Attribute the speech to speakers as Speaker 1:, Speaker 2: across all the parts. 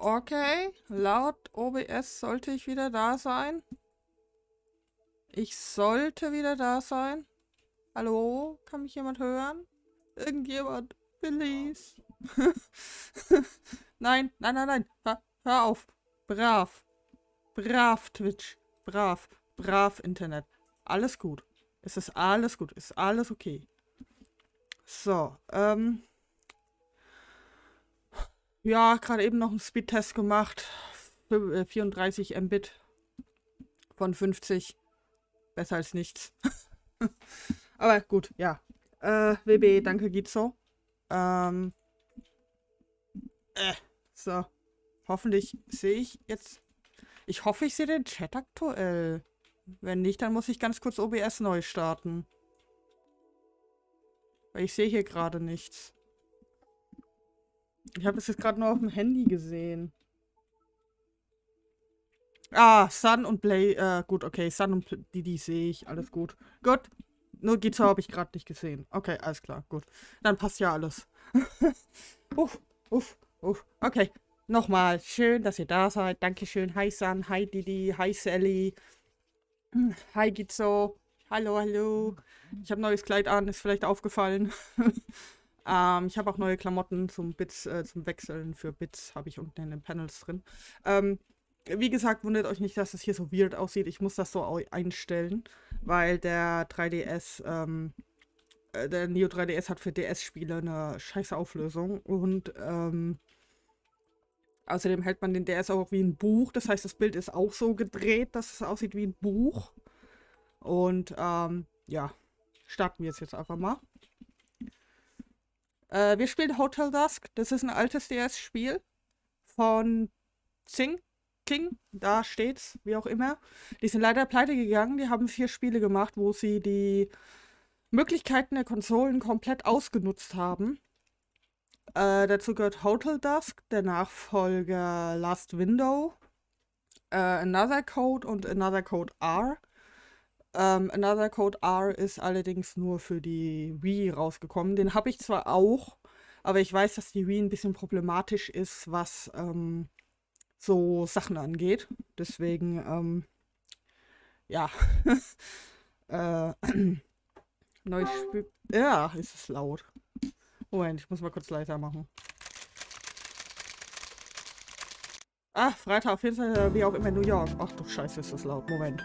Speaker 1: Okay, laut OBS sollte ich wieder da sein. Ich sollte wieder da sein. Hallo, kann mich jemand hören? Irgendjemand, please. nein, nein, nein, nein. Hör, hör auf. Brav. Brav, Twitch. Brav. Brav, Internet. Alles gut. Es ist alles gut. Es ist alles okay. So, ähm. Ja, gerade eben noch einen Speedtest gemacht. 34 äh, Mbit von 50. Besser als nichts. Aber gut, ja. Äh, WB, danke, geht so. Ähm. Äh, so. Hoffentlich sehe ich jetzt. Ich hoffe, ich sehe den Chat aktuell. Wenn nicht, dann muss ich ganz kurz OBS neu starten. Weil ich sehe hier gerade nichts. Ich habe das jetzt gerade nur auf dem Handy gesehen. Ah, Sun und Blay. Äh, gut, okay. Sun und Didi sehe ich. Alles gut. Gut. Nur Gizo habe ich gerade nicht gesehen. Okay, alles klar. Gut. Dann passt ja alles. uff, uff, uff. Okay. Nochmal. Schön, dass ihr da seid. Dankeschön. Hi Sun. Hi Didi. Hi Sally. Hi Gizo. Hallo, hallo. Ich habe neues Kleid an. Ist vielleicht aufgefallen. Ähm, ich habe auch neue Klamotten zum Bits, äh, zum Wechseln für Bits, habe ich unten in den Panels drin. Ähm, wie gesagt, wundert euch nicht, dass es hier so weird aussieht. Ich muss das so einstellen, weil der 3DS, ähm, äh, der Neo 3DS hat für DS-Spiele eine scheiße Auflösung und ähm, außerdem hält man den DS auch wie ein Buch. Das heißt, das Bild ist auch so gedreht, dass es aussieht wie ein Buch. Und ähm, ja, starten wir jetzt, jetzt einfach mal. Äh, wir spielen Hotel Dusk. Das ist ein altes DS-Spiel von Zing. King, da steht's, wie auch immer. Die sind leider pleite gegangen. Die haben vier Spiele gemacht, wo sie die Möglichkeiten der Konsolen komplett ausgenutzt haben. Äh, dazu gehört Hotel Dusk, der Nachfolger Last Window, äh, Another Code und Another Code R. Ähm, Another Code R ist allerdings nur für die Wii rausgekommen. Den habe ich zwar auch, aber ich weiß, dass die Wii ein bisschen problematisch ist, was ähm, so Sachen angeht. Deswegen, ähm, ja. äh, neues Spiel. Ja, ist es laut. Moment, ich muss mal kurz leiser machen. Ah, Freitag jeden Fall, wie auch immer, New York. Ach du Scheiße, ist das laut. Moment.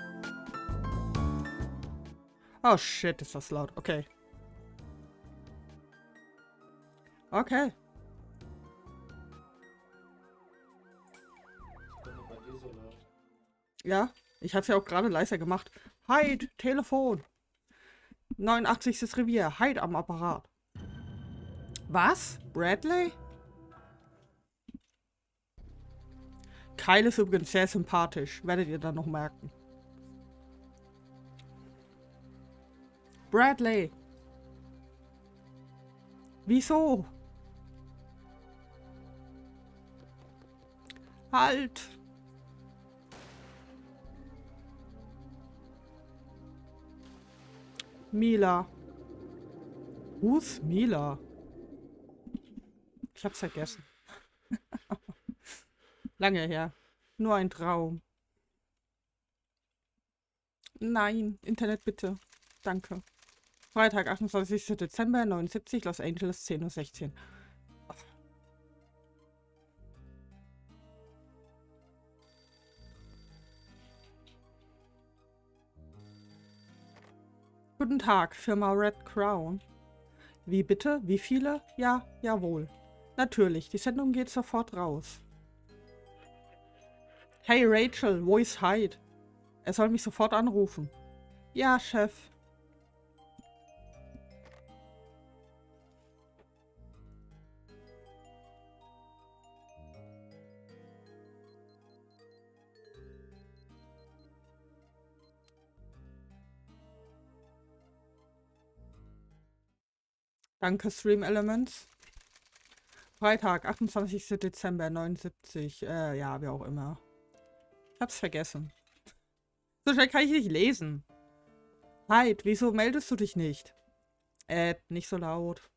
Speaker 1: Oh shit, ist das laut. Okay. Okay. Ja, ich hab's ja auch gerade leiser gemacht. Hyde, Telefon. 89. Revier. Hyde am Apparat. Was? Bradley? Kyle ist übrigens sehr sympathisch. Werdet ihr dann noch merken. Bradley. Wieso? Halt. Mila. Who's Mila? Ich hab's vergessen. Lange her. Nur ein Traum. Nein, Internet bitte. Danke. Freitag, 28. Dezember, 79, Los Angeles, 10.16 Uhr. Guten Tag, Firma Red Crown. Wie bitte? Wie viele? Ja, jawohl. Natürlich, die Sendung geht sofort raus. Hey Rachel, wo ist Hyde? Er soll mich sofort anrufen. Ja, Chef. Danke, Stream Elements. Freitag, 28. Dezember, 79. Äh, ja, wie auch immer. Ich hab's vergessen. So schnell kann ich nicht lesen. Heid, wieso meldest du dich nicht? Äh, nicht so laut.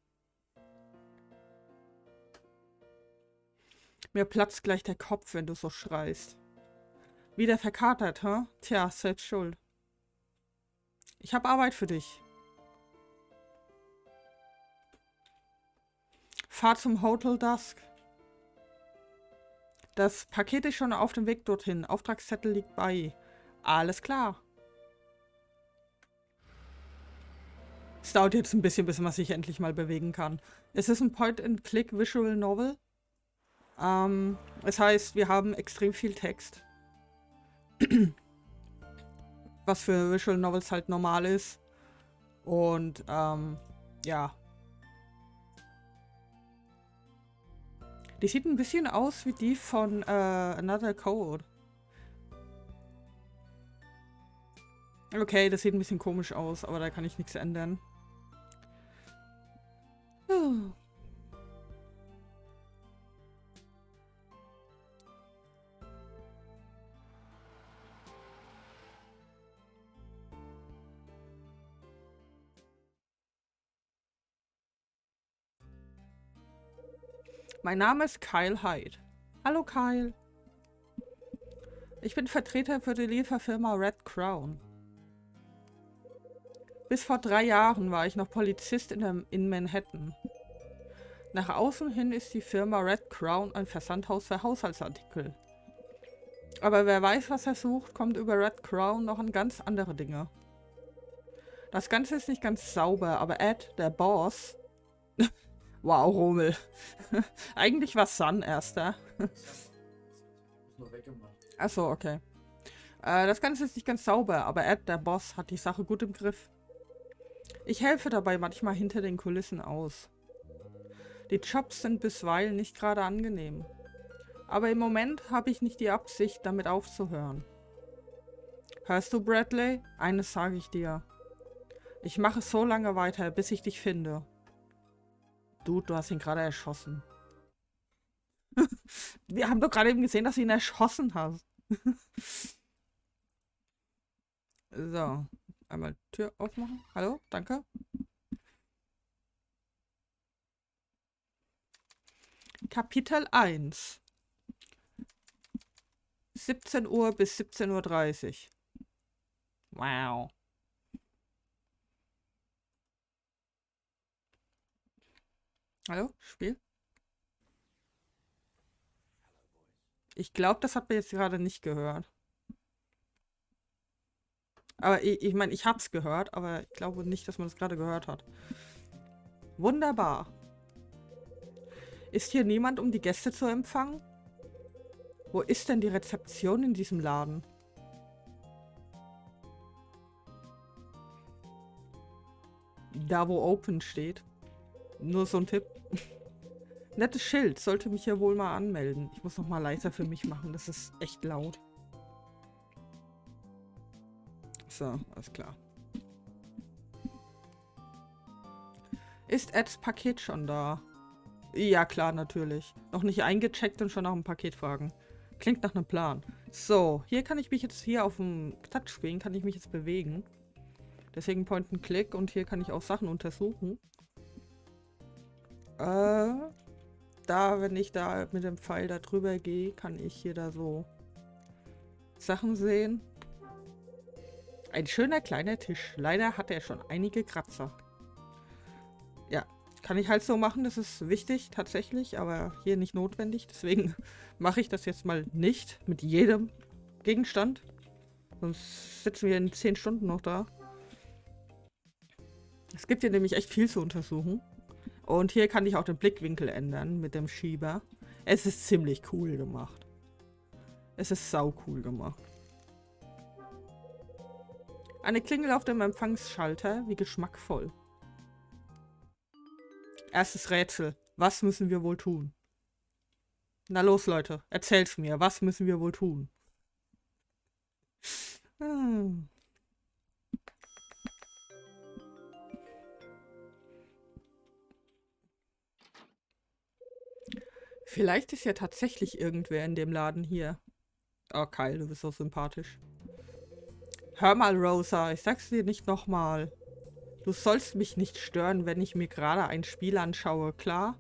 Speaker 1: Mir platzt gleich der Kopf, wenn du so schreist. Wieder verkatert, hä? Huh? Tja, selbst schuld. Ich habe Arbeit für dich. Fahr zum Hotel Dusk. Das Paket ist schon auf dem Weg dorthin. Auftragszettel liegt bei. Alles klar. Es dauert jetzt ein bisschen, bis man sich endlich mal bewegen kann. Es ist ein Point-and-Click Visual Novel. Ähm, das heißt, wir haben extrem viel Text. Was für Visual Novels halt normal ist. Und, ähm, ja. Die sieht ein bisschen aus wie die von äh, Another Code. Okay, das sieht ein bisschen komisch aus, aber da kann ich nichts ändern. Mein Name ist Kyle Hyde. Hallo Kyle. Ich bin Vertreter für die Lieferfirma Red Crown. Bis vor drei Jahren war ich noch Polizist in, der, in Manhattan. Nach außen hin ist die Firma Red Crown ein Versandhaus für Haushaltsartikel. Aber wer weiß, was er sucht, kommt über Red Crown noch an ganz andere Dinge. Das Ganze ist nicht ganz sauber, aber Ed, der Boss... wow, Rummel. Eigentlich war Sun erster. Achso, okay. Äh, das Ganze ist nicht ganz sauber, aber Ed, der Boss, hat die Sache gut im Griff. Ich helfe dabei manchmal hinter den Kulissen aus. Die Jobs sind bisweilen nicht gerade angenehm. Aber im Moment habe ich nicht die Absicht, damit aufzuhören. Hörst du, Bradley? Eines sage ich dir. Ich mache so lange weiter, bis ich dich finde. Dude, du hast ihn gerade erschossen. Wir haben doch gerade eben gesehen, dass du ihn erschossen hast. so. Einmal Tür aufmachen. Hallo, danke. Kapitel 1 17 Uhr bis 17.30 Uhr. Wow. Hallo, Spiel? Ich glaube, das hat man jetzt gerade nicht gehört. Aber ich, ich meine, ich habe es gehört, aber ich glaube nicht, dass man es gerade gehört hat. Wunderbar. Ist hier niemand, um die Gäste zu empfangen? Wo ist denn die Rezeption in diesem Laden? Da, wo Open steht. Nur so ein Tipp. Nettes Schild. Sollte mich ja wohl mal anmelden. Ich muss noch mal leiser für mich machen. Das ist echt laut. So, alles klar. Ist Eds Paket schon da? Ja, klar, natürlich. Noch nicht eingecheckt und schon nach dem Paket fragen. Klingt nach einem Plan. So, hier kann ich mich jetzt, hier auf dem Touchscreen kann ich mich jetzt bewegen. Deswegen Point and Click und hier kann ich auch Sachen untersuchen. Äh, da, wenn ich da mit dem Pfeil da drüber gehe, kann ich hier da so Sachen sehen. Ein schöner kleiner Tisch. Leider hat er schon einige Kratzer. Ja, kann ich halt so machen. Das ist wichtig tatsächlich, aber hier nicht notwendig. Deswegen mache ich das jetzt mal nicht mit jedem Gegenstand. Sonst sitzen wir in 10 Stunden noch da. Es gibt hier nämlich echt viel zu untersuchen. Und hier kann ich auch den Blickwinkel ändern mit dem Schieber. Es ist ziemlich cool gemacht. Es ist sau cool gemacht. Eine Klingel auf dem Empfangsschalter, wie geschmackvoll. Erstes Rätsel. Was müssen wir wohl tun? Na los, Leute, erzähl's mir. Was müssen wir wohl tun? Hm. Vielleicht ist ja tatsächlich irgendwer in dem Laden hier. Oh, Kyle, du bist so sympathisch. Hör mal, Rosa, ich sag's dir nicht nochmal. Du sollst mich nicht stören, wenn ich mir gerade ein Spiel anschaue, klar?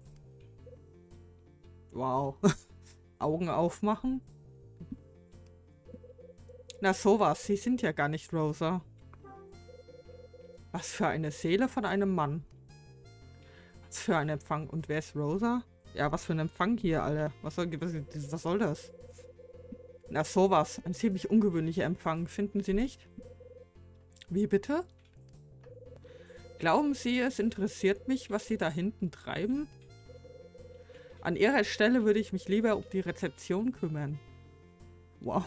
Speaker 1: Wow. Augen aufmachen. Na sowas, sie sind ja gar nicht Rosa. Was für eine Seele von einem Mann. Was für ein Empfang. Und wer ist Rosa? Ja, was für ein Empfang hier, Alter. Was soll, was, was soll das? Na sowas. Ein ziemlich ungewöhnlicher Empfang, finden Sie nicht? Wie bitte? Glauben Sie, es interessiert mich, was Sie da hinten treiben? An Ihrer Stelle würde ich mich lieber um die Rezeption kümmern. Wow.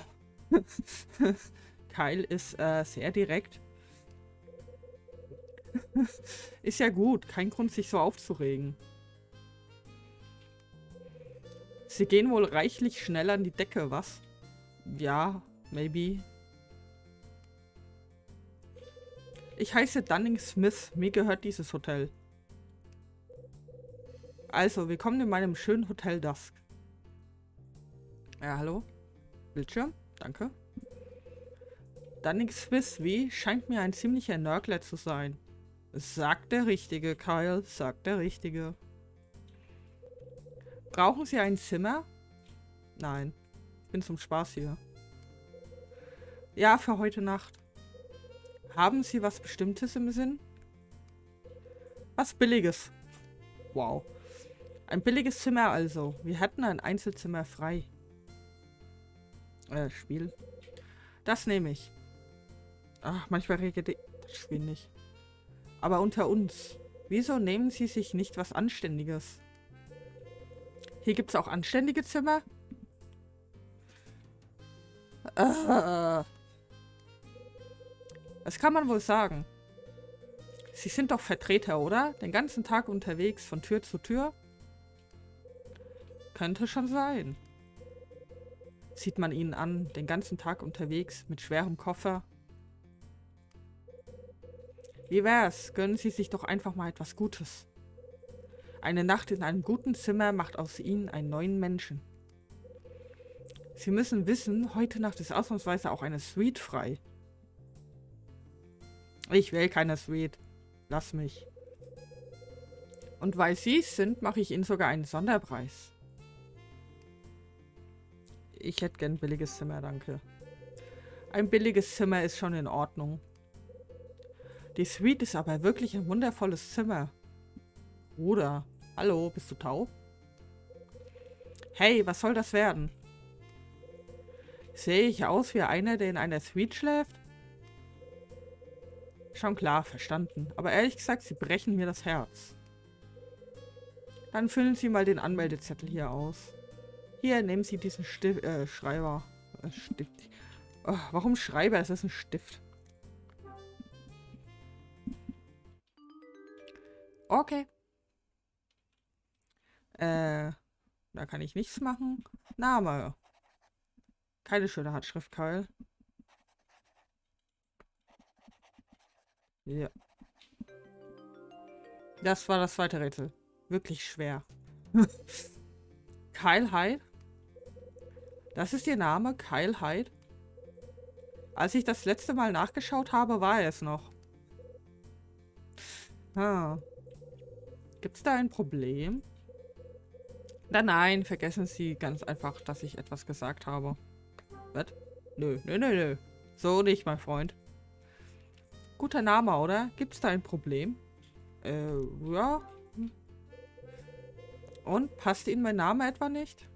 Speaker 1: Kyle ist äh, sehr direkt. ist ja gut. Kein Grund, sich so aufzuregen. Sie gehen wohl reichlich schnell an die Decke, was? Ja, maybe. Ich heiße Dunning Smith. Mir gehört dieses Hotel. Also, willkommen in meinem schönen Hotel Dusk. Ja, hallo? Bildschirm? Danke. Dunning Smith, wie? Scheint mir ein ziemlicher Nörgler zu sein. Sagt der Richtige, Kyle. Sagt der Richtige. Brauchen Sie ein Zimmer? Nein. Ich bin zum Spaß hier. Ja, für heute Nacht. Haben Sie was Bestimmtes im Sinn? Was Billiges. Wow. Ein billiges Zimmer also. Wir hatten ein Einzelzimmer frei. Äh, Spiel. Das nehme ich. Ach, manchmal regelt das Spiel nicht. Aber unter uns. Wieso nehmen Sie sich nicht was Anständiges? Hier gibt es auch anständige Zimmer. Äh. Das kann man wohl sagen. Sie sind doch Vertreter, oder? Den ganzen Tag unterwegs, von Tür zu Tür? Könnte schon sein. Sieht man ihnen an, den ganzen Tag unterwegs, mit schwerem Koffer. Wie wär's? Gönnen Sie sich doch einfach mal etwas Gutes. Eine Nacht in einem guten Zimmer macht aus Ihnen einen neuen Menschen. Sie müssen wissen, heute Nacht ist ausnahmsweise auch eine Suite frei. Ich will keine Suite. Lass mich. Und weil sie es sind, mache ich ihnen sogar einen Sonderpreis. Ich hätte gern ein billiges Zimmer, danke. Ein billiges Zimmer ist schon in Ordnung. Die Suite ist aber wirklich ein wundervolles Zimmer. Bruder, hallo, bist du taub? Hey, was soll das werden? Sehe ich aus wie einer, der in einer Suite schläft? Schon klar, verstanden. Aber ehrlich gesagt, sie brechen mir das Herz. Dann füllen Sie mal den Anmeldezettel hier aus. Hier, nehmen Sie diesen Stift, äh, Schreiber. Äh, Stift. Oh, warum Schreiber? Es ist ein Stift. Okay. Äh, da kann ich nichts machen. Name. Keine schöne Handschrift, Kyle. Ja. Das war das zweite Rätsel. Wirklich schwer. Kyle Hyde? Das ist ihr Name, Kyle Hyde? Als ich das letzte Mal nachgeschaut habe, war er es noch. Ah. Gibt es da ein Problem? Na nein, vergessen Sie ganz einfach, dass ich etwas gesagt habe. Was? Nö, nö, nö, nö. So nicht, mein Freund. Guter Name, oder? Gibt es da ein Problem? Äh, ja. Und? Passt Ihnen mein Name etwa nicht?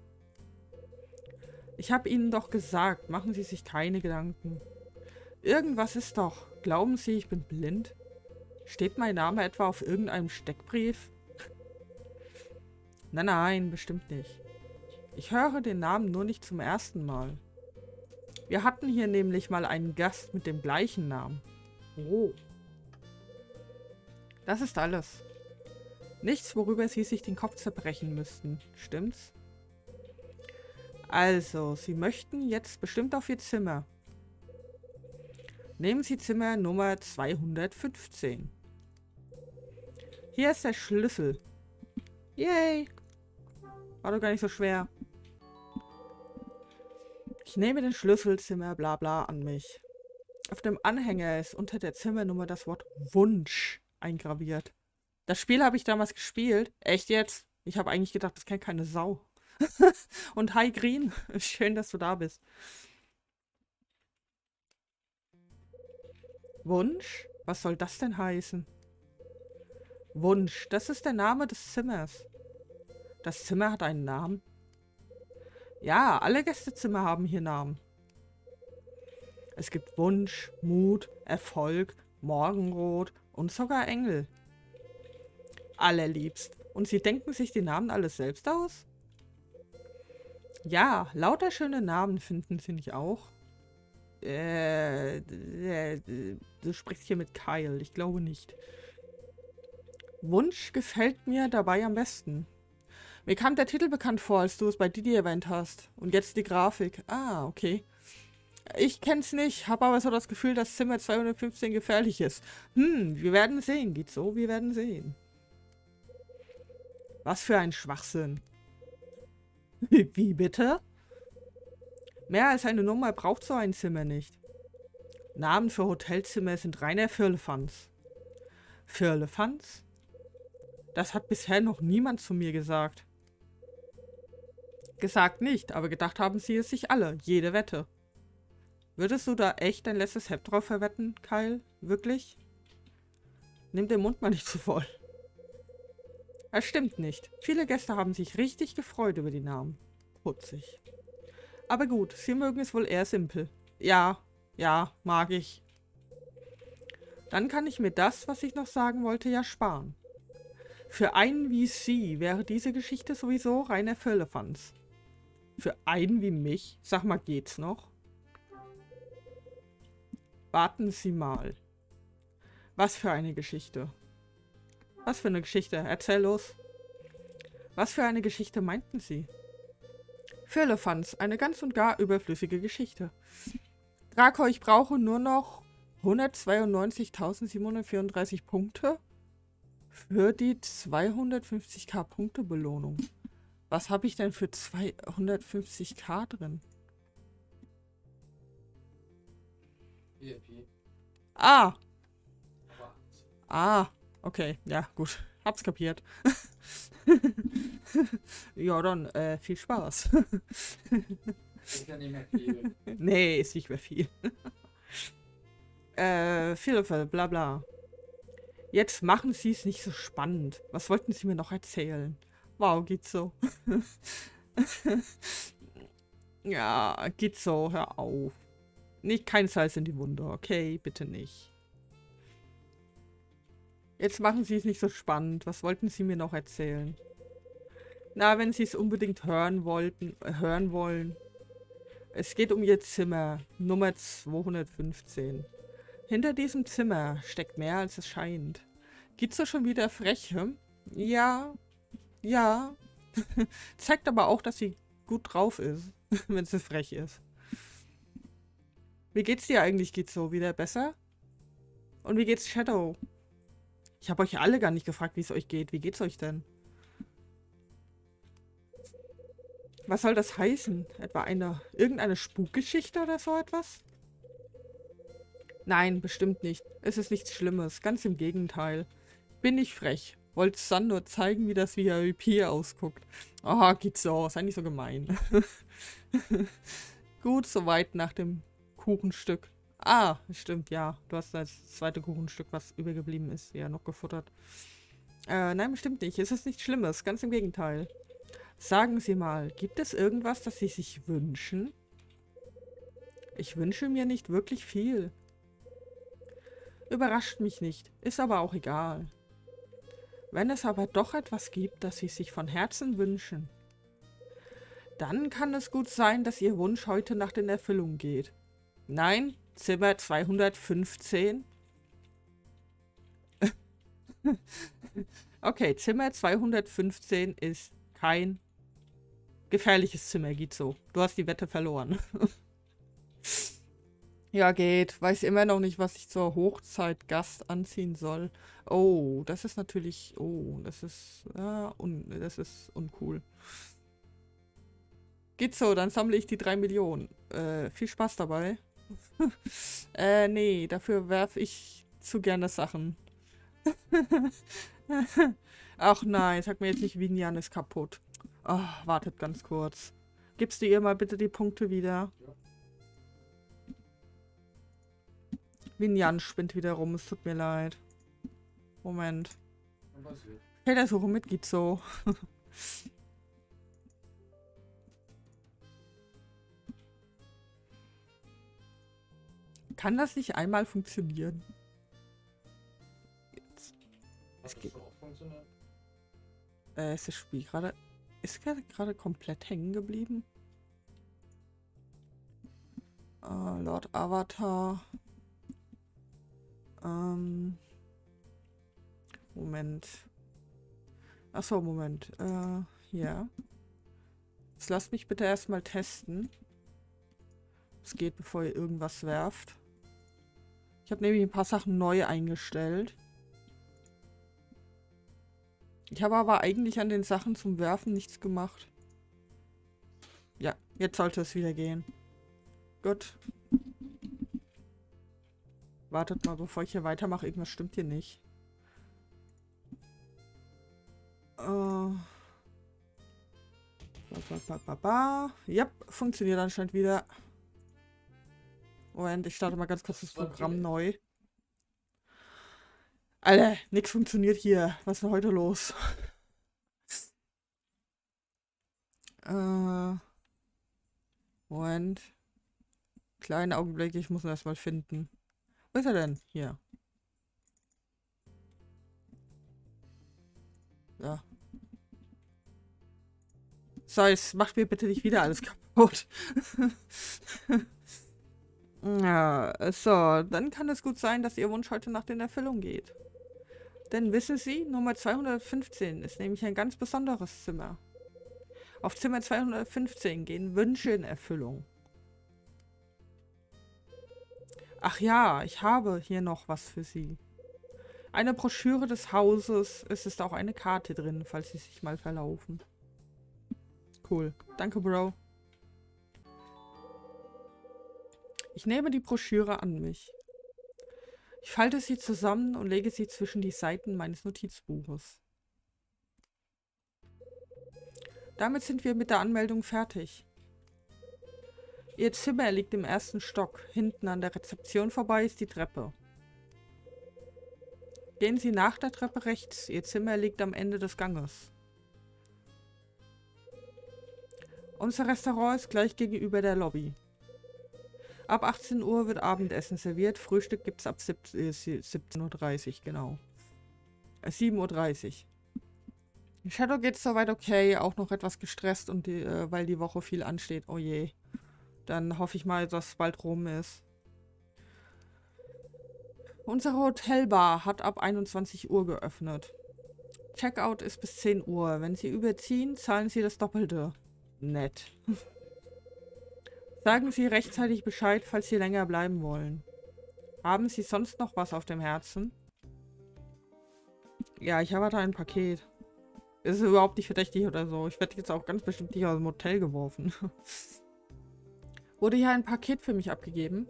Speaker 1: Ich habe Ihnen doch gesagt, machen Sie sich keine Gedanken. Irgendwas ist doch. Glauben Sie, ich bin blind? Steht mein Name etwa auf irgendeinem Steckbrief? Nein, nein, bestimmt nicht. Ich höre den Namen nur nicht zum ersten Mal. Wir hatten hier nämlich mal einen Gast mit dem gleichen Namen. Oh. Das ist alles. Nichts, worüber Sie sich den Kopf zerbrechen müssten. Stimmt's? Also, Sie möchten jetzt bestimmt auf Ihr Zimmer. Nehmen Sie Zimmer Nummer 215. Hier ist der Schlüssel. Yay! War doch gar nicht so schwer. Ich nehme den Schlüsselzimmer bla bla an mich. Auf dem Anhänger ist unter der Zimmernummer das Wort Wunsch eingraviert. Das Spiel habe ich damals gespielt. Echt jetzt? Ich habe eigentlich gedacht, das kennt keine Sau. Und hi Green, schön, dass du da bist. Wunsch? Was soll das denn heißen? Wunsch, das ist der Name des Zimmers. Das Zimmer hat einen Namen? Ja, alle Gästezimmer haben hier Namen. Es gibt Wunsch, Mut, Erfolg, Morgenrot und sogar Engel. Allerliebst. Und sie denken sich die Namen alles selbst aus? Ja, lauter schöne Namen finden sie nicht auch. Äh, äh, du sprichst hier mit Kyle. Ich glaube nicht. Wunsch gefällt mir dabei am besten. Mir kam der Titel bekannt vor, als du es bei Didi erwähnt hast. Und jetzt die Grafik. Ah, okay. Ich kenn's nicht, habe aber so das Gefühl, dass Zimmer 215 gefährlich ist. Hm, wir werden sehen. Geht so, wir werden sehen. Was für ein Schwachsinn. Wie bitte? Mehr als eine Nummer braucht so ein Zimmer nicht. Namen für Hotelzimmer sind reiner Firlefanz. Firlefanz? Das hat bisher noch niemand zu mir gesagt. Gesagt nicht, aber gedacht haben sie es sich alle, jede Wette. Würdest du da echt dein letztes Hemd drauf verwetten, Kyle? Wirklich? Nimm den Mund mal nicht zu voll. Es stimmt nicht. Viele Gäste haben sich richtig gefreut über die Namen. Putzig. Aber gut, sie mögen es wohl eher simpel. Ja, ja, mag ich. Dann kann ich mir das, was ich noch sagen wollte, ja sparen. Für einen wie Sie wäre diese Geschichte sowieso reiner Völlefanz. Für einen wie mich? Sag mal, geht's noch? Warten Sie mal. Was für eine Geschichte? Was für eine Geschichte? Erzähl los. Was für eine Geschichte meinten Sie? Firlefanz, eine ganz und gar überflüssige Geschichte. Draco, ich brauche nur noch 192.734 Punkte für die 250k Punkte Belohnung. Was habe ich denn für 250k drin? VIP. Ah. Ah, okay. Ja, gut. Hab's kapiert. ja, dann äh, viel Spaß. ist ja nicht mehr viel. Nee, ist nicht mehr viel. äh, viel, bla bla. Jetzt machen Sie es nicht so spannend. Was wollten Sie mir noch erzählen? Wow, geht so. ja, geht so, hör auf. Nicht kein Salz in die Wunde, okay? Bitte nicht. Jetzt machen Sie es nicht so spannend. Was wollten Sie mir noch erzählen? Na, wenn Sie es unbedingt hören wollten, hören wollen. Es geht um Ihr Zimmer, Nummer 215. Hinter diesem Zimmer steckt mehr, als es scheint. Geht's da schon wieder frech, hm? Ja, ja. Zeigt aber auch, dass sie gut drauf ist, wenn sie frech ist. Wie geht's dir eigentlich, geht's so? Wieder besser? Und wie geht's Shadow? Ich habe euch alle gar nicht gefragt, wie es euch geht. Wie geht's euch denn? Was soll das heißen? Etwa eine, irgendeine Spukgeschichte oder so etwas? Nein, bestimmt nicht. Es ist nichts Schlimmes. Ganz im Gegenteil. Bin ich frech. Wollte Sun nur zeigen, wie das VIP ausguckt. Ah, oh, geht so. Sei nicht so gemein. Gut, soweit nach dem Kuchenstück. Ah, stimmt, ja. Du hast das zweite Kuchenstück, was übergeblieben ist, ja noch gefuttert. Äh, nein, bestimmt nicht. Es ist nichts Schlimmes. Ganz im Gegenteil. Sagen Sie mal, gibt es irgendwas, das Sie sich wünschen? Ich wünsche mir nicht wirklich viel. Überrascht mich nicht. Ist aber auch egal. Wenn es aber doch etwas gibt, das Sie sich von Herzen wünschen, dann kann es gut sein, dass Ihr Wunsch heute nach den Erfüllungen geht. Nein, Zimmer 215. okay, Zimmer 215 ist kein gefährliches Zimmer, geht. Du hast die Wette verloren. Ja, geht. Weiß immer noch nicht, was ich zur Hochzeit Gast anziehen soll. Oh, das ist natürlich... Oh, das ist... Ja, un, das ist uncool. Geht so, dann sammle ich die drei Millionen. Äh, viel Spaß dabei. äh, nee, dafür werfe ich zu gerne Sachen. Ach nein, sag mir jetzt nicht, Vinyan ist kaputt. Oh, wartet ganz kurz. Gibst du ihr mal bitte die Punkte wieder? Ja. Vinjan spinnt wieder rum, es tut mir leid. Moment. Hey, der Suche mit geht so. Kann das nicht einmal funktionieren? Jetzt. Es geht. Äh, ist das Spiel gerade. Ist gerade komplett hängen geblieben? Uh, Lord Avatar. Ähm. Moment. Achso, Moment. Äh, ja. Jetzt lasst mich bitte erstmal testen. Es geht, bevor ihr irgendwas werft. Ich habe nämlich ein paar Sachen neu eingestellt. Ich habe aber eigentlich an den Sachen zum Werfen nichts gemacht. Ja, jetzt sollte es wieder gehen. Gut. Wartet mal, bevor ich hier weitermache. Irgendwas stimmt hier nicht. Äh. Ba, ba, ba, ba, Ja, funktioniert anscheinend wieder. Moment, ich starte mal ganz kurz das Programm neu. Alter, nichts funktioniert hier. Was ist denn heute los? äh. Moment. Kleinen Augenblick, ich muss ihn erstmal finden. Wo ist er denn? Hier. Ja. So, jetzt macht mir bitte nicht wieder alles kaputt. ja, so, dann kann es gut sein, dass Ihr Wunsch heute nach den Erfüllung geht. Denn wissen Sie, Nummer 215 ist nämlich ein ganz besonderes Zimmer. Auf Zimmer 215 gehen Wünsche in Erfüllung. Ach ja, ich habe hier noch was für Sie. Eine Broschüre des Hauses. Es ist auch eine Karte drin, falls Sie sich mal verlaufen. Cool. Danke, Bro. Ich nehme die Broschüre an mich. Ich falte sie zusammen und lege sie zwischen die Seiten meines Notizbuches. Damit sind wir mit der Anmeldung fertig. Ihr Zimmer liegt im ersten Stock. Hinten an der Rezeption vorbei ist die Treppe. Gehen Sie nach der Treppe rechts. Ihr Zimmer liegt am Ende des Ganges. Unser Restaurant ist gleich gegenüber der Lobby. Ab 18 Uhr wird Abendessen serviert. Frühstück gibt es ab 17.30 Uhr, genau. Äh, 7.30 Uhr. Shadow geht soweit okay, auch noch etwas gestresst und die, äh, weil die Woche viel ansteht. Oh je. Dann hoffe ich mal, dass es bald rum ist. Unsere Hotelbar hat ab 21 Uhr geöffnet. Checkout ist bis 10 Uhr. Wenn Sie überziehen, zahlen Sie das Doppelte. Nett. Sagen Sie rechtzeitig Bescheid, falls Sie länger bleiben wollen. Haben Sie sonst noch was auf dem Herzen? Ja, ich habe da ein Paket. Ist überhaupt nicht verdächtig oder so. Ich werde jetzt auch ganz bestimmt nicht aus dem Hotel geworfen. Wurde hier ein Paket für mich abgegeben?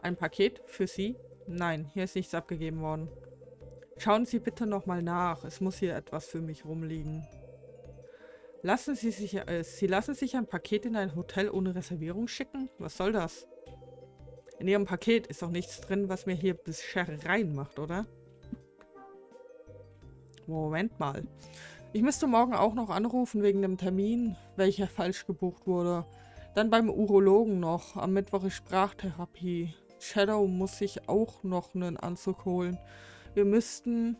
Speaker 1: Ein Paket für Sie? Nein, hier ist nichts abgegeben worden. Schauen Sie bitte nochmal nach. Es muss hier etwas für mich rumliegen. Lassen Sie sich, äh, Sie lassen sich ein Paket in ein Hotel ohne Reservierung schicken? Was soll das? In Ihrem Paket ist doch nichts drin, was mir hier bis macht, oder? Moment mal. Ich müsste morgen auch noch anrufen wegen dem Termin, welcher falsch gebucht wurde. Dann beim Urologen noch. Am Mittwoch ist Sprachtherapie. Shadow muss sich auch noch einen Anzug holen. Wir müssten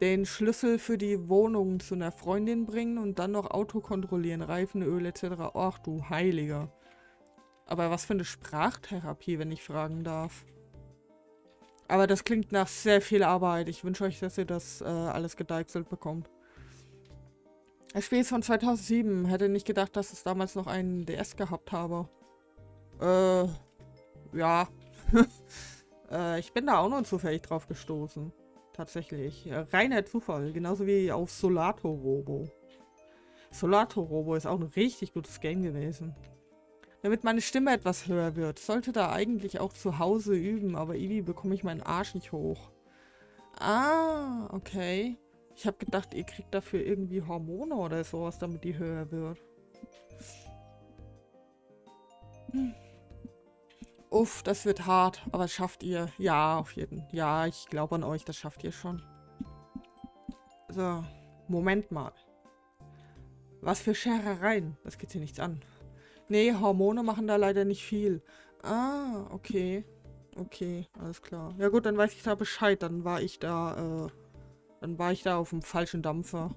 Speaker 1: den Schlüssel für die Wohnung zu einer Freundin bringen und dann noch Auto kontrollieren, Reifenöl etc. Ach du Heiliger. Aber was für eine Sprachtherapie, wenn ich fragen darf. Aber das klingt nach sehr viel Arbeit. Ich wünsche euch, dass ihr das äh, alles gedeichselt bekommt. Das Spiel ist von 2007. Hätte nicht gedacht, dass es damals noch einen DS gehabt habe. Äh, ja. äh, ich bin da auch nur zufällig drauf gestoßen. Tatsächlich. Reiner Zufall. Genauso wie auf Solato Robo. Solato Robo ist auch ein richtig gutes Game gewesen. Damit meine Stimme etwas höher wird. Sollte da eigentlich auch zu Hause üben, aber Ivi bekomme ich meinen Arsch nicht hoch. Ah, okay. Ich habe gedacht, ihr kriegt dafür irgendwie Hormone oder sowas, damit die höher wird. Hm. Uff, das wird hart, aber schafft ihr. Ja, auf jeden. Ja, ich glaube an euch, das schafft ihr schon. So, Moment mal. Was für Scherereien? Das geht hier nichts an. Nee, Hormone machen da leider nicht viel. Ah, okay. Okay, alles klar. Ja gut, dann weiß ich da Bescheid. Dann war ich da, äh, dann war ich da auf dem falschen Dampfer.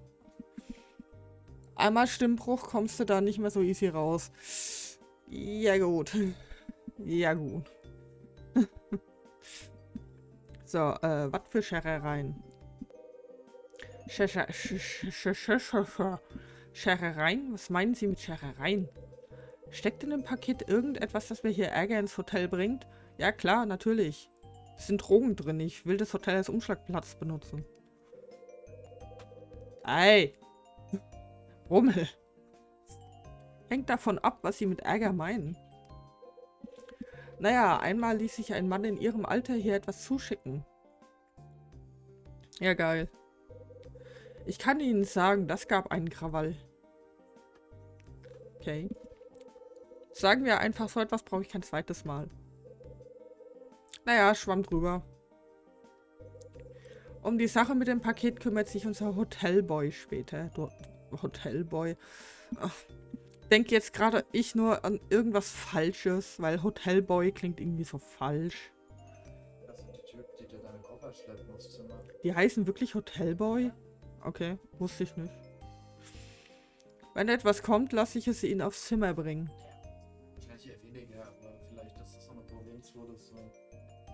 Speaker 1: Einmal Stimmbruch kommst du da nicht mehr so easy raus. Ja gut. Ja gut. so, äh, was für Scherereien? Scherereien? Was meinen Sie mit Scherereien? Steckt in dem Paket irgendetwas, das mir hier Ärger ins Hotel bringt? Ja, klar, natürlich. Es sind Drogen drin. Ich will das Hotel als Umschlagplatz benutzen. Ei. Rummel. Hängt davon ab, was Sie mit Ärger meinen. Naja, einmal ließ sich ein Mann in ihrem Alter hier etwas zuschicken. Ja, geil. Ich kann Ihnen sagen, das gab einen Krawall. Okay. Sagen wir einfach, so etwas brauche ich kein zweites Mal. Naja, schwamm drüber. Um die Sache mit dem Paket kümmert sich unser Hotelboy später. Du, Hotelboy. Ach, denke jetzt gerade ich nur an irgendwas Falsches, weil Hotelboy klingt irgendwie so falsch.
Speaker 2: Das sind die Typen, die dir deine Koffer schleppen aufs Zimmer.
Speaker 1: Die heißen wirklich Hotelboy? Okay, wusste ich nicht. Wenn etwas kommt, lasse ich es ihnen aufs Zimmer bringen.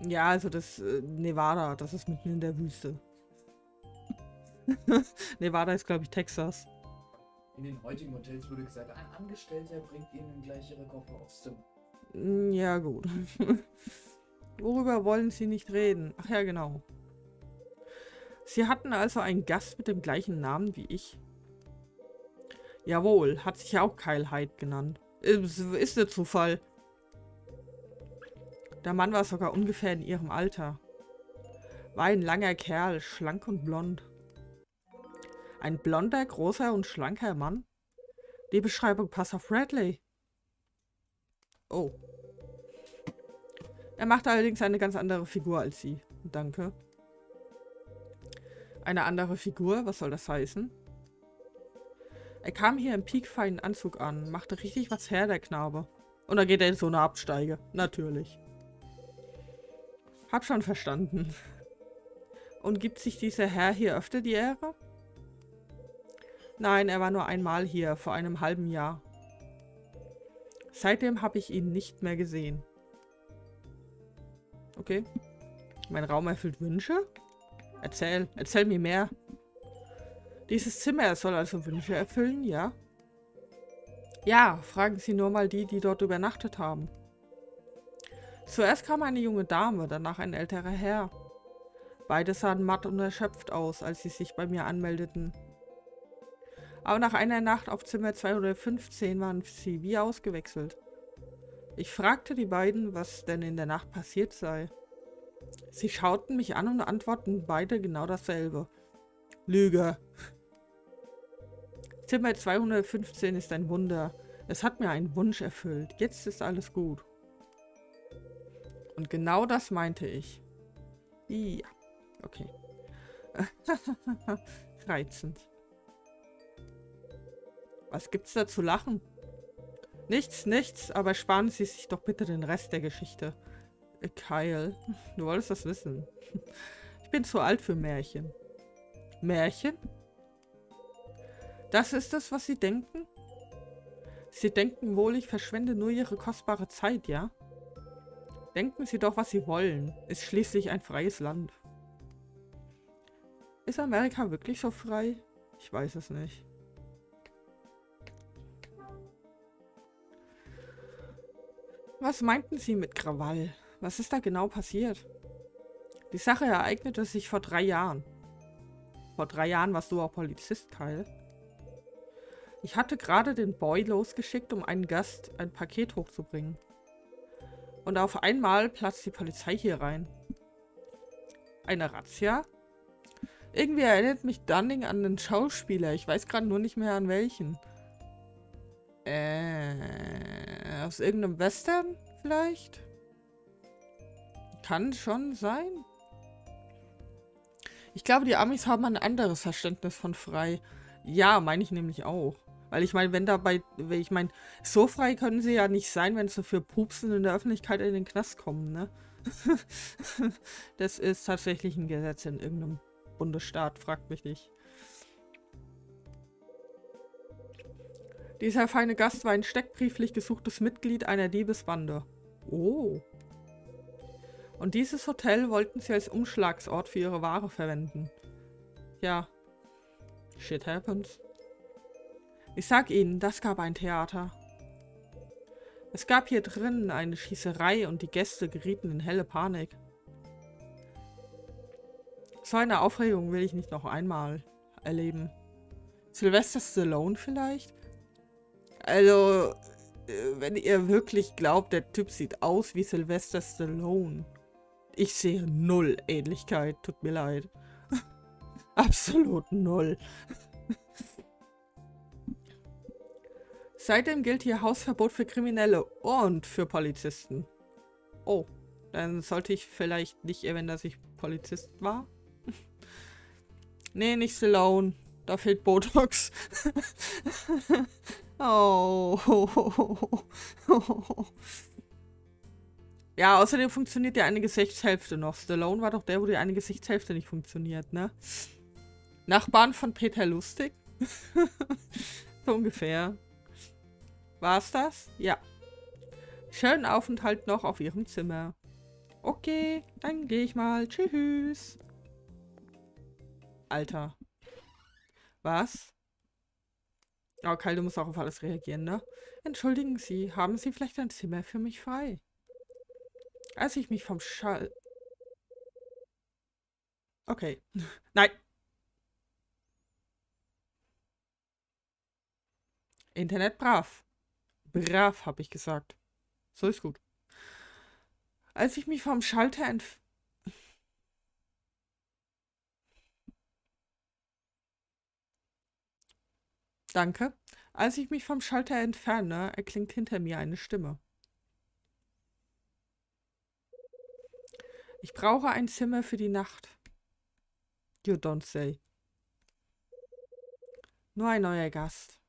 Speaker 1: Ja, also das äh, Nevada, das ist mitten in der Wüste. Nevada ist, glaube ich, Texas.
Speaker 2: In den heutigen Hotels wurde gesagt, ein Angestellter bringt ihnen gleich ihre Koffer aufs Zimmer.
Speaker 1: Mm, Ja, gut. Worüber wollen Sie nicht reden? Ach ja, genau. Sie hatten also einen Gast mit dem gleichen Namen wie ich. Jawohl, hat sich auch Kyle Hyde genannt. Ist, ist der Zufall. Der Mann war sogar ungefähr in ihrem Alter. War ein langer Kerl, schlank und blond. Ein blonder, großer und schlanker Mann? Die Beschreibung passt auf Bradley. Oh. Er macht allerdings eine ganz andere Figur als sie. Danke. Eine andere Figur? Was soll das heißen? Er kam hier im piekfeinen Anzug an, machte richtig was her, der Knabe. Und dann geht er in so eine Absteige. Natürlich. Hab schon verstanden. Und gibt sich dieser Herr hier öfter die Ehre? Nein, er war nur einmal hier, vor einem halben Jahr. Seitdem habe ich ihn nicht mehr gesehen. Okay. Mein Raum erfüllt Wünsche? Erzähl, erzähl mir mehr. Dieses Zimmer soll also Wünsche erfüllen, ja? Ja, fragen Sie nur mal die, die dort übernachtet haben. Zuerst kam eine junge Dame, danach ein älterer Herr. Beide sahen matt und erschöpft aus, als sie sich bei mir anmeldeten. Aber nach einer Nacht auf Zimmer 215 waren sie wie ausgewechselt. Ich fragte die beiden, was denn in der Nacht passiert sei. Sie schauten mich an und antworteten beide genau dasselbe. Lüge. Zimmer 215 ist ein Wunder. Es hat mir einen Wunsch erfüllt. Jetzt ist alles gut. Und genau das meinte ich. Ja, okay. Reizend. Was gibt's da zu lachen? Nichts, nichts, aber sparen Sie sich doch bitte den Rest der Geschichte. Äh, Kyle, du wolltest das wissen. Ich bin zu alt für Märchen. Märchen? Das ist es, was Sie denken? Sie denken wohl, ich verschwende nur Ihre kostbare Zeit, ja? Denken Sie doch, was Sie wollen. Ist schließlich ein freies Land. Ist Amerika wirklich so frei? Ich weiß es nicht. Was meinten Sie mit Krawall? Was ist da genau passiert? Die Sache ereignete sich vor drei Jahren. Vor drei Jahren warst du auch Polizist, Kyle. Ich hatte gerade den Boy losgeschickt, um einen Gast ein Paket hochzubringen. Und auf einmal platzt die Polizei hier rein. Eine Razzia? Irgendwie erinnert mich Dunning an einen Schauspieler. Ich weiß gerade nur nicht mehr an welchen. Äh, aus irgendeinem Western vielleicht? Kann schon sein. Ich glaube, die Amis haben ein anderes Verständnis von frei. Ja, meine ich nämlich auch. Weil ich meine, wenn dabei, ich meine, so frei können sie ja nicht sein, wenn sie für Pupsen in der Öffentlichkeit in den Knast kommen, ne? das ist tatsächlich ein Gesetz in irgendeinem Bundesstaat, fragt mich nicht. Dieser feine Gast war ein steckbrieflich gesuchtes Mitglied einer Diebesbande. Oh. Und dieses Hotel wollten sie als Umschlagsort für ihre Ware verwenden. Ja. Shit happens. Ich sag Ihnen, das gab ein Theater. Es gab hier drinnen eine Schießerei und die Gäste gerieten in helle Panik. So eine Aufregung will ich nicht noch einmal erleben. Sylvester Stallone vielleicht? Also, äh, wenn ihr wirklich glaubt, der Typ sieht aus wie Sylvester Stallone. Ich sehe null Ähnlichkeit, tut mir leid. Absolut null. Seitdem gilt hier Hausverbot für Kriminelle und für Polizisten. Oh, dann sollte ich vielleicht nicht erwähnen, dass ich Polizist war. nee, nicht Stallone. Da fehlt Botox. oh. Ja, außerdem funktioniert ja eine Gesichtshälfte noch. Stallone war doch der, wo die eine Gesichtshälfte nicht funktioniert, ne? Nachbarn von Peter Lustig? so ungefähr. War's das? Ja. Schönen Aufenthalt noch auf ihrem Zimmer. Okay, dann gehe ich mal. Tschüss. Alter. Was? Okay, du musst auch auf alles reagieren, ne? Entschuldigen Sie, haben Sie vielleicht ein Zimmer für mich frei? Als ich mich vom Schall... Okay. Nein. Internet brav. Brav, habe ich gesagt. So ist gut. Als ich mich vom Schalter entf... Danke. Als ich mich vom Schalter entferne, erklingt hinter mir eine Stimme. Ich brauche ein Zimmer für die Nacht. You don't say. Nur ein neuer Gast.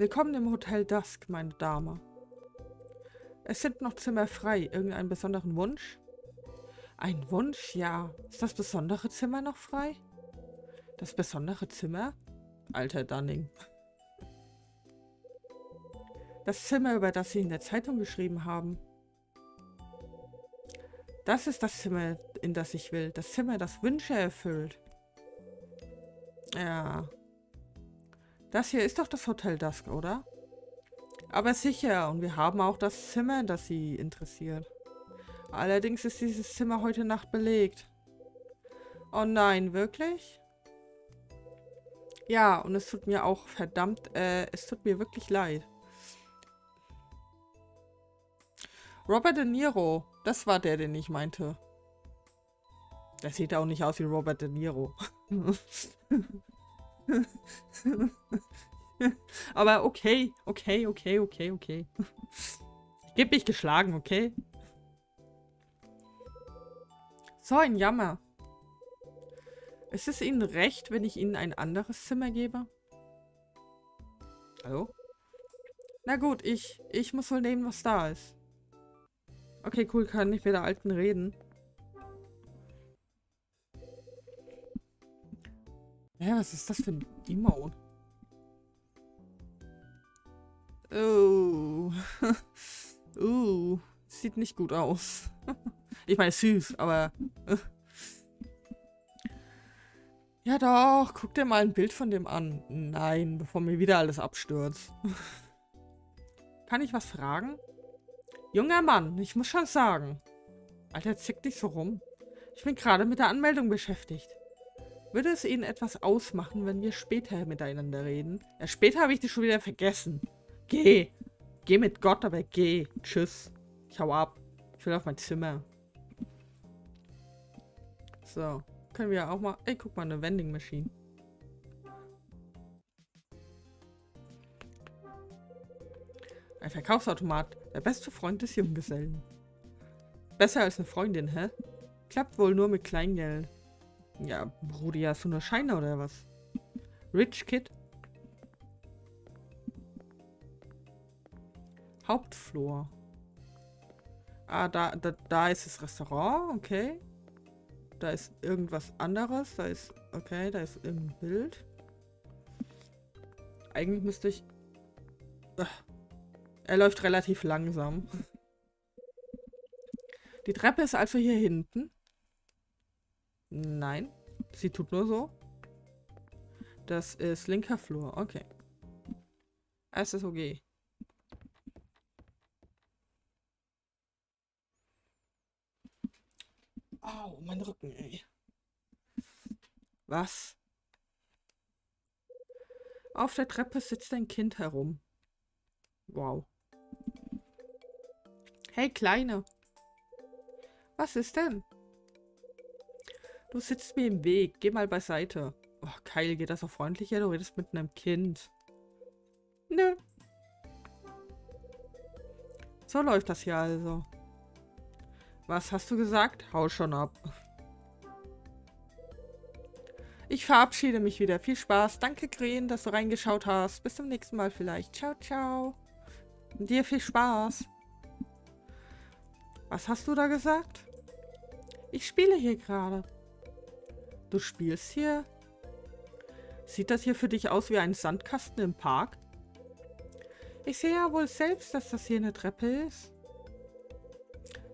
Speaker 1: Willkommen im Hotel Dusk, meine Dame. Es sind noch Zimmer frei. Irgendeinen besonderen Wunsch? Ein Wunsch? Ja. Ist das besondere Zimmer noch frei? Das besondere Zimmer? Alter Dunning. Das Zimmer, über das Sie in der Zeitung geschrieben haben. Das ist das Zimmer, in das ich will. Das Zimmer, das Wünsche erfüllt. Ja. Das hier ist doch das Hotel Dusk, oder? Aber sicher, und wir haben auch das Zimmer, das Sie interessiert. Allerdings ist dieses Zimmer heute Nacht belegt. Oh nein, wirklich? Ja, und es tut mir auch verdammt, äh, es tut mir wirklich leid. Robert De Niro. Das war der, den ich meinte. Der sieht auch nicht aus wie Robert De Niro. Aber okay, okay, okay, okay, okay. Ich gebe mich geschlagen, okay? So ein Jammer. Ist es Ihnen recht, wenn ich Ihnen ein anderes Zimmer gebe? Hallo? Na gut, ich, ich muss wohl nehmen, was da ist. Okay, cool, kann ich mit der Alten reden. Ja, was ist das für ein Emote? Oh. uh. Sieht nicht gut aus. ich meine, süß, aber... Äh. ja doch, guck dir mal ein Bild von dem an. Nein, bevor mir wieder alles abstürzt. Kann ich was fragen? Junger Mann, ich muss schon sagen. Alter, zick dich so rum. Ich bin gerade mit der Anmeldung beschäftigt. Würde es Ihnen etwas ausmachen, wenn wir später miteinander reden? Ja, später habe ich dich schon wieder vergessen. Geh. Geh mit Gott, aber geh. Tschüss. Ich hau ab. Ich will auf mein Zimmer. So. Können wir auch mal... Ey, guck mal, eine Vending Machine. Ein Verkaufsautomat. Der beste Freund des Junggesellen. Besser als eine Freundin, hä? Klappt wohl nur mit Kleingeld. Ja, Brudi, hast du nur Scheine oder was? Rich Kid? Hauptflur. Ah, da, da, da ist das Restaurant, okay. Da ist irgendwas anderes. Da ist, okay, da ist irgendein Bild. Eigentlich müsste ich... Ach. Er läuft relativ langsam. Die Treppe ist also hier hinten. Nein. Sie tut nur so. Das ist linker Flur. Okay. Es ist okay. Au, mein Rücken, ey. Was? Auf der Treppe sitzt ein Kind herum. Wow. Hey, Kleine. Was ist denn? Du sitzt mir im Weg. Geh mal beiseite. Oh, Kyle, geht das so freundlicher? Du redest mit einem Kind. Nö. So läuft das hier also. Was hast du gesagt? Hau schon ab. Ich verabschiede mich wieder. Viel Spaß. Danke, Gren, dass du reingeschaut hast. Bis zum nächsten Mal vielleicht. Ciao, ciao. Und dir viel Spaß. Was hast du da gesagt? Ich spiele hier gerade. Du spielst hier? Sieht das hier für dich aus wie ein Sandkasten im Park? Ich sehe ja wohl selbst, dass das hier eine Treppe ist.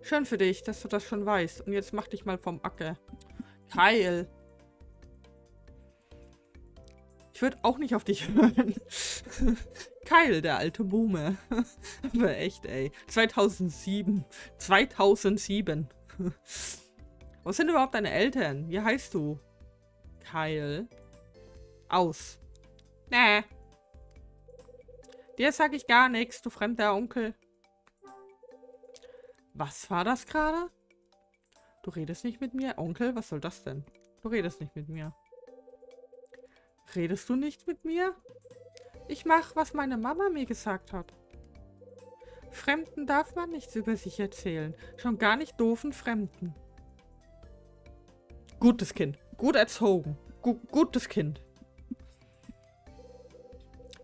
Speaker 1: Schön für dich, dass du das schon weißt. Und jetzt mach dich mal vom Acker. Kyle. Ich würde auch nicht auf dich hören. Kyle, der alte Boomer. Aber echt, ey. 2007. 2007. Wo sind überhaupt deine Eltern? Wie heißt du? Kyle. Aus. Nee. Dir sag ich gar nichts, du fremder Onkel. Was war das gerade? Du redest nicht mit mir? Onkel, was soll das denn? Du redest nicht mit mir. Redest du nicht mit mir? Ich mach, was meine Mama mir gesagt hat. Fremden darf man nichts über sich erzählen. Schon gar nicht doofen Fremden. Gutes Kind. Gut erzogen. Gu gutes Kind.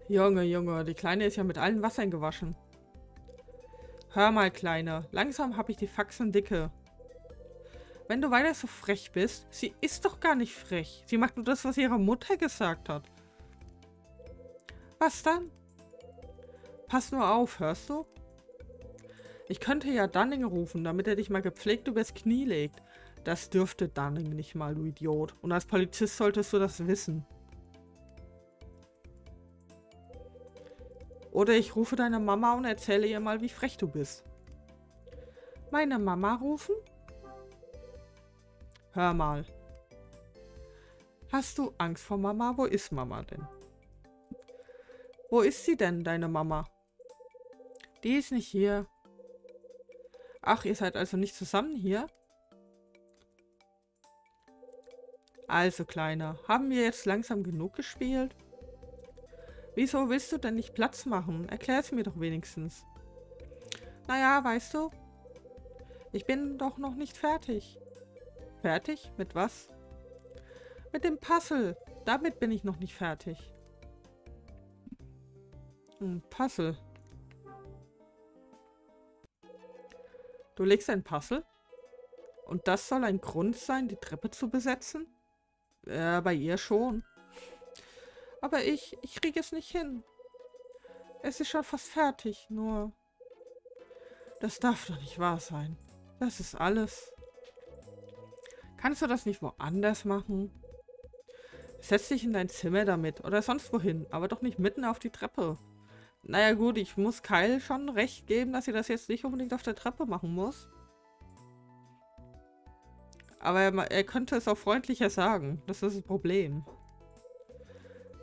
Speaker 1: Junge, Junge, die Kleine ist ja mit allen Wassern gewaschen. Hör mal, Kleiner. Langsam habe ich die Faxen dicke. Wenn du weiter so frech bist, sie ist doch gar nicht frech. Sie macht nur das, was ihre Mutter gesagt hat. Was dann? Pass nur auf, hörst du? Ich könnte ja Dunning rufen, damit er dich mal gepflegt übers Knie legt. Das dürfte Dunning nicht mal, du Idiot. Und als Polizist solltest du das wissen. Oder ich rufe deine Mama und erzähle ihr mal, wie frech du bist. Meine Mama rufen? Hör mal. Hast du Angst vor Mama? Wo ist Mama denn? Wo ist sie denn, deine Mama? Die ist nicht hier. Ach, ihr seid also nicht zusammen hier? Also, Kleiner, haben wir jetzt langsam genug gespielt? Wieso willst du denn nicht Platz machen? Erklär es mir doch wenigstens. Naja, weißt du, ich bin doch noch nicht fertig. Fertig? Mit was? Mit dem Puzzle. Damit bin ich noch nicht fertig. Ein Puzzle. Du legst ein Puzzle? Und das soll ein Grund sein, die Treppe zu besetzen? Ja, bei ihr schon. Aber ich, ich kriege es nicht hin. Es ist schon fast fertig, nur... Das darf doch nicht wahr sein. Das ist alles. Kannst du das nicht woanders machen? Setz dich in dein Zimmer damit oder sonst wohin, aber doch nicht mitten auf die Treppe. Naja gut, ich muss Kyle schon recht geben, dass sie das jetzt nicht unbedingt auf der Treppe machen muss. Aber er, er könnte es auch freundlicher sagen. Das ist das Problem.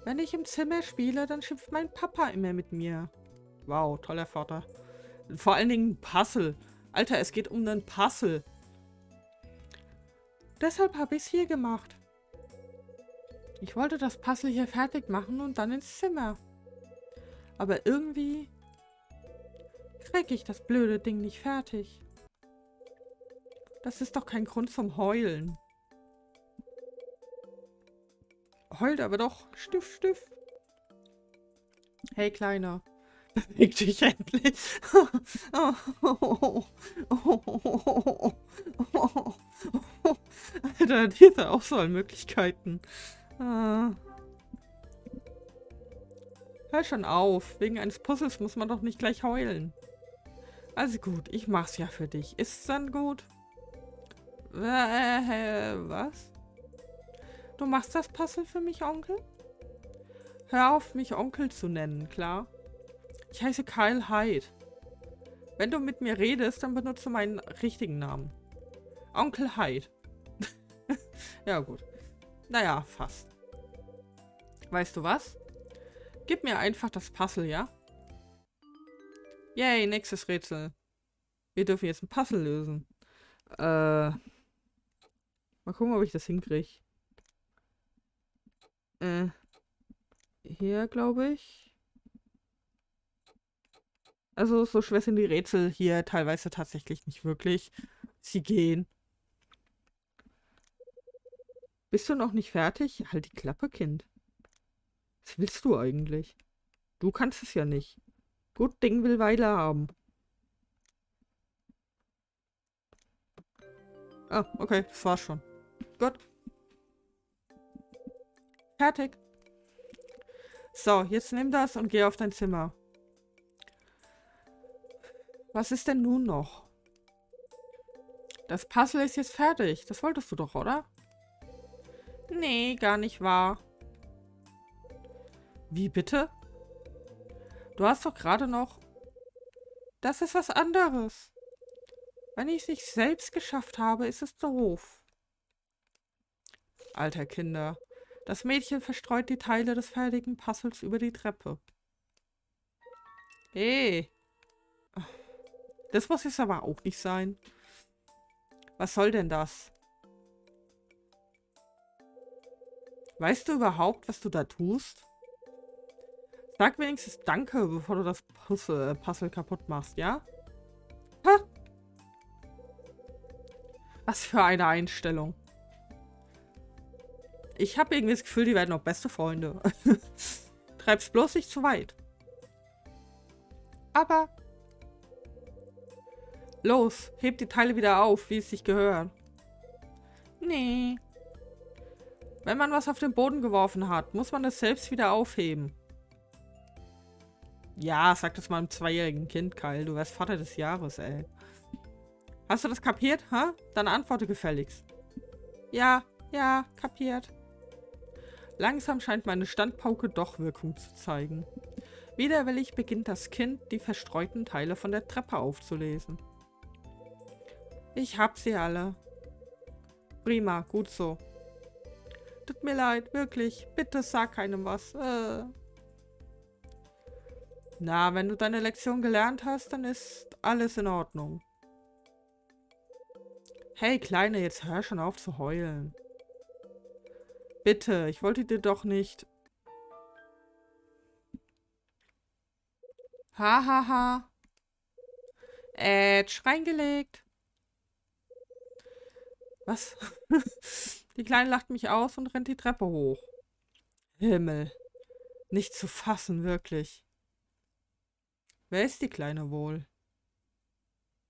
Speaker 1: Wenn ich im Zimmer spiele, dann schimpft mein Papa immer mit mir. Wow, toller Vater. Vor allen Dingen Puzzle. Alter, es geht um einen Puzzle. Deshalb habe ich es hier gemacht. Ich wollte das Puzzle hier fertig machen und dann ins Zimmer. Aber irgendwie kriege ich das blöde Ding nicht fertig. Das ist doch kein Grund zum Heulen. Heult aber doch. Stift, Stift. Hey, Kleiner. Beweg dich endlich. Alter, diese Auswahlmöglichkeiten. Ah. Hör schon auf. Wegen eines Puzzles muss man doch nicht gleich heulen. Also gut, ich mach's ja für dich. Ist's dann gut? Äh, was? Du machst das Puzzle für mich, Onkel? Hör auf, mich Onkel zu nennen, klar? Ich heiße Kyle Hyde. Wenn du mit mir redest, dann benutze meinen richtigen Namen. Onkel Hyde. ja, gut. Naja, fast. Weißt du was? Gib mir einfach das Puzzle, ja? Yay, nächstes Rätsel. Wir dürfen jetzt ein Puzzle lösen. Äh. Mal gucken, ob ich das hinkriege. Äh. Hier, glaube ich. Also, so schwer sind die Rätsel hier teilweise tatsächlich nicht wirklich. Sie gehen. Bist du noch nicht fertig? Halt die Klappe, Kind. Was willst du eigentlich? Du kannst es ja nicht. Gut Ding will Weile haben. Ah, okay, das war's schon. Gut. Fertig. So, jetzt nimm das und geh auf dein Zimmer. Was ist denn nun noch? Das Puzzle ist jetzt fertig. Das wolltest du doch, oder? Nee, gar nicht wahr. Wie bitte? Du hast doch gerade noch... Das ist was anderes. Wenn ich es nicht selbst geschafft habe, ist es doof. Alter Kinder. Das Mädchen verstreut die Teile des fertigen Puzzles über die Treppe. Hey. Das muss jetzt aber auch nicht sein. Was soll denn das? Weißt du überhaupt, was du da tust? Sag wenigstens Danke, bevor du das Puzzle, äh, Puzzle kaputt machst, ja? Ha! Was für eine Einstellung. Ich habe irgendwie das Gefühl, die werden noch beste Freunde. Treib's bloß nicht zu weit. Aber... Los, heb die Teile wieder auf, wie es sich gehört. Nee. Wenn man was auf den Boden geworfen hat, muss man es selbst wieder aufheben. Ja, sag das mal einem zweijährigen Kind, Kyle. Du wärst Vater des Jahres, ey. Hast du das kapiert, hä? Dann antworte gefälligst. Ja, ja, kapiert. Langsam scheint meine Standpauke doch Wirkung zu zeigen. Widerwillig beginnt das Kind, die verstreuten Teile von der Treppe aufzulesen. Ich hab sie alle. Prima, gut so. Tut mir leid, wirklich. Bitte sag keinem was. Äh. Na, wenn du deine Lektion gelernt hast, dann ist alles in Ordnung. Hey, Kleine, jetzt hör schon auf zu heulen. Bitte, ich wollte dir doch nicht... Hahaha. Ha, ha. Edge, reingelegt. Was? die Kleine lacht mich aus und rennt die Treppe hoch. Himmel. Nicht zu fassen, wirklich. Wer ist die Kleine wohl?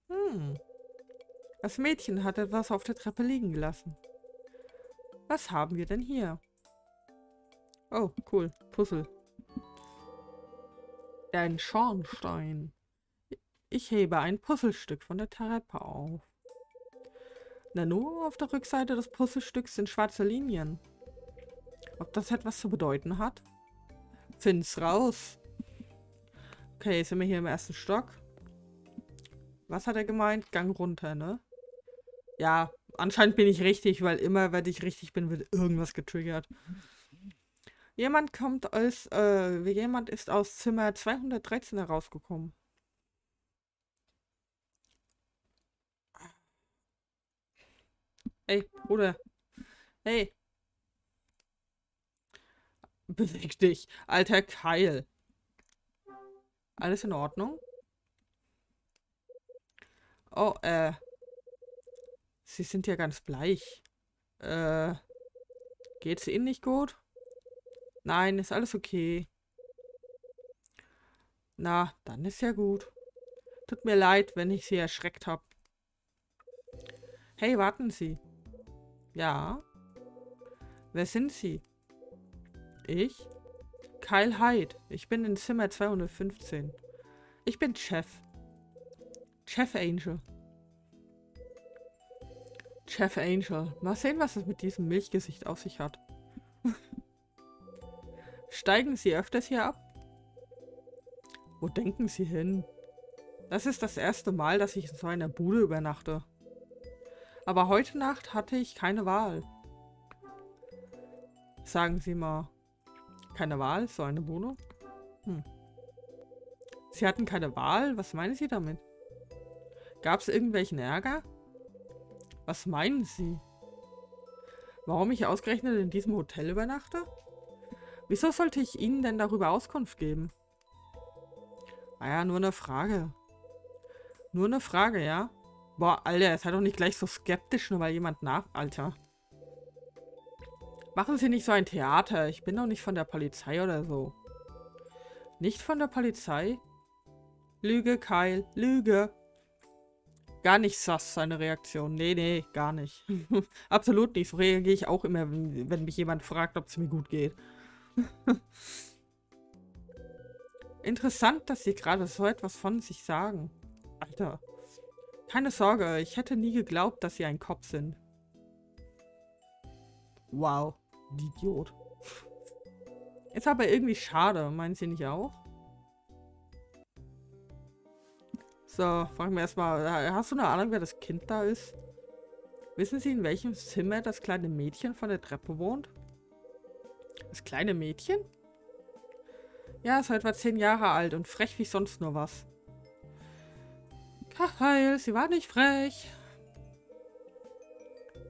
Speaker 1: Hm. Das Mädchen hat etwas auf der Treppe liegen gelassen. Was haben wir denn hier? Oh, cool. Puzzle. Ein Schornstein. Ich hebe ein Puzzlestück von der Treppe auf. Na nur, auf der Rückseite des Puzzlestücks sind schwarze Linien. Ob das etwas zu bedeuten hat? Find's raus. Okay, jetzt sind wir hier im ersten Stock. Was hat er gemeint? Gang runter, ne? Ja, anscheinend bin ich richtig, weil immer, wenn ich richtig bin, wird irgendwas getriggert. Jemand kommt aus, äh, jemand ist aus Zimmer 213 herausgekommen. Hey, Bruder. Hey. Beweg dich, alter Keil. Alles in Ordnung? Oh, äh. Sie sind ja ganz bleich. Äh. Geht's Ihnen nicht gut? Nein, ist alles okay. Na, dann ist ja gut. Tut mir leid, wenn ich Sie erschreckt habe. Hey, warten Sie. Ja? Wer sind Sie? Ich? Kyle Hyde. Ich bin in Zimmer 215. Ich bin Chef. Chef Angel. Chef Angel. Mal sehen, was es mit diesem Milchgesicht auf sich hat. Steigen Sie öfters hier ab? Wo denken Sie hin? Das ist das erste Mal, dass ich in so einer Bude übernachte. Aber heute Nacht hatte ich keine Wahl. Sagen Sie mal, keine Wahl? So eine Bude? Hm. Sie hatten keine Wahl? Was meinen Sie damit? Gab es irgendwelchen Ärger? Was meinen Sie? Warum ich ausgerechnet in diesem Hotel übernachte? Wieso sollte ich Ihnen denn darüber Auskunft geben? Naja, nur eine Frage. Nur eine Frage, ja? Boah, Alter, sei doch nicht gleich so skeptisch, nur weil jemand nach... Alter. Machen Sie nicht so ein Theater. Ich bin doch nicht von der Polizei oder so. Nicht von der Polizei? Lüge, Kyle. Lüge. Gar nicht sass, seine Reaktion. Nee, nee, gar nicht. Absolut nicht. So reagiere ich auch immer, wenn mich jemand fragt, ob es mir gut geht. Interessant, dass Sie gerade so etwas von sich sagen. Alter. Keine Sorge, ich hätte nie geglaubt, dass Sie ein Kopf sind. Wow, Idiot. Ist aber irgendwie schade, meinen Sie nicht auch? So, fragen wir erstmal, äh, hast du eine Ahnung, wer das Kind da ist? Wissen Sie, in welchem Zimmer das kleine Mädchen von der Treppe wohnt? Das kleine Mädchen? Ja, ist etwa zehn Jahre alt und frech wie sonst nur was. Kachel, sie war nicht frech.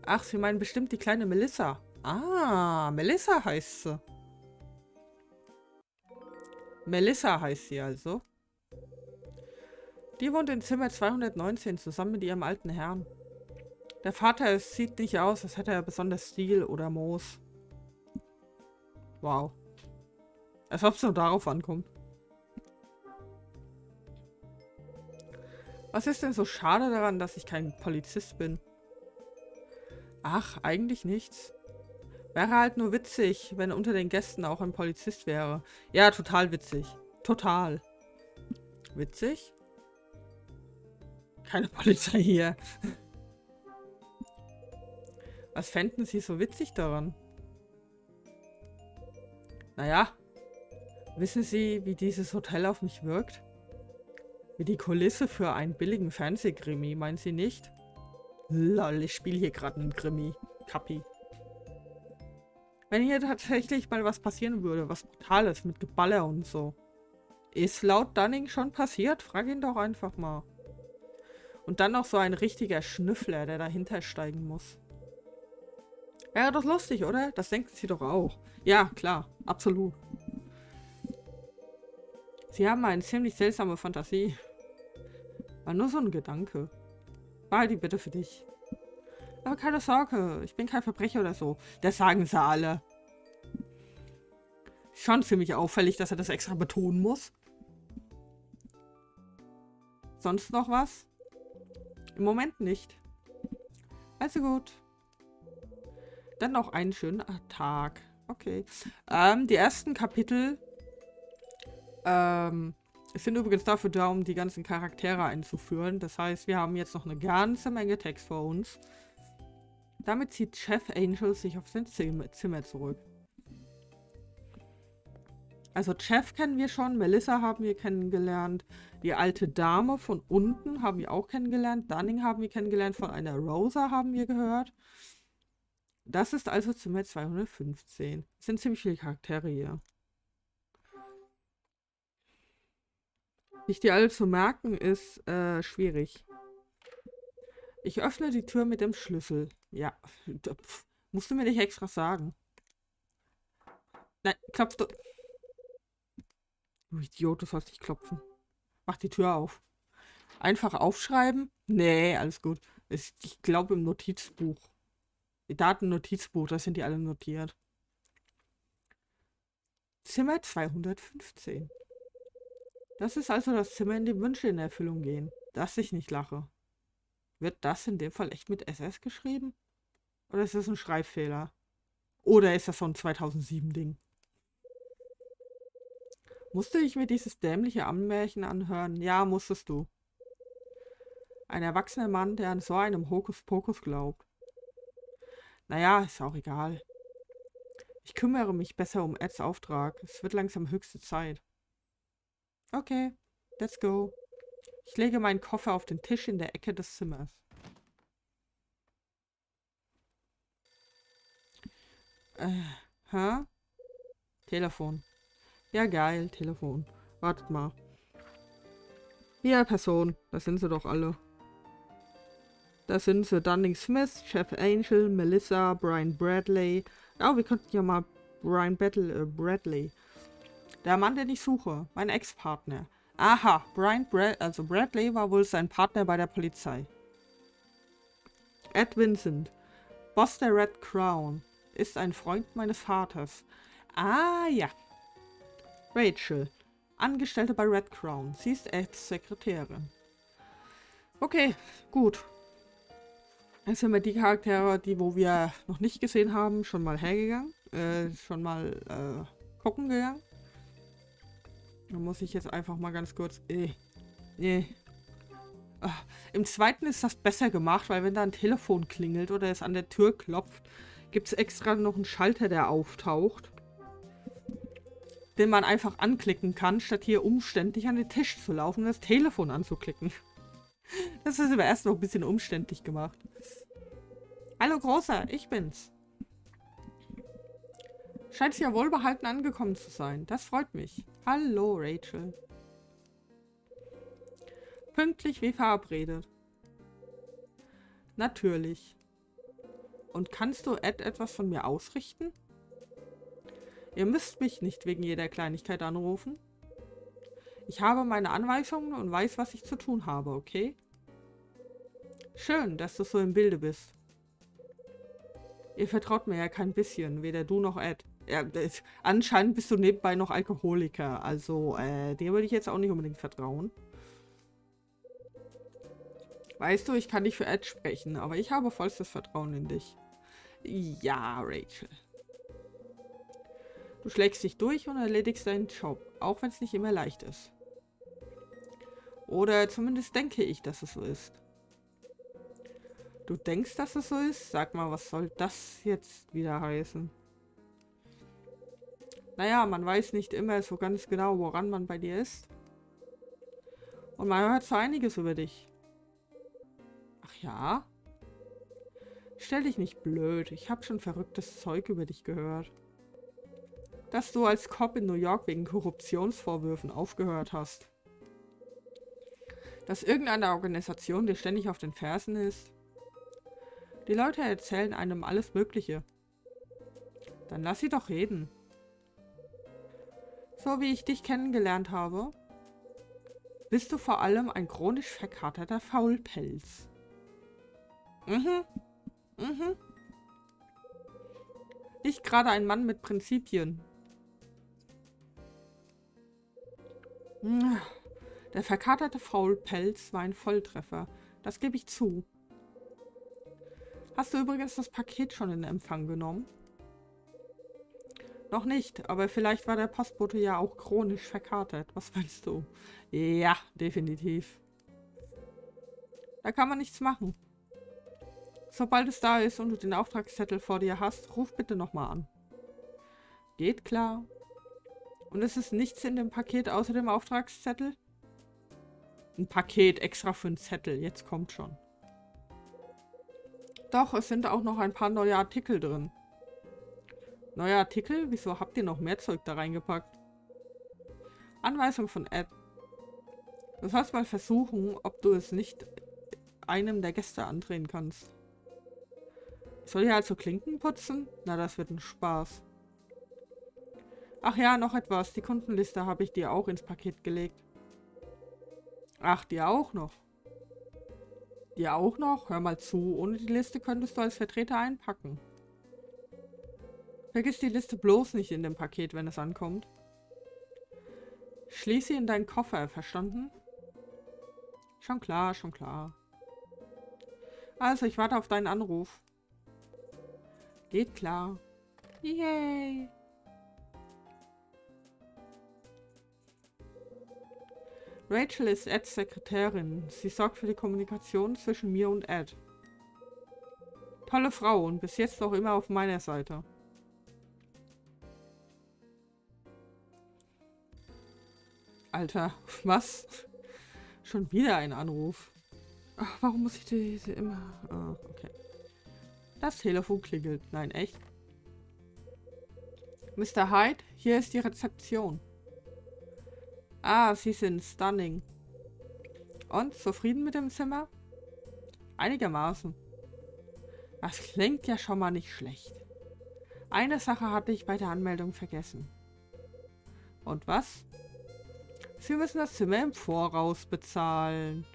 Speaker 1: Ach, Sie meinen bestimmt die kleine Melissa. Ah, Melissa heißt sie. Melissa heißt sie also. Die wohnt in Zimmer 219 zusammen mit ihrem alten Herrn. Der Vater es sieht nicht aus, als hätte er besonders Stil oder Moos. Wow. Als ob es nur darauf ankommt. Was ist denn so schade daran, dass ich kein Polizist bin? Ach, eigentlich nichts. Wäre halt nur witzig, wenn unter den Gästen auch ein Polizist wäre. Ja, total witzig. Total. Witzig? Keine Polizei hier. Was fänden Sie so witzig daran? Naja, wissen Sie, wie dieses Hotel auf mich wirkt? Wie die Kulisse für einen billigen Fernsehkrimi, meinen Sie nicht? Lol, ich spiele hier gerade einen Krimi. Kappi. Wenn hier tatsächlich mal was passieren würde, was Brutales mit Geballer und so. Ist laut Dunning schon passiert? Frag ihn doch einfach mal. Und dann noch so ein richtiger Schnüffler, der dahinter steigen muss. Wäre doch lustig, oder? Das denken sie doch auch. Ja, klar. Absolut. Sie haben eine ziemlich seltsame Fantasie. War nur so ein Gedanke. War die bitte für dich. Aber keine Sorge, ich bin kein Verbrecher oder so. Das sagen sie alle. Schon ziemlich auffällig, dass er das extra betonen muss. Sonst noch was? Im Moment nicht. Also gut. Dann noch einen schönen Tag. Okay. Ähm, die ersten Kapitel ähm, sind übrigens dafür da, um die ganzen Charaktere einzuführen. Das heißt, wir haben jetzt noch eine ganze Menge Text vor uns. Damit zieht Chef Angel sich auf sein Zimmer zurück. Also Chef kennen wir schon, Melissa haben wir kennengelernt, die alte Dame von unten haben wir auch kennengelernt, Dunning haben wir kennengelernt, von einer Rosa haben wir gehört. Das ist also Zimmer 215. Das sind ziemlich viele Charaktere hier. Sich die alle zu merken, ist äh, schwierig. Ich öffne die Tür mit dem Schlüssel. Ja, pf, musst du mir nicht extra sagen. Nein, klopf du. Du Idiot, du sollst nicht klopfen. Mach die Tür auf. Einfach aufschreiben? Nee, alles gut. Ich glaube im Notizbuch. Die Datennotizbuch, da sind die alle notiert. Zimmer 215. Das ist also das Zimmer, in dem Wünsche in Erfüllung gehen. Dass ich nicht lache. Wird das in dem Fall echt mit SS geschrieben? Oder ist das ein Schreibfehler? Oder ist das so ein 2007-Ding? Musste ich mir dieses dämliche Ammenmärchen anhören? Ja, musstest du. Ein erwachsener Mann, der an so einem Hokuspokus glaubt. Naja, ist auch egal. Ich kümmere mich besser um Eds Auftrag. Es wird langsam höchste Zeit. Okay, let's go. Ich lege meinen Koffer auf den Tisch in der Ecke des Zimmers. Äh, hä? Telefon. Ja, geil, Telefon. Wartet mal. Ja, Person. Da sind sie doch alle. Da sind sie. Dunning Smith, Jeff Angel, Melissa, Brian Bradley. Oh, wir könnten ja mal Brian Battle, äh, Bradley. Der Mann, den ich suche. Mein Ex-Partner. Aha, Brian Brad also Bradley war wohl sein Partner bei der Polizei. Ed Vincent. Boss der Red Crown. Ist ein Freund meines Vaters. Ah, ja. Rachel. Angestellte bei Red Crown. Sie ist Ex-Sekretärin. Okay, gut. Jetzt sind wir die Charaktere, die wo wir noch nicht gesehen haben, schon mal hergegangen. Äh, schon mal äh, gucken gegangen. Da muss ich jetzt einfach mal ganz kurz... Äh, nee. Ach, Im zweiten ist das besser gemacht, weil wenn da ein Telefon klingelt oder es an der Tür klopft, gibt es extra noch einen Schalter, der auftaucht den man einfach anklicken kann, statt hier umständlich an den Tisch zu laufen und das Telefon anzuklicken. Das ist aber erst noch ein bisschen umständlich gemacht. Hallo Großer, ich bin's. Scheint ja wohlbehalten angekommen zu sein. Das freut mich. Hallo, Rachel. Pünktlich wie verabredet. Natürlich. Und kannst du Ed etwas von mir ausrichten? Ihr müsst mich nicht wegen jeder Kleinigkeit anrufen. Ich habe meine Anweisungen und weiß, was ich zu tun habe, okay? Schön, dass du so im Bilde bist. Ihr vertraut mir ja kein bisschen, weder du noch Ed. Ja, das, anscheinend bist du nebenbei noch Alkoholiker, also äh, dir würde ich jetzt auch nicht unbedingt vertrauen. Weißt du, ich kann nicht für Ed sprechen, aber ich habe vollstes Vertrauen in dich. Ja, Rachel. Du schlägst dich durch und erledigst deinen Job, auch wenn es nicht immer leicht ist. Oder zumindest denke ich, dass es so ist. Du denkst, dass es so ist? Sag mal, was soll das jetzt wieder heißen? Naja, man weiß nicht immer so ganz genau, woran man bei dir ist. Und man hört so einiges über dich. Ach ja? Stell dich nicht blöd. Ich habe schon verrücktes Zeug über dich gehört dass du als Cop in New York wegen Korruptionsvorwürfen aufgehört hast. Dass irgendeine Organisation dir ständig auf den Fersen ist. Die Leute erzählen einem alles Mögliche. Dann lass sie doch reden. So wie ich dich kennengelernt habe, bist du vor allem ein chronisch verkaterter Faulpelz. Mhm. Mhm. Nicht gerade ein Mann mit Prinzipien. Der verkaterte Faulpelz war ein Volltreffer. Das gebe ich zu. Hast du übrigens das Paket schon in Empfang genommen? Noch nicht, aber vielleicht war der Postbote ja auch chronisch verkatert. Was meinst du? Ja, definitiv. Da kann man nichts machen. Sobald es da ist und du den Auftragszettel vor dir hast, ruf bitte nochmal an. Geht klar. Und es ist nichts in dem Paket außer dem Auftragszettel? Ein Paket extra für einen Zettel. Jetzt kommt schon. Doch, es sind auch noch ein paar neue Artikel drin. Neue Artikel? Wieso habt ihr noch mehr Zeug da reingepackt? Anweisung von Ed. Du sollst mal versuchen, ob du es nicht einem der Gäste andrehen kannst. Soll ich also Klinken putzen? Na, das wird ein Spaß. Ach ja, noch etwas. Die Kundenliste habe ich dir auch ins Paket gelegt. Ach, dir auch noch. Dir auch noch? Hör mal zu. Ohne die Liste könntest du als Vertreter einpacken. Vergiss die Liste bloß nicht in dem Paket, wenn es ankommt. Schließ sie in deinen Koffer, verstanden? Schon klar, schon klar. Also, ich warte auf deinen Anruf. Geht klar. Yay! Rachel ist Eds Sekretärin. Sie sorgt für die Kommunikation zwischen mir und Ed. Tolle Frau und bis jetzt auch immer auf meiner Seite. Alter, was? Schon wieder ein Anruf. Ach, warum muss ich diese immer... Ah, okay. Das Telefon klingelt. Nein, echt? Mr. Hyde, hier ist die Rezeption. Ah, Sie sind stunning. Und, zufrieden mit dem Zimmer? Einigermaßen. Das klingt ja schon mal nicht schlecht. Eine Sache hatte ich bei der Anmeldung vergessen. Und was? Sie müssen das Zimmer im Voraus bezahlen.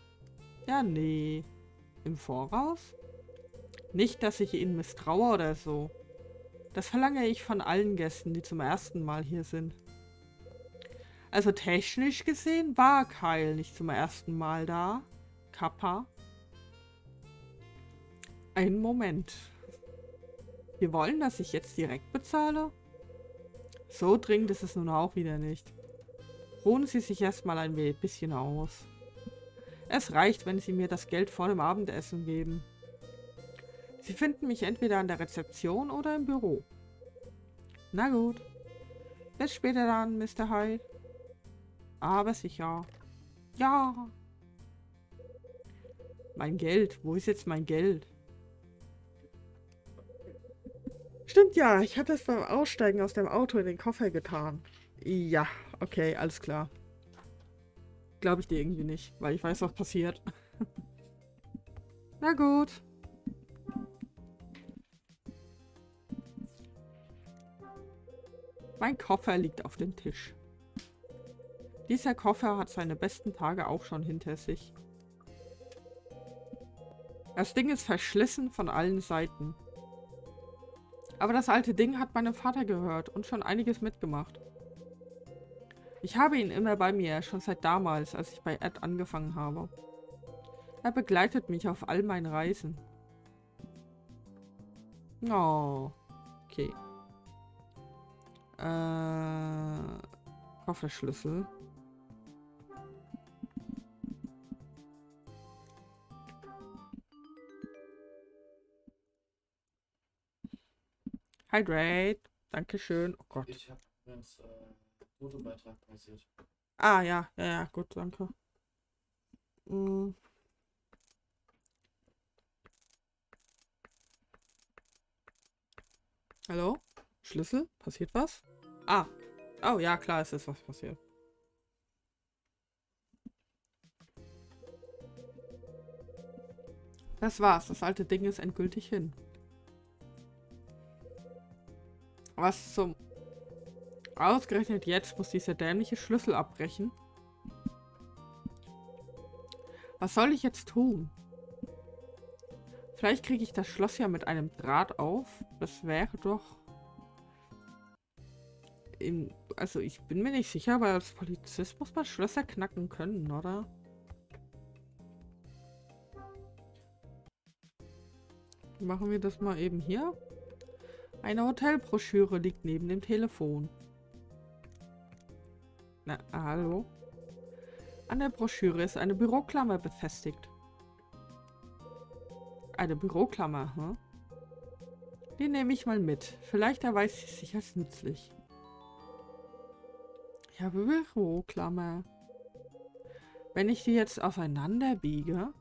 Speaker 1: Ja, nee. Im Voraus? Nicht, dass ich Ihnen misstraue oder so. Das verlange ich von allen Gästen, die zum ersten Mal hier sind. Also technisch gesehen war Kyle nicht zum ersten Mal da. Kappa. Einen Moment. Wir wollen, dass ich jetzt direkt bezahle? So dringend ist es nun auch wieder nicht. Ruhen Sie sich erstmal ein bisschen aus. Es reicht, wenn Sie mir das Geld vor dem Abendessen geben. Sie finden mich entweder an der Rezeption oder im Büro. Na gut. Bis später dann, Mr. Hyde. Aber sicher. Ja. Mein Geld. Wo ist jetzt mein Geld? Stimmt ja, ich habe es beim Aussteigen aus dem Auto in den Koffer getan. Ja, okay, alles klar. Glaube ich dir irgendwie nicht, weil ich weiß, was passiert. Na gut. Mein Koffer liegt auf dem Tisch. Dieser Koffer hat seine besten Tage auch schon hinter sich. Das Ding ist verschlissen von allen Seiten. Aber das alte Ding hat meinem Vater gehört und schon einiges mitgemacht. Ich habe ihn immer bei mir, schon seit damals, als ich bei Ed angefangen habe. Er begleitet mich auf all meinen Reisen. Oh, okay. Äh, Kofferschlüssel. Hydrate. Dankeschön. Oh Gott.
Speaker 2: Ich habe übrigens äh, Fotobeitrag pausiert.
Speaker 1: Ah, ja, ja, ja, gut, danke. Hm. Hallo? Schlüssel? Passiert was? Ah. Oh, ja, klar, es ist was passiert. Das war's. Das alte Ding ist endgültig hin. Was zum... Ausgerechnet jetzt muss dieser dämliche Schlüssel abbrechen. Was soll ich jetzt tun? Vielleicht kriege ich das Schloss ja mit einem Draht auf. Das wäre doch... Im, also ich bin mir nicht sicher, aber als Polizist muss man Schlösser knacken können, oder? Machen wir das mal eben hier. Eine Hotelbroschüre liegt neben dem Telefon. Na, hallo? An der Broschüre ist eine Büroklammer befestigt. Eine Büroklammer, hm? Die nehme ich mal mit. Vielleicht erweist sie sich als nützlich. Ich habe Büroklammer. Wenn ich die jetzt auseinander biege...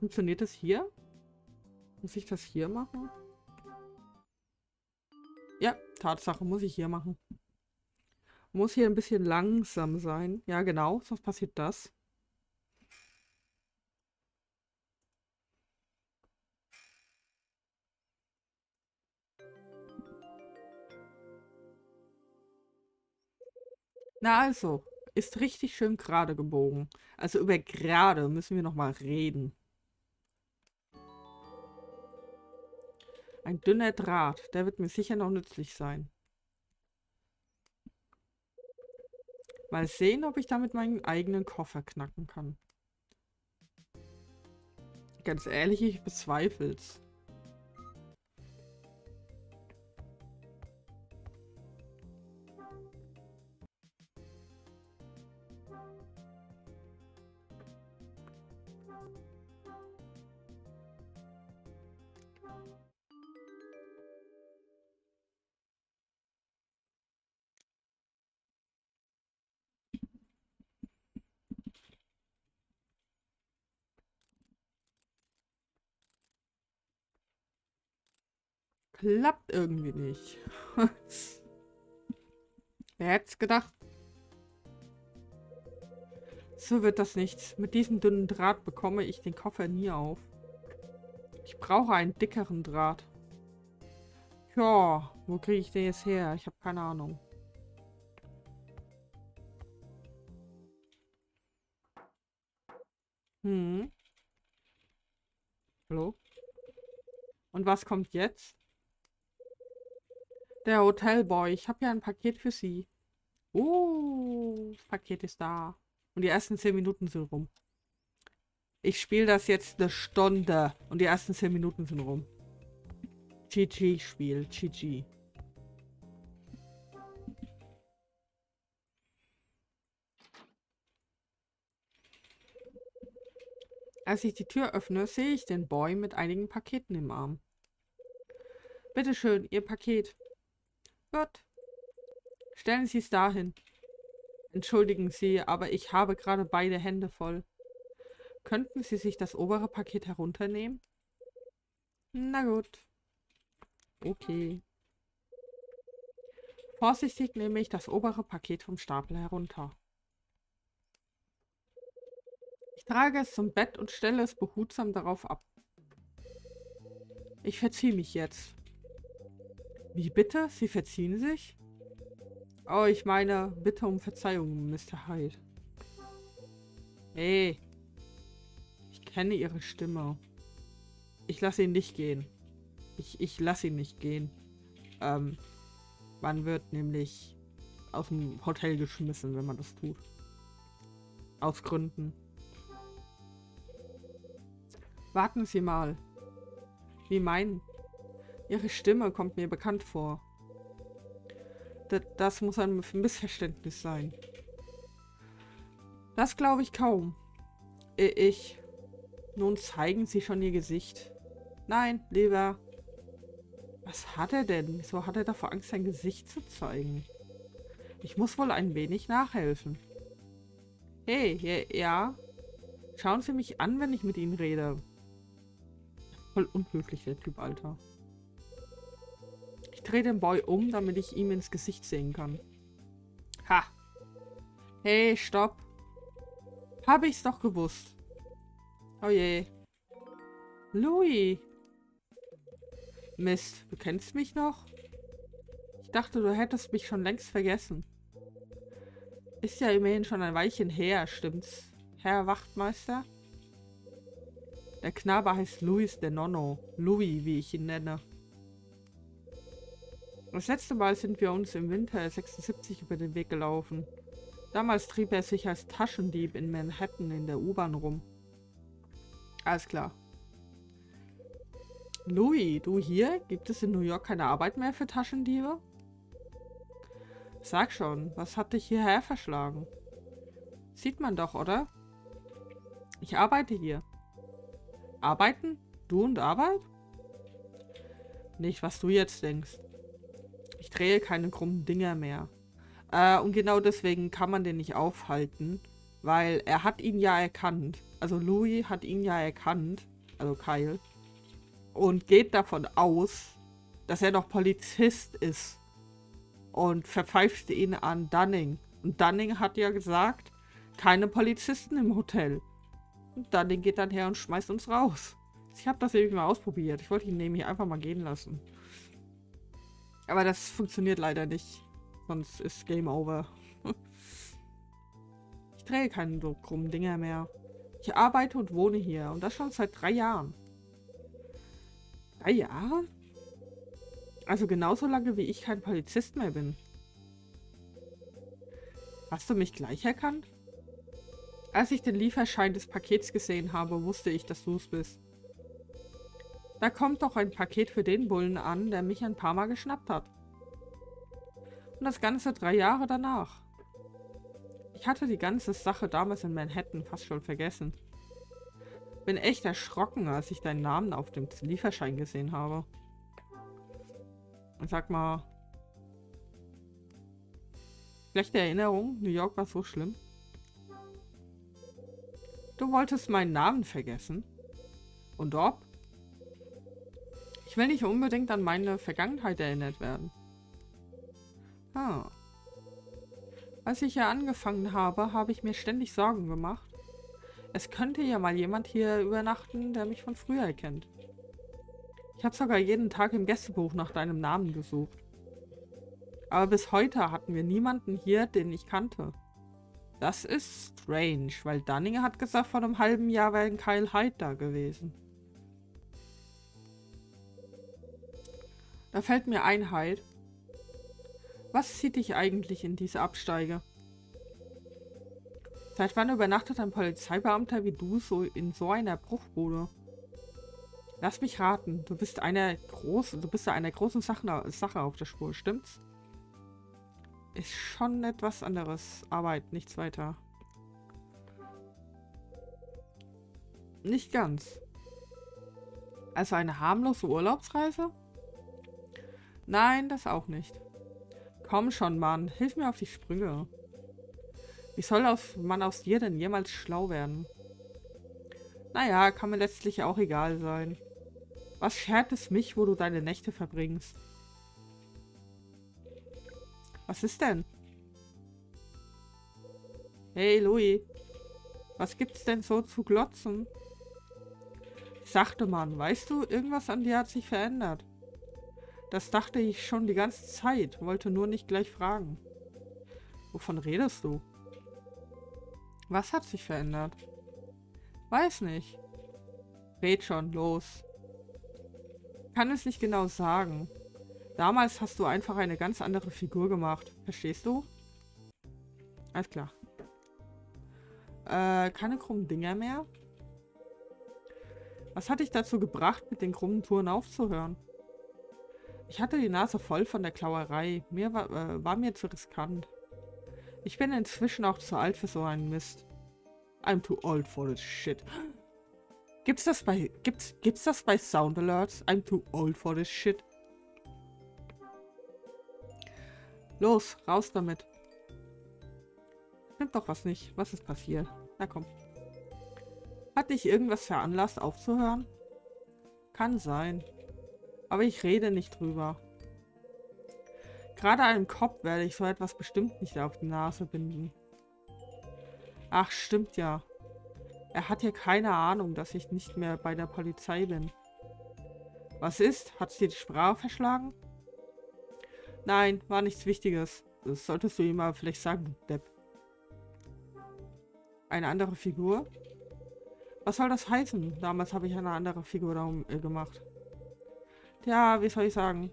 Speaker 1: Funktioniert das hier? Muss ich das hier machen? Ja, Tatsache, muss ich hier machen. Muss hier ein bisschen langsam sein. Ja, genau, sonst passiert das. Na also, ist richtig schön gerade gebogen. Also über gerade müssen wir nochmal reden. Ein dünner Draht, der wird mir sicher noch nützlich sein. Mal sehen, ob ich damit meinen eigenen Koffer knacken kann. Ganz ehrlich, ich bezweifle es. Klappt irgendwie nicht. Wer hätte es gedacht? So wird das nichts. Mit diesem dünnen Draht bekomme ich den Koffer nie auf. Ich brauche einen dickeren Draht. Ja, wo kriege ich den jetzt her? Ich habe keine Ahnung. Hm. Hallo? Und was kommt jetzt? Der Hotelboy, ich habe ja ein Paket für Sie. Oh, das Paket ist da. Und die ersten zehn Minuten sind rum. Ich spiele das jetzt eine Stunde und die ersten zehn Minuten sind rum. GG-Spiel, GG. Als ich die Tür öffne, sehe ich den Boy mit einigen Paketen im Arm. Bitte schön, Ihr Paket. Gut. Stellen Sie es dahin. Entschuldigen Sie, aber ich habe gerade beide Hände voll. Könnten Sie sich das obere Paket herunternehmen? Na gut. Okay. Vorsichtig nehme ich das obere Paket vom Stapel herunter. Ich trage es zum Bett und stelle es behutsam darauf ab. Ich verziehe mich jetzt. Wie bitte? Sie verziehen sich? Oh, ich meine, bitte um Verzeihung, Mr. Hyde. Hey. Ich kenne Ihre Stimme. Ich lasse ihn nicht gehen. Ich, ich lasse ihn nicht gehen. Ähm, man wird nämlich aus dem Hotel geschmissen, wenn man das tut. Aus Gründen. Warten Sie mal. Wie meinen? Ihre Stimme kommt mir bekannt vor. D das muss ein Missverständnis sein. Das glaube ich kaum. Ich. Nun zeigen Sie schon Ihr Gesicht. Nein, lieber. Was hat er denn? Wieso hat er davor Angst, sein Gesicht zu zeigen? Ich muss wohl ein wenig nachhelfen. Hey, ja, ja. Schauen Sie mich an, wenn ich mit Ihnen rede. Voll unhöflich, der Typ, Alter drehe den Boy um, damit ich ihm ins Gesicht sehen kann. Ha. Hey, stopp. Habe ich's doch gewusst. Oh je. Louis. Mist, du kennst mich noch? Ich dachte, du hättest mich schon längst vergessen. Ist ja immerhin schon ein Weilchen her, stimmt's, Herr Wachtmeister? Der Knabe heißt Louis de Nonno. Louis, wie ich ihn nenne. Das letzte Mal sind wir uns im Winter 76 über den Weg gelaufen. Damals trieb er sich als Taschendieb in Manhattan in der U-Bahn rum. Alles klar. Louis, du hier? Gibt es in New York keine Arbeit mehr für Taschendiebe? Sag schon, was hat dich hierher verschlagen? Sieht man doch, oder? Ich arbeite hier. Arbeiten? Du und Arbeit? Nicht, was du jetzt denkst. Ich drehe keine krummen Dinger mehr. Äh, und genau deswegen kann man den nicht aufhalten, weil er hat ihn ja erkannt. Also Louis hat ihn ja erkannt, also Kyle, und geht davon aus, dass er noch Polizist ist und verpfeift ihn an Dunning. Und Dunning hat ja gesagt, keine Polizisten im Hotel. Und Dunning geht dann her und schmeißt uns raus. Ich habe das nämlich mal ausprobiert. Ich wollte ihn nämlich einfach mal gehen lassen. Aber das funktioniert leider nicht. Sonst ist Game Over. drehe keine so krummen Dinger mehr. Ich arbeite und wohne hier und das schon seit drei Jahren. Drei Jahre? Also genauso lange, wie ich kein Polizist mehr bin. Hast du mich gleich erkannt? Als ich den Lieferschein des Pakets gesehen habe, wusste ich, dass du es bist. Da kommt doch ein Paket für den Bullen an, der mich ein paar Mal geschnappt hat. Und das Ganze drei Jahre danach. Ich hatte die ganze Sache damals in Manhattan fast schon vergessen. Bin echt erschrocken, als ich deinen Namen auf dem Lieferschein gesehen habe. Sag mal... Schlechte Erinnerung, New York war so schlimm. Du wolltest meinen Namen vergessen? Und ob? Ich will nicht unbedingt an meine Vergangenheit erinnert werden. Ah. Als ich hier angefangen habe, habe ich mir ständig Sorgen gemacht. Es könnte ja mal jemand hier übernachten, der mich von früher kennt. Ich habe sogar jeden Tag im Gästebuch nach deinem Namen gesucht. Aber bis heute hatten wir niemanden hier, den ich kannte. Das ist strange, weil Dunning hat gesagt, vor einem halben Jahr wäre ein Kyle Hyde da gewesen. Da fällt mir ein, Hyde. Was zieht dich eigentlich in diese Absteige? Seit wann übernachtet ein Polizeibeamter wie du so in so einer Bruchbude? Lass mich raten, du bist einer großen, du bist einer großen Sache auf der Spur, stimmt's? Ist schon etwas anderes. Arbeit, nichts weiter. Nicht ganz. Also eine harmlose Urlaubsreise? Nein, das auch nicht. Komm schon, Mann. Hilf mir auf die Sprünge. Wie soll aus, man aus dir denn jemals schlau werden? Naja, kann mir letztlich auch egal sein. Was schert es mich, wo du deine Nächte verbringst? Was ist denn? Hey, Louis. Was gibt's denn so zu glotzen? Sagte, Mann, weißt du, irgendwas an dir hat sich verändert. Das dachte ich schon die ganze Zeit, wollte nur nicht gleich fragen. Wovon redest du? Was hat sich verändert? Weiß nicht. Red schon, los. Kann es nicht genau sagen. Damals hast du einfach eine ganz andere Figur gemacht. Verstehst du? Alles klar. Äh, keine krummen Dinger mehr. Was hat dich dazu gebracht, mit den krummen Touren aufzuhören? Ich hatte die Nase voll von der Klauerei. Mir war, äh, war mir zu riskant. Ich bin inzwischen auch zu alt für so einen Mist. I'm too old for this shit. Gibt's das bei gibt's gibt's das bei Sound Alerts? I'm too old for this shit. Los, raus damit. Stimmt doch was nicht. Was ist passiert? Na komm. Hat dich irgendwas veranlasst aufzuhören? Kann sein. Aber ich rede nicht drüber. Gerade einem Kopf werde ich so etwas bestimmt nicht auf die Nase binden. Ach, stimmt ja. Er hat ja keine Ahnung, dass ich nicht mehr bei der Polizei bin. Was ist? Hat dir die Sprache verschlagen? Nein, war nichts Wichtiges. Das solltest du ihm mal vielleicht sagen, Depp. Eine andere Figur? Was soll das heißen? Damals habe ich eine andere Figur darum, äh, gemacht. Ja, wie soll ich sagen?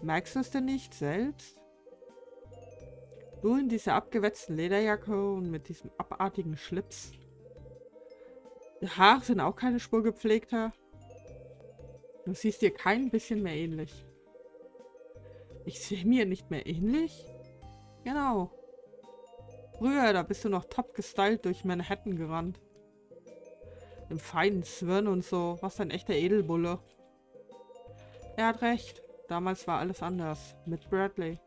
Speaker 1: Merkst du es denn nicht selbst? Du in dieser abgewetzten Lederjacke und mit diesem abartigen Schlips. Die Haare sind auch keine Spur gepflegter. Du siehst dir kein bisschen mehr ähnlich. Ich sehe mir nicht mehr ähnlich? Genau. Früher, da bist du noch top gestylt durch Manhattan gerannt. Im feinen Zwirn und so. Was ein echter Edelbulle. Er hat recht. Damals war alles anders. Mit Bradley.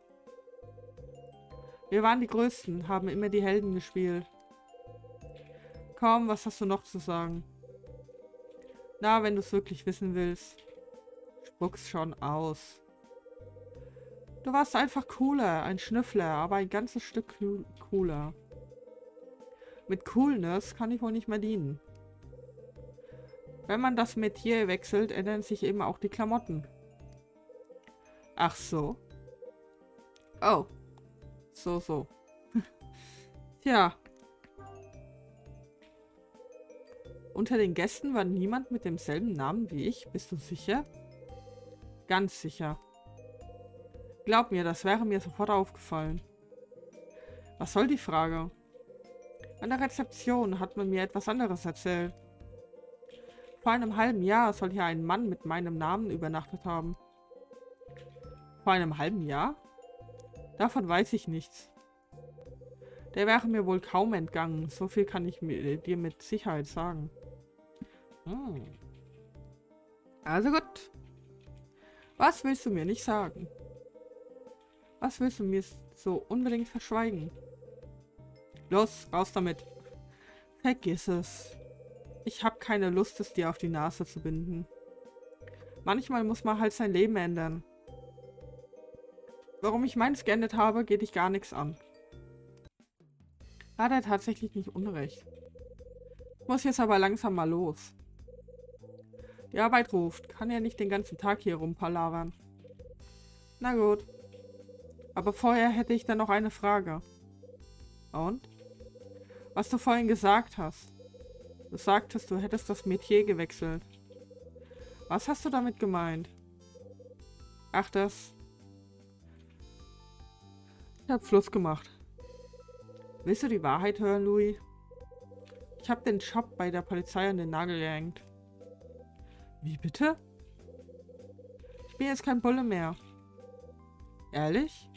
Speaker 1: Wir waren die Größten, haben immer die Helden gespielt. Komm, was hast du noch zu sagen? Na, wenn du es wirklich wissen willst. Spuck's schon aus. Du warst einfach cooler, ein Schnüffler, aber ein ganzes Stück cooler. Mit Coolness kann ich wohl nicht mehr dienen. Wenn man das Metier wechselt, ändern sich eben auch die Klamotten. Ach so. Oh. So, so. Tja. Unter den Gästen war niemand mit demselben Namen wie ich. Bist du sicher? Ganz sicher. Glaub mir, das wäre mir sofort aufgefallen. Was soll die Frage? An der Rezeption hat man mir etwas anderes erzählt. Vor einem halben Jahr soll hier ein Mann mit meinem Namen übernachtet haben. Vor einem halben Jahr? Davon weiß ich nichts. Der wäre mir wohl kaum entgangen. So viel kann ich mir, dir mit Sicherheit sagen. Hm. Also gut. Was willst du mir nicht sagen? Was willst du mir so unbedingt verschweigen? Los, raus damit. Vergiss es. Ich habe keine Lust, es dir auf die Nase zu binden. Manchmal muss man halt sein Leben ändern. Warum ich meins geendet habe, geht dich gar nichts an. Hat er tatsächlich nicht unrecht. Muss jetzt aber langsam mal los. Die Arbeit ruft. Kann ja nicht den ganzen Tag hier rumpalavern. Na gut. Aber vorher hätte ich dann noch eine Frage. Und? Was du vorhin gesagt hast. Du sagtest, du hättest das Metier gewechselt. Was hast du damit gemeint? Ach, das. Ich hab Schluss gemacht. Willst du die Wahrheit hören, Louis? Ich habe den Job bei der Polizei an den Nagel gehängt. Wie bitte? Ich bin jetzt kein Bulle mehr. Ehrlich?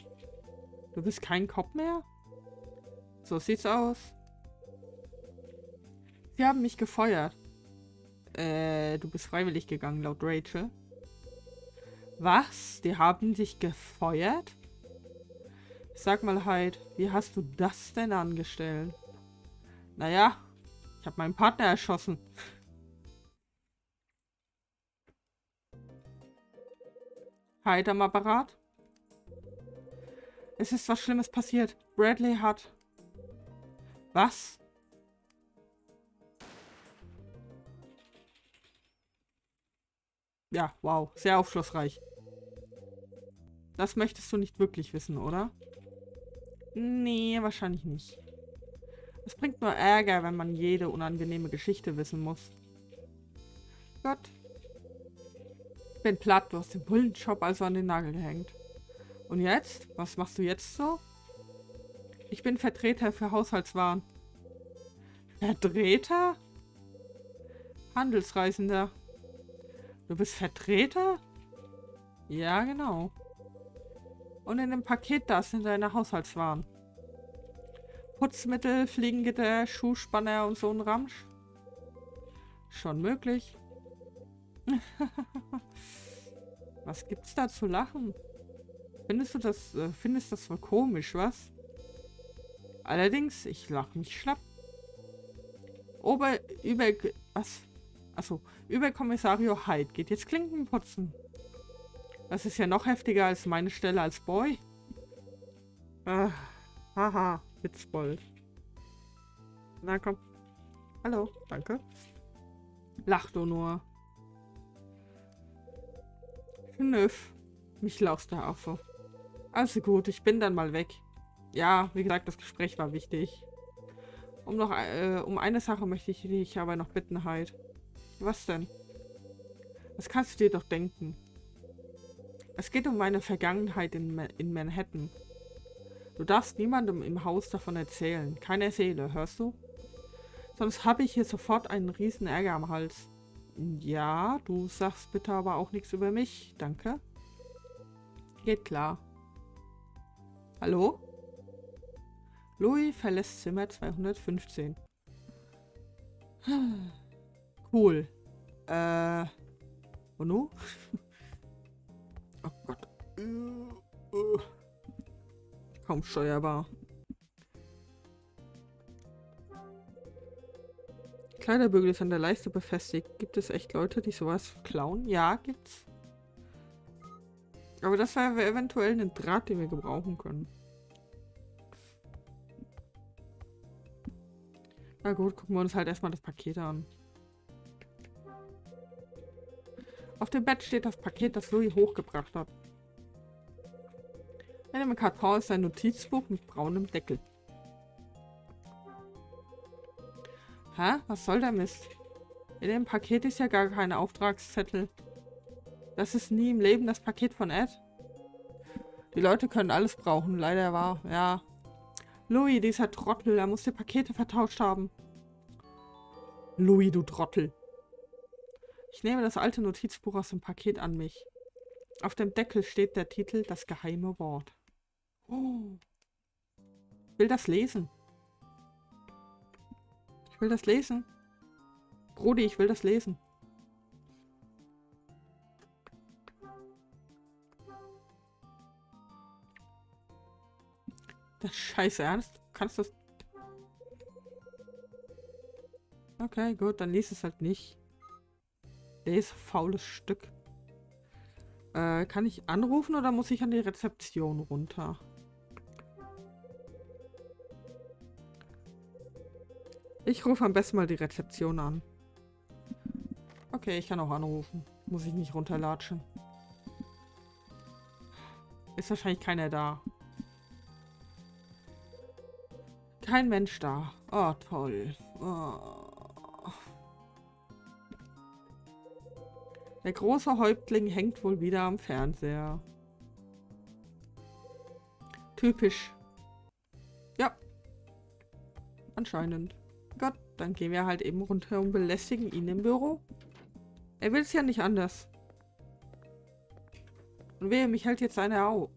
Speaker 1: Du bist kein Kopf mehr? So sieht's aus. Sie haben mich gefeuert. Äh, du bist freiwillig gegangen, laut Rachel. Was? Die haben dich gefeuert? Sag mal halt, wie hast du das denn angestellt? Naja, ich habe meinen Partner erschossen. Heid am Apparat? Es ist was Schlimmes passiert. Bradley hat... Was? Ja, wow. Sehr aufschlussreich. Das möchtest du nicht wirklich wissen, oder? Nee, wahrscheinlich nicht. Es bringt nur Ärger, wenn man jede unangenehme Geschichte wissen muss. Gott. Ich bin platt, du hast den Bullenshop also an den Nagel gehängt. Und jetzt? Was machst du jetzt so? Ich bin Vertreter für Haushaltswaren. Vertreter? Handelsreisender. Du bist Vertreter? Ja, genau. Und in dem Paket da sind deine Haushaltswaren. Putzmittel, Fliegengitter, Schuhspanner und so ein Ramsch. Schon möglich. was gibt's da zu lachen? Findest du das, äh, findest das voll komisch, was? Allerdings, ich lache mich schlapp. Ober, über, was? Achso, Überkommissario Hyde geht jetzt Klinken putzen. Das ist ja noch heftiger als meine Stelle als Boy. Äh, haha, Witzbold. Na komm. Hallo, danke. Lach du nur. Schnüff. Mich laust der Affe. Also gut, ich bin dann mal weg. Ja, wie gesagt, das Gespräch war wichtig. Um noch äh, um eine Sache möchte ich dich aber noch bitten, Hyde. Was denn? Das kannst du dir doch denken. Es geht um meine Vergangenheit in, Ma in Manhattan. Du darfst niemandem im Haus davon erzählen. Keine Seele, hörst du? Sonst habe ich hier sofort einen riesen Ärger am Hals. Ja, du sagst bitte aber auch nichts über mich. Danke. Geht klar. Hallo? Louis verlässt Zimmer 215. Cool. Äh. Und nu? Oh Gott. Kaum steuerbar. Kleiderbügel ist an der Leiste befestigt. Gibt es echt Leute, die sowas klauen? Ja, gibt's. Aber das wäre eventuell ein Draht, den wir gebrauchen können. Na gut, gucken wir uns halt erstmal das Paket an. Auf dem Bett steht das Paket, das Louis hochgebracht hat. In dem Karton ist ein Notizbuch mit braunem Deckel. Hä? Was soll der Mist? In dem Paket ist ja gar kein Auftragszettel. Das ist nie im Leben das Paket von Ed. Die Leute können alles brauchen, leider war. Ja. Louis, dieser Trottel, er muss die Pakete vertauscht haben. Louis, du Trottel. Ich nehme das alte Notizbuch aus dem Paket an mich. Auf dem Deckel steht der Titel Das geheime Wort. Oh. Ich will das lesen. Ich will das lesen. Brody, ich will das lesen. Das scheiße Ernst? Kannst du das... Okay, gut, dann lies es halt nicht. Lese faules Stück. Äh, kann ich anrufen oder muss ich an die Rezeption runter? Ich rufe am besten mal die Rezeption an. Okay, ich kann auch anrufen. Muss ich nicht runterlatschen. Ist wahrscheinlich keiner da. Kein Mensch da. Oh, toll. Oh. Der große Häuptling hängt wohl wieder am Fernseher. Typisch. Ja. Anscheinend. Gott, dann gehen wir halt eben runter und belästigen ihn im Büro. Er will es ja nicht anders. Und wehe, mich hält jetzt eine Au.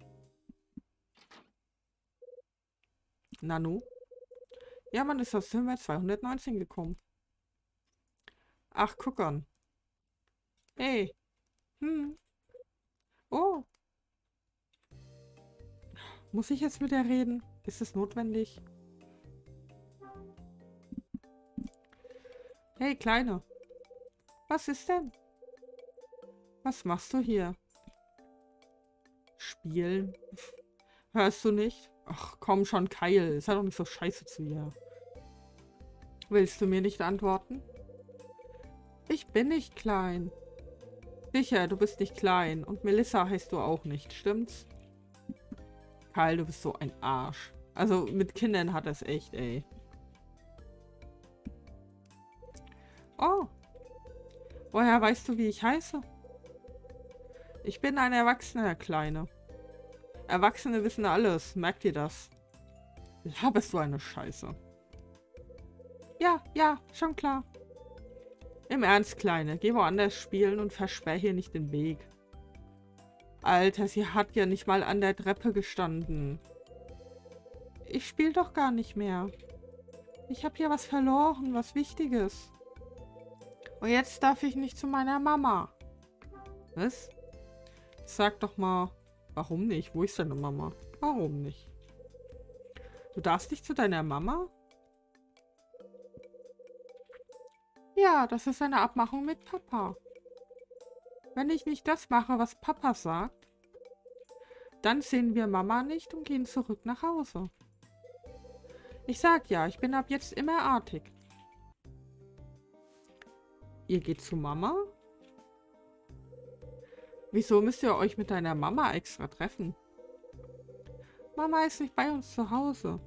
Speaker 1: Nanu? Ja, man ist aus Zimmer 219 gekommen. Ach, guck an. Hey. Hm. Oh. Muss ich jetzt mit der reden? Ist es notwendig? Hey, Kleine. Was ist denn? Was machst du hier? Spielen? Hörst du nicht? Ach, komm schon, Kyle. Sei doch nicht so scheiße zu ihr. Willst du mir nicht antworten? Ich bin nicht klein. Sicher, du bist nicht klein. Und Melissa heißt du auch nicht, stimmt's? Kyle, du bist so ein Arsch. Also mit Kindern hat es echt, ey. Oh. Woher weißt du, wie ich heiße? Ich bin ein Erwachsener, Kleine. Erwachsene wissen alles. Merkt ihr das? Laberst du eine Scheiße? Ja, ja, schon klar. Im Ernst, Kleine. Geh woanders spielen und versperr hier nicht den Weg. Alter, sie hat ja nicht mal an der Treppe gestanden. Ich spiele doch gar nicht mehr. Ich habe hier was verloren, was Wichtiges. Und jetzt darf ich nicht zu meiner Mama. Was? Sag doch mal, warum nicht? Wo ist deine Mama? Warum nicht? Du darfst nicht zu deiner Mama? Ja, das ist eine Abmachung mit Papa. Wenn ich nicht das mache, was Papa sagt, dann sehen wir Mama nicht und gehen zurück nach Hause. Ich sag ja, ich bin ab jetzt immer artig. Ihr geht zu Mama? Wieso müsst ihr euch mit deiner Mama extra treffen? Mama ist nicht bei uns zu Hause.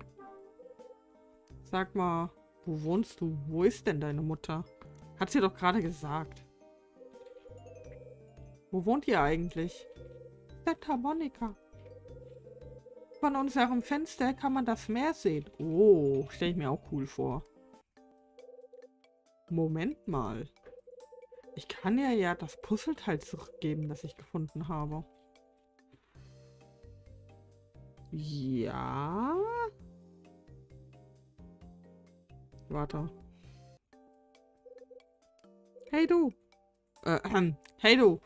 Speaker 1: Sag mal, wo wohnst du? Wo ist denn deine Mutter? Hat sie doch gerade gesagt. Wo wohnt ihr eigentlich? Santa Monica. Von unserem Fenster kann man das Meer sehen. Oh, stelle ich mir auch cool vor. Moment mal. Ich kann ja ja das Puzzleteil zurückgeben, das ich gefunden habe. Ja. Warte. Hey du. Äh, hey du.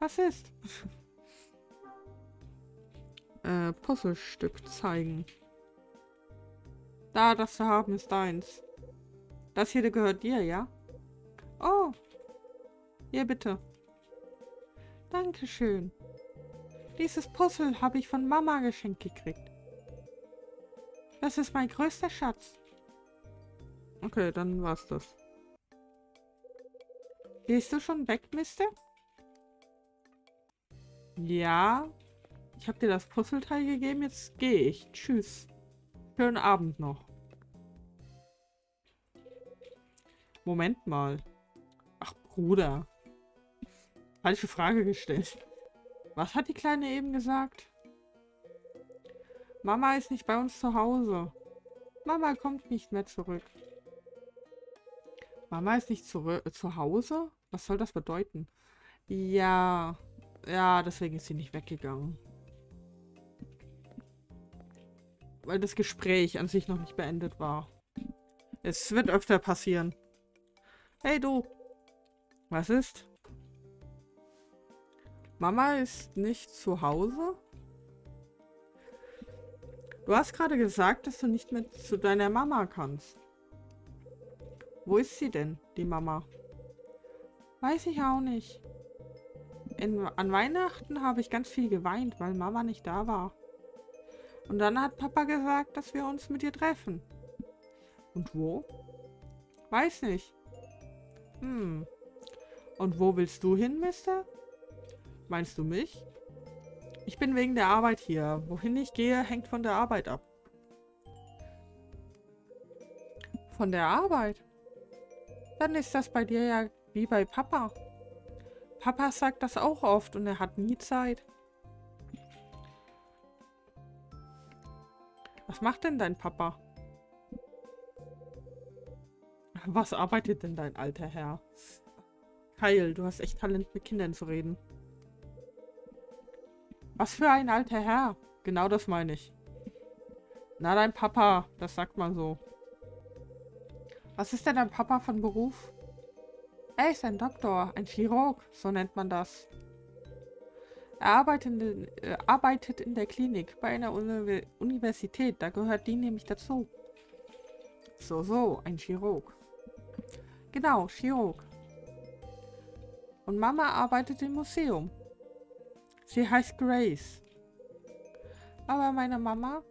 Speaker 1: Was ist? äh, Puzzlestück zeigen. Da, das zu haben ist deins. Das hier gehört dir, ja? Oh. Hier bitte. Dankeschön. Dieses Puzzle habe ich von Mama geschenkt gekriegt. Das ist mein größter Schatz. Okay, dann war's das. Gehst du schon weg, Mister? Ja. Ich habe dir das Puzzleteil gegeben, jetzt gehe ich. Tschüss. Schönen Abend noch. Moment mal. Bruder. Falsche Frage gestellt. Was hat die Kleine eben gesagt? Mama ist nicht bei uns zu Hause. Mama kommt nicht mehr zurück. Mama ist nicht zu, zu Hause? Was soll das bedeuten? Ja, ja, deswegen ist sie nicht weggegangen. Weil das Gespräch an sich noch nicht beendet war. Es wird öfter passieren. Hey du. Was ist? Mama ist nicht zu Hause? Du hast gerade gesagt, dass du nicht mehr zu deiner Mama kannst. Wo ist sie denn, die Mama? Weiß ich auch nicht. In, an Weihnachten habe ich ganz viel geweint, weil Mama nicht da war. Und dann hat Papa gesagt, dass wir uns mit ihr treffen. Und wo? Weiß nicht. Hm. Und wo willst du hin, Mister? Meinst du mich? Ich bin wegen der Arbeit hier. Wohin ich gehe, hängt von der Arbeit ab. Von der Arbeit? Dann ist das bei dir ja wie bei Papa. Papa sagt das auch oft und er hat nie Zeit. Was macht denn dein Papa? Was arbeitet denn dein alter Herr? Kyle, du hast echt Talent, mit Kindern zu reden. Was für ein alter Herr. Genau das meine ich. Na, dein Papa. Das sagt man so. Was ist denn dein Papa von Beruf? Er ist ein Doktor, ein Chirurg, so nennt man das. Er arbeitet in, äh, arbeitet in der Klinik bei einer Uni Universität, da gehört die nämlich dazu. So, so, ein Chirurg. Genau, Chirurg. Und Mama arbeitet im Museum. Sie heißt Grace. Aber meine Mama?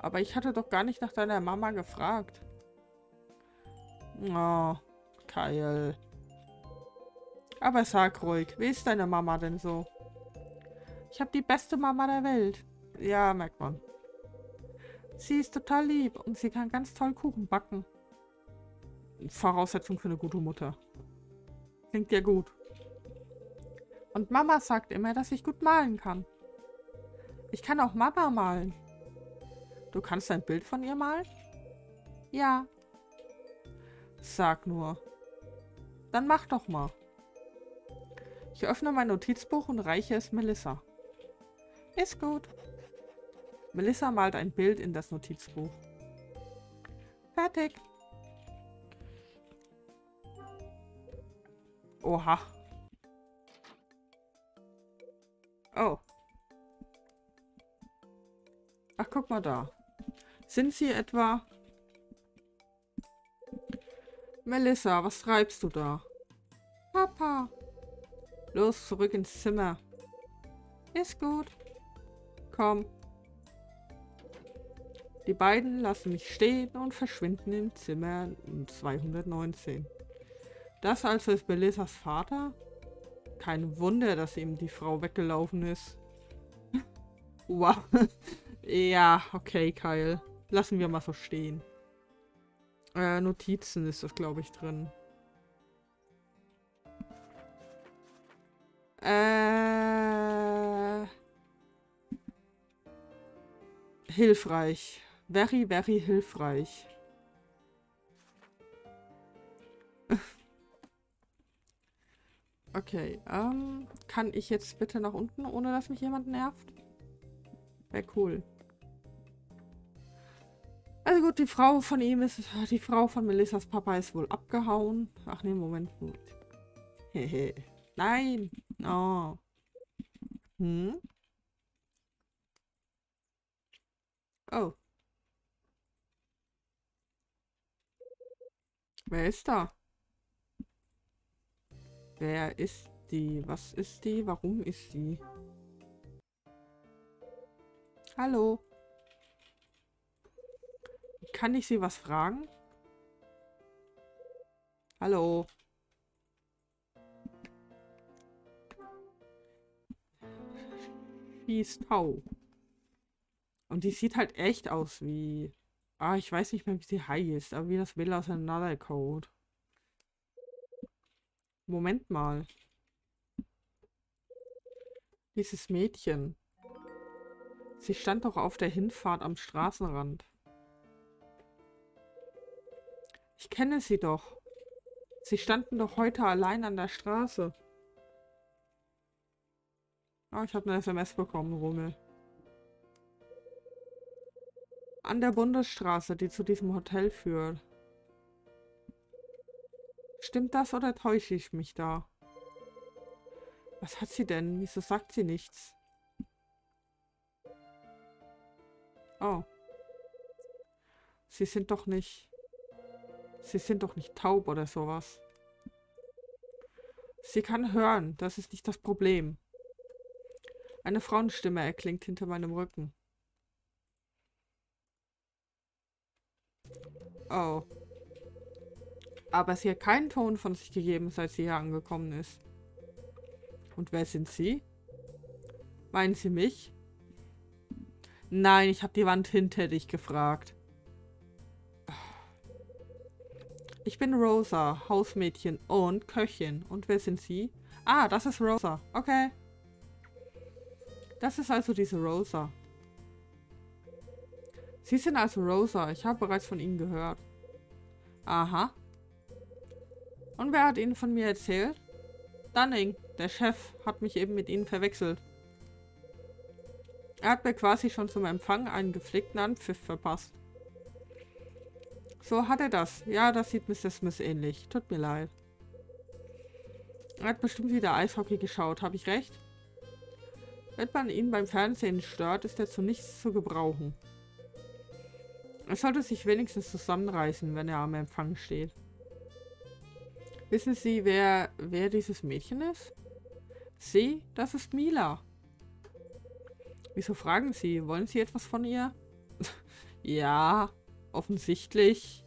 Speaker 1: Aber ich hatte doch gar nicht nach deiner Mama gefragt. Oh, Kyle. Aber sag ruhig, wie ist deine Mama denn so? Ich habe die beste Mama der Welt. Ja, merkt man. Sie ist total lieb und sie kann ganz toll Kuchen backen. Voraussetzung für eine gute Mutter. Klingt ja gut. Und Mama sagt immer, dass ich gut malen kann. Ich kann auch Mama malen. Du kannst ein Bild von ihr malen? Ja. Sag nur. Dann mach doch mal. Ich öffne mein Notizbuch und reiche es Melissa. Ist gut. Melissa malt ein Bild in das Notizbuch. Fertig. Oha. Oh. Ach, guck mal da. Sind sie etwa... Melissa, was treibst du da? Papa. Los, zurück ins Zimmer. Ist gut. Komm. Die beiden lassen mich stehen und verschwinden im Zimmer 219. Das also ist Melissas Vater? Kein Wunder, dass ihm die Frau weggelaufen ist. wow. ja, okay, Kyle. Lassen wir mal so stehen. Äh, Notizen ist das, glaube ich, drin. Äh... Hilfreich. Very, very hilfreich. Okay, ähm, kann ich jetzt bitte nach unten, ohne dass mich jemand nervt? Wäre cool. Also gut, die Frau von ihm ist, die Frau von Melissas Papa ist wohl abgehauen. Ach nee, Moment. Hehe. Nein. Oh. Hm? Oh. Wer ist da? Wer ist die? Was ist die? Warum ist die? Hallo? Kann ich sie was fragen? Hallo? Schieß Tau. Und die sieht halt echt aus wie... Ah, ich weiß nicht mehr, wie sie heißt, aber wie das Will aus Another Code. Moment mal. Dieses Mädchen. Sie stand doch auf der Hinfahrt am Straßenrand. Ich kenne sie doch. Sie standen doch heute allein an der Straße. Oh, ich habe eine SMS bekommen, Rummel. An der Bundesstraße, die zu diesem Hotel führt. Stimmt das oder täusche ich mich da? Was hat sie denn? Wieso sagt sie nichts? Oh. Sie sind doch nicht... Sie sind doch nicht taub oder sowas. Sie kann hören, das ist nicht das Problem. Eine Frauenstimme erklingt hinter meinem Rücken. Oh. Aber sie hat keinen Ton von sich gegeben, seit sie hier angekommen ist. Und wer sind Sie? Meinen Sie mich? Nein, ich habe die Wand hinter dich gefragt. Ich bin Rosa, Hausmädchen und Köchin. Und wer sind Sie? Ah, das ist Rosa. Okay. Das ist also diese Rosa. Sie sind also Rosa. Ich habe bereits von Ihnen gehört. Aha. Und wer hat Ihnen von mir erzählt? Dunning, der Chef, hat mich eben mit Ihnen verwechselt. Er hat mir quasi schon zum Empfang einen gepflegten Anpfiff verpasst. So hat er das. Ja, das sieht Mr. Smith ähnlich. Tut mir leid. Er hat bestimmt wieder Eishockey geschaut. Habe ich recht? Wenn man ihn beim Fernsehen stört, ist er zu nichts zu gebrauchen. Er sollte sich wenigstens zusammenreißen, wenn er am Empfang steht. Wissen Sie, wer, wer dieses Mädchen ist? Sie, das ist Mila. Wieso fragen Sie? Wollen Sie etwas von ihr? ja, offensichtlich.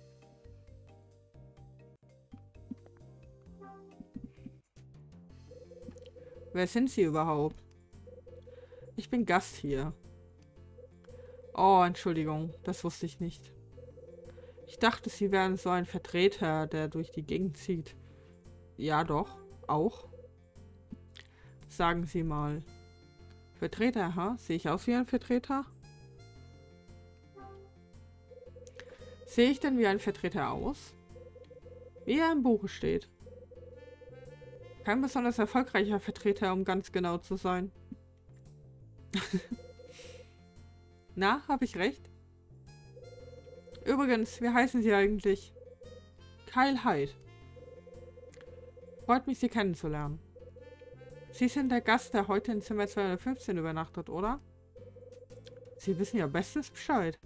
Speaker 1: Wer sind Sie überhaupt? Ich bin Gast hier. Oh, Entschuldigung, das wusste ich nicht. Ich dachte, Sie wären so ein Vertreter, der durch die Gegend zieht. Ja, doch. Auch. Sagen Sie mal. Vertreter, ha? Sehe ich aus wie ein Vertreter? Sehe ich denn wie ein Vertreter aus? Wie er im Buche steht. Kein besonders erfolgreicher Vertreter, um ganz genau zu sein. Na, habe ich recht? Übrigens, wie heißen Sie eigentlich? Kyle Hyde. Freut mich, Sie kennenzulernen. Sie sind der Gast, der heute in Zimmer 215 übernachtet, oder? Sie wissen ja bestens Bescheid.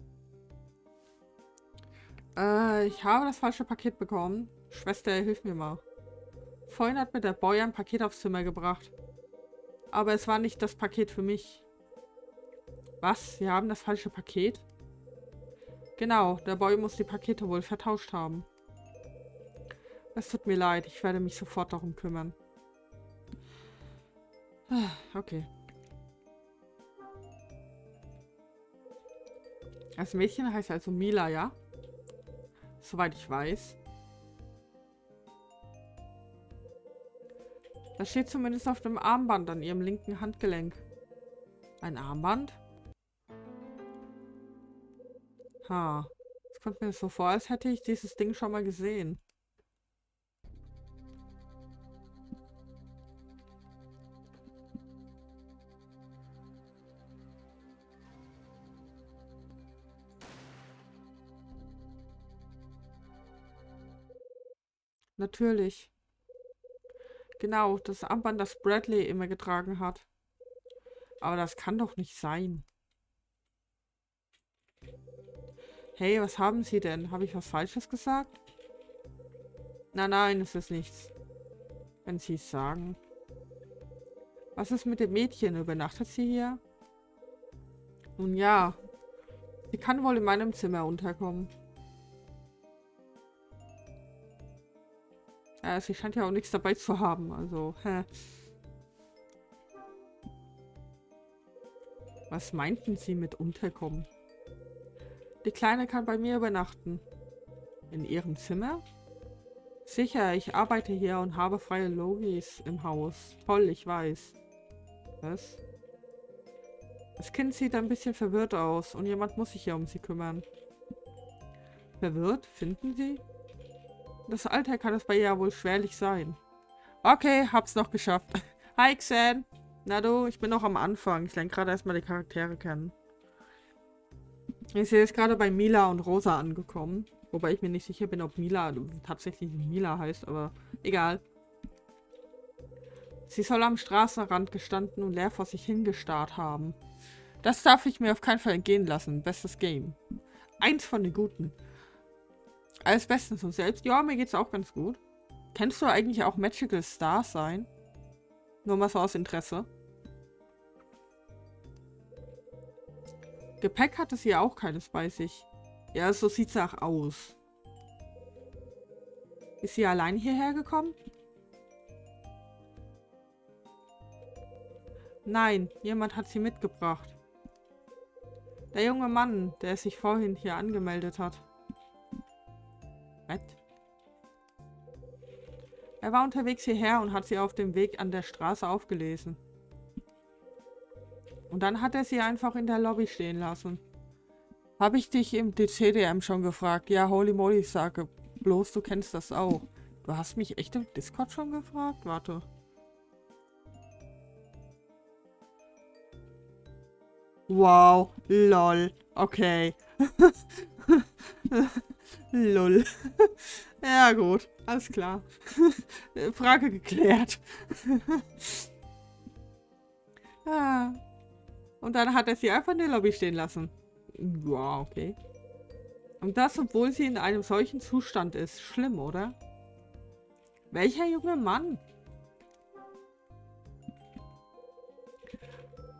Speaker 1: Äh, ich habe das falsche Paket bekommen. Schwester, hilf mir mal. Vorhin hat mir der Boy ein Paket aufs Zimmer gebracht. Aber es war nicht das Paket für mich. Was? Sie haben das falsche Paket? Genau, der Boy muss die Pakete wohl vertauscht haben. Es tut mir leid, ich werde mich sofort darum kümmern. Ah, okay. Das Mädchen heißt also Mila, ja? Soweit ich weiß. Das steht zumindest auf dem Armband an ihrem linken Handgelenk. Ein Armband? Ha. Es kommt mir so vor, als hätte ich dieses Ding schon mal gesehen. Natürlich. Genau, das Armband, das Bradley immer getragen hat. Aber das kann doch nicht sein. Hey, was haben Sie denn? Habe ich was Falsches gesagt? Nein, nein, es ist nichts. Wenn Sie es sagen. Was ist mit dem Mädchen? Übernachtet sie hier? Nun ja. Sie kann wohl in meinem Zimmer unterkommen. Ja, sie scheint ja auch nichts dabei zu haben, also, hä. Was meinten Sie mit unterkommen? Die Kleine kann bei mir übernachten. In ihrem Zimmer? Sicher, ich arbeite hier und habe freie Logis im Haus. Toll, ich weiß. Was? Das Kind sieht ein bisschen verwirrt aus und jemand muss sich hier um sie kümmern. Verwirrt, finden Sie? Das Alter kann es bei ihr ja wohl schwerlich sein. Okay, hab's noch geschafft. Hi, Xan. Na du, ich bin noch am Anfang. Ich lerne gerade erstmal die Charaktere kennen. Ich sehe jetzt gerade bei Mila und Rosa angekommen. Wobei ich mir nicht sicher bin, ob Mila tatsächlich Mila heißt, aber egal. Sie soll am Straßenrand gestanden und leer vor sich hingestarrt haben. Das darf ich mir auf keinen Fall entgehen lassen. Bestes Game. Eins von den guten. Alles bestens und selbst. Ja, mir geht's auch ganz gut. Kennst du eigentlich auch Magical Stars sein? Nur mal so aus Interesse. Gepäck hatte sie ja auch keines bei sich. Ja, so sieht's auch aus. Ist sie allein hierher gekommen? Nein, jemand hat sie mitgebracht. Der junge Mann, der sich vorhin hier angemeldet hat. Was? Er war unterwegs hierher und hat sie auf dem Weg an der Straße aufgelesen. Und dann hat er sie einfach in der Lobby stehen lassen. Habe ich dich im DCDM schon gefragt? Ja, holy moly, ich sage bloß, du kennst das auch. Du hast mich echt im Discord schon gefragt? Warte. Wow, lol. Okay. lol. ja, gut. Alles klar. Frage geklärt. ah. Und dann hat er sie einfach in der Lobby stehen lassen. Ja, okay. Und das, obwohl sie in einem solchen Zustand ist. Schlimm, oder? Welcher junge Mann?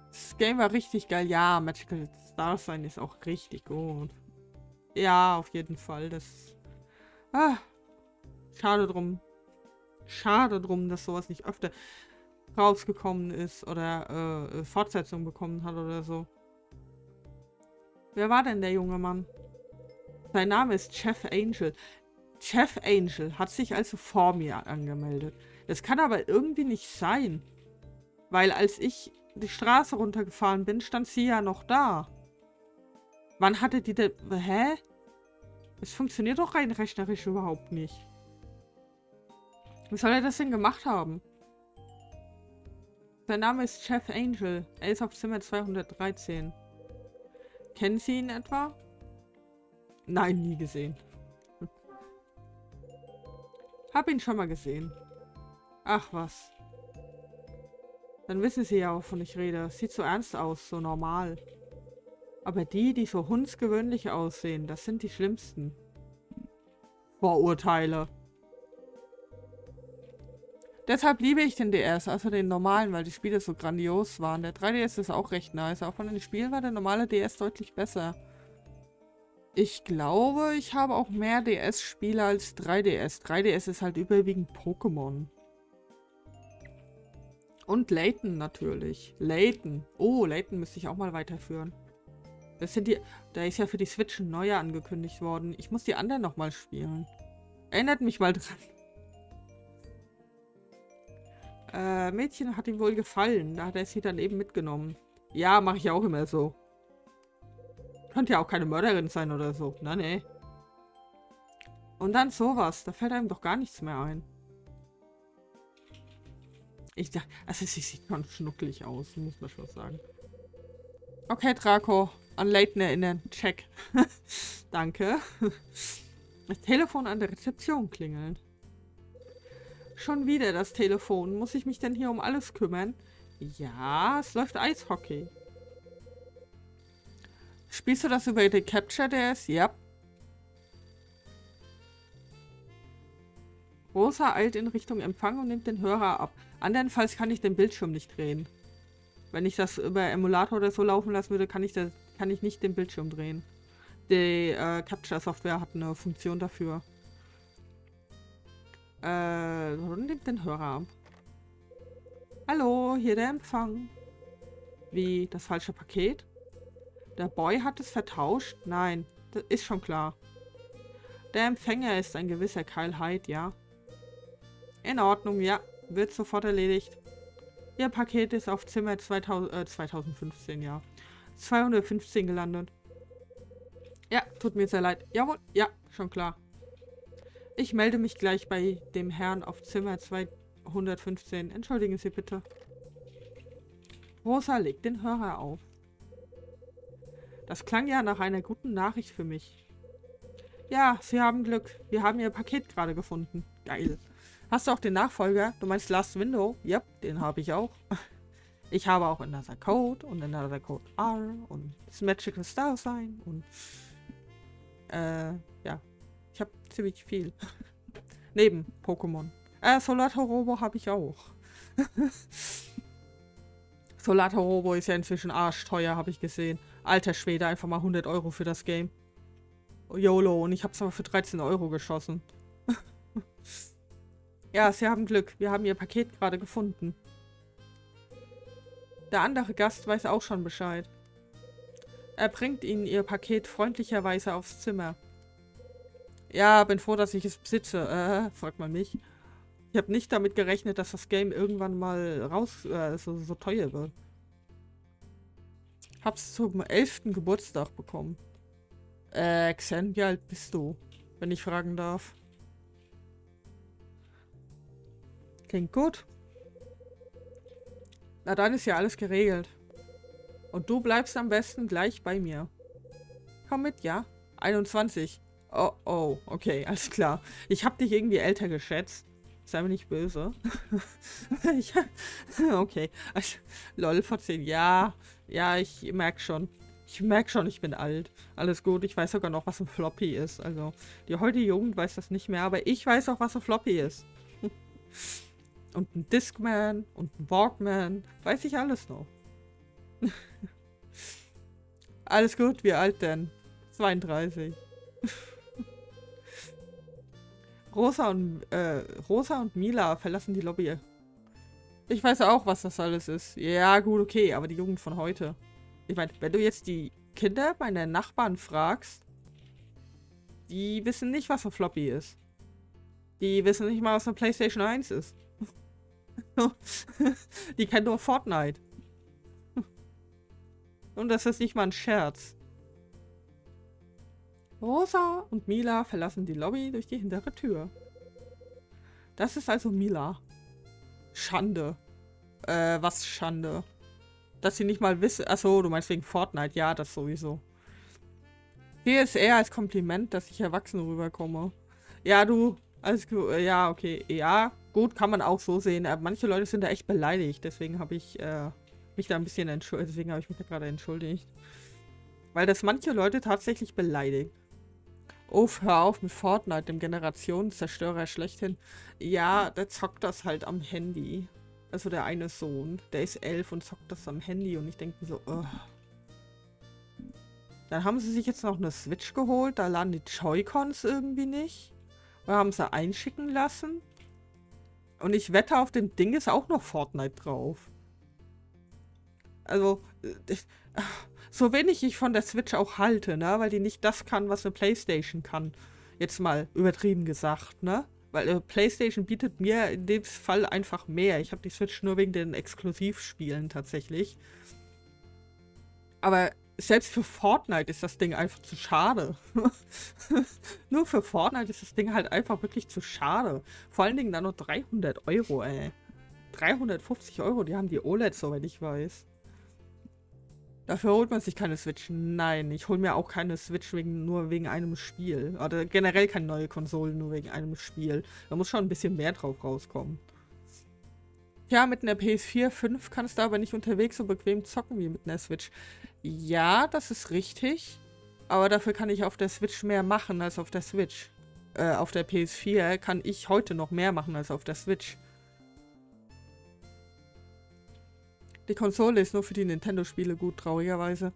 Speaker 1: Das Game war richtig geil. Ja, Magical Star Sign ist auch richtig gut. Ja, auf jeden Fall. Das. Ah, schade drum. Schade drum, dass sowas nicht öfter rausgekommen ist oder äh, Fortsetzung bekommen hat oder so. Wer war denn der junge Mann? Sein Name ist Chef Angel. Chef Angel hat sich also vor mir angemeldet. Das kann aber irgendwie nicht sein. Weil als ich die Straße runtergefahren bin, stand sie ja noch da. Wann hatte die denn... Hä? Es funktioniert doch rein rechnerisch überhaupt nicht. Wie soll er das denn gemacht haben? Sein Name ist Chef Angel. Er ist auf Zimmer 213. Kennen Sie ihn etwa? Nein, nie gesehen. Hab ihn schon mal gesehen. Ach was. Dann wissen Sie ja, wovon ich rede. Sieht so ernst aus, so normal. Aber die, die so hundsgewöhnlich aussehen, das sind die schlimmsten. Vorurteile. Deshalb liebe ich den DS, also den normalen, weil die Spiele so grandios waren. Der 3DS ist auch recht nice. Auch von den Spielen war der normale DS deutlich besser. Ich glaube, ich habe auch mehr DS-Spiele als 3DS. 3DS ist halt überwiegend Pokémon. Und Layton natürlich. Layton. Oh, Layton müsste ich auch mal weiterführen. Das sind die. Da ist ja für die Switch ein neuer angekündigt worden. Ich muss die anderen nochmal spielen. Erinnert mich mal dran. Äh, Mädchen hat ihm wohl gefallen. Da hat er sie dann eben mitgenommen. Ja, mache ich auch immer so. Könnte ja auch keine Mörderin sein oder so. Na, ne. Und dann sowas. Da fällt einem doch gar nichts mehr ein. Ich dachte, also sie sieht schon schnucklig aus, muss man schon sagen. Okay, Draco. An Leighton erinnern. Check. Danke. Das Telefon an der Rezeption klingeln. Schon wieder das Telefon. Muss ich mich denn hier um alles kümmern? Ja, es läuft Eishockey. Spielst du das über den Capture DS? Ja. Rosa eilt in Richtung Empfang und nimmt den Hörer ab. Andernfalls kann ich den Bildschirm nicht drehen. Wenn ich das über Emulator oder so laufen lassen würde, kann ich, das, kann ich nicht den Bildschirm drehen. Die äh, Capture-Software hat eine Funktion dafür. Äh, nimmt den Hörer ab. Hallo, hier der Empfang. Wie, das falsche Paket? Der Boy hat es vertauscht? Nein, das ist schon klar. Der Empfänger ist ein gewisser Kyle Hyde, ja. In Ordnung, ja. Wird sofort erledigt. Ihr Paket ist auf Zimmer 2000, äh, 2015, ja. 215 gelandet. Ja, tut mir sehr leid. Jawohl, ja, schon klar. Ich melde mich gleich bei dem Herrn auf Zimmer 215. Entschuldigen Sie bitte. Rosa legt den Hörer auf. Das klang ja nach einer guten Nachricht für mich. Ja, Sie haben Glück. Wir haben Ihr Paket gerade gefunden. Geil. Hast du auch den Nachfolger? Du meinst Last Window? Ja, yep, den habe ich auch. Ich habe auch Another Code und Another Code R und das Magical Star Sign und äh, ja. Ich habe ziemlich viel. Neben Pokémon. Äh, Solator Robo habe ich auch. Solator Robo ist ja inzwischen arschteuer, habe ich gesehen. Alter Schwede, einfach mal 100 Euro für das Game. YOLO, und ich habe es aber für 13 Euro geschossen. ja, Sie haben Glück. Wir haben Ihr Paket gerade gefunden. Der andere Gast weiß auch schon Bescheid. Er bringt Ihnen Ihr Paket freundlicherweise aufs Zimmer. Ja, bin froh, dass ich es besitze. Äh, fragt man mich. Ich habe nicht damit gerechnet, dass das Game irgendwann mal raus äh, so, so teuer wird. Hab's zum 11. Geburtstag bekommen. Äh, Xen, wie alt bist du? Wenn ich fragen darf. Klingt gut. Na dann ist ja alles geregelt. Und du bleibst am besten gleich bei mir. Komm mit, ja? 21. Oh, oh, okay, alles klar. Ich hab dich irgendwie älter geschätzt. Sei mir nicht böse. ich, okay. Also, lol, vor 10 Ja, ja, ich merk schon. Ich merke schon, ich bin alt. Alles gut, ich weiß sogar noch, was ein Floppy ist. Also, die heutige Jugend weiß das nicht mehr, aber ich weiß auch, was ein Floppy ist. Und ein Discman und ein Walkman. Weiß ich alles noch. alles gut, wie alt denn? 32. Rosa und, äh, Rosa und Mila verlassen die Lobby. Ich weiß auch, was das alles ist. Ja, gut, okay, aber die Jugend von heute. Ich meine, wenn du jetzt die Kinder meiner Nachbarn fragst, die wissen nicht, was ein Floppy ist. Die wissen nicht mal, was eine Playstation 1 ist. die kennen nur Fortnite. Und das ist nicht mal ein Scherz. Rosa und Mila verlassen die Lobby durch die hintere Tür. Das ist also Mila. Schande. Äh, was Schande? dass sie nicht mal wissen. Achso, du meinst wegen Fortnite. Ja, das sowieso. Hier ist eher als Kompliment, dass ich erwachsen rüberkomme. Ja, du. Alles gut. Äh, ja, okay. Ja, gut, kann man auch so sehen. Aber manche Leute sind da echt beleidigt. Deswegen habe ich äh, mich da ein bisschen entschuldigt. Deswegen habe ich mich da gerade entschuldigt. Weil das manche Leute tatsächlich beleidigt. Oh, hör auf mit Fortnite, dem Generationenzerstörer schlechthin. Ja, der zockt das halt am Handy. Also der eine Sohn, der ist elf und zockt das am Handy und ich denke so, oh. Dann haben sie sich jetzt noch eine Switch geholt, da laden die Joy-Cons irgendwie nicht. Oder haben sie einschicken lassen. Und ich wette, auf dem Ding ist auch noch Fortnite drauf. Also, äh, so wenig ich von der Switch auch halte, ne? Weil die nicht das kann, was eine Playstation kann. Jetzt mal übertrieben gesagt, ne? Weil äh, PlayStation bietet mir in dem Fall einfach mehr. Ich habe die Switch nur wegen den Exklusivspielen tatsächlich. Aber selbst für Fortnite ist das Ding einfach zu schade. nur für Fortnite ist das Ding halt einfach wirklich zu schade. Vor allen Dingen dann nur 300 Euro, ey. 350 Euro, die haben die OLED, soweit ich weiß. Dafür holt man sich keine Switch. Nein, ich hole mir auch keine Switch wegen, nur wegen einem Spiel. Oder generell keine neue Konsole nur wegen einem Spiel. Da muss schon ein bisschen mehr drauf rauskommen. Ja, mit einer PS4 5 kannst du aber nicht unterwegs so bequem zocken wie mit einer Switch. Ja, das ist richtig. Aber dafür kann ich auf der Switch mehr machen als auf der Switch. Äh, auf der PS4 kann ich heute noch mehr machen als auf der Switch. Die Konsole ist nur für die Nintendo-Spiele gut, traurigerweise.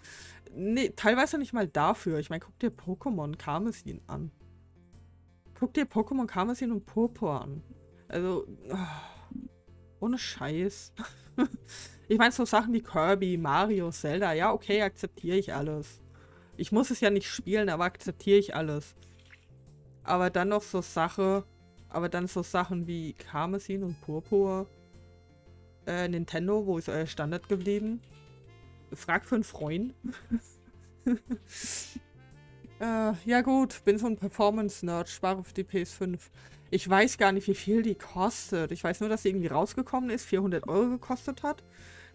Speaker 1: Nee, teilweise nicht mal dafür. Ich meine, guck dir Pokémon Karmesin an. Guck dir Pokémon Karmesin und Purpur an. Also, oh, ohne Scheiß. ich meine, so Sachen wie Kirby, Mario, Zelda, ja, okay, akzeptiere ich alles. Ich muss es ja nicht spielen, aber akzeptiere ich alles. Aber dann noch so Sache Aber dann so Sachen wie Karmesin und Purpur. Äh, Nintendo, wo ist euer Standard geblieben? Frag für einen Freund. äh, ja gut, bin so ein Performance-Nerd, spare für die PS5. Ich weiß gar nicht, wie viel die kostet. Ich weiß nur, dass sie irgendwie rausgekommen ist, 400 Euro gekostet hat.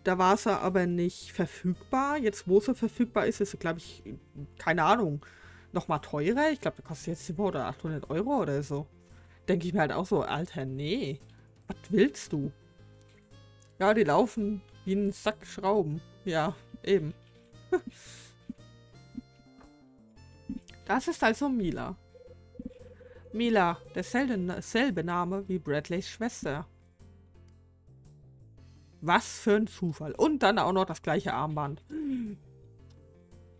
Speaker 1: Da war sie aber nicht verfügbar. Jetzt, wo sie verfügbar ist, ist sie, glaube ich, keine Ahnung, nochmal teurer. Ich glaube, da kostet jetzt 700 oder 800 Euro oder so. Denke ich mir halt auch so, Alter, nee. Was willst du? Ja, die laufen wie ein Sack Schrauben. Ja, eben. das ist also Mila. Mila, derselbe Name wie Bradleys Schwester. Was für ein Zufall. Und dann auch noch das gleiche Armband.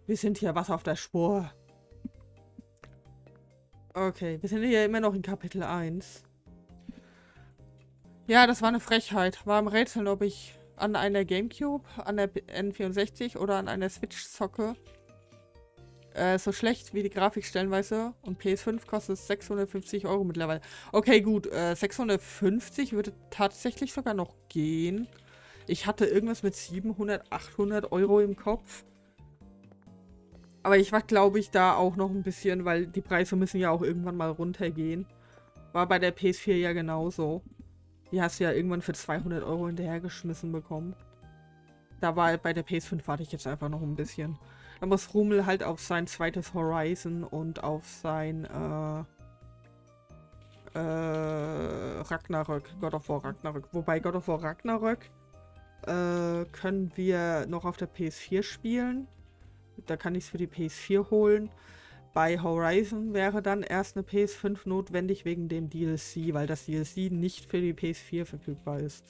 Speaker 1: Wir sind hier was auf der Spur. Okay, wir sind hier immer noch in Kapitel 1. Ja, das war eine Frechheit. War im Rätseln, ob ich an einer Gamecube, an der N64 oder an einer Switch zocke. Äh, so schlecht wie die Grafik stellenweise. Und PS5 kostet 650 Euro mittlerweile. Okay, gut. Äh, 650 würde tatsächlich sogar noch gehen. Ich hatte irgendwas mit 700, 800 Euro im Kopf. Aber ich war, glaube ich, da auch noch ein bisschen, weil die Preise müssen ja auch irgendwann mal runtergehen. War bei der PS4 ja genauso. Die hast du ja irgendwann für 200 Euro hinterhergeschmissen bekommen. Da war bei der PS5 warte ich jetzt einfach noch ein bisschen. Da muss Rummel halt auf sein zweites Horizon und auf sein äh, äh, Ragnarök, God of War Ragnarök. Wobei God of War Ragnarök äh, können wir noch auf der PS4 spielen. Da kann ich es für die PS4 holen. Bei Horizon wäre dann erst eine PS5 notwendig wegen dem DLC, weil das DLC nicht für die PS4 verfügbar ist.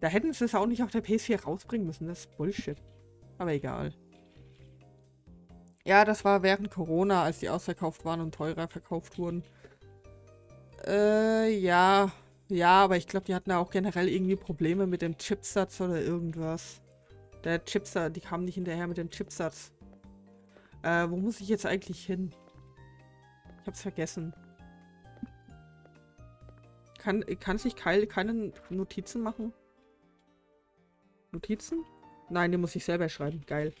Speaker 1: Da hätten sie es auch nicht auf der PS4 rausbringen müssen. Das ist Bullshit. Aber egal. Ja, das war während Corona, als die ausverkauft waren und teurer verkauft wurden. Äh, ja. Ja, aber ich glaube, die hatten ja auch generell irgendwie Probleme mit dem Chipsatz oder irgendwas. Der Chipsatz, die kamen nicht hinterher mit dem Chipsatz. Äh, wo muss ich jetzt eigentlich hin? Ich hab's vergessen. Kann, kann sich Kyle keine Notizen machen? Notizen? Nein, die muss ich selber schreiben. Geil.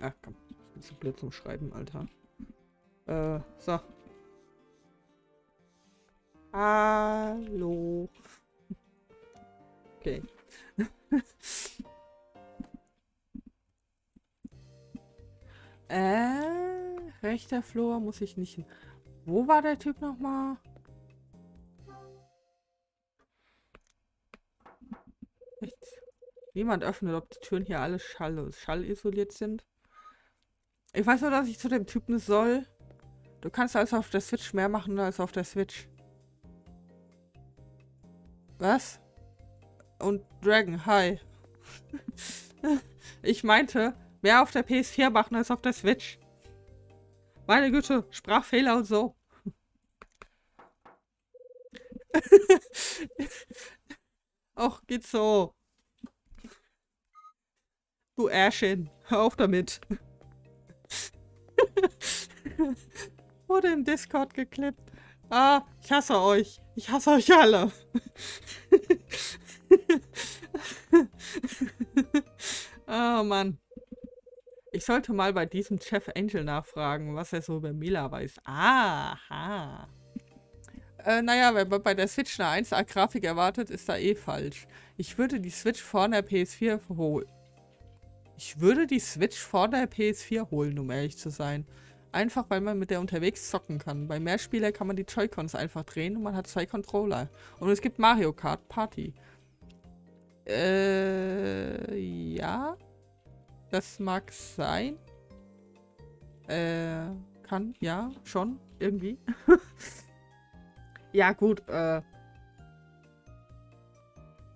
Speaker 1: Ach komm, ich bin zu blöd zum Schreiben, Alter. Äh, so. Hallo. Okay. Äh, rechter Flur muss ich nicht hin. Wo war der Typ nochmal? Niemand öffnet, ob die Türen hier alle schall schallisoliert sind. Ich weiß nur, dass ich zu dem Typen soll. Du kannst also auf der Switch mehr machen als auf der Switch. Was? Und Dragon, hi. ich meinte, Mehr auf der PS4 machen als auf der Switch. Meine Güte, Sprachfehler und so. Och, geht so. Du Ärschin, hör auf damit. Wurde im Discord geklippt. Ah, ich hasse euch. Ich hasse euch alle. oh Mann. Ich sollte mal bei diesem Chef Angel nachfragen, was er so über Mila weiß. Aha. Äh, naja, wenn man bei der Switch eine 1A-Grafik erwartet, ist da eh falsch. Ich würde die Switch vor der PS4 holen. Ich würde die Switch vor der PS4 holen, um ehrlich zu sein. Einfach, weil man mit der unterwegs zocken kann. Bei Mehrspieler kann man die Joy-Cons einfach drehen und man hat zwei Controller. Und es gibt Mario Kart Party. Äh, ja. Das mag sein. Äh, kann, ja, schon, irgendwie. ja, gut, äh.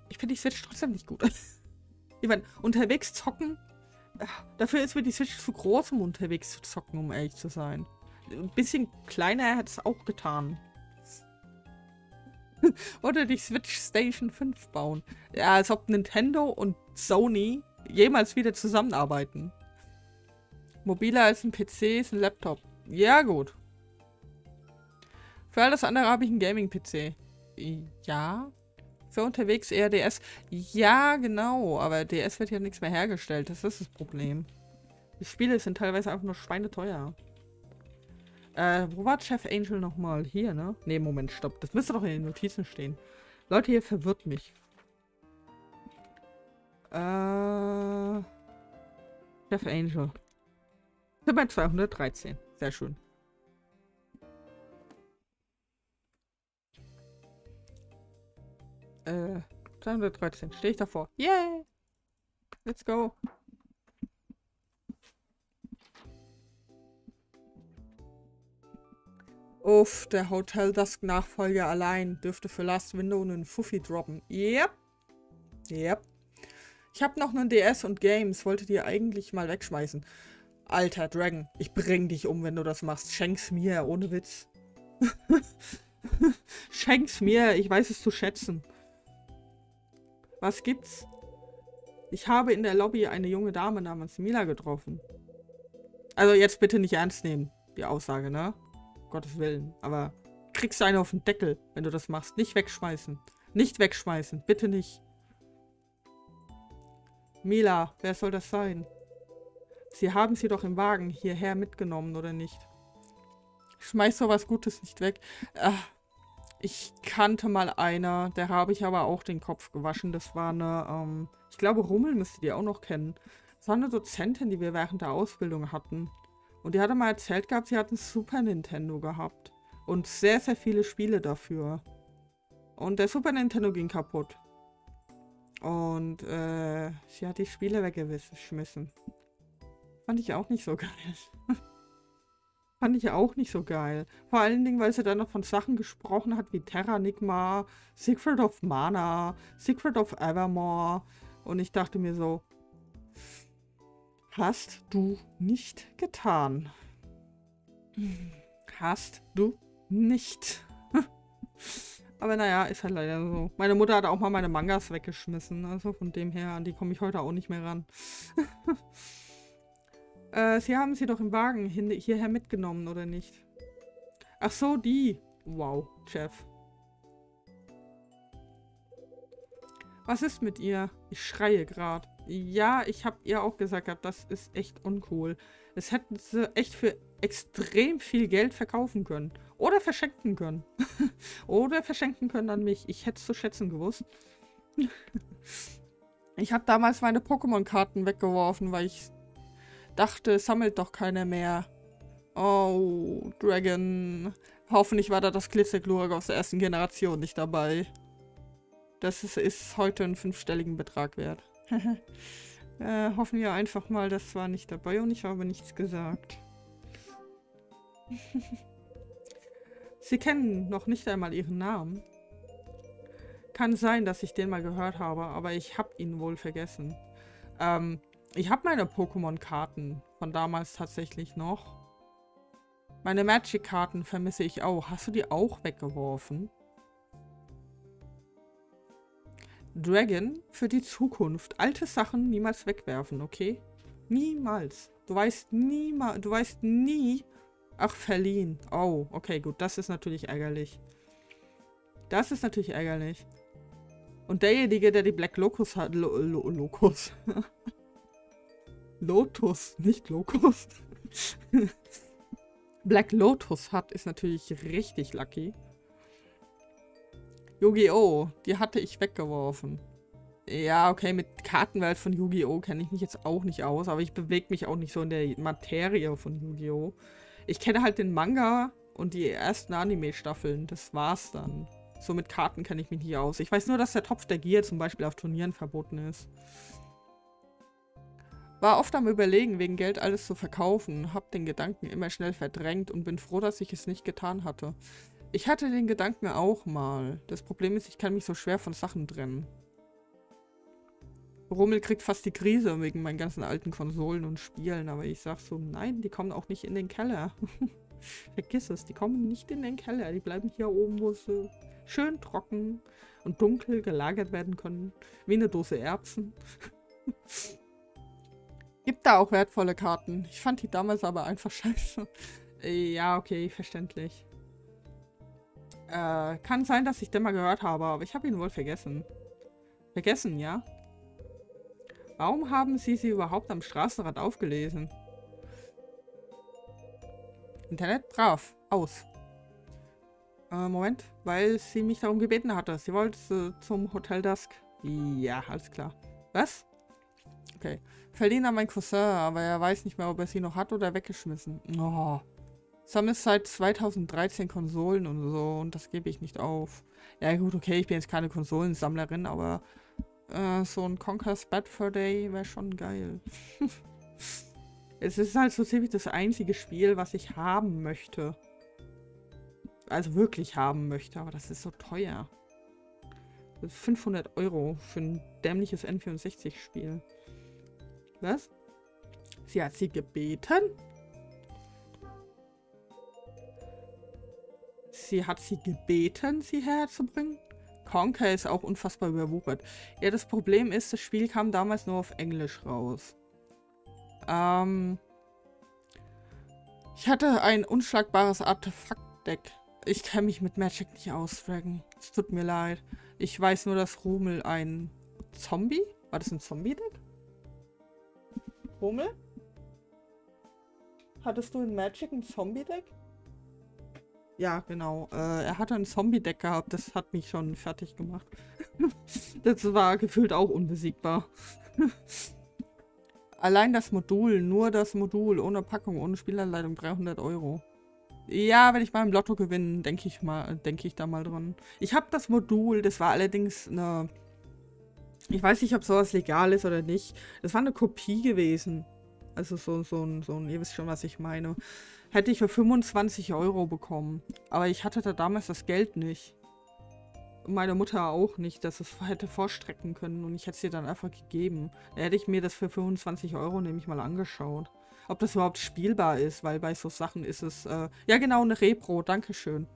Speaker 1: Ich finde die Switch trotzdem nicht gut. ich meine, unterwegs zocken, dafür ist mir die Switch zu groß, um unterwegs zu zocken, um ehrlich zu sein. Ein bisschen kleiner hätte es auch getan. Oder die Switch Station 5 bauen. Ja, als ob Nintendo und Sony jemals wieder zusammenarbeiten. Mobiler als ein PC ist ein Laptop. Ja, gut. Für alles andere habe ich einen Gaming-PC. Ja. Für unterwegs eher DS. Ja, genau. Aber DS wird ja nichts mehr hergestellt. Das ist das Problem. Die Spiele sind teilweise einfach nur schweineteuer. Äh, wo war Chef Angel nochmal? Hier, ne? Ne, Moment, stopp. Das müsste doch in den Notizen stehen. Leute, hier verwirrt mich. Äh... Chef Angel. Zimmer 213. Sehr schön. Äh, 213. Stehe ich davor. Yay! Let's go. Uff, der Hotel Dusk Nachfolger allein dürfte für Last Window einen Fuffi droppen. Yep. Yep. Ich habe noch einen DS und Games, wollte die eigentlich mal wegschmeißen. Alter Dragon, ich bring dich um, wenn du das machst. Schenk's mir, ohne Witz. Schenk's mir, ich weiß es zu schätzen. Was gibt's? Ich habe in der Lobby eine junge Dame namens Mila getroffen. Also jetzt bitte nicht ernst nehmen, die Aussage, ne? Gottes Willen. Aber kriegst du eine auf den Deckel, wenn du das machst. Nicht wegschmeißen. Nicht wegschmeißen. Bitte nicht. Mila, wer soll das sein? Sie haben sie doch im Wagen hierher mitgenommen, oder nicht? Schmeiß sowas Gutes nicht weg. Ach, ich kannte mal einer, der habe ich aber auch den Kopf gewaschen. Das war eine, ähm, ich glaube Rummel müsstet ihr auch noch kennen. Das war eine Dozentin, die wir während der Ausbildung hatten. Und die hatte mal erzählt gehabt, sie hat ein Super Nintendo gehabt. Und sehr, sehr viele Spiele dafür. Und der Super Nintendo ging kaputt. Und äh, sie hat die Spiele weggeschmissen. Fand ich auch nicht so geil. Fand ich auch nicht so geil. Vor allen Dingen, weil sie dann noch von Sachen gesprochen hat wie Terranigma, Secret of Mana, Secret of Evermore. Und ich dachte mir so, hast du nicht getan. Hast du nicht. Aber naja, ist halt leider so. Meine Mutter hat auch mal meine Mangas weggeschmissen. Also von dem her, an die komme ich heute auch nicht mehr ran. Äh, Sie haben sie doch im Wagen hierher mitgenommen, oder nicht? Ach so, die. Wow, Chef. Was ist mit ihr? Ich schreie gerade. Ja, ich habe ihr auch gesagt, das ist echt uncool. Es hätten sie echt für extrem viel Geld verkaufen können. Oder verschenken können. Oder verschenken können an mich. Ich hätte es zu schätzen gewusst. ich habe damals meine Pokémon-Karten weggeworfen, weil ich Dachte, es sammelt doch keiner mehr. Oh, Dragon. Hoffentlich war da das Glitzerglurak aus der ersten Generation nicht dabei. Das ist, ist heute einen fünfstelligen Betrag wert. äh, hoffen wir einfach mal, das war nicht dabei und ich habe nichts gesagt. Sie kennen noch nicht einmal ihren Namen. Kann sein, dass ich den mal gehört habe, aber ich habe ihn wohl vergessen. Ähm, ich habe meine Pokémon-Karten von damals tatsächlich noch. Meine Magic-Karten vermisse ich auch. Hast du die auch weggeworfen? Dragon für die Zukunft. Alte Sachen niemals wegwerfen, okay? Niemals. Du weißt niemals, du weißt nie... Ach, verliehen. Oh, okay, gut. Das ist natürlich ärgerlich. Das ist natürlich ärgerlich. Und derjenige, der die Black Locus hat... Lo Lo Locus. Lotus, nicht Locust. Black Lotus hat, ist natürlich richtig lucky. Yu-Gi-Oh! Die hatte ich weggeworfen. Ja, okay, mit Kartenwelt von Yu-Gi-Oh! kenne ich mich jetzt auch nicht aus, aber ich bewege mich auch nicht so in der Materie von Yu-Gi-Oh! Ich kenne halt den Manga und die ersten Anime-Staffeln, das war's dann. So mit Karten kenne ich mich nicht aus. Ich weiß nur, dass der Topf der Gier zum Beispiel auf Turnieren verboten ist. War oft am überlegen, wegen Geld alles zu verkaufen, hab den Gedanken immer schnell verdrängt und bin froh, dass ich es nicht getan hatte. Ich hatte den Gedanken auch mal. Das Problem ist, ich kann mich so schwer von Sachen trennen. Rummel kriegt fast die Krise wegen meinen ganzen alten Konsolen und Spielen, aber ich sag so, nein, die kommen auch nicht in den Keller. Vergiss es, die kommen nicht in den Keller. Die bleiben hier oben, wo sie schön trocken und dunkel gelagert werden können. Wie eine Dose Erbsen. Gibt da auch wertvolle Karten. Ich fand die damals aber einfach scheiße. Ja, okay, verständlich. Äh, kann sein, dass ich den mal gehört habe, aber ich habe ihn wohl vergessen. Vergessen, ja? Warum haben Sie sie überhaupt am Straßenrad aufgelesen? Internet drauf. Aus. Äh, Moment. Weil sie mich darum gebeten hatte. Sie wollte zum Hotel Dusk. Ja, alles klar. Was? Okay. Verliehen an meinen Cousin, aber er weiß nicht mehr, ob er sie noch hat oder weggeschmissen. Oh. Sammelt seit 2013 Konsolen und so und das gebe ich nicht auf. Ja gut, okay, ich bin jetzt keine Konsolensammlerin, aber äh, so ein Conker's Bad Fur Day wäre schon geil. es ist halt so ziemlich das einzige Spiel, was ich haben möchte. Also wirklich haben möchte, aber das ist so teuer. Das ist 500 Euro für ein dämliches N64-Spiel. Was? Sie hat sie gebeten? Sie hat sie gebeten, sie herzubringen? Conker ist auch unfassbar überwuchert. Ja, das Problem ist, das Spiel kam damals nur auf Englisch raus. Ähm... Ich hatte ein unschlagbares Artefaktdeck. Ich kenne mich mit Magic nicht aus, Dragon. Es tut mir leid. Ich weiß nur, dass Rumel ein Zombie? War das ein Zombie-Deck? Rummel? Hattest du in Magic ein Zombie-Deck? Ja, genau. Äh, er hatte ein Zombie-Deck gehabt. Das hat mich schon fertig gemacht. das war gefühlt auch unbesiegbar. Allein das Modul, nur das Modul, ohne Packung, ohne Spielanleitung, 300 Euro. Ja, wenn ich beim Lotto gewinne, denke ich mal, ich da mal dran. Ich habe das Modul, das war allerdings eine ich weiß nicht, ob sowas legal ist oder nicht. Das war eine Kopie gewesen. Also so, so, ein, so ein, ihr wisst schon, was ich meine. Hätte ich für 25 Euro bekommen. Aber ich hatte da damals das Geld nicht. Meine Mutter auch nicht, dass es hätte vorstrecken können. Und ich hätte es ihr dann einfach gegeben. Da hätte ich mir das für 25 Euro nämlich mal angeschaut. Ob das überhaupt spielbar ist, weil bei so Sachen ist es... Äh, ja genau, eine Repro, dankeschön.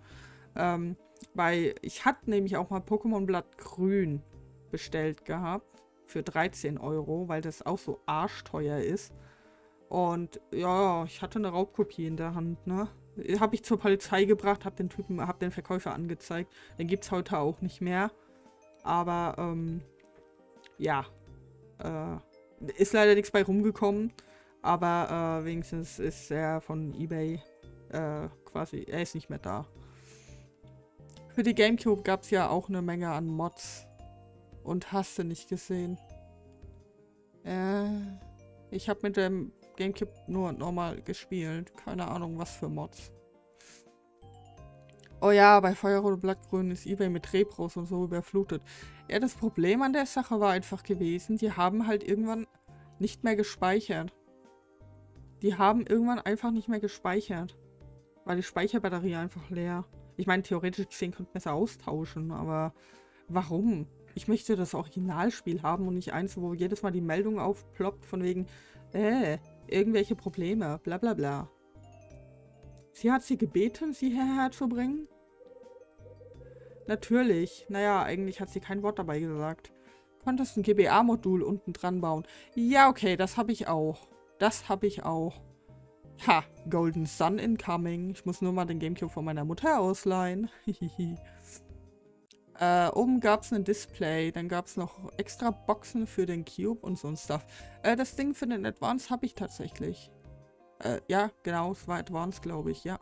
Speaker 1: Ähm, weil ich hatte nämlich auch mal Pokémon Blatt Grün bestellt gehabt. Für 13 Euro, weil das auch so arschteuer ist. Und ja, ich hatte eine Raubkopie in der Hand, ne? Habe ich zur Polizei gebracht, habe den Typen, habe den Verkäufer angezeigt. Den gibt es heute auch nicht mehr. Aber, ähm, ja. Äh, ist leider nichts bei rumgekommen. Aber äh, wenigstens ist er von Ebay äh, quasi, er ist nicht mehr da. Für die Gamecube gab es ja auch eine Menge an Mods. Und hast du nicht gesehen. Äh, ich habe mit dem Gamecube nur normal gespielt. Keine Ahnung, was für Mods. Oh ja, bei Feuerrot und Blattgrün ist Ebay mit Repros und so überflutet. Ja, das Problem an der Sache war einfach gewesen, die haben halt irgendwann nicht mehr gespeichert. Die haben irgendwann einfach nicht mehr gespeichert. War die Speicherbatterie einfach leer. Ich meine, theoretisch gesehen könnte man es austauschen, aber warum? Ich möchte das Originalspiel haben und nicht eins, wo jedes Mal die Meldung aufploppt von wegen, äh, irgendwelche Probleme, bla bla bla. Sie hat sie gebeten, sie hierher zu bringen? Natürlich. Naja, eigentlich hat sie kein Wort dabei gesagt. Konntest ein GBA-Modul unten dran bauen. Ja, okay, das habe ich auch. Das habe ich auch. Ha, Golden Sun incoming. Ich muss nur mal den Gamecube von meiner Mutter ausleihen. Hihihi. Äh, oben gab es ein Display, dann gab es noch extra Boxen für den Cube und so ein Stuff. Äh, das Ding für den Advance habe ich tatsächlich. Äh, ja, genau, es war Advance, glaube ich, ja.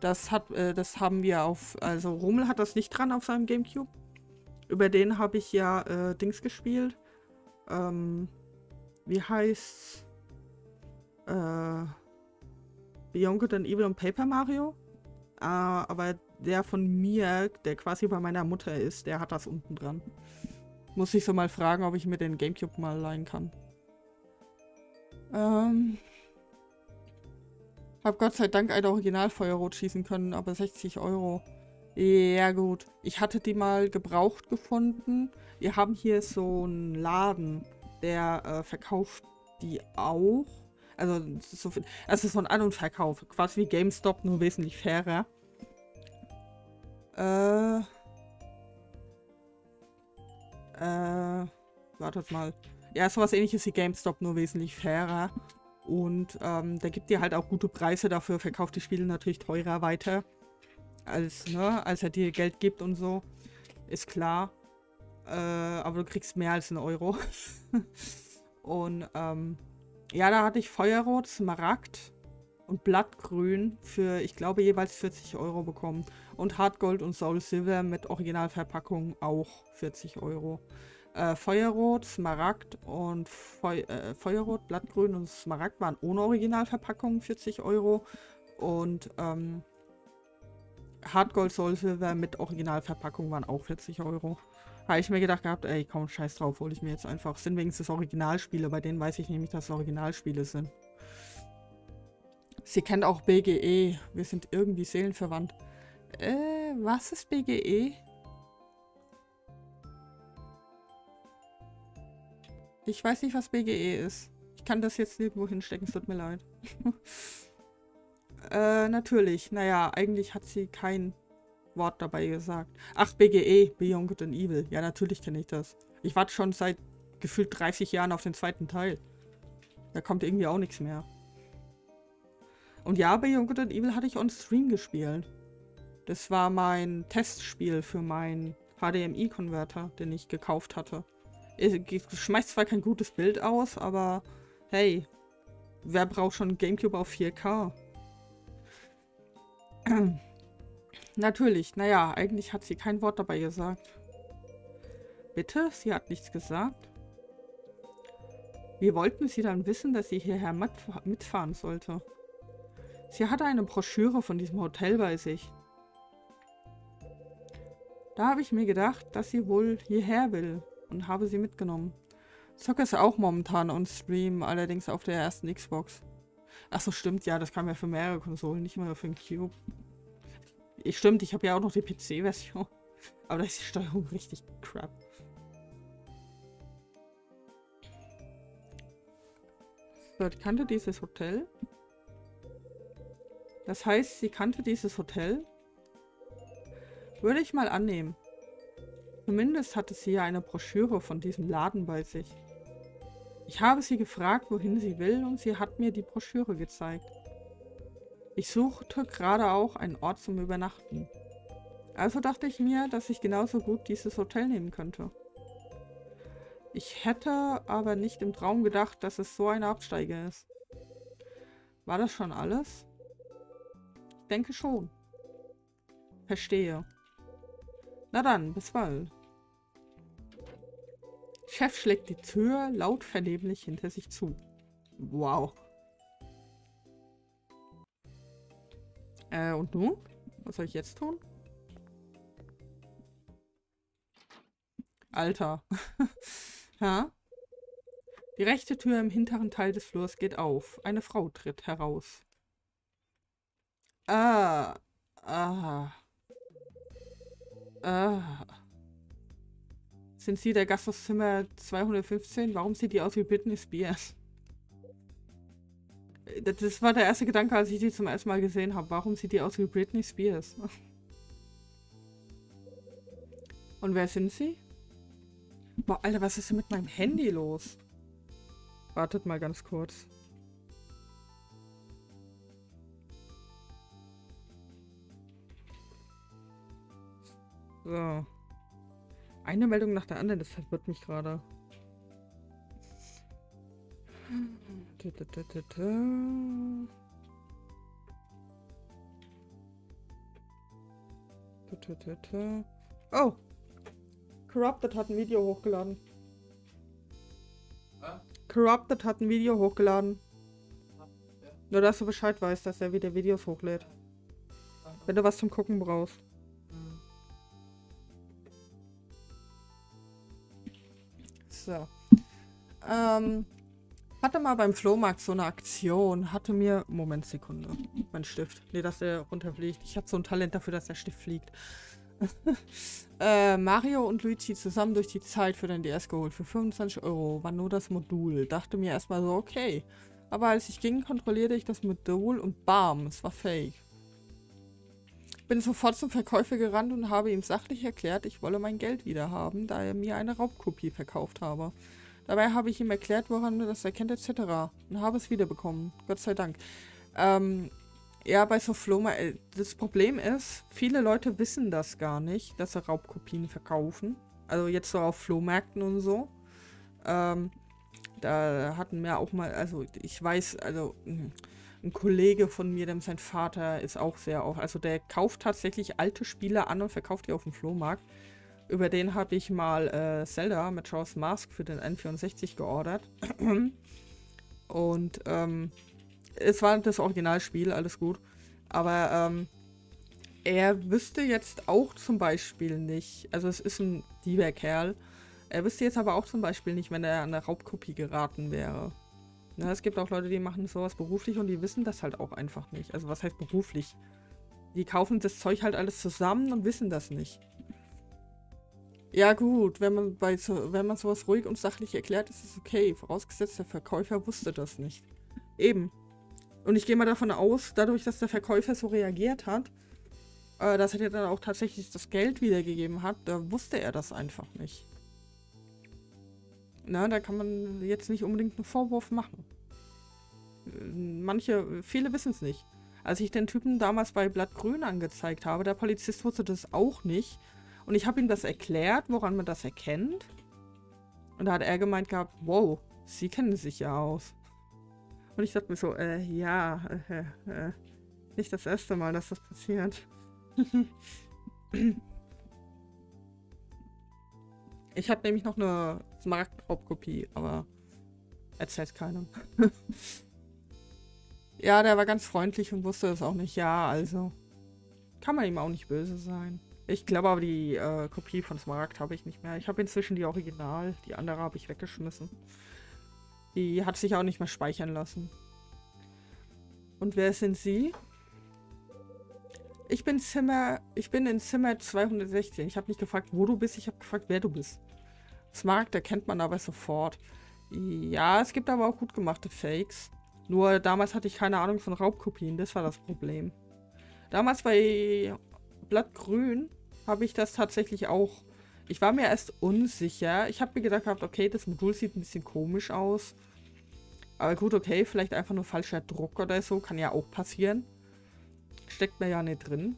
Speaker 1: Das hat, äh, das haben wir auf, also Rummel hat das nicht dran auf seinem Gamecube. Über den habe ich ja äh, Dings gespielt. Ähm, wie heißt äh, Beyond Good and Evil und Paper Mario? Äh, aber der von mir, der quasi bei meiner Mutter ist, der hat das unten dran. Muss ich so mal fragen, ob ich mir den Gamecube mal leihen kann. Ähm. Hab Gott sei Dank ein Originalfeuerrot schießen können, aber 60 Euro. Ja gut. Ich hatte die mal gebraucht gefunden. Wir haben hier so einen Laden, der äh, verkauft die auch. Also, es ist, so, ist so ein An- und Verkauf. Quasi wie GameStop, nur wesentlich fairer. Äh. Äh. Wartet mal. Ja, sowas ähnliches wie GameStop, nur wesentlich fairer. Und ähm, der gibt dir halt auch gute Preise dafür, verkauft die Spiele natürlich teurer weiter. als, ne, als er dir Geld gibt und so. Ist klar. Äh, aber du kriegst mehr als einen Euro. und ähm, ja, da hatte ich Feuerrot, Smaragd und Blattgrün für, ich glaube, jeweils 40 Euro bekommen. Und Hartgold und Soul Silver mit Originalverpackung auch 40 Euro. Äh, Feuerrot, Smaragd und Feu äh, Feuerrot, Blattgrün und Smaragd waren ohne Originalverpackung 40 Euro. Und ähm, Hardgold Soul Silver mit Originalverpackung waren auch 40 Euro. Habe ich mir gedacht gehabt, ey, komm, scheiß drauf, hole ich mir jetzt einfach. Sind wenigstens Originalspiele, bei denen weiß ich nämlich, dass es Originalspiele sind. Sie kennt auch BGE. Wir sind irgendwie seelenverwandt. Äh, was ist BGE? Ich weiß nicht, was BGE ist. Ich kann das jetzt nirgendwo hinstecken, es tut mir leid. äh, natürlich. Naja, eigentlich hat sie kein Wort dabei gesagt. Ach, BGE, Beyond Good and Evil. Ja, natürlich kenne ich das. Ich warte schon seit gefühlt 30 Jahren auf den zweiten Teil. Da kommt irgendwie auch nichts mehr. Und ja, Beyond Good and Evil hatte ich on Stream gespielt. Das war mein Testspiel für meinen HDMI-Konverter, den ich gekauft hatte. Es schmeißt zwar kein gutes Bild aus, aber hey, wer braucht schon Gamecube auf 4K? Natürlich, naja, eigentlich hat sie kein Wort dabei gesagt. Bitte? Sie hat nichts gesagt? Wie wollten sie dann wissen, dass sie hierher mitfahren sollte? Sie hatte eine Broschüre von diesem Hotel bei sich. Da habe ich mir gedacht, dass sie wohl hierher will und habe sie mitgenommen. Zocker ist auch momentan on Stream, allerdings auf der ersten Xbox. Achso, stimmt, ja, das kam ja für mehrere Konsolen, nicht immer für den Cube. Ich, stimmt, ich habe ja auch noch die PC-Version. Aber da ist die Steuerung richtig crap. So, ich kannte dieses Hotel. Das heißt, sie kannte dieses Hotel. Würde ich mal annehmen. Zumindest hatte sie ja eine Broschüre von diesem Laden bei sich. Ich habe sie gefragt, wohin sie will, und sie hat mir die Broschüre gezeigt. Ich suchte gerade auch einen Ort zum Übernachten. Also dachte ich mir, dass ich genauso gut dieses Hotel nehmen könnte. Ich hätte aber nicht im Traum gedacht, dass es so eine Absteige ist. War das schon alles? Ich denke schon. Verstehe. Na dann, bis bald. Chef schlägt die Tür laut vernehmlich hinter sich zu. Wow. Äh, und nun? Was soll ich jetzt tun? Alter. ja? Die rechte Tür im hinteren Teil des Flurs geht auf. Eine Frau tritt heraus. Ah. Ah. Ah. Sind Sie der Gast aus Zimmer 215? Warum sieht die aus wie Britney Spears? Das war der erste Gedanke, als ich die zum ersten Mal gesehen habe. Warum sieht die aus wie Britney Spears? Und wer sind sie? Boah, Alter, was ist denn mit meinem Handy los? Wartet mal ganz kurz. So. Eine Meldung nach der anderen, das verwirrt mich gerade. Oh! Corrupted hat ein Video hochgeladen. Ah? Corrupted hat ein Video hochgeladen. Ah, ja. Nur, dass du Bescheid weißt, dass er wieder Videos hochlädt. Ah. Wenn du was zum Gucken brauchst. So. Ähm, hatte mal beim Flohmarkt so eine Aktion. Hatte mir... Moment, Sekunde. Mein Stift. Nee, dass der runterfliegt. Ich habe so ein Talent dafür, dass der Stift fliegt. äh, Mario und Luigi zusammen durch die Zeit für den DS geholt. Für 25 Euro war nur das Modul. Dachte mir erstmal so, okay. Aber als ich ging, kontrollierte ich das Modul und bam, es war fake. Bin sofort zum Verkäufer gerannt und habe ihm sachlich erklärt, ich wolle mein Geld wieder haben, da er mir eine Raubkopie verkauft habe. Dabei habe ich ihm erklärt, woran er das erkennt, etc. Und habe es wiederbekommen. Gott sei Dank. Ähm, Ja, bei so Flohmarkt. äh, Das Problem ist, viele Leute wissen das gar nicht, dass sie Raubkopien verkaufen. Also jetzt so auf Flohmärkten und so. Ähm, da hatten wir auch mal, also ich weiß, also mh, ein Kollege von mir, sein Vater ist auch sehr auf, also der kauft tatsächlich alte Spiele an und verkauft die auf dem Flohmarkt. Über den habe ich mal äh, Zelda mit Charles Mask für den N64 geordert. und ähm, es war das Originalspiel, alles gut. Aber ähm, er wüsste jetzt auch zum Beispiel nicht, also es ist ein lieber Kerl, er wüsste jetzt aber auch zum Beispiel nicht, wenn er an eine Raubkopie geraten wäre. Na, es gibt auch Leute, die machen sowas beruflich und die wissen das halt auch einfach nicht. Also was heißt beruflich? Die kaufen das Zeug halt alles zusammen und wissen das nicht. Ja gut, wenn man bei so, wenn man sowas ruhig und sachlich erklärt, ist es okay. Vorausgesetzt, der Verkäufer wusste das nicht. Eben. Und ich gehe mal davon aus, dadurch, dass der Verkäufer so reagiert hat, äh, dass er dir dann auch tatsächlich das Geld wiedergegeben hat, da wusste er das einfach nicht. Na, da kann man jetzt nicht unbedingt einen Vorwurf machen. Äh, Manche, viele wissen es nicht. Als ich den Typen damals bei Blattgrün angezeigt habe, der Polizist wusste das auch nicht. Und ich habe ihm das erklärt, woran man das erkennt. Und da hat er gemeint gehabt, wow, Sie kennen sich ja aus. Und ich dachte mir so, äh, ja, äh, äh, nicht das erste Mal, dass das passiert. ich habe nämlich noch eine Smaragdraubkopie, aber erzählt keinem. ja, der war ganz freundlich und wusste es auch nicht. Ja, also kann man ihm auch nicht böse sein. Ich glaube aber, die äh, Kopie von Smaragd habe ich nicht mehr. Ich habe inzwischen die Original. Die andere habe ich weggeschmissen. Die hat sich auch nicht mehr speichern lassen. Und wer sind Sie? Ich bin Zimmer. Ich bin in Zimmer 216. Ich habe nicht gefragt, wo du bist. Ich habe gefragt, wer du bist. Smaragd erkennt man aber sofort. Ja, es gibt aber auch gut gemachte Fakes. Nur damals hatte ich keine Ahnung von Raubkopien. Das war das Problem. Damals bei Blattgrün habe ich das tatsächlich auch. Ich war mir erst unsicher. Ich habe mir gedacht okay, das Modul sieht ein bisschen komisch aus. Aber gut, okay, vielleicht einfach nur falscher Druck oder so. Kann ja auch passieren. Steckt mir ja nicht drin.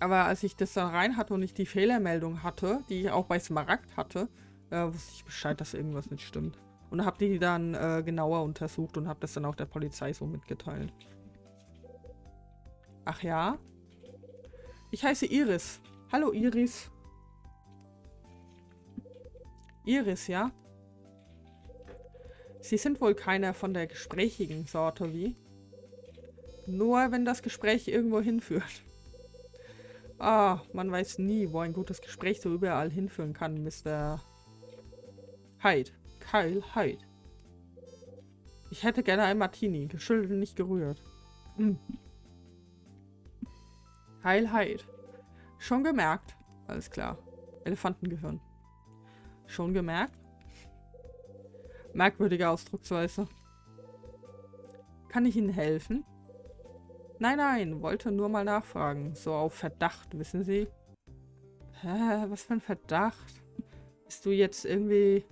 Speaker 1: Aber als ich das dann rein hatte und ich die Fehlermeldung hatte, die ich auch bei Smaragd hatte, äh, wusste ich Bescheid, dass irgendwas nicht stimmt. Und habe die dann äh, genauer untersucht und habe das dann auch der Polizei so mitgeteilt. Ach ja? Ich heiße Iris. Hallo Iris. Iris, ja? Sie sind wohl keiner von der gesprächigen Sorte, wie? Nur wenn das Gespräch irgendwo hinführt. Ah, man weiß nie, wo ein gutes Gespräch so überall hinführen kann, Mr. Hyde. Kyle Hyde. Ich hätte gerne ein Martini, geschüttelt und nicht gerührt. Hm. Heil Hyde. Schon gemerkt. Alles klar. Elefantengehirn. Schon gemerkt? Merkwürdige Ausdrucksweise. Kann ich Ihnen helfen? Nein, nein, wollte nur mal nachfragen. So auf Verdacht, wissen Sie? Hä, was für ein Verdacht? Bist du jetzt irgendwie...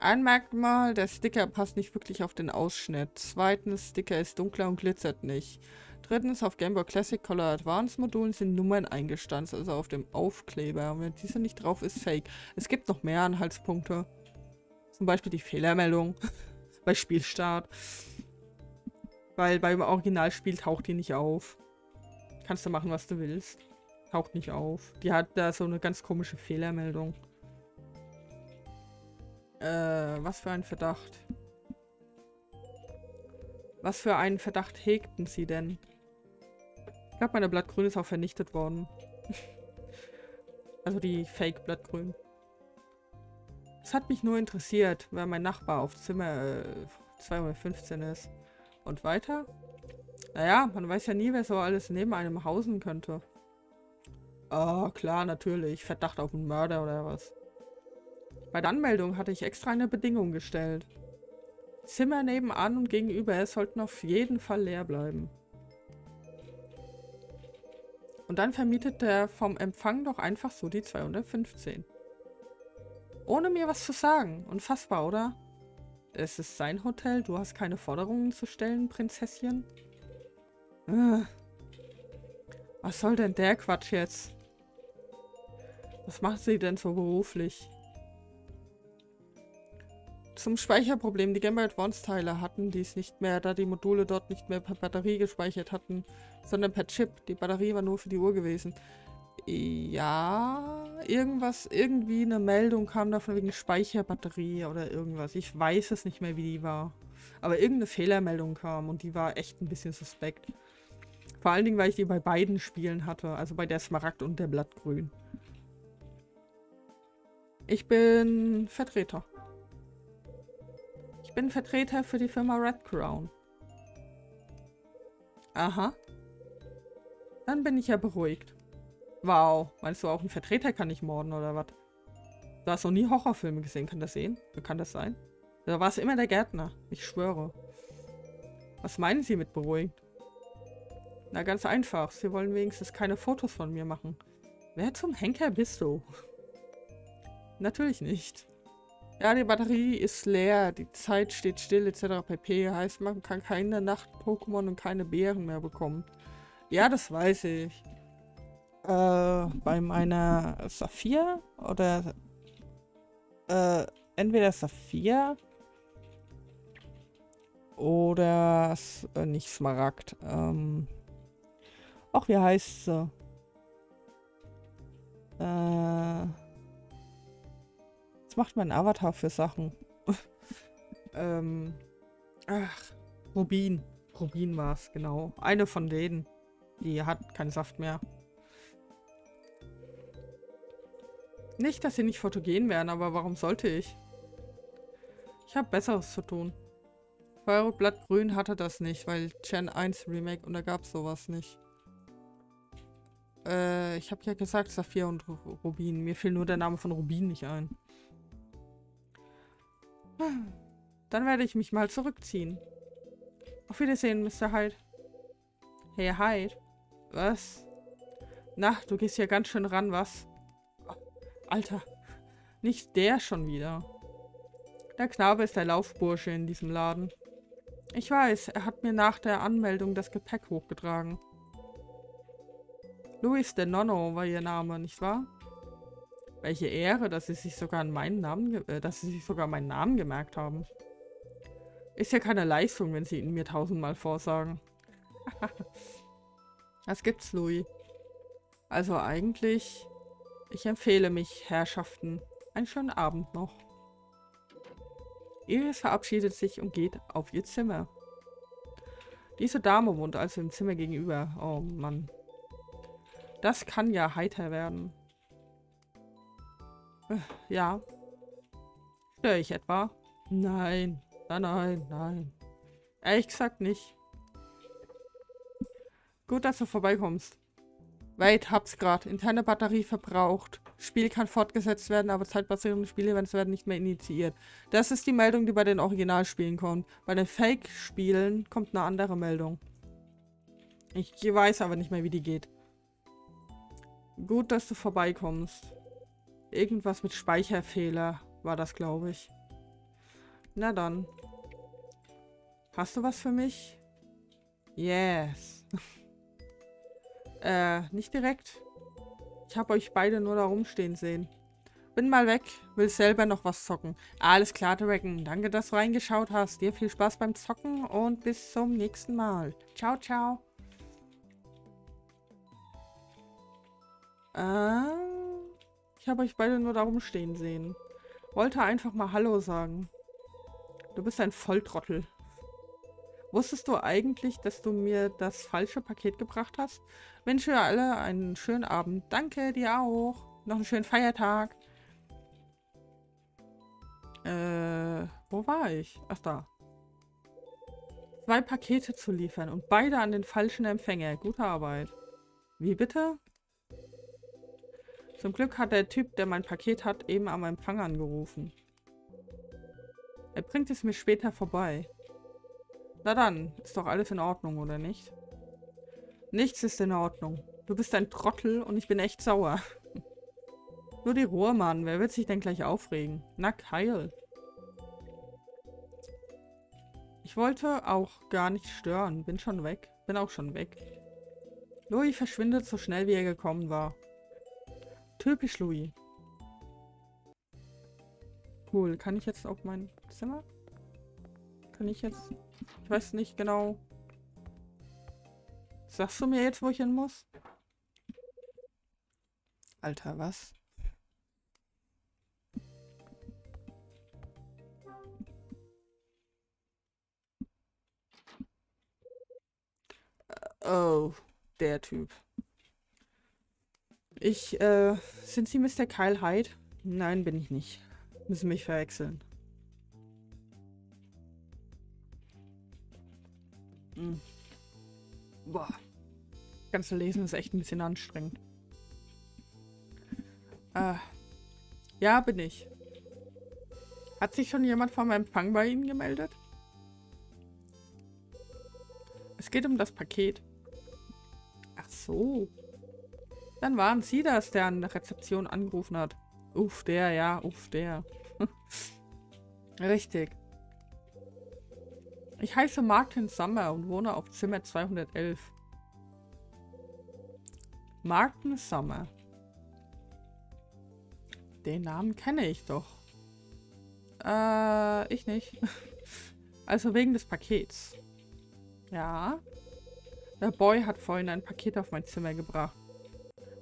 Speaker 1: Ein Merkmal, der Sticker passt nicht wirklich auf den Ausschnitt. Zweitens, Sticker ist dunkler und glitzert nicht. Drittens, auf Game Boy Classic Color Advance Modulen sind Nummern eingestanzt, also auf dem Aufkleber. Und wenn diese nicht drauf ist, fake. Es gibt noch mehr Anhaltspunkte. Zum Beispiel die Fehlermeldung bei Spielstart. Weil beim Originalspiel taucht die nicht auf. Kannst du machen, was du willst. Taucht nicht auf. Die hat da so eine ganz komische Fehlermeldung. Äh, was für ein Verdacht. Was für einen Verdacht hegten sie denn? Ich glaube, meine Blattgrün ist auch vernichtet worden. also die Fake-Blattgrün. Es hat mich nur interessiert, wer mein Nachbar auf Zimmer äh, 215 ist. Und weiter? Naja, man weiß ja nie, wer so alles neben einem hausen könnte. Oh, klar, natürlich. Verdacht auf einen Mörder oder was. Bei der Anmeldung hatte ich extra eine Bedingung gestellt. Zimmer nebenan und gegenüber sollten auf jeden Fall leer bleiben. Und dann vermietet der vom Empfang doch einfach so die 215. Ohne mir was zu sagen. Unfassbar, oder? Es ist sein Hotel, du hast keine Forderungen zu stellen, Prinzesschen. Äh. Was soll denn der Quatsch jetzt? Was macht sie denn so beruflich? Zum Speicherproblem. Die Game Boy Advance Teile hatten dies nicht mehr, da die Module dort nicht mehr per Batterie gespeichert hatten, sondern per Chip. Die Batterie war nur für die Uhr gewesen. Ja, irgendwas, irgendwie eine Meldung kam davon wegen Speicherbatterie oder irgendwas. Ich weiß es nicht mehr, wie die war. Aber irgendeine Fehlermeldung kam und die war echt ein bisschen suspekt. Vor allen Dingen, weil ich die bei beiden Spielen hatte. Also bei der Smaragd und der Blattgrün. Ich bin Vertreter. Ich bin Vertreter für die Firma Red Crown. Aha. Dann bin ich ja beruhigt. Wow. Meinst du auch, ein Vertreter kann nicht morden oder was? Du hast noch nie Horrorfilme gesehen. Kann das sehen? Kann das sein? Da war es immer der Gärtner. Ich schwöre. Was meinen Sie mit beruhigt? Na, ganz einfach. Sie wollen wenigstens keine Fotos von mir machen. Wer zum Henker bist du? Natürlich nicht. Ja, die Batterie ist leer, die Zeit steht still, etc. pp. Heißt, man kann keine Nacht-Pokémon und keine Beeren mehr bekommen. Ja, das weiß ich. Äh, bei meiner Saphir oder äh, entweder Saphir oder äh, nicht Smaragd. Ähm, ach, wie heißt sie? Äh, macht mein Avatar für Sachen? ähm, ach, Rubin. Rubin war es, genau. Eine von denen. Die hat keinen Saft mehr. Nicht, dass sie nicht fotogen wären, aber warum sollte ich? Ich habe Besseres zu tun. Feuerblatt Grün hatte das nicht, weil Gen 1 Remake und da gab es sowas nicht. Äh, ich habe ja gesagt Saphir und Rubin. Mir fiel nur der Name von Rubin nicht ein. Dann werde ich mich mal zurückziehen. Auf Wiedersehen, Mr. Hyde. Hey, Hyde. Was? Na, du gehst hier ganz schön ran, was? Alter, nicht der schon wieder. Der Knabe ist der Laufbursche in diesem Laden. Ich weiß, er hat mir nach der Anmeldung das Gepäck hochgetragen. Louis de Nonno war ihr Name, nicht wahr? Welche Ehre, dass sie sich sogar meinen Namen, äh, dass sie sich sogar meinen Namen gemerkt haben. Ist ja keine Leistung, wenn sie ihn mir tausendmal vorsagen. Was gibt's, Louis? Also eigentlich, ich empfehle mich, Herrschaften, einen schönen Abend noch. Iris verabschiedet sich und geht auf ihr Zimmer. Diese Dame wohnt also im Zimmer gegenüber. Oh Mann. Das kann ja heiter werden. Ja. Störe ich etwa? Nein. Nein, nein, nein. Ehrlich gesagt nicht. Gut, dass du vorbeikommst. Wait, hab's grad. Interne Batterie verbraucht. Spiel kann fortgesetzt werden, aber zeitbasierende Spielevents werden nicht mehr initiiert. Das ist die Meldung, die bei den Originalspielen kommt. Bei den Fake-Spielen kommt eine andere Meldung. Ich weiß aber nicht mehr, wie die geht. Gut, dass du vorbeikommst. Irgendwas mit Speicherfehler war das, glaube ich. Na dann. Hast du was für mich? Yes. äh, nicht direkt. Ich habe euch beide nur da rumstehen sehen. Bin mal weg, will selber noch was zocken. Alles klar, Dragon. Danke, dass du reingeschaut hast. Dir viel Spaß beim Zocken und bis zum nächsten Mal. Ciao, ciao. Ähm... Ich habe euch beide nur da rumstehen sehen. Wollte einfach mal Hallo sagen. Du bist ein Volltrottel. Wusstest du eigentlich, dass du mir das falsche Paket gebracht hast? Wünsche alle einen schönen Abend. Danke, dir auch. Noch einen schönen Feiertag. Äh, wo war ich? Ach, da. Zwei Pakete zu liefern und beide an den falschen Empfänger. Gute Arbeit. Wie bitte? Zum Glück hat der Typ, der mein Paket hat, eben am Empfang angerufen. Er bringt es mir später vorbei. Na dann, ist doch alles in Ordnung, oder nicht? Nichts ist in Ordnung. Du bist ein Trottel und ich bin echt sauer. Nur die Ruhe, Mann. Wer wird sich denn gleich aufregen? Na, Kyle. Ich wollte auch gar nicht stören. Bin schon weg. bin auch schon weg. Louis verschwindet so schnell, wie er gekommen war. Typisch Louis. Cool. Kann ich jetzt auf mein Zimmer? Kann ich jetzt... Ich weiß nicht genau. Sagst du mir jetzt, wo ich hin muss? Alter, was? Oh, der Typ. Ich, äh, sind Sie Mr. Kyle Hyde? Nein, bin ich nicht. Müssen mich verwechseln. Hm. Boah. Das ganze Lesen ist echt ein bisschen anstrengend. Äh, ja, bin ich. Hat sich schon jemand vom Empfang bei Ihnen gemeldet? Es geht um das Paket. Ach so. Dann waren Sie das, der an der Rezeption angerufen hat. Uff, der, ja, uff, der. Richtig. Ich heiße Martin Summer und wohne auf Zimmer 211. Martin Summer. Den Namen kenne ich doch. Äh, ich nicht. also wegen des Pakets. Ja. Der Boy hat vorhin ein Paket auf mein Zimmer gebracht.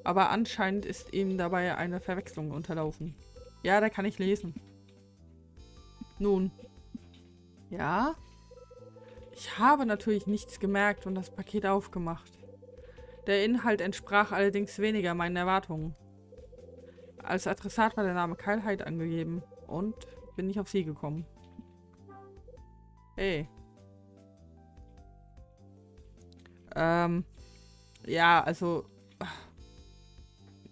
Speaker 1: Aber anscheinend ist ihm dabei eine Verwechslung unterlaufen. Ja, da kann ich lesen. Nun. Ja? Ich habe natürlich nichts gemerkt und das Paket aufgemacht. Der Inhalt entsprach allerdings weniger meinen Erwartungen. Als Adressat war der Name Hyde angegeben und bin ich auf sie gekommen. Hey. Ähm, ja, also,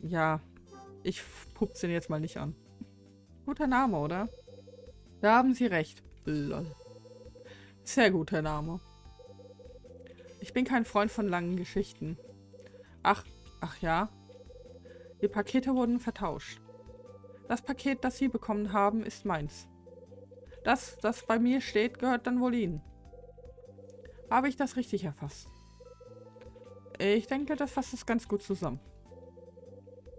Speaker 1: ja, ich pupse den jetzt mal nicht an. Guter Name, oder? Da haben Sie recht. Lol. Sehr guter Name. Ich bin kein Freund von langen Geschichten. Ach, ach ja. Die Pakete wurden vertauscht. Das Paket, das Sie bekommen haben, ist meins. Das, das bei mir steht, gehört dann wohl Ihnen. Habe ich das richtig erfasst? Ich denke, das fasst es ganz gut zusammen.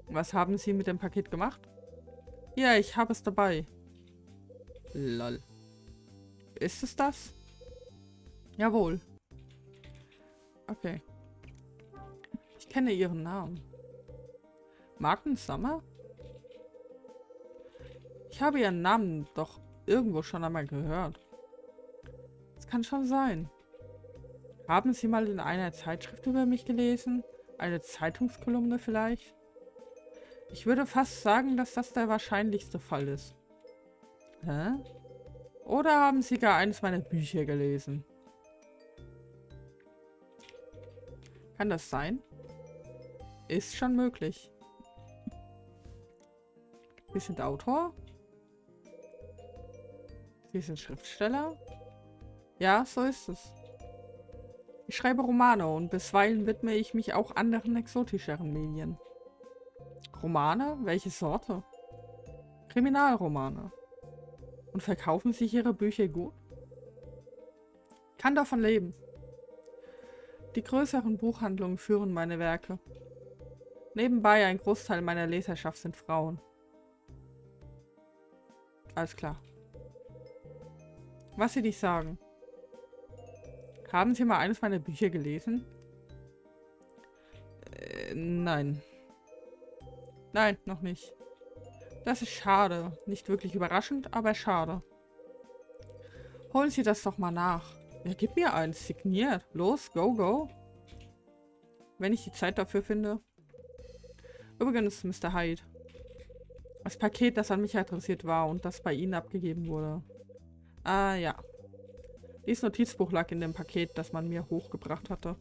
Speaker 1: Was haben Sie mit dem Paket gemacht? Ja, ich habe es dabei. Lol. Ist es das? Jawohl. Okay. Ich kenne Ihren Namen. Martin Summer? Ich habe Ihren Namen doch irgendwo schon einmal gehört. Das kann schon sein. Haben Sie mal in einer Zeitschrift über mich gelesen? Eine Zeitungskolumne vielleicht? Ich würde fast sagen, dass das der wahrscheinlichste Fall ist. Hä? Oder haben Sie gar eines meiner Bücher gelesen? Kann das sein? Ist schon möglich. Sie sind Autor? Sie sind Schriftsteller? Ja, so ist es. Ich schreibe Romane und bisweilen widme ich mich auch anderen exotischeren Medien. Romane? Welche Sorte? Kriminalromane. Und verkaufen sich Ihre Bücher gut? Kann davon leben. Die größeren Buchhandlungen führen meine Werke. Nebenbei ein Großteil meiner Leserschaft sind Frauen. Alles klar. Was Sie nicht sagen. Haben Sie mal eines meiner Bücher gelesen? Äh, nein. Nein, noch nicht. Das ist schade. Nicht wirklich überraschend, aber schade. Holen Sie das doch mal nach. Ja, gib mir eins. Signiert. Los, go, go. Wenn ich die Zeit dafür finde. Übrigens, Mr. Hyde. Das Paket, das an mich adressiert war und das bei Ihnen abgegeben wurde. Ah, ja. Dieses Notizbuch lag in dem Paket, das man mir hochgebracht hatte.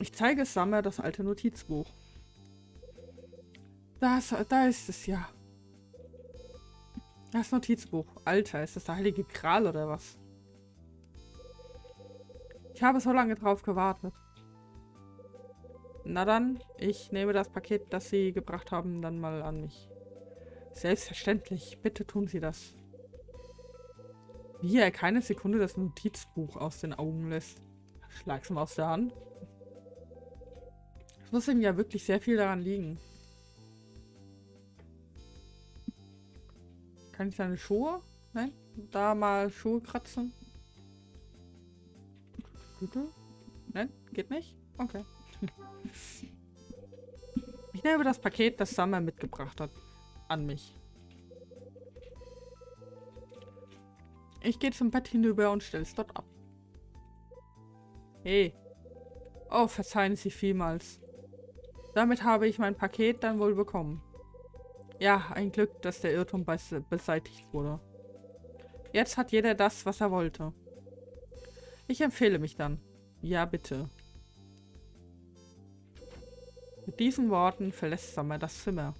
Speaker 1: Ich zeige Summer das alte Notizbuch. Das, da ist es ja. Das Notizbuch. Alter, ist das der heilige Kral oder was? Ich habe so lange drauf gewartet. Na dann, ich nehme das Paket, das Sie gebracht haben, dann mal an mich. Selbstverständlich. Bitte tun Sie das. Wie er keine Sekunde das Notizbuch aus den Augen lässt. Schlag's ihm aus der Hand. Es muss ihm ja wirklich sehr viel daran liegen. Kann ich seine Schuhe? Nein? Da mal Schuhe kratzen? Nein? Geht nicht? Okay. Ich nehme das Paket, das Summer mitgebracht hat, an mich. Ich gehe zum Bett hinüber und stelle es dort ab. Hey. Oh, verzeihen Sie vielmals. Damit habe ich mein Paket dann wohl bekommen. Ja, ein Glück, dass der Irrtum beseitigt wurde. Jetzt hat jeder das, was er wollte. Ich empfehle mich dann. Ja, bitte. Mit diesen Worten verlässt Summer das Zimmer.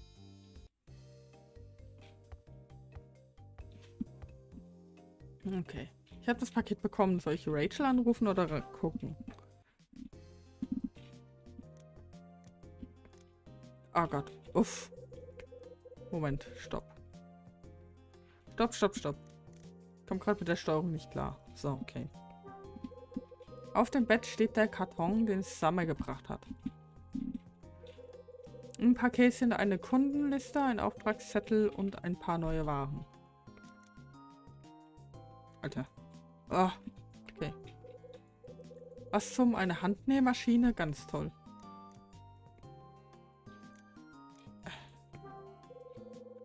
Speaker 1: Okay. Ich habe das Paket bekommen. Soll ich Rachel anrufen oder gucken? Oh Gott. Uff. Moment. Stopp. Stopp, stopp, stopp. Komm gerade mit der Steuerung nicht klar. So, okay. Auf dem Bett steht der Karton, den Summer gebracht hat. Im Paket sind eine Kundenliste, ein Auftragszettel und ein paar neue Waren. Alter. Oh, okay. Was zum eine Handnähmaschine? Ganz toll.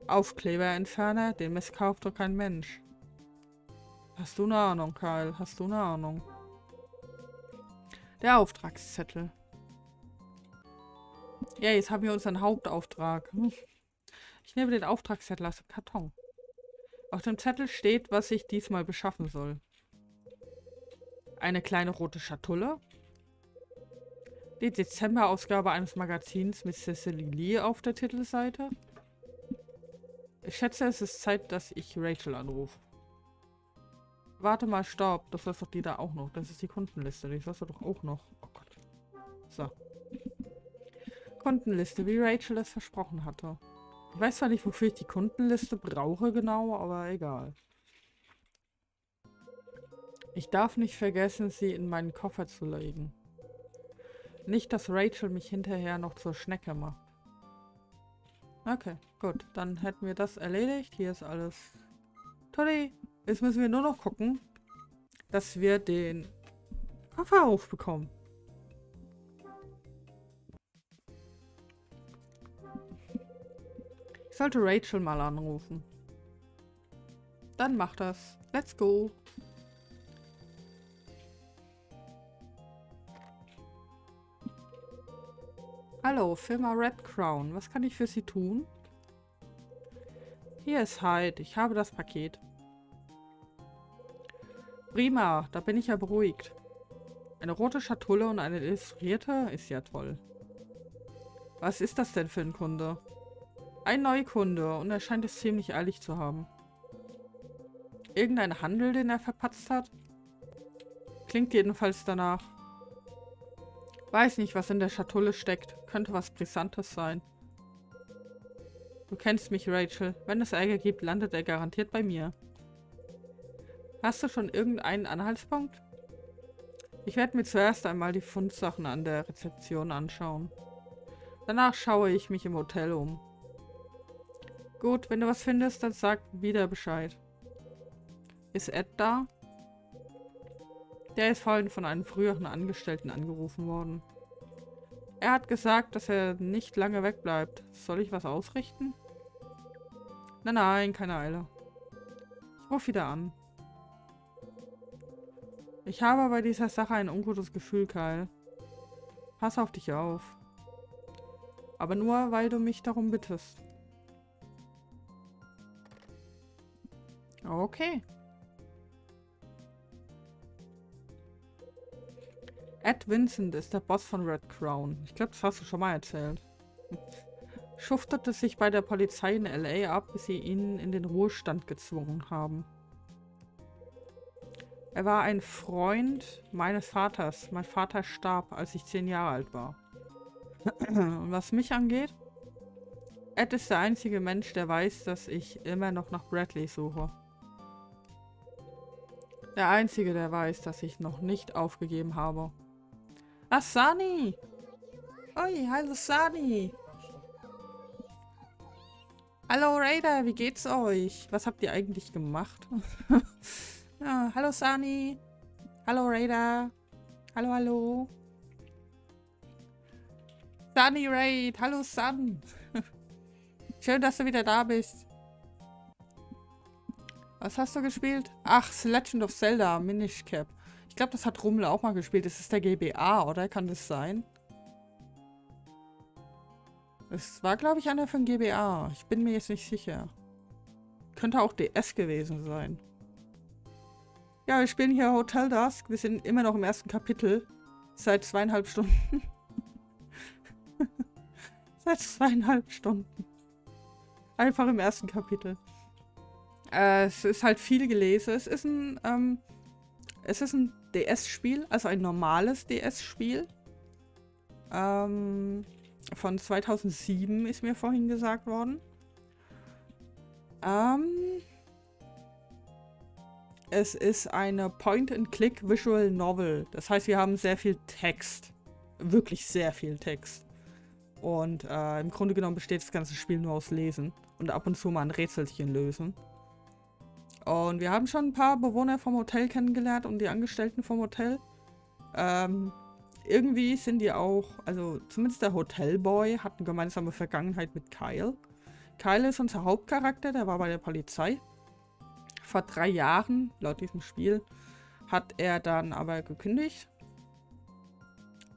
Speaker 1: Aufkleberentferner, den misskauft doch kein Mensch. Hast du eine Ahnung, Kyle? Hast du eine Ahnung? Der Auftragszettel. Ja, jetzt haben wir unseren Hauptauftrag. Ich nehme den Auftragszettel aus dem Karton. Auf dem Zettel steht, was ich diesmal beschaffen soll. Eine kleine rote Schatulle. Die Dezemberausgabe eines Magazins mit Cecily Lee auf der Titelseite. Ich schätze, es ist Zeit, dass ich Rachel anrufe. Warte mal, stopp. Das ist doch die da auch noch. Das ist die Kundenliste. Die ist doch auch noch. Oh Gott. So. Kundenliste, wie Rachel es versprochen hatte. Ich weiß zwar nicht, wofür ich die Kundenliste brauche genau, aber egal. Ich darf nicht vergessen, sie in meinen Koffer zu legen. Nicht, dass Rachel mich hinterher noch zur Schnecke macht. Okay, gut. Dann hätten wir das erledigt. Hier ist alles... Toddy! Jetzt müssen wir nur noch gucken, dass wir den Koffer aufbekommen. Ich sollte Rachel mal anrufen. Dann mach das. Let's go. Hallo, Firma Red Crown. Was kann ich für Sie tun? Hier ist Hyde. Ich habe das Paket. Prima, da bin ich ja beruhigt. Eine rote Schatulle und eine illustrierte ist ja toll. Was ist das denn für ein Kunde? Ein Neukunde und er scheint es ziemlich eilig zu haben. Irgendein Handel, den er verpatzt hat? Klingt jedenfalls danach. Weiß nicht, was in der Schatulle steckt. Könnte was Brisantes sein. Du kennst mich, Rachel. Wenn es Ärger gibt, landet er garantiert bei mir. Hast du schon irgendeinen Anhaltspunkt? Ich werde mir zuerst einmal die Fundsachen an der Rezeption anschauen. Danach schaue ich mich im Hotel um. Gut, wenn du was findest, dann sag wieder Bescheid. Ist Ed da? Der ist vorhin von einem früheren Angestellten angerufen worden. Er hat gesagt, dass er nicht lange wegbleibt. Soll ich was ausrichten? Nein, nein, keine Eile. Ich ruf wieder an. Ich habe bei dieser Sache ein ungutes Gefühl, Kyle. Pass auf dich auf. Aber nur, weil du mich darum bittest. Okay. Ed Vincent ist der Boss von Red Crown. Ich glaube, das hast du schon mal erzählt. Schuftete sich bei der Polizei in L.A. ab, bis sie ihn in den Ruhestand gezwungen haben. Er war ein Freund meines Vaters. Mein Vater starb, als ich zehn Jahre alt war. Und was mich angeht, Ed ist der einzige Mensch, der weiß, dass ich immer noch nach Bradley suche. Der Einzige, der weiß, dass ich noch nicht aufgegeben habe. Ah, Sunny! Oi, hallo Sunny! Hallo Raider, wie geht's euch? Was habt ihr eigentlich gemacht? ja, hallo Sunny! Hallo Raider! Hallo, hallo! Sunny Raid! Hallo Sun! Schön, dass du wieder da bist. Was hast du gespielt? Ach, Legend of Zelda, Minish Cap. Glaube, das hat Rummel auch mal gespielt. Das ist der GBA, oder? Kann das sein? Es war, glaube ich, einer von GBA. Ich bin mir jetzt nicht sicher. Könnte auch DS gewesen sein. Ja, wir spielen hier Hotel Dusk. Wir sind immer noch im ersten Kapitel. Seit zweieinhalb Stunden. Seit zweieinhalb Stunden. Einfach im ersten Kapitel. Äh, es ist halt viel gelesen. Es ist ein, ähm, es ist ein DS-Spiel, also ein normales DS-Spiel. Ähm, von 2007 ist mir vorhin gesagt worden. Ähm, es ist eine Point-and-Click Visual Novel. Das heißt, wir haben sehr viel Text. Wirklich sehr viel Text. Und äh, im Grunde genommen besteht das ganze Spiel nur aus Lesen und ab und zu mal ein Rätselchen lösen. Und wir haben schon ein paar Bewohner vom Hotel kennengelernt und die Angestellten vom Hotel. Ähm, irgendwie sind die auch, also zumindest der Hotelboy hat eine gemeinsame Vergangenheit mit Kyle. Kyle ist unser Hauptcharakter, der war bei der Polizei. Vor drei Jahren, laut diesem Spiel, hat er dann aber gekündigt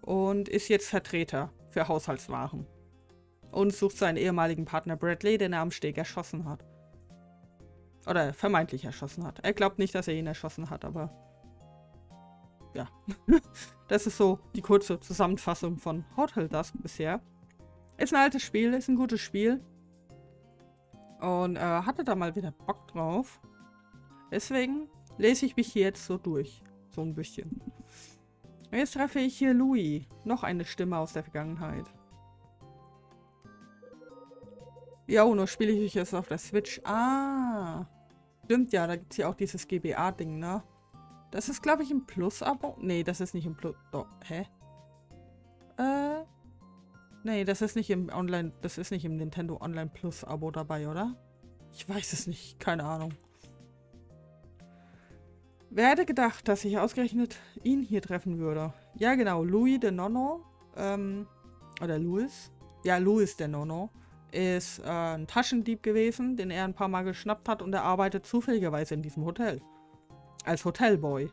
Speaker 1: und ist jetzt Vertreter für Haushaltswaren. Und sucht seinen ehemaligen Partner Bradley, den er am Steg erschossen hat. Oder vermeintlich erschossen hat. Er glaubt nicht, dass er ihn erschossen hat, aber... Ja. das ist so die kurze Zusammenfassung von Hotel Dusk bisher. Ist ein altes Spiel, ist ein gutes Spiel. Und äh, hatte da mal wieder Bock drauf. Deswegen lese ich mich hier jetzt so durch. So ein bisschen. Und jetzt treffe ich hier Louis. Noch eine Stimme aus der Vergangenheit. Ja, nur spiele ich jetzt auf der Switch. Ah. Stimmt ja, da gibt es ja auch dieses GBA-Ding, ne? Das ist, glaube ich, im Plus-Abo. Nee, das ist nicht im Plus... Doch, hä? Äh... Nee, das ist nicht im Online... Das ist nicht im Nintendo Online Plus-Abo dabei, oder? Ich weiß es nicht. Keine Ahnung. Wer hätte gedacht, dass ich ausgerechnet ihn hier treffen würde? Ja, genau. Louis de Nono. Ähm... Oder Louis. Ja, Louis de Nono ist äh, ein Taschendieb gewesen, den er ein paar Mal geschnappt hat und er arbeitet zufälligerweise in diesem Hotel. Als Hotelboy.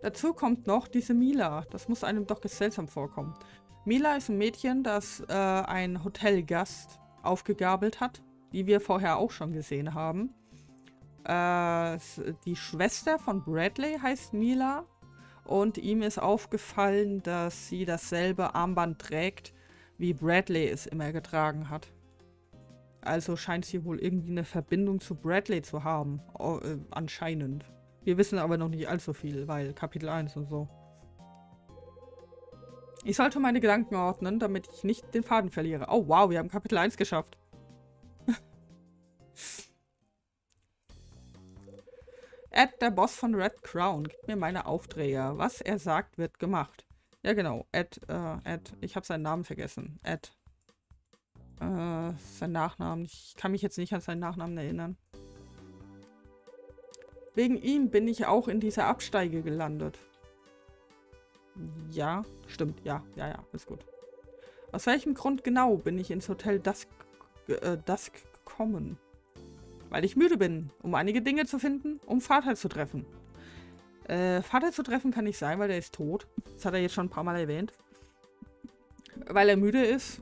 Speaker 1: Dazu kommt noch diese Mila. Das muss einem doch seltsam vorkommen. Mila ist ein Mädchen, das äh, ein Hotelgast aufgegabelt hat, die wir vorher auch schon gesehen haben. Äh, die Schwester von Bradley heißt Mila und ihm ist aufgefallen, dass sie dasselbe Armband trägt, wie Bradley es immer getragen hat. Also scheint sie wohl irgendwie eine Verbindung zu Bradley zu haben. Äh, anscheinend. Wir wissen aber noch nicht allzu viel, weil Kapitel 1 und so. Ich sollte meine Gedanken ordnen, damit ich nicht den Faden verliere. Oh wow, wir haben Kapitel 1 geschafft. Ed, der Boss von Red Crown, gibt mir meine Aufträge. Was er sagt, wird gemacht. Ja, genau. Ed, äh, Ed. Ich habe seinen Namen vergessen. Ed. Äh, sein Nachnamen. Ich kann mich jetzt nicht an seinen Nachnamen erinnern. Wegen ihm bin ich auch in dieser Absteige gelandet. Ja, stimmt. Ja, ja, ja. Ist gut. Aus welchem Grund genau bin ich ins Hotel Dusk, äh, Dusk gekommen? Weil ich müde bin, um einige Dinge zu finden, um Vater zu treffen. Äh, Vater zu treffen kann nicht sein, weil der ist tot. Das hat er jetzt schon ein paar Mal erwähnt. Weil er müde ist.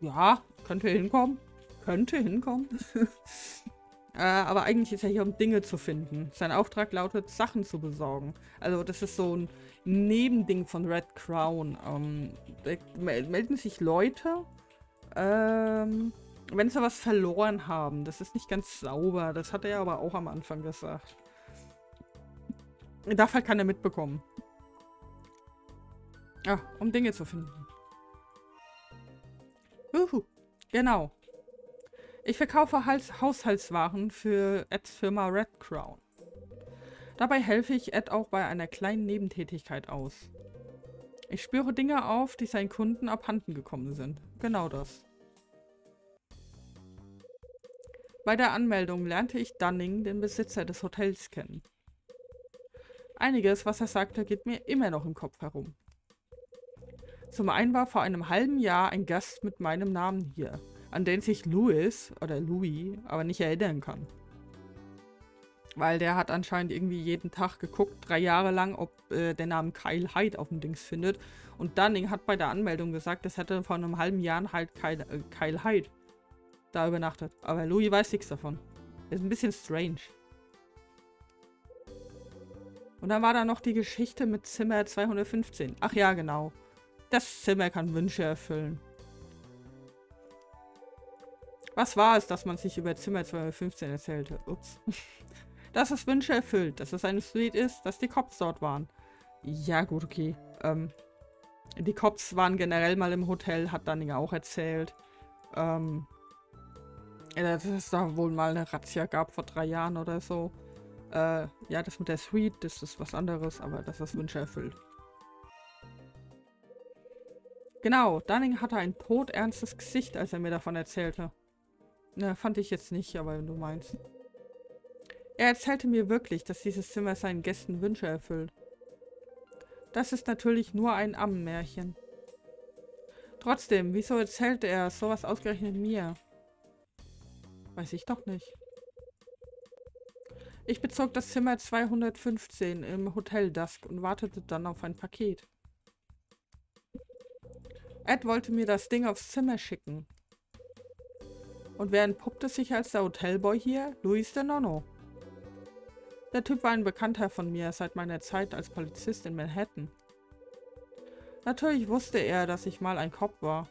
Speaker 1: Ja, könnte hinkommen. Könnte hinkommen. äh, aber eigentlich ist er hier, um Dinge zu finden. Sein Auftrag lautet, Sachen zu besorgen. Also das ist so ein Nebending von Red Crown. Ähm, da melden sich Leute, ähm, wenn sie was verloren haben. Das ist nicht ganz sauber. Das hat er aber auch am Anfang gesagt. Darf halt keiner mitbekommen. Ja, um Dinge zu finden. Uhu, genau. Ich verkaufe Hals Haushaltswaren für Eds Firma Red Crown. Dabei helfe ich Ed auch bei einer kleinen Nebentätigkeit aus. Ich spüre Dinge auf, die seinen Kunden abhanden gekommen sind. Genau das. Bei der Anmeldung lernte ich Dunning, den Besitzer des Hotels, kennen. Einiges, was er sagte, geht mir immer noch im Kopf herum. Zum einen war vor einem halben Jahr ein Gast mit meinem Namen hier, an den sich Louis oder Louis aber nicht erinnern kann. Weil der hat anscheinend irgendwie jeden Tag geguckt, drei Jahre lang, ob äh, der Name Kyle Hyde auf dem Dings findet. Und Dunning hat bei der Anmeldung gesagt, das hätte vor einem halben Jahr halt Kyle, äh, Kyle Hyde da übernachtet. Aber Louis weiß nichts davon. Ist ein bisschen strange. Und dann war da noch die Geschichte mit Zimmer 215. Ach ja, genau. Das Zimmer kann Wünsche erfüllen. Was war es, dass man sich über Zimmer 215 erzählte? Ups. dass es Wünsche erfüllt, dass es eine Suite ist, dass die Cops dort waren. Ja, gut, okay. Ähm, die Cops waren generell mal im Hotel, hat Dunning auch erzählt. Ähm, dass es da wohl mal eine Razzia gab vor drei Jahren oder so. Äh, ja, das mit der Suite, das ist was anderes, aber das Wünsche erfüllt. Genau, Dunning hatte ein todernstes Gesicht, als er mir davon erzählte. Na, fand ich jetzt nicht, aber wenn du meinst. Er erzählte mir wirklich, dass dieses Zimmer seinen Gästen Wünsche erfüllt. Das ist natürlich nur ein Ammenmärchen. Trotzdem, wieso erzählte er sowas ausgerechnet mir? Weiß ich doch nicht. Ich bezog das Zimmer 215 im Hotel Dusk und wartete dann auf ein Paket. Ed wollte mir das Ding aufs Zimmer schicken. Und wer entpuppte sich als der Hotelboy hier? Luis de Nonno. Der Typ war ein Bekannter von mir seit meiner Zeit als Polizist in Manhattan. Natürlich wusste er, dass ich mal ein Cop war.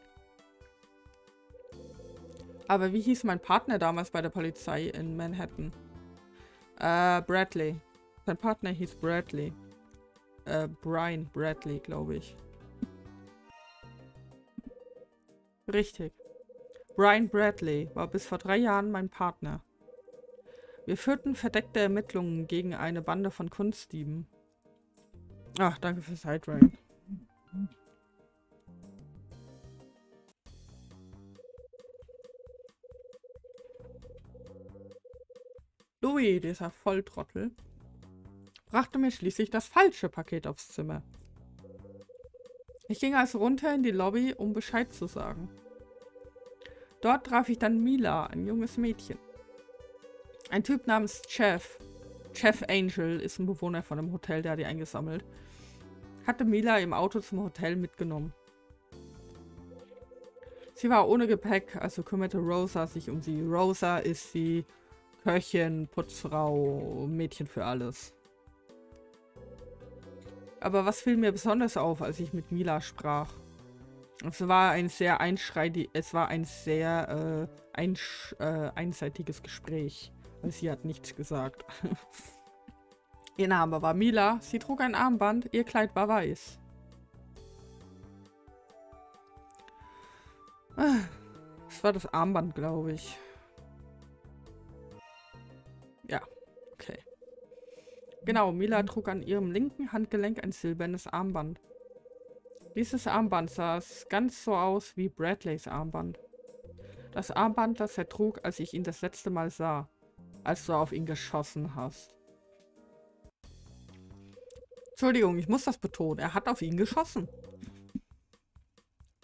Speaker 1: Aber wie hieß mein Partner damals bei der Polizei in Manhattan? Äh, Bradley. Sein Partner hieß Bradley. Äh, Brian Bradley, glaube ich. Richtig. Brian Bradley war bis vor drei Jahren mein Partner. Wir führten verdeckte Ermittlungen gegen eine Bande von Kunstdieben. Ach, danke fürs Side, Louis, dieser Volltrottel, brachte mir schließlich das falsche Paket aufs Zimmer. Ich ging also runter in die Lobby, um Bescheid zu sagen. Dort traf ich dann Mila, ein junges Mädchen. Ein Typ namens Jeff, Jeff Angel, ist ein Bewohner von einem Hotel, der hat die eingesammelt, hatte Mila im Auto zum Hotel mitgenommen. Sie war ohne Gepäck, also kümmerte Rosa sich um sie. Rosa ist die Köchin, Putzfrau, Mädchen für alles. Aber was fiel mir besonders auf, als ich mit Mila sprach? Es war ein sehr einschreitig, es war ein sehr äh, einsch, äh, einseitiges Gespräch. Weil sie hat nichts gesagt. ihr Name war Mila, sie trug ein Armband, ihr Kleid war weiß. Das war das Armband, glaube ich. Genau, Mila trug an ihrem linken Handgelenk ein silbernes Armband. Dieses Armband sah ganz so aus wie Bradleys Armband. Das Armband, das er trug, als ich ihn das letzte Mal sah, als du auf ihn geschossen hast. Entschuldigung, ich muss das betonen. Er hat auf ihn geschossen.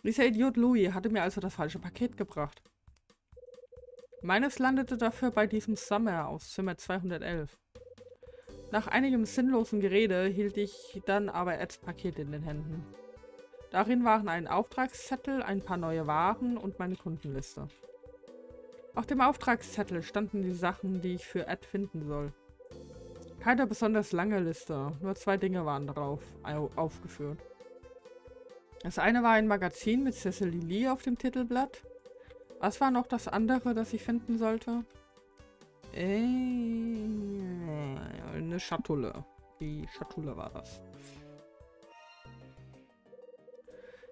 Speaker 1: Dieser Idiot Louis hatte mir also das falsche Paket gebracht. Meines landete dafür bei diesem Summer aus Zimmer 211. Nach einigem sinnlosen Gerede hielt ich dann aber Eds Paket in den Händen. Darin waren ein Auftragszettel, ein paar neue Waren und meine Kundenliste. Auf dem Auftragszettel standen die Sachen, die ich für Ed finden soll. Keine besonders lange Liste, nur zwei Dinge waren darauf aufgeführt. Das eine war ein Magazin mit Cecily Lee auf dem Titelblatt. Was war noch das andere, das ich finden sollte? Äh, eine Schatulle. Die Schatulle war das.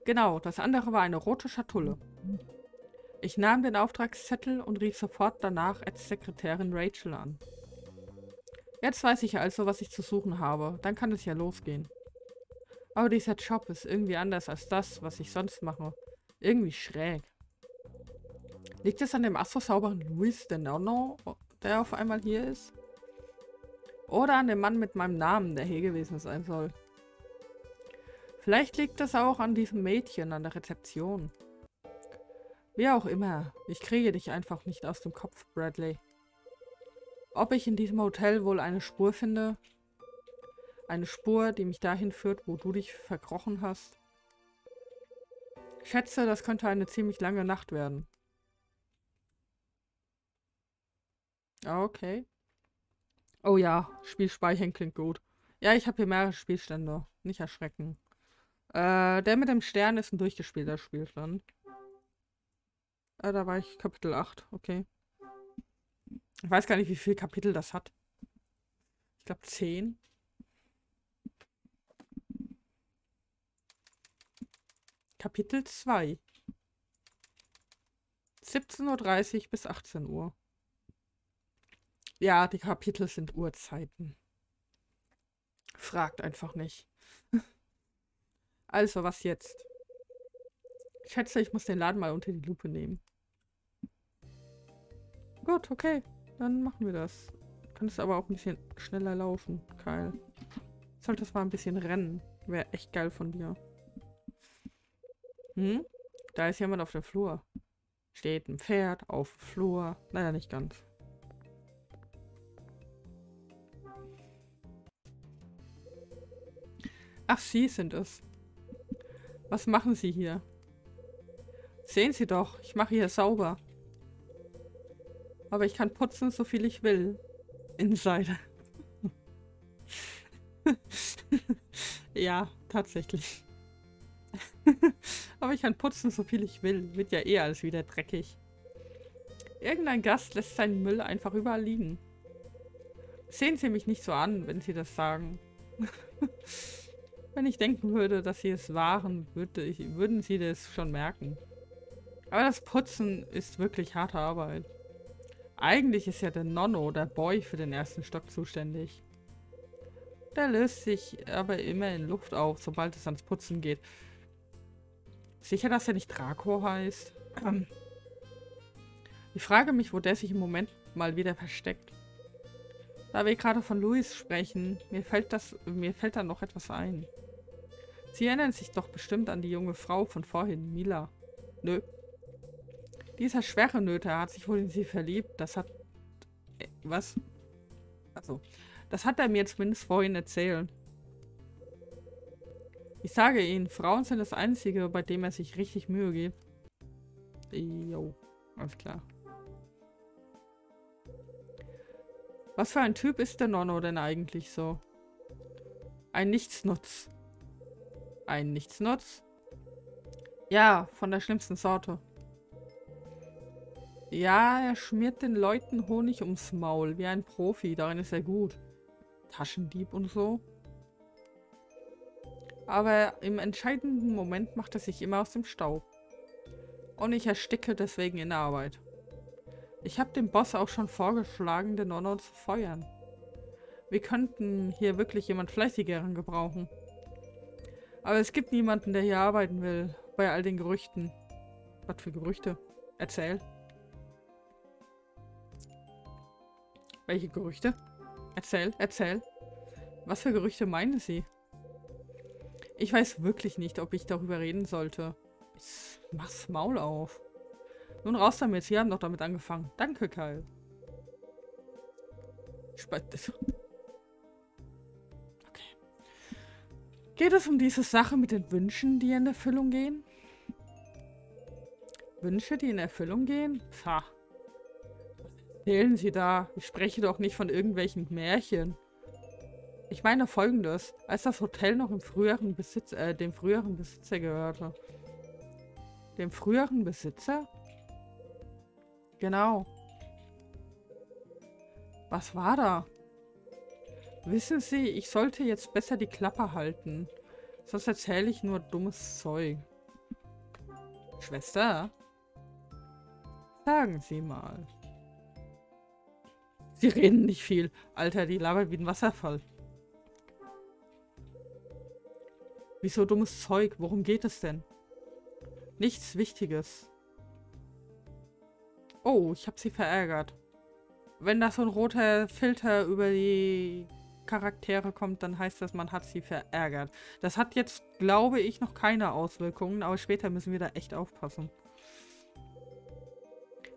Speaker 1: Genau, das andere war eine rote Schatulle. Ich nahm den Auftragszettel und rief sofort danach als Sekretärin Rachel an. Jetzt weiß ich also, was ich zu suchen habe. Dann kann es ja losgehen. Aber dieser Job ist irgendwie anders als das, was ich sonst mache. Irgendwie schräg. Liegt es an dem astrosauberen Luis de Nono, der auf einmal hier ist? Oder an dem Mann mit meinem Namen, der hier gewesen sein soll? Vielleicht liegt es auch an diesem Mädchen an der Rezeption. Wie auch immer, ich kriege dich einfach nicht aus dem Kopf, Bradley. Ob ich in diesem Hotel wohl eine Spur finde? Eine Spur, die mich dahin führt, wo du dich verkrochen hast? Schätze, das könnte eine ziemlich lange Nacht werden. Okay. Oh ja, Spiel speichern klingt gut. Ja, ich habe hier mehrere Spielstände. Nicht erschrecken. Äh, der mit dem Stern ist ein durchgespielter Spielstand. Äh, da war ich Kapitel 8, okay. Ich weiß gar nicht, wie viel Kapitel das hat. Ich glaube 10. Kapitel 2. 17.30 Uhr bis 18 Uhr. Ja, die Kapitel sind Uhrzeiten. Fragt einfach nicht. also, was jetzt? Ich schätze, ich muss den Laden mal unter die Lupe nehmen. Gut, okay. Dann machen wir das. Kann es aber auch ein bisschen schneller laufen, Kyle. Solltest mal ein bisschen rennen. Wäre echt geil von dir. Hm? Da ist jemand auf dem Flur. Steht ein Pferd auf dem Flur. Naja, nicht ganz. Ach, Sie sind es. Was machen Sie hier? Sehen Sie doch, ich mache hier sauber. Aber ich kann putzen, so viel ich will. Insider. ja, tatsächlich. Aber ich kann putzen, so viel ich will. Wird ja eh alles wieder dreckig. Irgendein Gast lässt seinen Müll einfach überall liegen. Sehen Sie mich nicht so an, wenn Sie das sagen. Wenn ich denken würde, dass sie es waren, würde ich, würden sie das schon merken. Aber das Putzen ist wirklich harte Arbeit. Eigentlich ist ja der Nonno, der Boy, für den ersten Stock zuständig. Der löst sich aber immer in Luft auf, sobald es ans Putzen geht. Sicher, dass er nicht Draco heißt? Ähm. Ich frage mich, wo der sich im Moment mal wieder versteckt. Da wir gerade von Luis sprechen, mir fällt das, mir fällt da noch etwas ein. Sie erinnern sich doch bestimmt an die junge Frau von vorhin, Mila. Nö. Dieser schwere Nöter hat sich wohl in sie verliebt. Das hat... Äh, was? Achso. Das hat er mir zumindest vorhin erzählt. Ich sage Ihnen, Frauen sind das Einzige, bei dem er sich richtig Mühe gibt. Jo, alles klar. Was für ein Typ ist der Nonno denn eigentlich so? Ein Nichtsnutz. Ein Nichtsnutz? Ja, von der schlimmsten Sorte. Ja, er schmiert den Leuten Honig ums Maul, wie ein Profi, darin ist er gut. Taschendieb und so. Aber im entscheidenden Moment macht er sich immer aus dem Staub. Und ich ersticke deswegen in der Arbeit. Ich habe dem Boss auch schon vorgeschlagen, den Nonno zu feuern. Wir könnten hier wirklich jemand Fleißigeren gebrauchen. Aber es gibt niemanden, der hier arbeiten will. Bei all den Gerüchten. Was für Gerüchte? Erzähl. Welche Gerüchte? Erzähl, erzähl. Was für Gerüchte meinen Sie? Ich weiß wirklich nicht, ob ich darüber reden sollte. Ich mach's Maul auf. Nun raus damit, Sie haben doch damit angefangen. Danke, Kyle. Ich Geht es um diese Sache mit den Wünschen, die in Erfüllung gehen? Wünsche, die in Erfüllung gehen? Pah. Erzählen Sie da? Ich spreche doch nicht von irgendwelchen Märchen. Ich meine folgendes. Als das Hotel noch im früheren Besitz, äh, dem früheren Besitzer gehörte. Dem früheren Besitzer? Genau. Was war da? Wissen Sie, ich sollte jetzt besser die Klappe halten. Sonst erzähle ich nur dummes Zeug. Schwester? Sagen Sie mal. Sie reden nicht viel. Alter, die labert wie ein Wasserfall. Wieso dummes Zeug? Worum geht es denn? Nichts Wichtiges. Oh, ich habe sie verärgert. Wenn da so ein roter Filter über die Charaktere kommt, dann heißt das, man hat sie verärgert. Das hat jetzt, glaube ich, noch keine Auswirkungen, aber später müssen wir da echt aufpassen.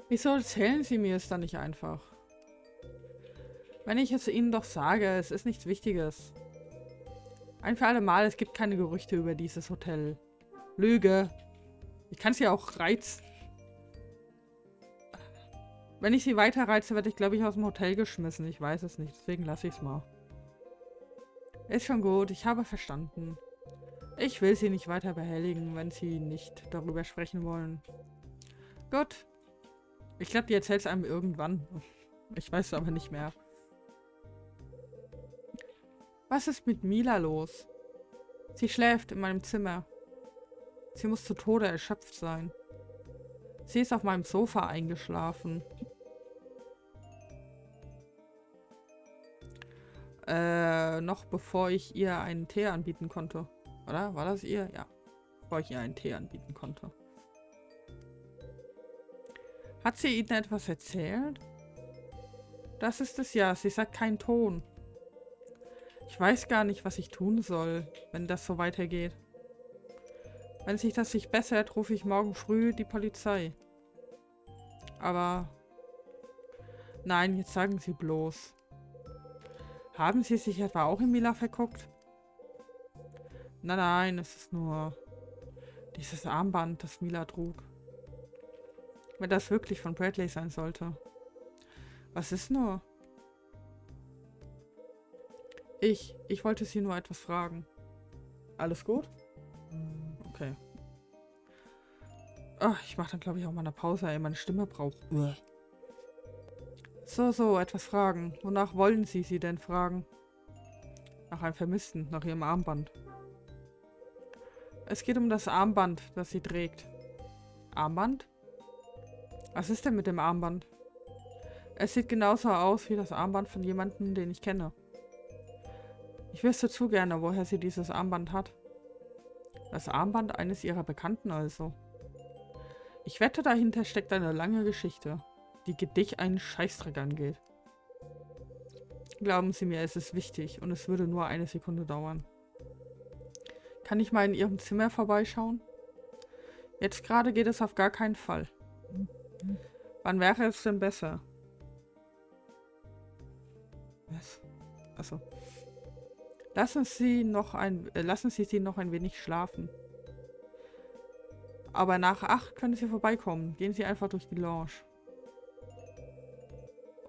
Speaker 1: Wieso erzählen Sie mir es dann nicht einfach? Wenn ich es Ihnen doch sage, es ist nichts Wichtiges. Ein für alle Mal, es gibt keine Gerüchte über dieses Hotel. Lüge. Ich kann es ja auch reizen. Wenn ich sie weiter reize, werde ich, glaube ich, aus dem Hotel geschmissen. Ich weiß es nicht, deswegen lasse ich es mal. Ist schon gut, ich habe verstanden. Ich will sie nicht weiter behelligen, wenn sie nicht darüber sprechen wollen. Gut. Ich glaube, die erzählt es einem irgendwann. Ich weiß es aber nicht mehr. Was ist mit Mila los? Sie schläft in meinem Zimmer. Sie muss zu Tode erschöpft sein. Sie ist auf meinem Sofa eingeschlafen. Äh, noch bevor ich ihr einen Tee anbieten konnte. Oder? War das ihr? Ja. Bevor ich ihr einen Tee anbieten konnte. Hat sie Ihnen etwas erzählt? Das ist es ja. Sie sagt keinen Ton. Ich weiß gar nicht, was ich tun soll, wenn das so weitergeht. Wenn sich das nicht bessert, rufe ich morgen früh die Polizei. Aber... Nein, jetzt sagen Sie bloß. Haben Sie sich etwa auch in Mila verguckt? Nein, nein, es ist nur dieses Armband, das Mila trug. Wenn das wirklich von Bradley sein sollte. Was ist nur? Ich, ich wollte Sie nur etwas fragen. Alles gut? Okay. Oh, ich mache dann, glaube ich, auch mal eine Pause, ey. Meine Stimme braucht... So, so, etwas fragen. Wonach wollen Sie sie denn fragen? Nach einem Vermissten, nach ihrem Armband. Es geht um das Armband, das sie trägt. Armband? Was ist denn mit dem Armband? Es sieht genauso aus wie das Armband von jemandem, den ich kenne. Ich wüsste zu gerne, woher sie dieses Armband hat. Das Armband eines ihrer Bekannten also. Ich wette, dahinter steckt eine lange Geschichte die dich einen Scheißdreck angeht. Glauben Sie mir, es ist wichtig und es würde nur eine Sekunde dauern. Kann ich mal in Ihrem Zimmer vorbeischauen? Jetzt gerade geht es auf gar keinen Fall. Wann wäre es denn besser? Was? Achso. Lassen Sie noch ein, äh, lassen Sie sie noch ein wenig schlafen. Aber nach acht können Sie vorbeikommen. Gehen Sie einfach durch die Lounge.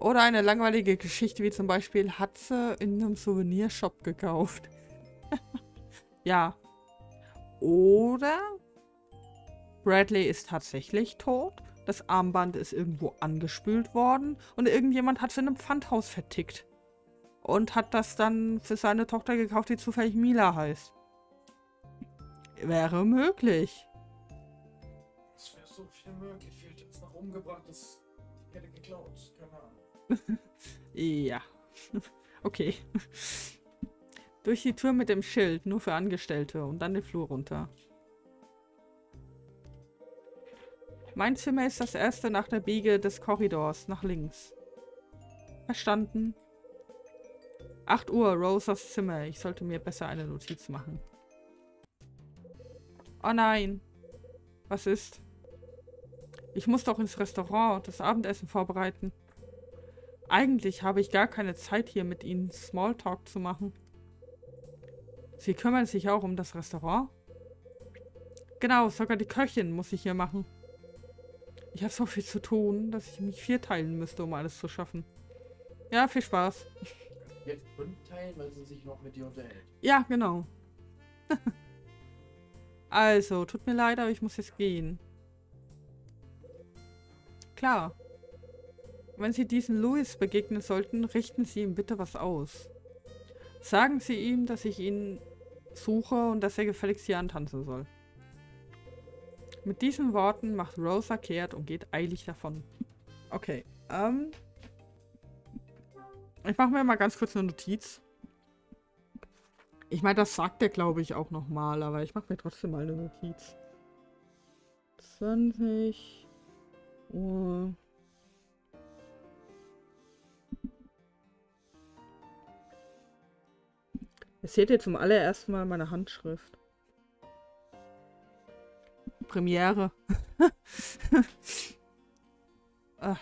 Speaker 1: Oder eine langweilige Geschichte, wie zum Beispiel, hat sie in einem Souvenirshop gekauft. ja. Oder Bradley ist tatsächlich tot. Das Armband ist irgendwo angespült worden und irgendjemand hat es in einem Pfandhaus vertickt. Und hat das dann für seine Tochter gekauft, die zufällig Mila heißt. Wäre möglich.
Speaker 2: Es wäre so viel möglich. Vielleicht es noch umgebracht, das hätte geklaut. Keine Ahnung
Speaker 1: ja. okay. Durch die Tür mit dem Schild, nur für Angestellte und dann den Flur runter. Mein Zimmer ist das erste nach der Biege des Korridors, nach links. Verstanden. 8 Uhr, Rosas Zimmer. Ich sollte mir besser eine Notiz machen. Oh nein. Was ist? Ich muss doch ins Restaurant das Abendessen vorbereiten. Eigentlich habe ich gar keine Zeit hier mit Ihnen Smalltalk zu machen. Sie kümmern sich auch um das Restaurant? Genau, sogar die Köchin muss ich hier machen. Ich habe so viel zu tun, dass ich mich vierteilen müsste, um alles zu schaffen. Ja, viel Spaß.
Speaker 2: Jetzt fünf teilen, weil sie sich noch mit dir unterhält.
Speaker 1: Ja, genau. also, tut mir leid, aber ich muss jetzt gehen. Klar. Wenn Sie diesen Louis begegnen sollten, richten Sie ihm bitte was aus. Sagen Sie ihm, dass ich ihn suche und dass er gefälligst hier antanzen soll. Mit diesen Worten macht Rosa kehrt und geht eilig davon. Okay, ähm... Ich mache mir mal ganz kurz eine Notiz. Ich meine, das sagt er, glaube ich, auch nochmal, aber ich mache mir trotzdem mal eine Notiz. 20 Uhr. Ihr seht jetzt zum allerersten Mal meine Handschrift. Premiere. ah.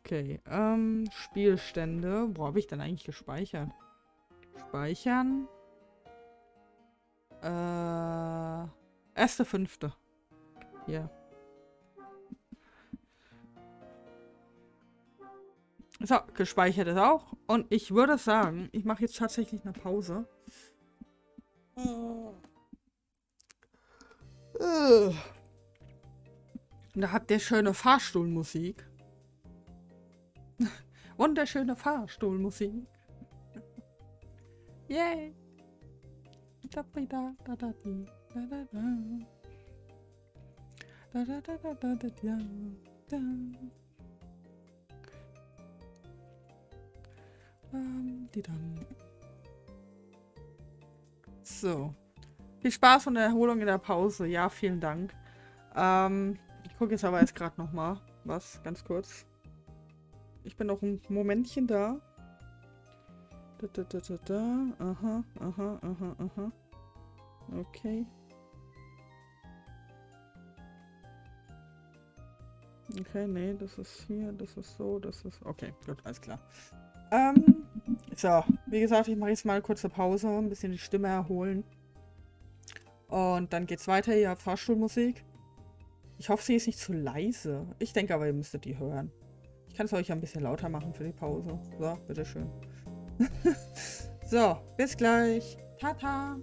Speaker 1: Okay, ähm, Spielstände. Wo habe ich denn eigentlich gespeichert? Speichern. Äh, erste fünfte. Hier. So, gespeichert ist auch. Und ich würde sagen, ich mache jetzt tatsächlich eine Pause. Da habt ihr schöne Fahrstuhlmusik. Wunderschöne Fahrstuhlmusik. Yay! Da Bam, die dann. So. Viel Spaß und Erholung in der Pause. Ja, vielen Dank. Ähm, ich gucke jetzt aber erst gerade nochmal. Was? Ganz kurz. Ich bin noch ein Momentchen da. Da, da, da, da, da. Aha, aha, aha, aha. Okay. Okay, nee, das ist hier, das ist so, das ist... Okay, gut, alles klar. Ähm, so, wie gesagt, ich mache jetzt mal eine kurze Pause, ein bisschen die Stimme erholen. Und dann geht's weiter. Ihr habt Fahrstuhlmusik. Ich hoffe, sie ist nicht zu leise. Ich denke aber, ihr müsstet die hören. Ich kann es euch ein bisschen lauter machen für die Pause. So, bitteschön. so, bis gleich. Tata.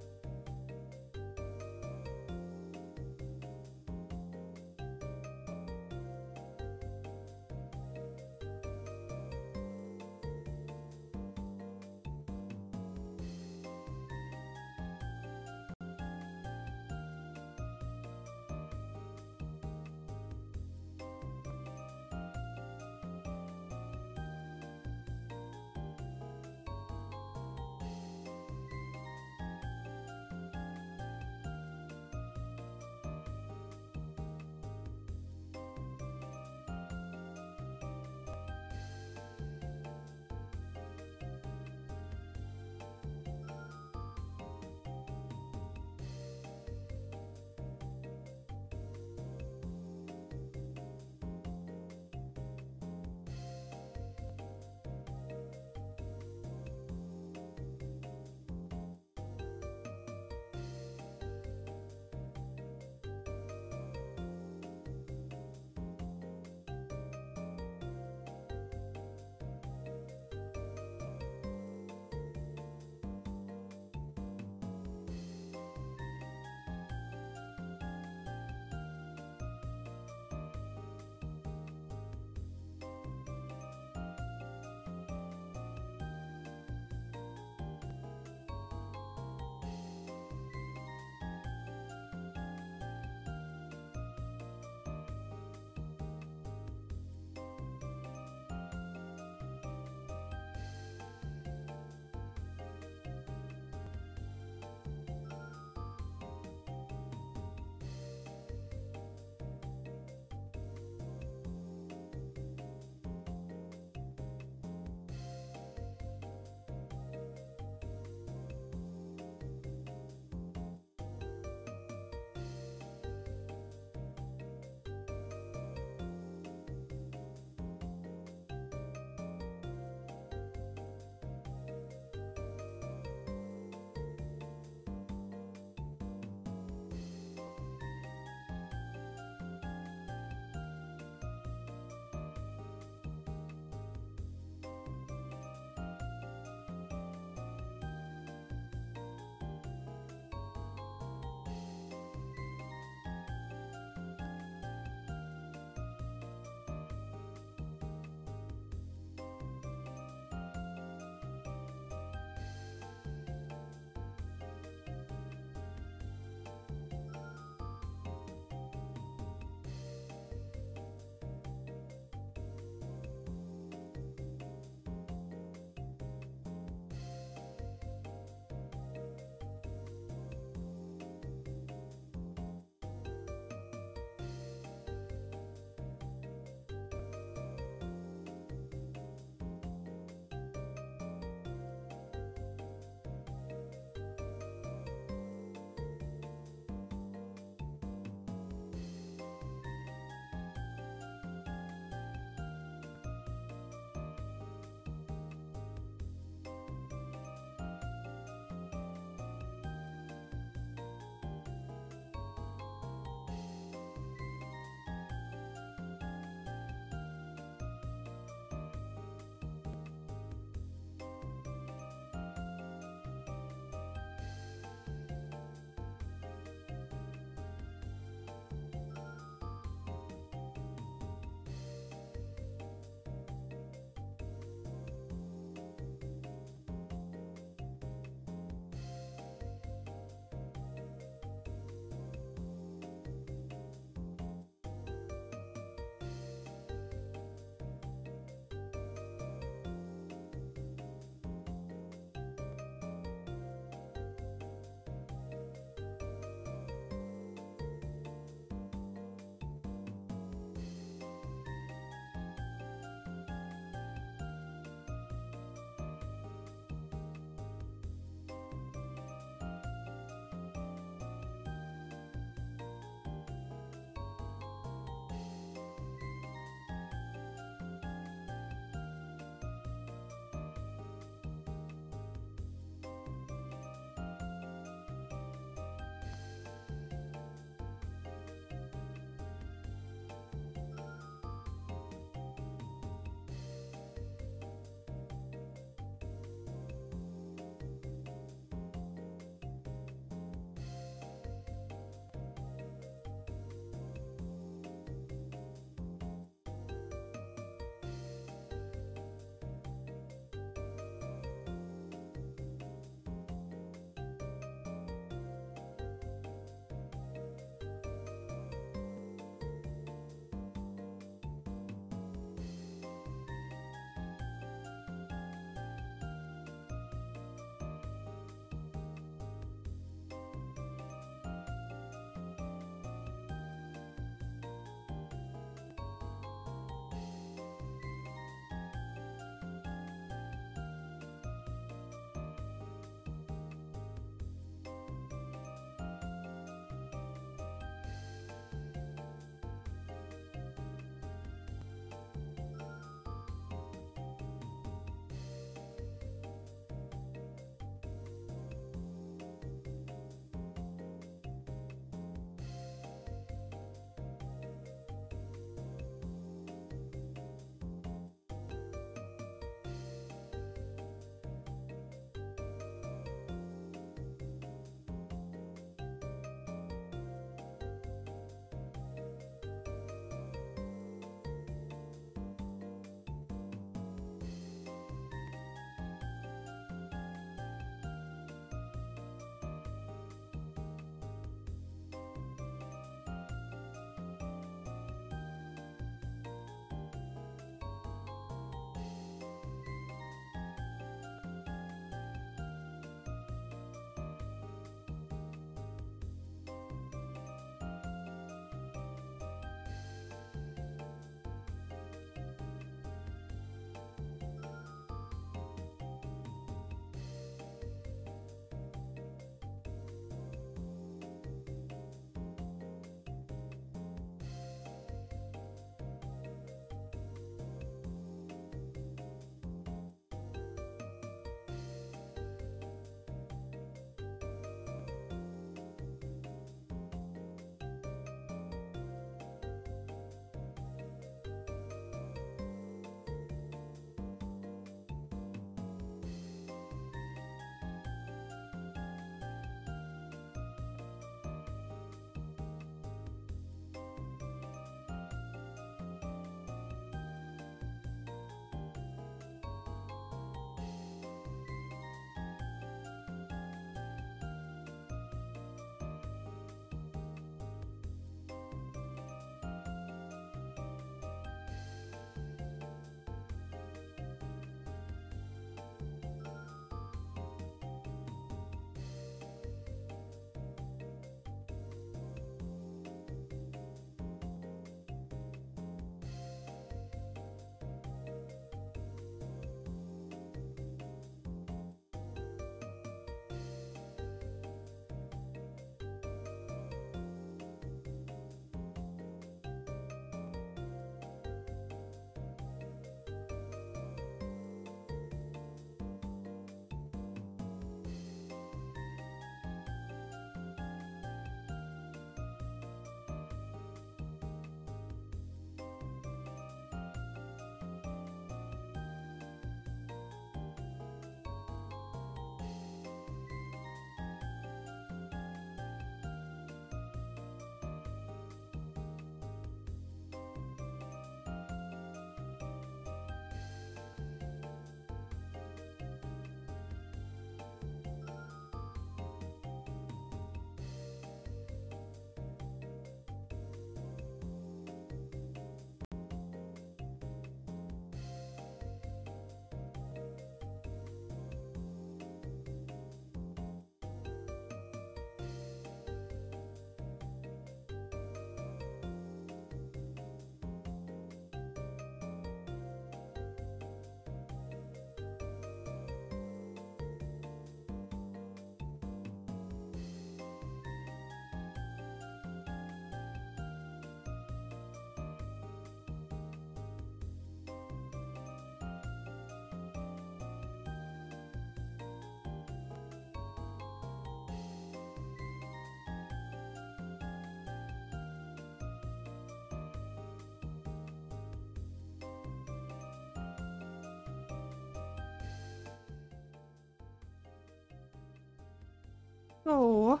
Speaker 1: So.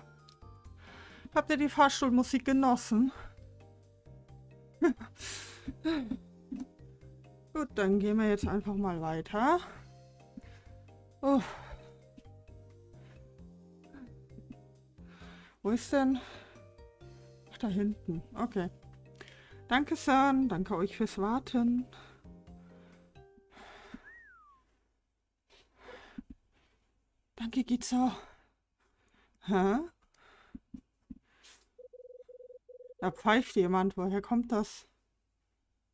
Speaker 1: Habt ihr die Fahrstuhlmusik genossen? Gut, dann gehen wir jetzt einfach mal weiter. Oh. Wo ist denn? Ach, da hinten. Okay. Danke, San. Danke euch fürs Warten. Danke, Gizo. Hä? Da pfeift jemand. Woher kommt das?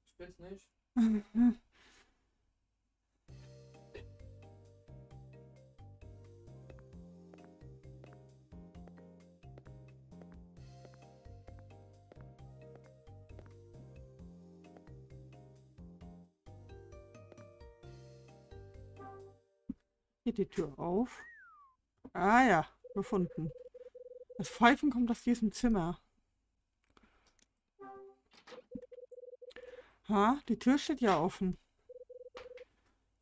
Speaker 2: Ich bin's nicht.
Speaker 1: Geht die Tür auf? Ah ja, gefunden. Das Pfeifen kommt aus diesem Zimmer. Ha, die Tür steht ja offen.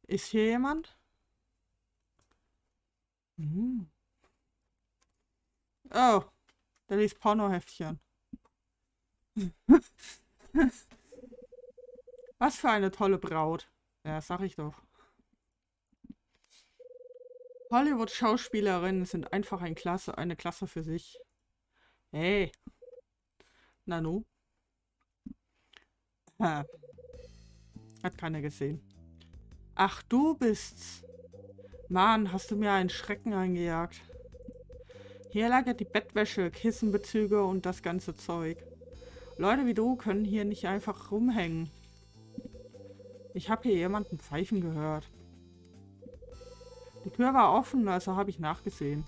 Speaker 1: Ist hier jemand? Hm. Oh, der liest Pornoheftchen. Was für eine tolle Braut. Ja, sag ich doch. Hollywood-Schauspielerinnen sind einfach ein Klasse, eine Klasse für sich. Hey. Nanu. Ha. Hat keiner gesehen. Ach, du bist's. Mann, hast du mir einen Schrecken eingejagt. Hier lagert die Bettwäsche, Kissenbezüge und das ganze Zeug. Leute wie du können hier nicht einfach rumhängen. Ich habe hier jemanden pfeifen gehört. Die Tür war offen, also habe ich nachgesehen.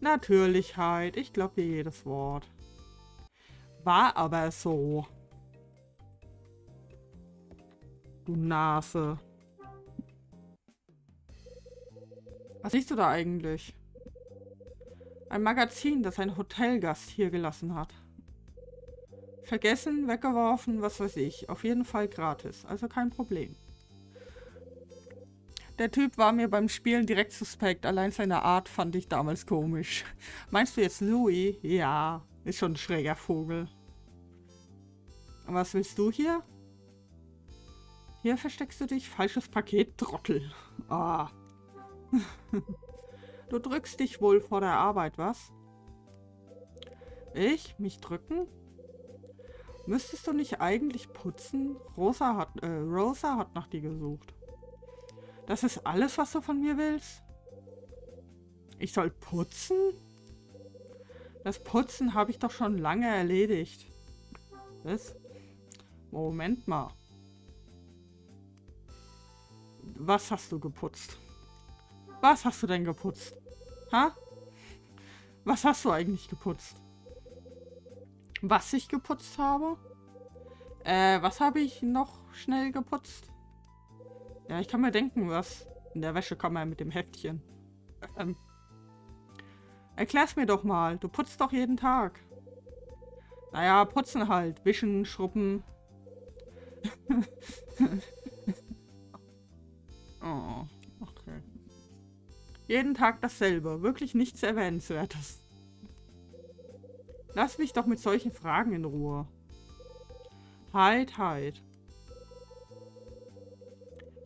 Speaker 1: Natürlichkeit, ich glaube dir jedes Wort. War aber so. Du Nase. Was siehst du da eigentlich? Ein Magazin, das ein Hotelgast hier gelassen hat. Vergessen, weggeworfen, was weiß ich. Auf jeden Fall gratis, also kein Problem. Der Typ war mir beim Spielen direkt suspekt. Allein seine Art fand ich damals komisch. Meinst du jetzt Louis? Ja, ist schon ein schräger Vogel. Was willst du hier? Hier versteckst du dich. Falsches Paket, Trottel. Ah. du drückst dich wohl vor der Arbeit, was? Ich? Mich drücken? Müsstest du nicht eigentlich putzen? Rosa hat, äh, Rosa hat nach dir gesucht. Das ist alles, was du von mir willst? Ich soll putzen? Das Putzen habe ich doch schon lange erledigt. Was? Moment mal. Was hast du geputzt? Was hast du denn geputzt? Ha? Was hast du eigentlich geputzt? Was ich geputzt habe? Äh, was habe ich noch schnell geputzt? Ja, ich kann mir denken, was in der Wäschekammer mit dem Heftchen. Ähm, erklär's mir doch mal. Du putzt doch jeden Tag. Naja, putzen halt. Wischen, schrubben. oh, okay. Jeden Tag dasselbe. Wirklich nichts Erwähnenswertes. Lass mich doch mit solchen Fragen in Ruhe. Halt, halt.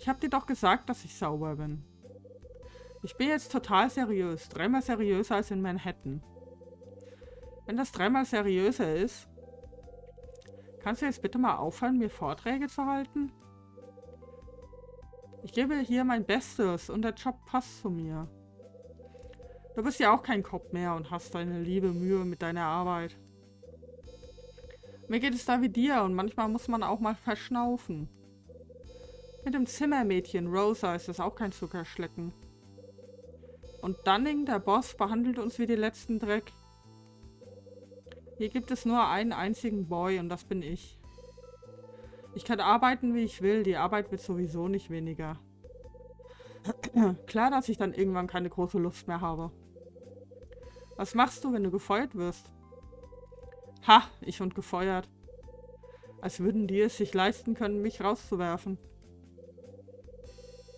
Speaker 1: Ich habe dir doch gesagt, dass ich sauber bin. Ich bin jetzt total seriös. Dreimal seriöser als in Manhattan. Wenn das dreimal seriöser ist, kannst du jetzt bitte mal aufhören, mir Vorträge zu halten? Ich gebe hier mein Bestes und der Job passt zu mir. Du bist ja auch kein Kopf mehr und hast deine liebe Mühe mit deiner Arbeit. Mir geht es da wie dir und manchmal muss man auch mal verschnaufen. Mit dem Zimmermädchen Rosa ist das auch kein Zuckerschlecken. Und Dunning, der Boss, behandelt uns wie die letzten Dreck. Hier gibt es nur einen einzigen Boy und das bin ich. Ich kann arbeiten, wie ich will. Die Arbeit wird sowieso nicht weniger. Klar, dass ich dann irgendwann keine große Lust mehr habe. Was machst du, wenn du gefeuert wirst? Ha, ich und gefeuert. Als würden die es sich leisten können, mich rauszuwerfen.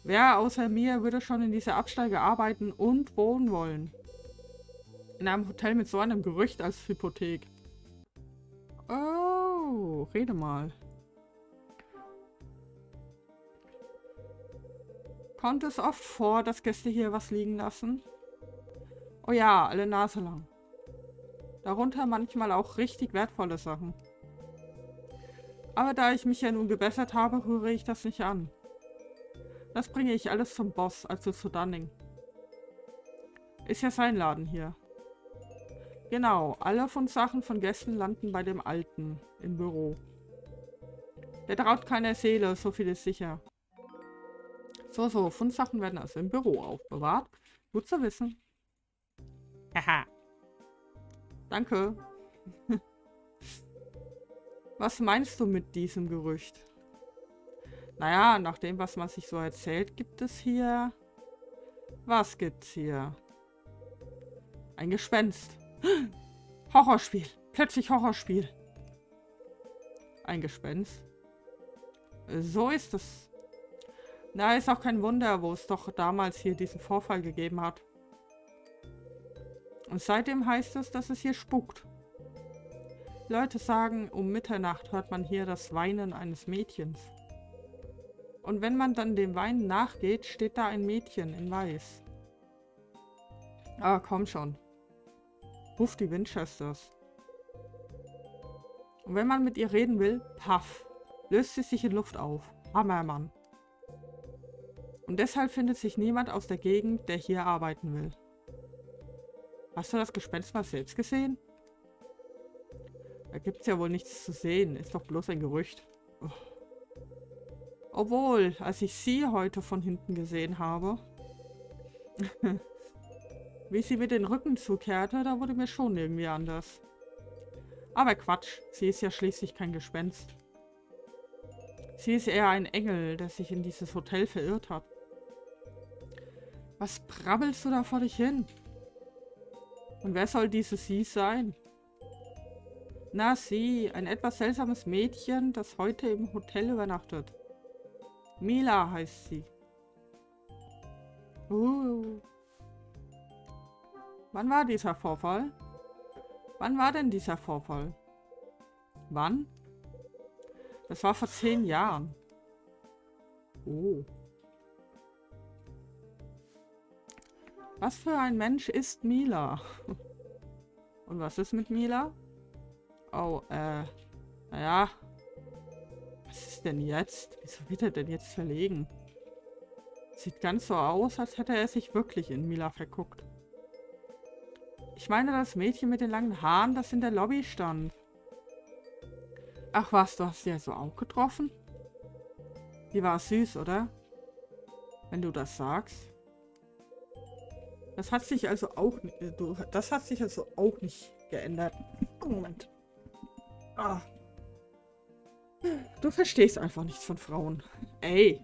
Speaker 1: Wer außer mir würde schon in dieser Absteige arbeiten und wohnen wollen? In einem Hotel mit so einem Gerücht als Hypothek. Oh, rede mal. Kommt es oft vor, dass Gäste hier was liegen lassen? Oh ja, alle Nase lang. Darunter manchmal auch richtig wertvolle Sachen. Aber da ich mich ja nun gebessert habe, rühre ich das nicht an. Das bringe ich alles zum Boss, also zu Dunning. Ist ja sein Laden hier. Genau, alle von Sachen von Gästen landen bei dem Alten im Büro. Der traut keiner Seele, so viel ist sicher. So, so, Fundsachen werden also im Büro aufbewahrt. Gut zu wissen. Haha. Danke. was meinst du mit diesem Gerücht? Naja, nach dem, was man sich so erzählt, gibt es hier... Was gibt's hier? Ein Gespenst. Horrorspiel. Plötzlich Horrorspiel. Ein Gespenst. So ist es. Na, ist auch kein Wunder, wo es doch damals hier diesen Vorfall gegeben hat. Und seitdem heißt es, dass es hier spukt. Leute sagen, um Mitternacht hört man hier das Weinen eines Mädchens. Und wenn man dann dem Weinen nachgeht, steht da ein Mädchen in Weiß. Ah, komm schon. Ruf die Winchesters. Und wenn man mit ihr reden will, paff, löst sie sich in Luft auf. Hammermann. Und deshalb findet sich niemand aus der Gegend, der hier arbeiten will. Hast du das Gespenst mal selbst gesehen? Da gibt es ja wohl nichts zu sehen. Ist doch bloß ein Gerücht. Oh. Obwohl, als ich sie heute von hinten gesehen habe, wie sie mir den Rücken zukehrte, da wurde mir schon irgendwie anders. Aber Quatsch, sie ist ja schließlich kein Gespenst. Sie ist eher ein Engel, der sich in dieses Hotel verirrt hat. Was brabbelst du da vor dich hin? Und wer soll diese sie sein? Na sie, ein etwas seltsames Mädchen, das heute im Hotel übernachtet. Mila heißt sie. Uh. Wann war dieser Vorfall? Wann war denn dieser Vorfall? Wann? Das war vor zehn Jahren. Oh. Was für ein Mensch ist Mila? Und was ist mit Mila? Oh, äh. Naja, denn jetzt? Wieso wird er denn jetzt verlegen? Sieht ganz so aus, als hätte er sich wirklich in Mila verguckt. Ich meine das Mädchen mit den langen Haaren, das in der Lobby stand. Ach was, du hast sie also auch getroffen? Die war süß, oder? Wenn du das sagst. Das hat sich also auch das hat sich also auch nicht geändert. Moment. Ah. Du verstehst einfach nichts von Frauen. Ey.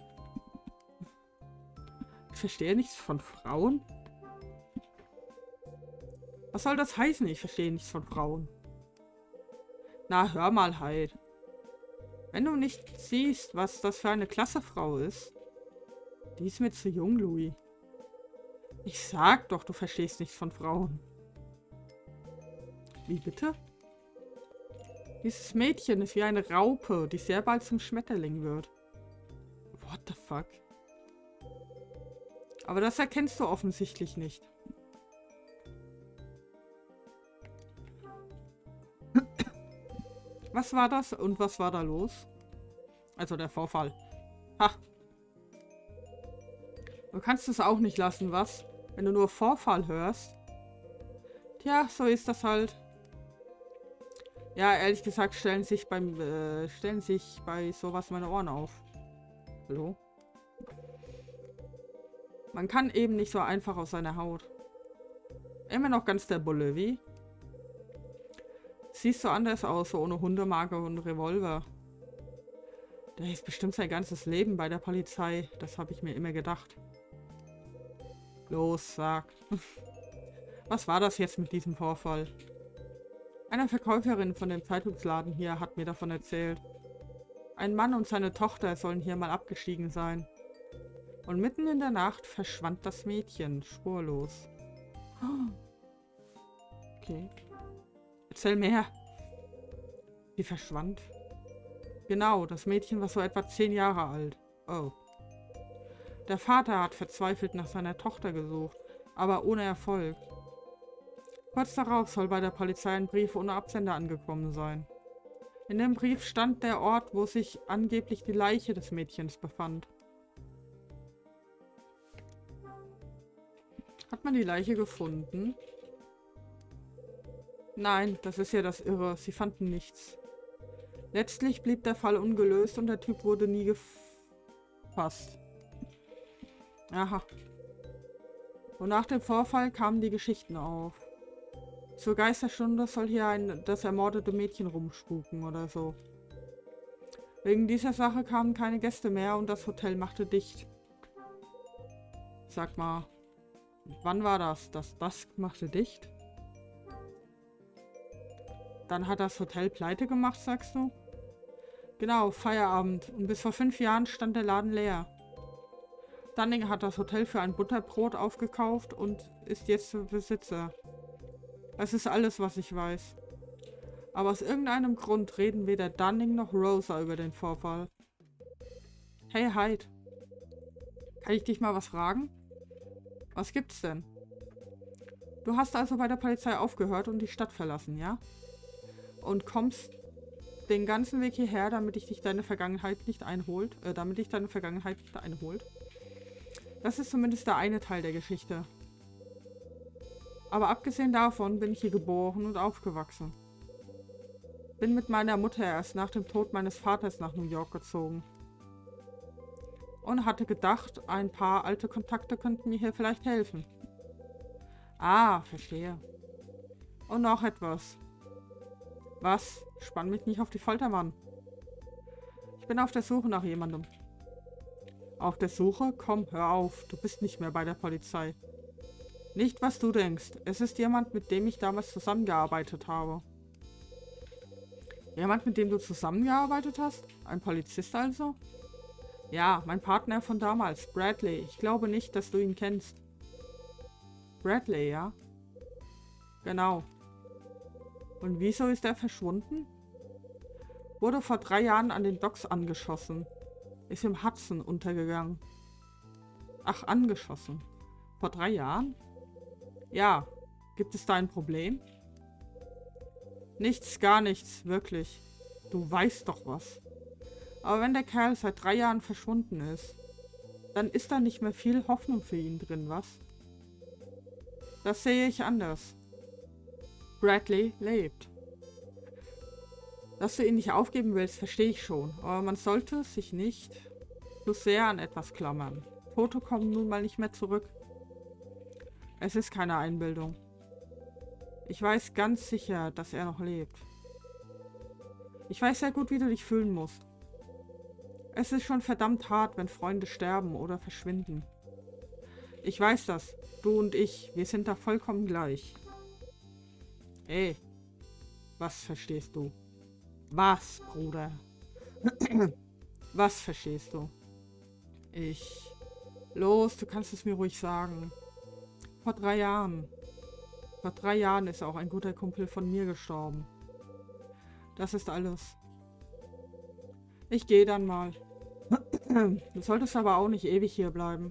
Speaker 1: Ich verstehe nichts von Frauen? Was soll das heißen? Ich verstehe nichts von Frauen. Na, hör mal halt. Wenn du nicht siehst, was das für eine klasse Frau ist. Die ist mir zu jung, Louis. Ich sag doch, du verstehst nichts von Frauen. Wie bitte? Dieses Mädchen ist wie eine Raupe, die sehr bald zum Schmetterling wird. What the fuck? Aber das erkennst du offensichtlich nicht. Was war das und was war da los? Also der Vorfall. Ha. Du kannst es auch nicht lassen, was? Wenn du nur Vorfall hörst. Tja, so ist das halt. Ja, ehrlich gesagt stellen sich beim äh, stellen sich bei sowas meine Ohren auf. Hallo? Man kann eben nicht so einfach aus seiner Haut. Immer noch ganz der Bulle, wie? Siehst so anders aus, so ohne Hundemarke und Revolver. Der ist bestimmt sein ganzes Leben bei der Polizei. Das habe ich mir immer gedacht. Los, sag. Was war das jetzt mit diesem Vorfall? Eine Verkäuferin von dem Zeitungsladen hier hat mir davon erzählt. Ein Mann und seine Tochter sollen hier mal abgestiegen sein. Und mitten in der Nacht verschwand das Mädchen spurlos. Okay. Erzähl mehr. Die verschwand. Genau, das Mädchen war so etwa zehn Jahre alt. Oh. Der Vater hat verzweifelt nach seiner Tochter gesucht, aber ohne Erfolg. Kurz darauf soll bei der Polizei ein Brief ohne Absender angekommen sein. In dem Brief stand der Ort, wo sich angeblich die Leiche des Mädchens befand. Hat man die Leiche gefunden? Nein, das ist ja das Irre. Sie fanden nichts. Letztlich blieb der Fall ungelöst und der Typ wurde nie gefasst. Aha. Und nach dem Vorfall kamen die Geschichten auf. Zur Geisterstunde soll hier ein das ermordete Mädchen rumspuken oder so. Wegen dieser Sache kamen keine Gäste mehr und das Hotel machte dicht. Sag mal, wann war das? Das Dusk machte dicht? Dann hat das Hotel pleite gemacht, sagst du? Genau, Feierabend. Und bis vor fünf Jahren stand der Laden leer. Dunning hat das Hotel für ein Butterbrot aufgekauft und ist jetzt Besitzer. Das ist alles, was ich weiß. Aber aus irgendeinem Grund reden weder Dunning noch Rosa über den Vorfall. Hey Hyde. Kann ich dich mal was fragen? Was gibt's denn? Du hast also bei der Polizei aufgehört und die Stadt verlassen, ja? Und kommst den ganzen Weg hierher, damit ich dich deine Vergangenheit nicht einholt. Äh, damit dich deine Vergangenheit nicht einholt. Das ist zumindest der eine Teil der Geschichte. Aber abgesehen davon bin ich hier geboren und aufgewachsen. Bin mit meiner Mutter erst nach dem Tod meines Vaters nach New York gezogen. Und hatte gedacht, ein paar alte Kontakte könnten mir hier vielleicht helfen. Ah, verstehe. Und noch etwas. Was? Spann mich nicht auf die Folter, Mann. Ich bin auf der Suche nach jemandem. Auf der Suche? Komm, hör auf. Du bist nicht mehr bei der Polizei. Nicht, was du denkst. Es ist jemand, mit dem ich damals zusammengearbeitet habe. Jemand, mit dem du zusammengearbeitet hast? Ein Polizist also? Ja, mein Partner von damals, Bradley. Ich glaube nicht, dass du ihn kennst. Bradley, ja? Genau. Und wieso ist er verschwunden? Wurde vor drei Jahren an den Docks angeschossen. Ist im Hudson untergegangen. Ach, angeschossen. Vor drei Jahren? Ja. Gibt es da ein Problem? Nichts, gar nichts, wirklich. Du weißt doch was. Aber wenn der Kerl seit drei Jahren verschwunden ist, dann ist da nicht mehr viel Hoffnung für ihn drin, was? Das sehe ich anders. Bradley lebt. Dass du ihn nicht aufgeben willst, verstehe ich schon. Aber man sollte sich nicht zu sehr an etwas klammern. Foto kommen nun mal nicht mehr zurück. Es ist keine Einbildung. Ich weiß ganz sicher, dass er noch lebt. Ich weiß sehr gut, wie du dich fühlen musst. Es ist schon verdammt hart, wenn Freunde sterben oder verschwinden. Ich weiß das. Du und ich, wir sind da vollkommen gleich. Ey, was verstehst du? Was, Bruder? was verstehst du? Ich... Los, du kannst es mir ruhig sagen. Vor drei Jahren. Vor drei Jahren ist auch ein guter Kumpel von mir gestorben. Das ist alles. Ich gehe dann mal. Du solltest aber auch nicht ewig hier bleiben.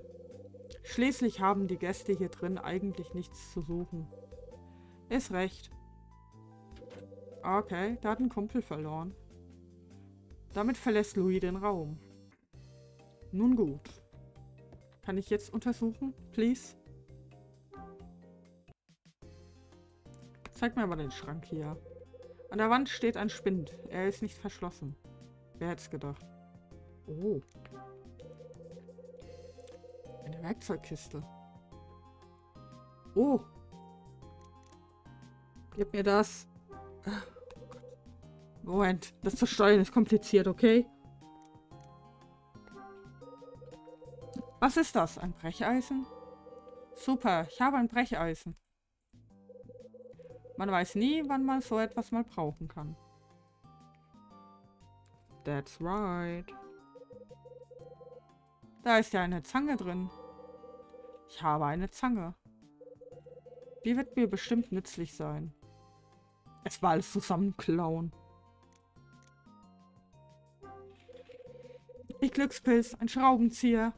Speaker 1: Schließlich haben die Gäste hier drin eigentlich nichts zu suchen. Ist recht. Okay, da hat ein Kumpel verloren. Damit verlässt Louis den Raum. Nun gut. Kann ich jetzt untersuchen, please? Zeig mir mal den Schrank hier. An der Wand steht ein Spind. Er ist nicht verschlossen. Wer hätte es gedacht? Oh. Eine Werkzeugkiste. Oh. Gib mir das. Moment. Das zu steuern ist kompliziert, okay? Was ist das? Ein Brecheisen? Super, ich habe ein Brecheisen. Man weiß nie, wann man so etwas mal brauchen kann. That's right. Da ist ja eine Zange drin. Ich habe eine Zange. Die wird mir bestimmt nützlich sein. Es war alles zusammenklauen. Ich Glückspilz, ein Schraubenzieher.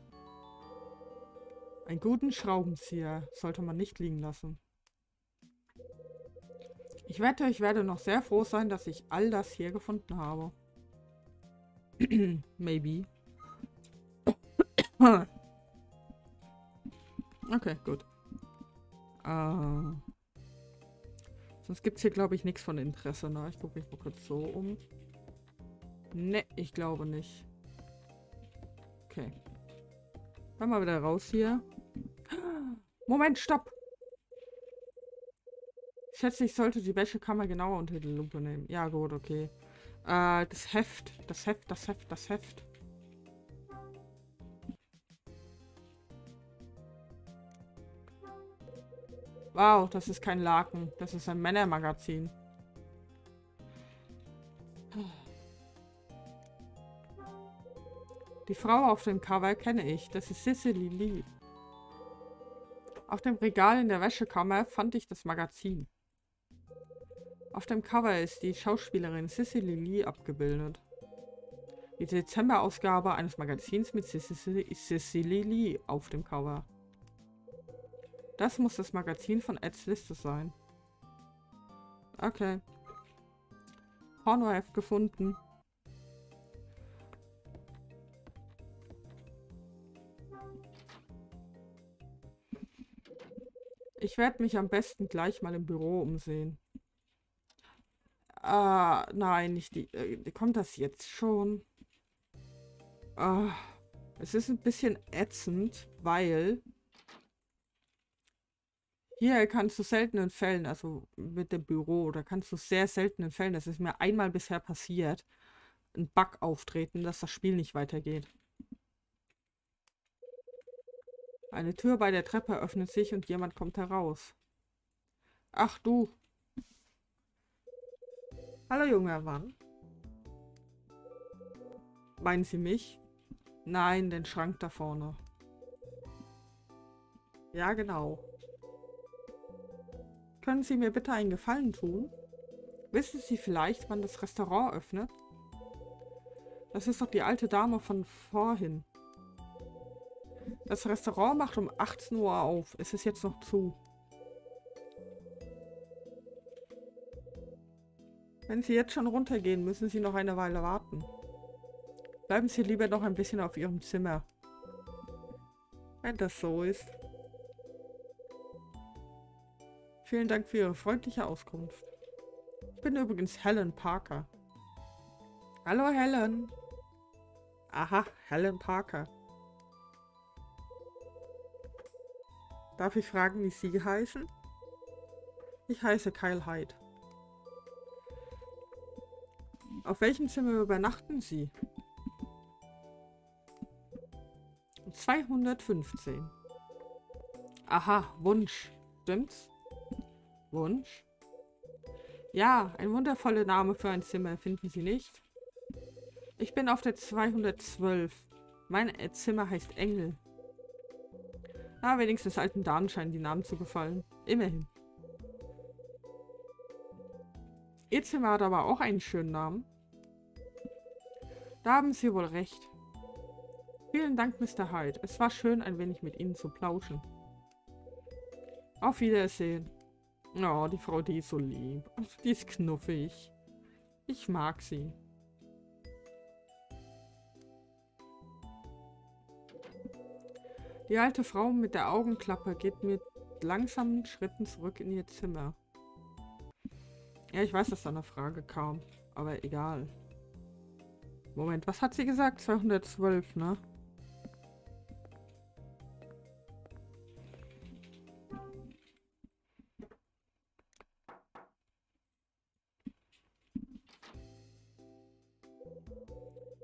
Speaker 1: Einen guten Schraubenzieher sollte man nicht liegen lassen. Ich wette, ich werde noch sehr froh sein, dass ich all das hier gefunden habe. Maybe. okay, gut. Äh, sonst gibt es hier, glaube ich, nichts von Interesse. Ne? Ich gucke mich mal kurz so um. Ne, ich glaube nicht. Okay. Dann mal wieder raus hier. Moment, stopp! Schätze, ich sollte die Wäschekammer genauer unter die Lupe nehmen. Ja, gut, okay. Äh, das Heft. Das Heft, das Heft, das Heft. Wow, das ist kein Laken. Das ist ein Männermagazin. Die Frau auf dem Cover kenne ich. Das ist Cicely Lee. Auf dem Regal in der Wäschekammer fand ich das Magazin. Auf dem Cover ist die Schauspielerin Cicely Lee abgebildet. Die Dezemberausgabe eines Magazins mit Cicely, Lee auf dem Cover. Das muss das Magazin von Eds Liste sein. Okay. Pornoheft gefunden. Ich werde mich am besten gleich mal im Büro umsehen. Ah, nein, nicht die. Äh, kommt das jetzt schon? Ah, es ist ein bisschen ätzend, weil hier kannst du seltenen Fällen, also mit dem Büro, da kannst du sehr seltenen Fällen, das ist mir einmal bisher passiert, ein Bug auftreten, dass das Spiel nicht weitergeht. Eine Tür bei der Treppe öffnet sich und jemand kommt heraus. Ach du. Hallo junger Mann. Meinen Sie mich? Nein, den Schrank da vorne. Ja, genau. Können Sie mir bitte einen Gefallen tun? Wissen Sie vielleicht, wann das Restaurant öffnet? Das ist doch die alte Dame von vorhin. Das Restaurant macht um 18 Uhr auf. Es ist jetzt noch zu. Wenn Sie jetzt schon runtergehen, müssen Sie noch eine Weile warten. Bleiben Sie lieber noch ein bisschen auf Ihrem Zimmer. Wenn das so ist. Vielen Dank für Ihre freundliche Auskunft. Ich bin übrigens Helen Parker. Hallo Helen. Aha, Helen Parker. Darf ich fragen, wie Sie heißen? Ich heiße Kyle Hyde. Auf welchem Zimmer übernachten Sie? 215. Aha, Wunsch. Stimmt's? Wunsch? Ja, ein wundervoller Name für ein Zimmer, finden Sie nicht? Ich bin auf der 212. Mein Zimmer heißt Engel. Na, wenigstens alten Damen scheinen die Namen zu gefallen. Immerhin. Ihr Zimmer hat aber auch einen schönen Namen. Da haben Sie wohl recht. Vielen Dank, Mr. Hyde. Es war schön, ein wenig mit Ihnen zu plauschen. Auf Wiedersehen. Oh, die Frau, die ist so lieb. Die ist knuffig. Ich mag sie. Die alte Frau mit der Augenklappe geht mit langsamen Schritten zurück in ihr Zimmer. Ja, ich weiß, dass da eine Frage kam, aber egal. Moment, was hat sie gesagt? 212, ne?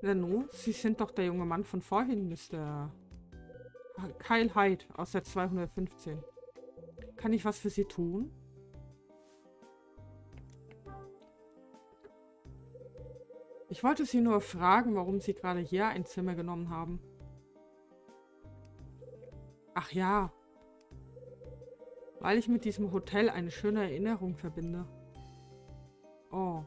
Speaker 1: Leno, Sie sind doch der junge Mann von vorhin, Mr. Kyle Hyde aus der 215. Kann ich was für Sie tun? Ich wollte Sie nur fragen, warum Sie gerade hier ein Zimmer genommen haben. Ach ja. Weil ich mit diesem Hotel eine schöne Erinnerung verbinde. Oh.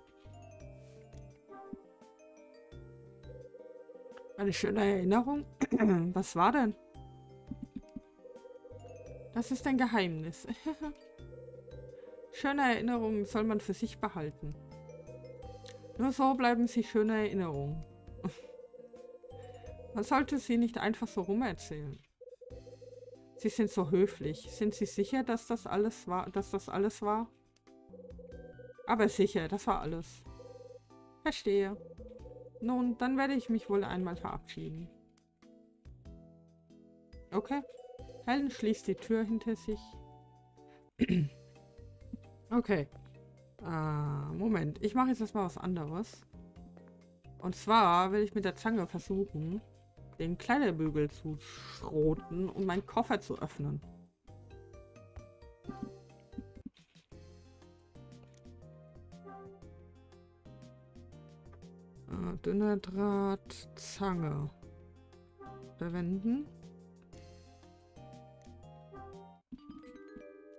Speaker 1: Eine schöne Erinnerung? Was war denn? Das ist ein Geheimnis. schöne Erinnerungen soll man für sich behalten. Nur so bleiben sie schöne Erinnerungen. man sollte sie nicht einfach so rumerzählen. Sie sind so höflich. Sind Sie sicher, dass das alles war? Dass das alles war? Aber sicher, das war alles. Verstehe. Nun, dann werde ich mich wohl einmal verabschieden. Okay. Helen schließt die Tür hinter sich. okay. Äh, Moment. Ich mache jetzt erstmal was anderes. Und zwar will ich mit der Zange versuchen, den Kleiderbügel zu schroten und meinen Koffer zu öffnen. Äh, dünner Draht, Zange. Verwenden.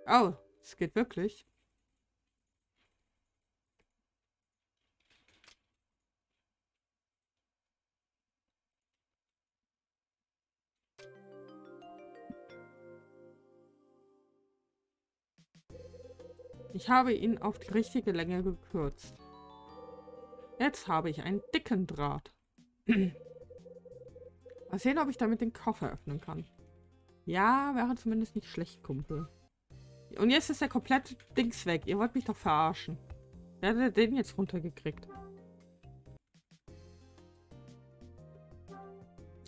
Speaker 1: Oh, es geht wirklich. Ich habe ihn auf die richtige Länge gekürzt. Jetzt habe ich einen dicken Draht. Mal sehen, ob ich damit den Koffer öffnen kann. Ja, wäre zumindest nicht schlecht, Kumpel. Und jetzt ist der komplette Dings weg. Ihr wollt mich doch verarschen. Wer hat den jetzt runtergekriegt?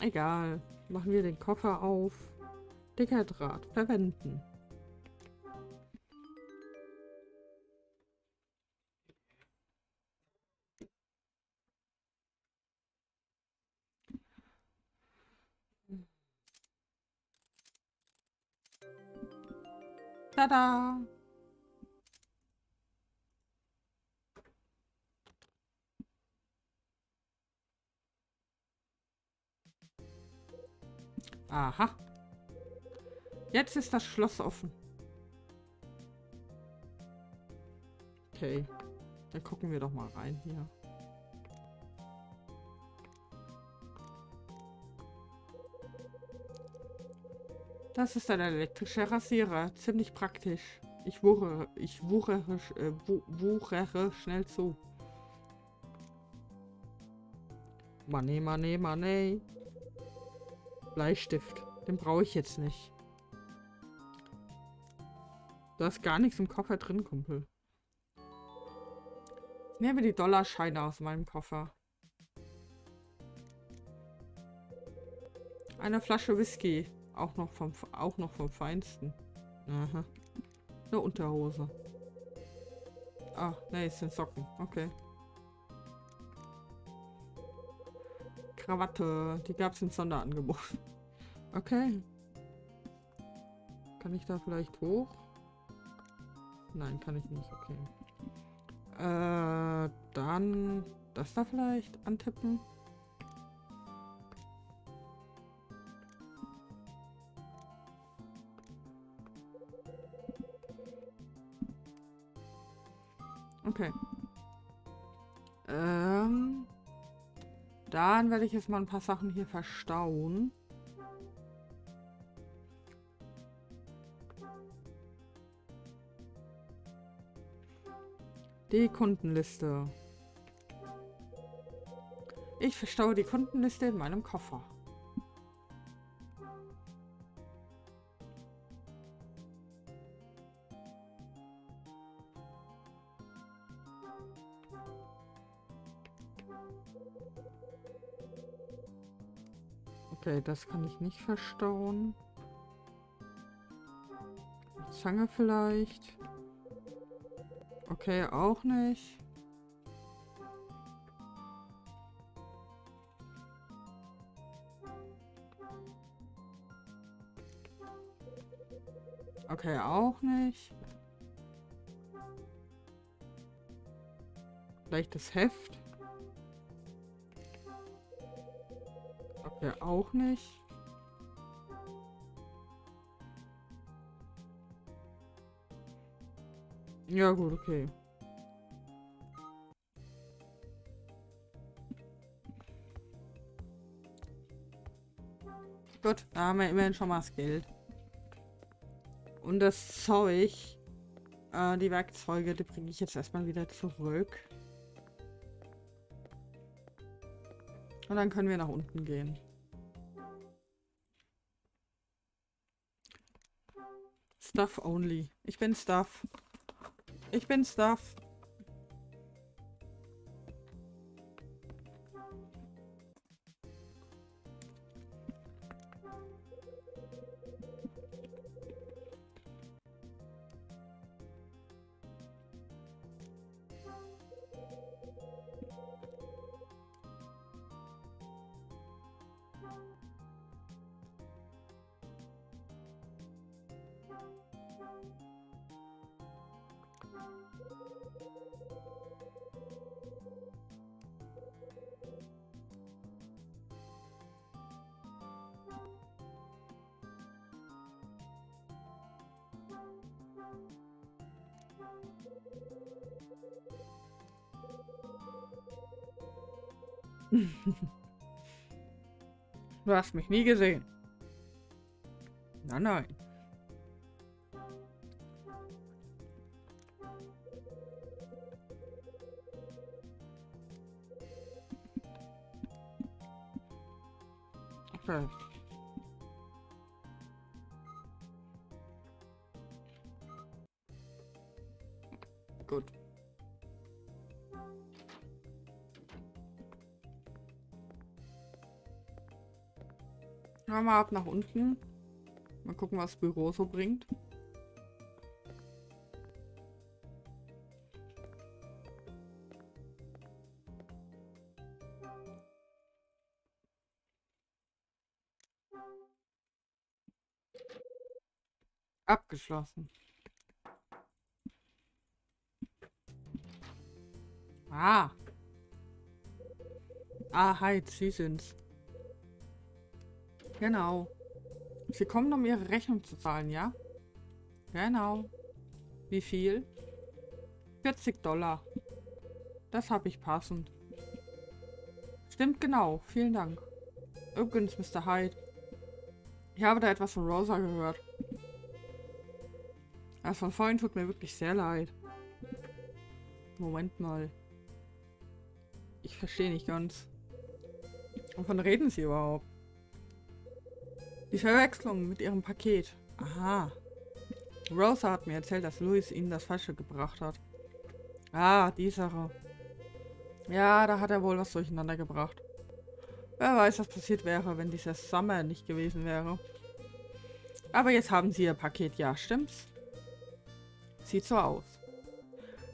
Speaker 1: Egal. Machen wir den Koffer auf. Dicker Draht. Verwenden. Tada! Aha. Jetzt ist das Schloss offen. Okay. Dann gucken wir doch mal rein hier. Das ist ein elektrischer Rasierer. Ziemlich praktisch. Ich wuchere, ich wuchere, äh, wuchere schnell zu. Money, money, money. Bleistift. Den brauche ich jetzt nicht. Da ist gar nichts im Koffer drin, Kumpel. Ich nehme die Dollarscheine aus meinem Koffer. Eine Flasche Whisky. Auch noch vom, auch noch vom Feinsten. Aha. Eine Unterhose. Ah, ne, es sind Socken. Okay. Krawatte. Die gab es im Sonderangebot. Okay. Kann ich da vielleicht hoch? Nein, kann ich nicht. Okay. Äh, dann das da vielleicht antippen. Okay. Ähm, dann werde ich jetzt mal ein paar Sachen hier verstauen. Die Kundenliste. Ich verstaue die Kundenliste in meinem Koffer. Das kann ich nicht verstauen. Zange vielleicht. Okay, auch nicht. Okay, auch nicht. Vielleicht das Heft. Der auch nicht. Ja gut, okay. Gut, da haben wir immerhin schon mal das Geld. Und das Zeug, äh, die Werkzeuge, die bringe ich jetzt erstmal wieder zurück. Und dann können wir nach unten gehen. Stuff only. Ich bin Stuff. Ich bin Stuff. Du hast mich nie gesehen. Nein, nein. Ja, mal ab nach unten. Mal gucken, was das Büro so bringt. Abgeschlossen. Ah. Ah, hi, Sie sind's. Genau. Sie kommen, um ihre Rechnung zu zahlen, ja? Genau. Wie viel? 40 Dollar. Das habe ich passend. Stimmt genau. Vielen Dank. Übrigens, Mr. Hyde. Ich habe da etwas von Rosa gehört. Das von vorhin tut mir wirklich sehr leid. Moment mal. Ich verstehe nicht ganz. Wovon reden Sie überhaupt? Die Verwechslung mit ihrem Paket. Aha. Rosa hat mir erzählt, dass Louis ihnen das Falsche gebracht hat. Ah, die Sache. Ja, da hat er wohl was durcheinander gebracht. Wer weiß, was passiert wäre, wenn dieser Summer nicht gewesen wäre. Aber jetzt haben sie ihr Paket, ja, stimmt's? Sieht so aus.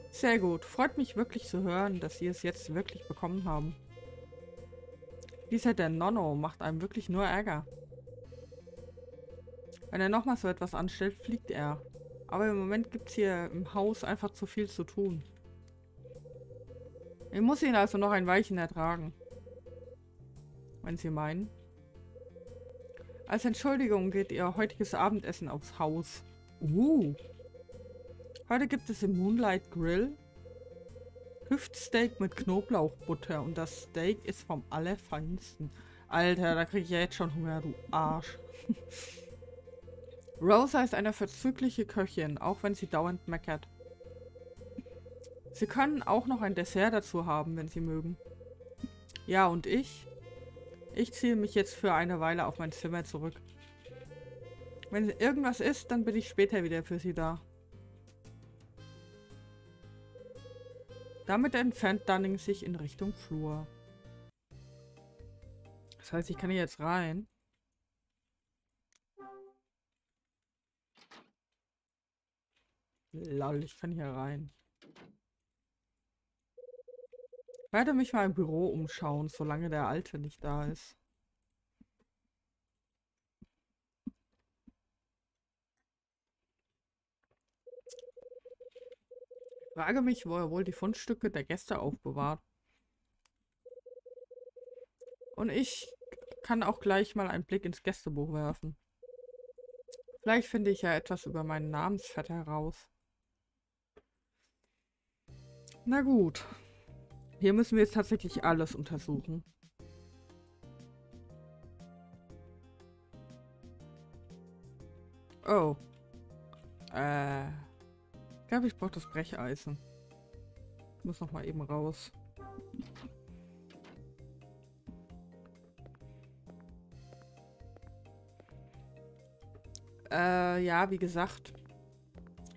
Speaker 1: Sehr gut. Freut mich wirklich zu hören, dass sie es jetzt wirklich bekommen haben. Dieser der Nonno macht einem wirklich nur Ärger. Wenn er nochmal so etwas anstellt, fliegt er. Aber im Moment gibt es hier im Haus einfach zu viel zu tun. Ich muss ihn also noch ein Weilchen ertragen. Wenn Sie meinen. Als Entschuldigung geht Ihr heutiges Abendessen aufs Haus. Uh. Heute gibt es im Moonlight Grill Hüftsteak mit Knoblauchbutter und das Steak ist vom Allerfeinsten. Alter, da kriege ich ja jetzt schon Hunger, du Arsch. Rosa ist eine verzügliche Köchin, auch wenn sie dauernd meckert. Sie können auch noch ein Dessert dazu haben, wenn sie mögen. Ja, und ich? Ich ziehe mich jetzt für eine Weile auf mein Zimmer zurück. Wenn irgendwas ist, dann bin ich später wieder für sie da. Damit entfernt Dunning sich in Richtung Flur. Das heißt, ich kann hier jetzt rein. Lol, ich kann hier rein. Ich werde mich mal im Büro umschauen, solange der Alte nicht da ist. Ich frage mich, wo er wohl die Fundstücke der Gäste aufbewahrt. Und ich kann auch gleich mal einen Blick ins Gästebuch werfen. Vielleicht finde ich ja etwas über meinen Namensvetter heraus. Na gut. Hier müssen wir jetzt tatsächlich alles untersuchen. Oh. Äh. Ich glaube, ich brauche das Brecheisen. Ich muss noch mal eben raus. Äh, ja, wie gesagt.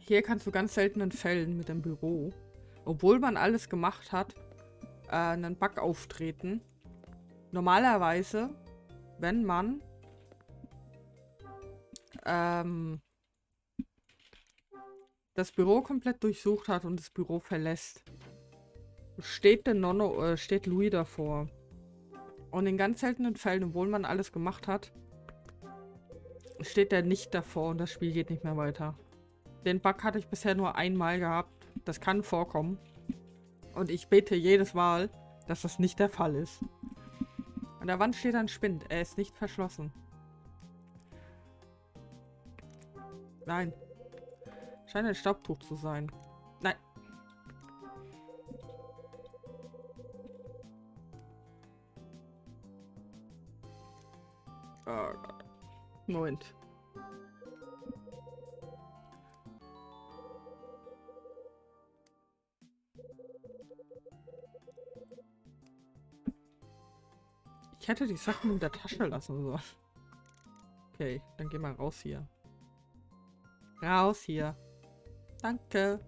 Speaker 1: Hier kannst du ganz seltenen Fällen mit dem Büro, obwohl man alles gemacht hat, äh, einen Bug auftreten. Normalerweise, wenn man ähm, das Büro komplett durchsucht hat und das Büro verlässt, steht der Nonno, äh, steht Louis davor. Und in ganz seltenen Fällen, obwohl man alles gemacht hat, steht er nicht davor und das Spiel geht nicht mehr weiter. Den Bug hatte ich bisher nur einmal gehabt. Das kann vorkommen. Und ich bete jedes Mal, dass das nicht der Fall ist. An der Wand steht ein Spind. Er ist nicht verschlossen. Nein. Scheint ein Staubtuch zu sein. Nein. Oh. Moment. Ich hätte die Sachen in der Tasche lassen sollen. Okay, dann geh mal raus hier. Raus hier. Danke.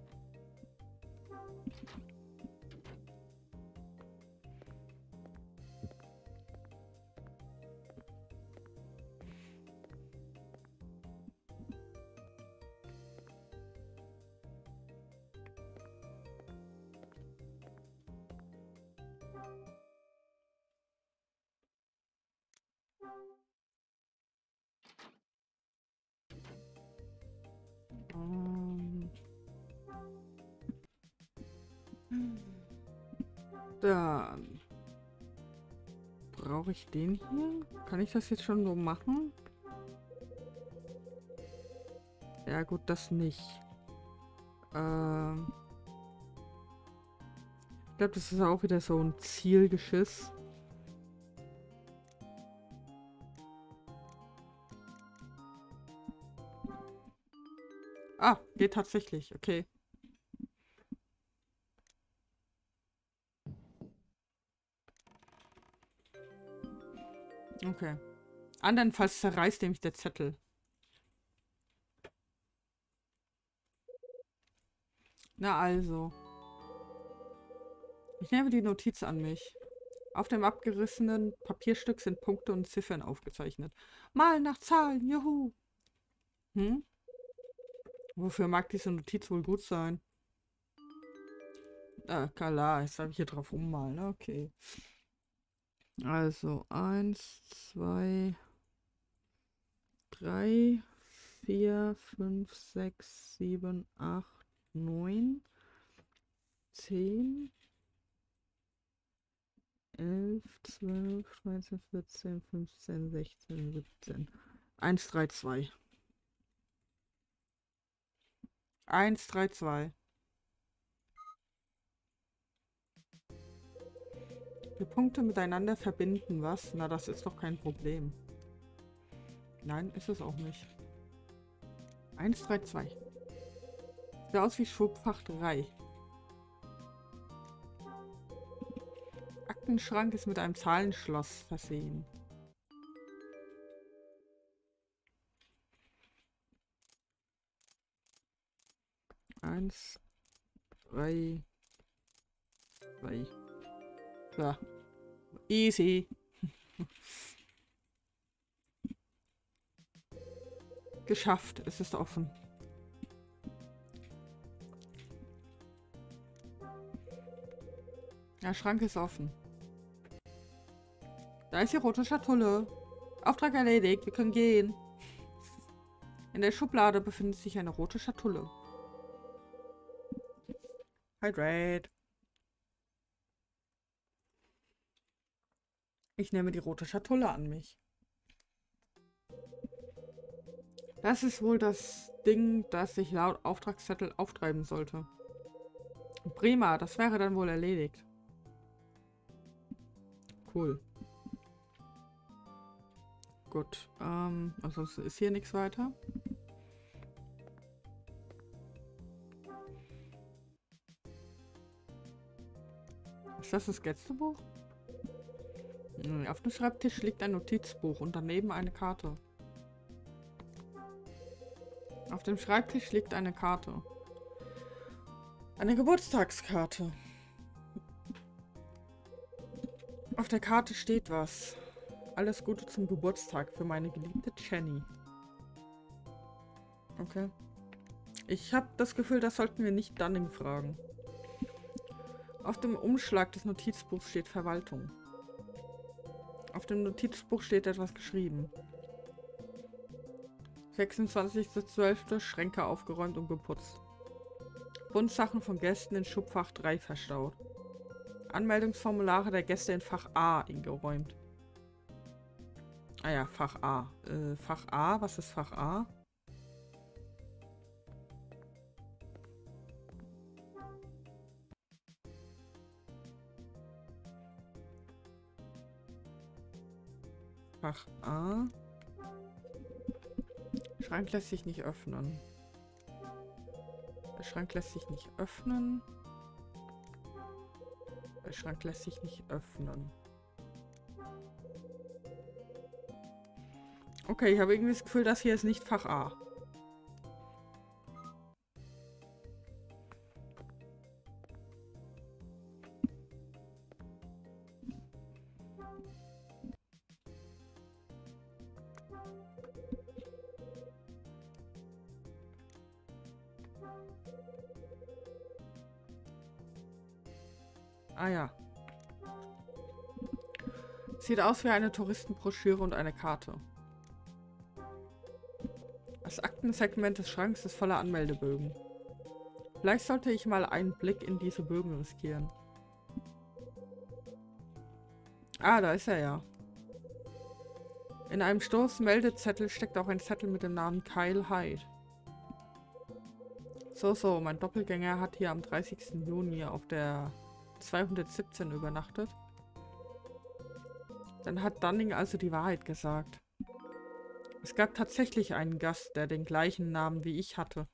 Speaker 1: Brauche ich den hier. Kann ich das jetzt schon so machen? Ja gut, das nicht. Ähm ich glaube, das ist auch wieder so ein Zielgeschiss. Ah, geht tatsächlich. Okay. Okay. Andernfalls zerreißt nämlich der Zettel. Na also. Ich nehme die Notiz an mich. Auf dem abgerissenen Papierstück sind Punkte und Ziffern aufgezeichnet. Mal nach Zahlen, juhu. Hm? Wofür mag diese Notiz wohl gut sein? Ah, klar, jetzt habe ich hier drauf ummalen. Okay. Also, eins, zwei, drei, vier, fünf, sechs, sieben, acht, neun, zehn, elf, zwölf, dreizehn, vierzehn, fünfzehn, sechzehn, siebzehn. Eins, drei, zwei. 1, 3, 2. Die Punkte miteinander verbinden, was? Na, das ist doch kein Problem. Nein, ist es auch nicht. 1, 3, 2. Sieht aus wie Schubfach 3. Aktenschrank ist mit einem Zahlenschloss versehen. Eins, drei, zwei. So. Easy. Geschafft. Es ist offen. Der Schrank ist offen. Da ist die rote Schatulle. Auftrag erledigt. Wir können gehen. In der Schublade befindet sich eine rote Schatulle. Hydrate. Ich nehme die rote Schatulle an mich. Das ist wohl das Ding, das ich laut Auftragszettel auftreiben sollte. Prima, das wäre dann wohl erledigt. Cool. Gut, ähm, ansonsten ist hier nichts weiter. Ist das das Skizzebuch? Hm, auf dem Schreibtisch liegt ein Notizbuch und daneben eine Karte. Auf dem Schreibtisch liegt eine Karte. Eine Geburtstagskarte. Auf der Karte steht was. Alles Gute zum Geburtstag für meine geliebte Jenny. Okay. Ich habe das Gefühl, das sollten wir nicht Dunning fragen. Auf dem Umschlag des Notizbuchs steht Verwaltung. Auf dem Notizbuch steht etwas geschrieben. 26.12. Schränke aufgeräumt und geputzt. Bundsachen von Gästen in Schubfach 3 verstaut. Anmeldungsformulare der Gäste in Fach A eingeräumt. Ah ja, Fach A. Äh, Fach A, was ist Fach A? Fach A. Schrank lässt sich nicht öffnen. Der Schrank lässt sich nicht öffnen. Der Schrank lässt sich nicht öffnen. Okay, ich habe irgendwie das Gefühl, das hier ist nicht Fach A. Sieht aus wie eine Touristenbroschüre und eine Karte. Das Aktensegment des Schranks ist voller Anmeldebögen. Vielleicht sollte ich mal einen Blick in diese Bögen riskieren. Ah, da ist er ja. In einem Stoßmeldezettel steckt auch ein Zettel mit dem Namen Kyle Hyde. So, so, mein Doppelgänger hat hier am 30. Juni auf der 217 übernachtet. Dann hat Dunning also die Wahrheit gesagt. Es gab tatsächlich einen Gast, der den gleichen Namen wie ich hatte.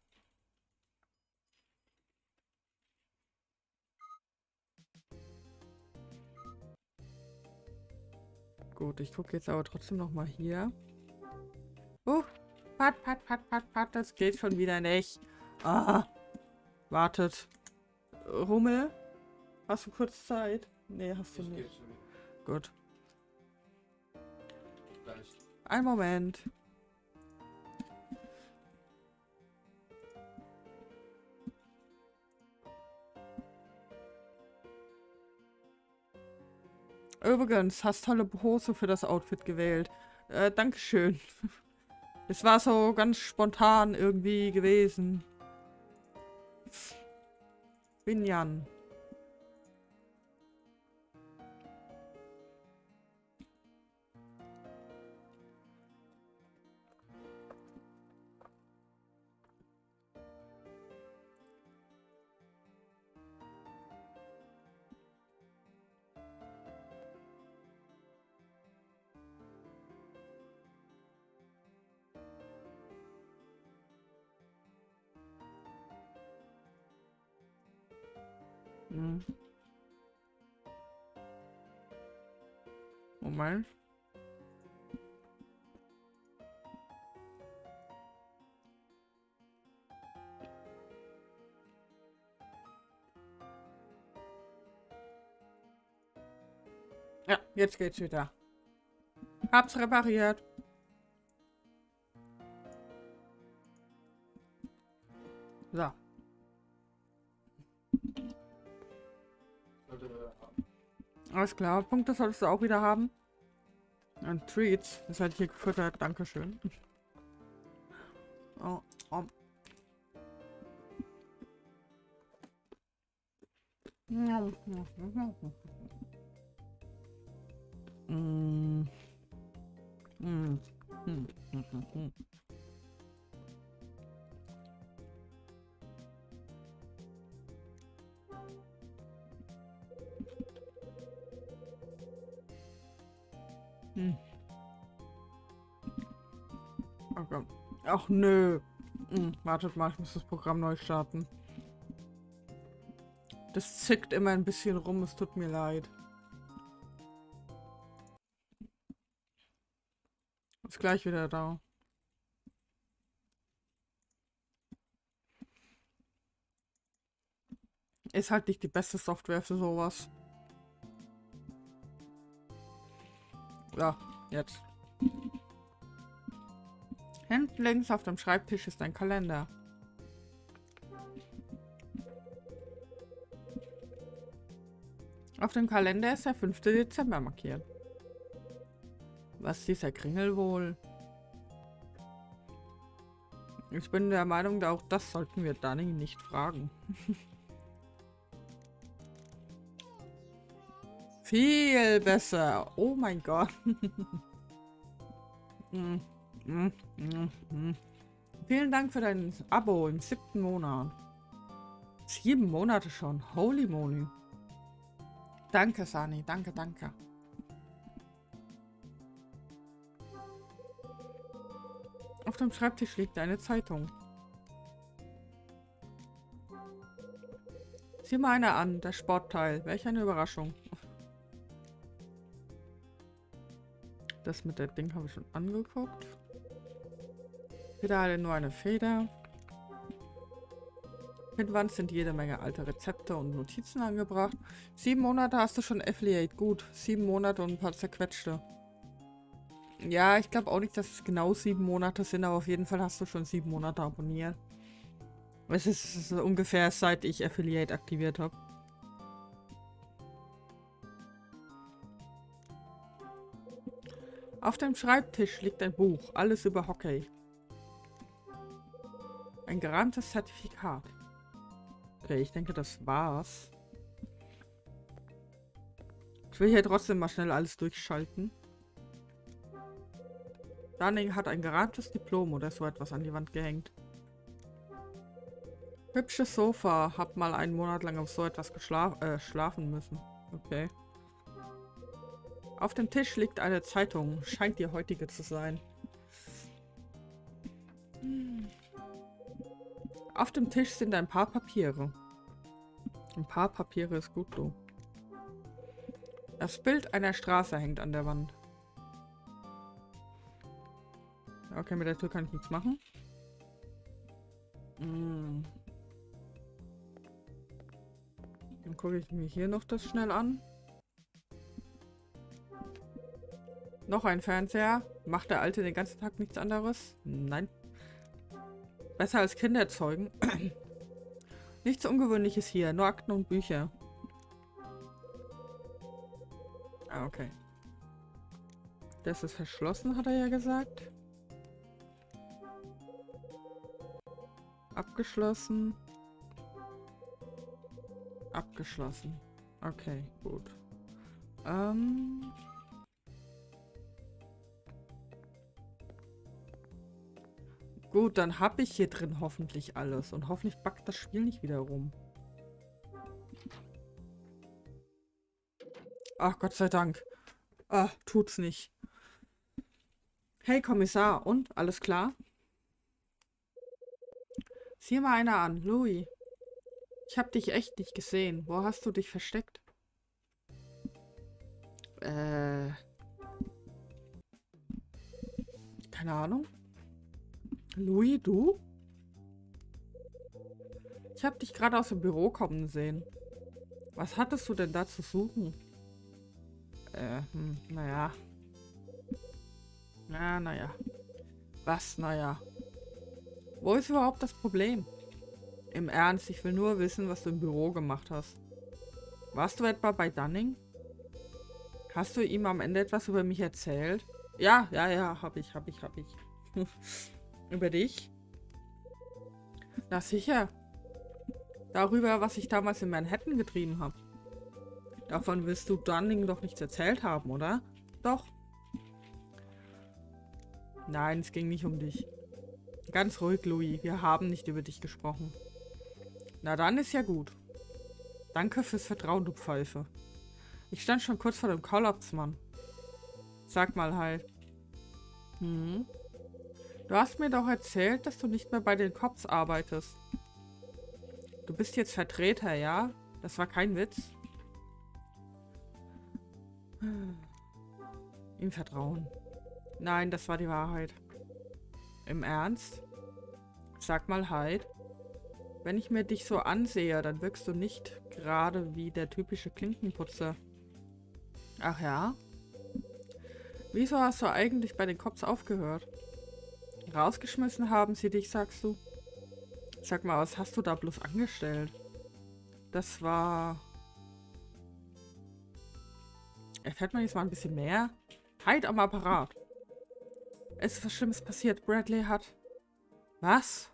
Speaker 1: Gut, ich gucke jetzt aber trotzdem noch mal hier. Uh, pat, pat, pat, pat, pat, das geht schon wieder nicht. Ah, wartet. Rummel, hast du kurz Zeit? Nee, hast du nicht. Gut. Ein Moment. Übrigens, hast tolle Hose für das Outfit gewählt. Äh, Dankeschön. Es war so ganz spontan irgendwie gewesen. Bin Moment. Ja, jetzt geht's wieder. Hab's repariert. So. Alles klar, Punkte solltest du auch wieder haben. Und Treats, das ich hier gefüttert, Dankeschön. Oh, oh. Mm. Mm. Mm. Okay. Ach nö. Hm, wartet mal, ich muss das Programm neu starten. Das zickt immer ein bisschen rum, es tut mir leid. Ist gleich wieder da. Ist halt nicht die beste Software für sowas. Ja, jetzt. Hinten links auf dem Schreibtisch ist ein Kalender. Auf dem Kalender ist der 5. Dezember markiert. Was ist dieser Kringel wohl? Ich bin der Meinung, auch das sollten wir Dunning nicht fragen. Viel besser. Oh mein Gott. mm, Vielen Dank für dein Abo im siebten Monat. Sieben Monate schon. Holy moly. Danke, Sani. Danke, danke. Auf dem Schreibtisch liegt eine Zeitung. Sieh mal eine an, der Sportteil. Welch eine Überraschung. Das mit der Ding habe ich schon angeguckt. Pedale nur eine Feder. Wand sind jede Menge alte Rezepte und Notizen angebracht. Sieben Monate hast du schon Affiliate. Gut. Sieben Monate und ein paar zerquetschte. Ja, ich glaube auch nicht, dass es genau sieben Monate sind, aber auf jeden Fall hast du schon sieben Monate abonniert. Es ist ungefähr seit ich Affiliate aktiviert habe. Auf dem Schreibtisch liegt ein Buch, alles über Hockey. Ein gerahmtes Zertifikat. Okay, ich denke, das war's. Ich will hier trotzdem mal schnell alles durchschalten. Dunning hat ein gerahmtes Diplom oder so etwas an die Wand gehängt. Hübsches Sofa. Hab mal einen Monat lang auf so etwas geschlafen äh, schlafen müssen. Okay. Auf dem Tisch liegt eine Zeitung. Scheint die heutige zu sein. Auf dem Tisch sind ein paar Papiere. Ein paar Papiere ist gut, du. Das Bild einer Straße hängt an der Wand. Okay, mit der Tür kann ich nichts machen. Hm. Dann gucke ich mir hier noch das schnell an. Noch ein Fernseher. Macht der Alte den ganzen Tag nichts anderes? Nein. Besser als Kinder zeugen. nichts Ungewöhnliches hier. Nur Akten und Bücher. Ah, okay. Das ist verschlossen, hat er ja gesagt. Abgeschlossen. Abgeschlossen. Okay, gut. Ähm... Gut, dann habe ich hier drin hoffentlich alles. Und hoffentlich backt das Spiel nicht wieder rum. Ach, Gott sei Dank. Ah, tut's nicht. Hey, Kommissar. Und? Alles klar? Sieh mal einer an. Louis. Ich hab dich echt nicht gesehen. Wo hast du dich versteckt? Äh... Keine Ahnung. Louis, du? Ich habe dich gerade aus dem Büro kommen sehen. Was hattest du denn da zu suchen? Äh, hm, naja. Na, naja. Was, naja? Wo ist überhaupt das Problem? Im Ernst, ich will nur wissen, was du im Büro gemacht hast. Warst du etwa bei Dunning? Hast du ihm am Ende etwas über mich erzählt? Ja, ja, ja, hab ich, hab ich, hab ich. Über dich? Na sicher. Darüber, was ich damals in Manhattan getrieben habe. Davon willst du Dunning doch nichts erzählt haben, oder? Doch. Nein, es ging nicht um dich. Ganz ruhig, Louis. Wir haben nicht über dich gesprochen. Na dann ist ja gut. Danke fürs Vertrauen, du Pfeife. Ich stand schon kurz vor dem Kollaps, Mann. Sag mal halt. Hm? Du hast mir doch erzählt, dass du nicht mehr bei den Cops arbeitest. Du bist jetzt Vertreter, ja? Das war kein Witz. Ihm vertrauen. Nein, das war die Wahrheit. Im Ernst? Sag mal Hyde. Wenn ich mir dich so ansehe, dann wirkst du nicht gerade wie der typische Klinkenputzer. Ach ja? Wieso hast du eigentlich bei den Cops aufgehört? Rausgeschmissen haben sie dich, sagst du? Sag mal, was hast du da bloß angestellt? Das war... Erfährt man jetzt mal ein bisschen mehr? Halt am Apparat. Es ist was Schlimmes passiert. Bradley hat... Was?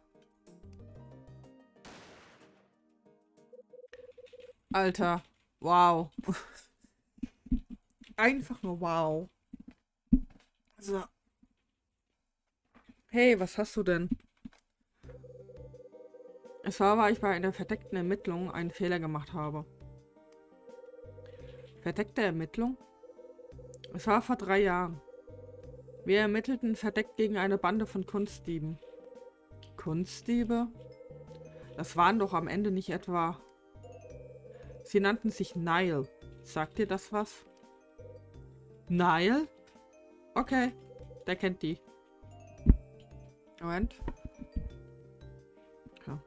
Speaker 1: Alter. Wow. Einfach nur wow. So. Hey, was hast du denn? Es war, weil ich bei einer verdeckten Ermittlung einen Fehler gemacht habe. Verdeckte Ermittlung? Es war vor drei Jahren. Wir ermittelten verdeckt gegen eine Bande von Kunstdieben. Kunstdiebe? Das waren doch am Ende nicht etwa... Sie nannten sich Nile. Sagt dir das was? Nile? Okay, der kennt die. Moment. Ja.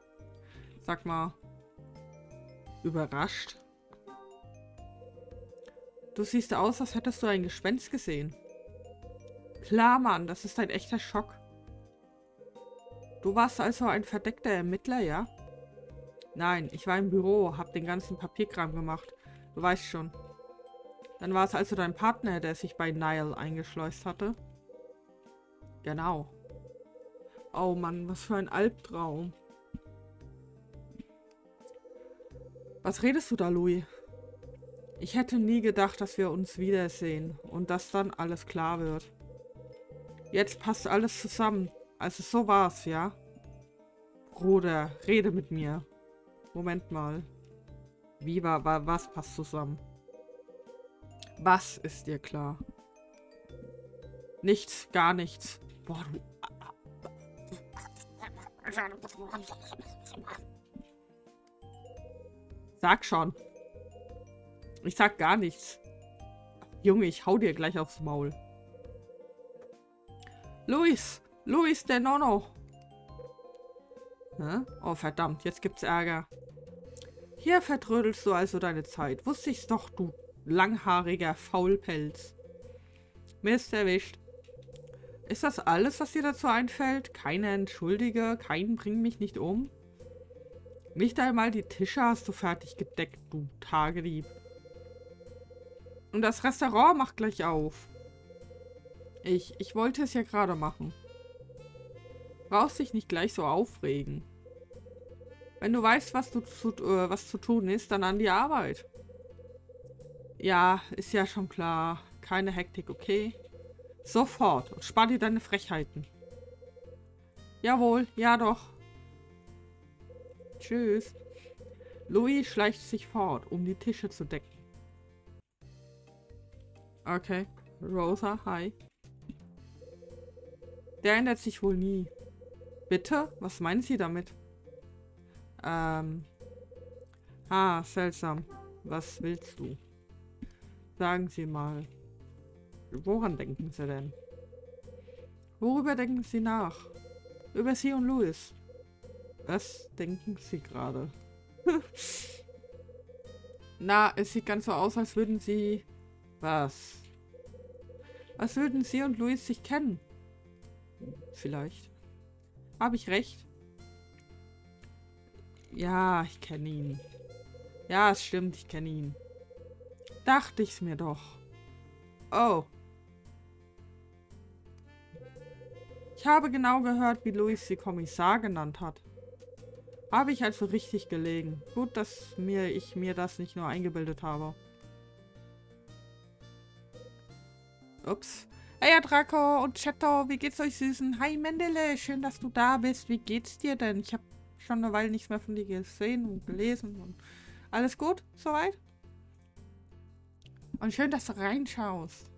Speaker 1: Sag mal. Überrascht. Du siehst aus, als hättest du ein Gespenst gesehen. Klar, Mann, das ist ein echter Schock. Du warst also ein verdeckter Ermittler, ja? Nein, ich war im Büro, hab den ganzen Papierkram gemacht. Du weißt schon. Dann war es also dein Partner, der sich bei Nile eingeschleust hatte? Genau. Oh Mann, was für ein Albtraum. Was redest du da, Louis? Ich hätte nie gedacht, dass wir uns wiedersehen und dass dann alles klar wird. Jetzt passt alles zusammen. Also so war's, ja? Bruder, rede mit mir. Moment mal. Wie war, war was passt zusammen? Was ist dir klar? Nichts, gar nichts. Boah, du... Sag schon. Ich sag gar nichts. Junge, ich hau dir gleich aufs Maul. Luis! Luis, der Nono! Hä? Oh, verdammt, jetzt gibt's Ärger. Hier vertrödelst du also deine Zeit. Wusste ich's doch, du langhaariger Faulpelz. Mist erwischt. Ist das alles, was dir dazu einfällt? Keine Entschuldige, kein Bring mich nicht um? Nicht einmal die Tische hast du fertig gedeckt, du Tagedieb. Und das Restaurant macht gleich auf. Ich, ich wollte es ja gerade machen. Brauchst dich nicht gleich so aufregen. Wenn du weißt, was, du zu, äh, was zu tun ist, dann an die Arbeit. Ja, ist ja schon klar. Keine Hektik, okay? Sofort und spar dir deine Frechheiten. Jawohl, ja doch. Tschüss. Louis schleicht sich fort, um die Tische zu decken. Okay. Rosa, hi. Der ändert sich wohl nie. Bitte? Was meinen Sie damit? Ähm. Ah, seltsam. Was willst du? Sagen Sie mal. Woran denken Sie denn? Worüber denken Sie nach? Über Sie und Louis. Was denken Sie gerade? Na, es sieht ganz so aus, als würden Sie... Was? Als würden Sie und Louis sich kennen. Vielleicht. Habe ich recht? Ja, ich kenne ihn. Ja, es stimmt, ich kenne ihn. Dachte ich's mir doch. Oh. Ich habe genau gehört, wie Louis sie Kommissar genannt hat. Habe ich also richtig gelegen. Gut, dass mir ich mir das nicht nur eingebildet habe. Ups. Hey, Draco und Chatto, wie geht's euch Süßen? Hi, Mendele, schön, dass du da bist. Wie geht's dir denn? Ich habe schon eine Weile nichts mehr von dir gesehen und gelesen. Und alles gut soweit? Und schön, dass du reinschaust.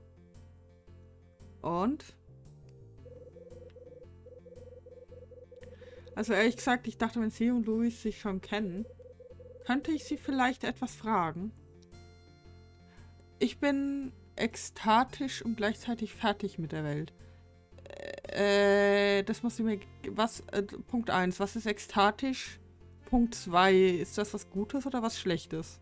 Speaker 1: Und? Also ehrlich gesagt, ich dachte, wenn sie und Louis sich schon kennen, Könnte ich Sie vielleicht etwas fragen? Ich bin ekstatisch und gleichzeitig fertig mit der Welt. Äh, das muss ich mir... Was? Äh, Punkt 1. Was ist ekstatisch? Punkt 2. Ist das was Gutes oder was Schlechtes?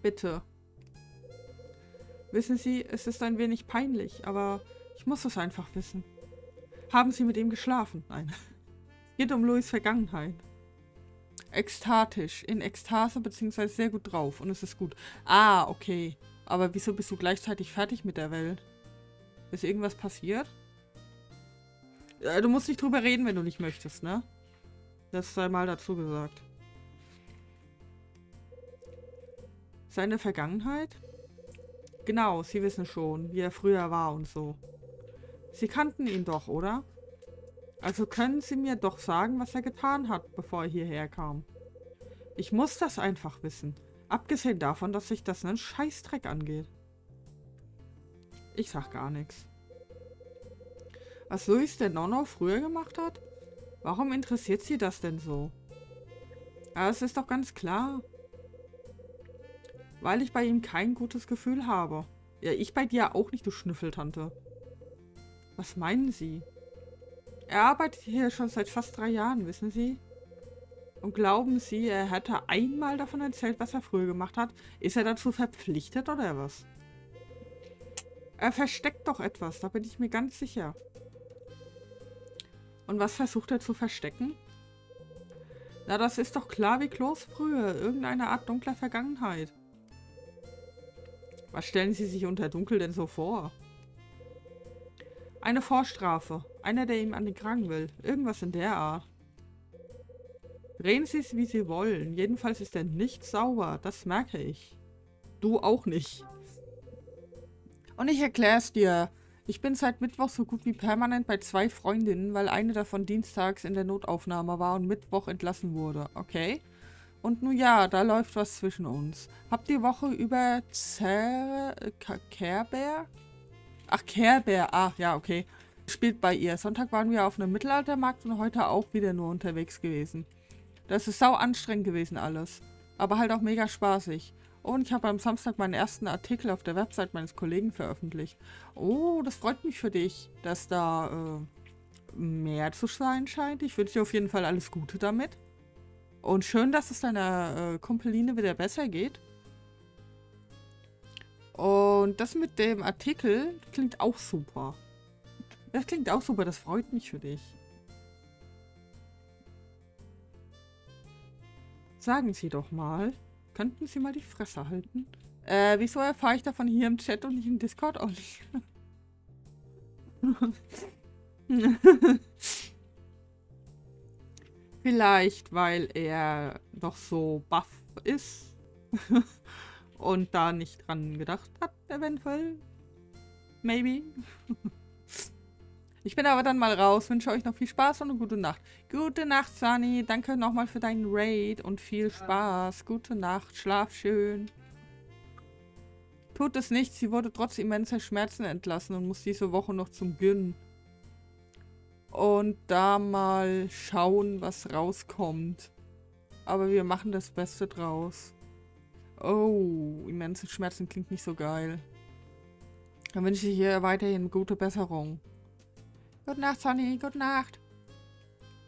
Speaker 1: Bitte. Wissen Sie, es ist ein wenig peinlich, aber ich muss es einfach wissen. Haben Sie mit ihm geschlafen? Nein. Geht um Louis Vergangenheit. Ekstatisch. In Ekstase bzw. sehr gut drauf. Und es ist gut. Ah, okay. Aber wieso bist du gleichzeitig fertig mit der Welt? Ist irgendwas passiert? Ja, du musst nicht drüber reden, wenn du nicht möchtest, ne? Das sei mal dazu gesagt. Seine Vergangenheit? Genau, Sie wissen schon, wie er früher war und so. Sie kannten ihn doch, oder? Also können Sie mir doch sagen, was er getan hat, bevor er hierher kam. Ich muss das einfach wissen. Abgesehen davon, dass sich das einen Scheißdreck angeht. Ich sag gar nichts. Was Luis der Nonno früher gemacht hat? Warum interessiert sie das denn so? Ja, es ist doch ganz klar. Weil ich bei ihm kein gutes Gefühl habe. Ja, ich bei dir auch nicht, du Schnüffeltante. Was meinen Sie? Er arbeitet hier schon seit fast drei Jahren, wissen Sie? Und glauben Sie, er hätte einmal davon erzählt, was er früher gemacht hat? Ist er dazu verpflichtet oder was? Er versteckt doch etwas, da bin ich mir ganz sicher. Und was versucht er zu verstecken? Na, das ist doch klar wie Klos früher. Irgendeine Art dunkler Vergangenheit. Was stellen Sie sich unter Dunkel denn so vor? Eine Vorstrafe. Einer, der ihm an den Kragen will. Irgendwas in der Art. Drehen Sie es, wie Sie wollen. Jedenfalls ist er nicht sauber. Das merke ich. Du auch nicht. Und ich erkläre es dir. Ich bin seit Mittwoch so gut wie permanent bei zwei Freundinnen, weil eine davon dienstags in der Notaufnahme war und Mittwoch entlassen wurde. Okay? Und nun ja, da läuft was zwischen uns. Habt die Woche über Zer... Bear? Ach, Care Bear. Ah, ja, okay. Spielt bei ihr. Sonntag waren wir auf einem Mittelaltermarkt und heute auch wieder nur unterwegs gewesen. Das ist sau anstrengend gewesen alles. Aber halt auch mega spaßig. Und ich habe am Samstag meinen ersten Artikel auf der Website meines Kollegen veröffentlicht. Oh, das freut mich für dich, dass da äh, mehr zu sein scheint. Ich wünsche dir auf jeden Fall alles Gute damit. Und schön, dass es deiner äh, Kumpeline wieder besser geht. Und das mit dem Artikel klingt auch super. Das klingt auch super, das freut mich für dich. Sagen Sie doch mal, könnten Sie mal die Fresse halten? Äh, wieso erfahre ich davon hier im Chat und nicht im Discord, Olli? Vielleicht, weil er doch so buff ist. und da nicht dran gedacht hat, eventuell. Maybe. ich bin aber dann mal raus, wünsche euch noch viel Spaß und eine gute Nacht. Gute Nacht, Sunny. Danke nochmal für deinen Raid und viel Spaß. Gute Nacht, schlaf schön. Tut es nicht, sie wurde trotz immenser Schmerzen entlassen und muss diese Woche noch zum Gyn. Und da mal schauen, was rauskommt. Aber wir machen das Beste draus. Oh, immense Schmerzen klingt nicht so geil. Dann wünsche ich ihr weiterhin gute Besserung. Gute Nacht, Sunny. Gute Nacht.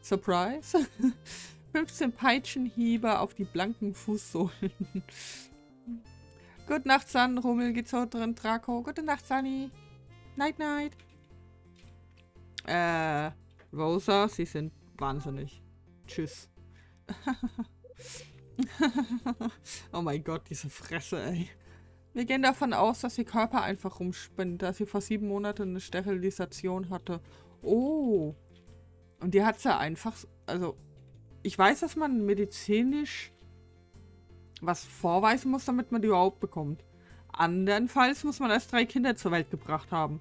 Speaker 1: Surprise. 15 Peitschenhiebe auf die blanken Fußsohlen. Gute Nacht, Sun. Rummel, drin, Draco. Gute Nacht, Sunny. Night, night. Äh, Rosa, Sie sind wahnsinnig. Tschüss. oh mein Gott, diese Fresse, ey. Wir gehen davon aus, dass ihr Körper einfach rumspinnt, dass sie vor sieben Monaten eine Sterilisation hatte. Oh. Und die hat sie einfach... Also, ich weiß, dass man medizinisch was vorweisen muss, damit man die überhaupt bekommt. Andernfalls muss man erst drei Kinder zur Welt gebracht haben.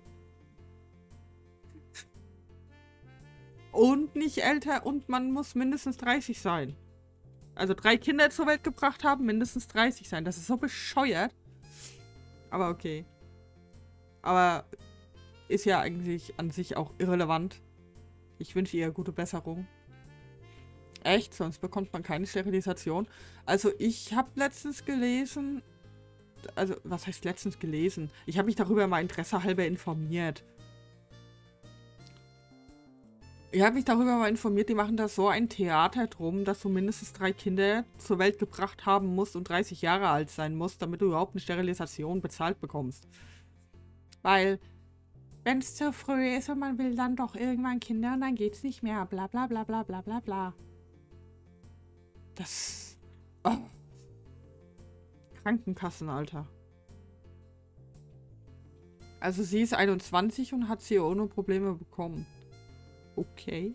Speaker 1: Und nicht älter und man muss mindestens 30 sein also drei Kinder zur Welt gebracht haben, mindestens 30 sein. Das ist so bescheuert. Aber okay. Aber ist ja eigentlich an sich auch irrelevant. Ich wünsche ihr gute Besserung. Echt, sonst bekommt man keine Sterilisation. Also ich habe letztens gelesen, also was heißt letztens gelesen? Ich habe mich darüber mal Interesse halber informiert. Ich habe mich darüber mal informiert, die machen da so ein Theater drum, dass du mindestens drei Kinder zur Welt gebracht haben musst und 30 Jahre alt sein musst, damit du überhaupt eine Sterilisation bezahlt bekommst. Weil, wenn es zu früh ist und man will dann doch irgendwann Kinder und dann geht's nicht mehr, bla bla bla bla bla bla bla. Das... Oh. Krankenkassen, Alter. Also sie ist 21 und hat sie ohne Probleme bekommen. Okay.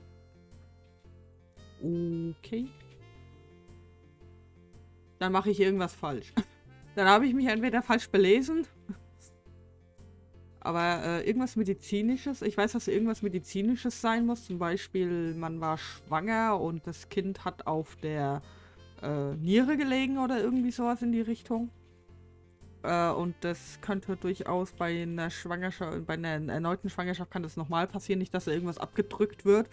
Speaker 1: Okay. Dann mache ich irgendwas falsch. Dann habe ich mich entweder falsch belesen. Aber äh, irgendwas Medizinisches. Ich weiß, dass irgendwas Medizinisches sein muss. Zum Beispiel, man war schwanger und das Kind hat auf der äh, Niere gelegen oder irgendwie sowas in die Richtung. Äh, und das könnte durchaus bei einer Schwangerschaft, bei einer erneuten Schwangerschaft kann das nochmal passieren, nicht, dass da irgendwas abgedrückt wird.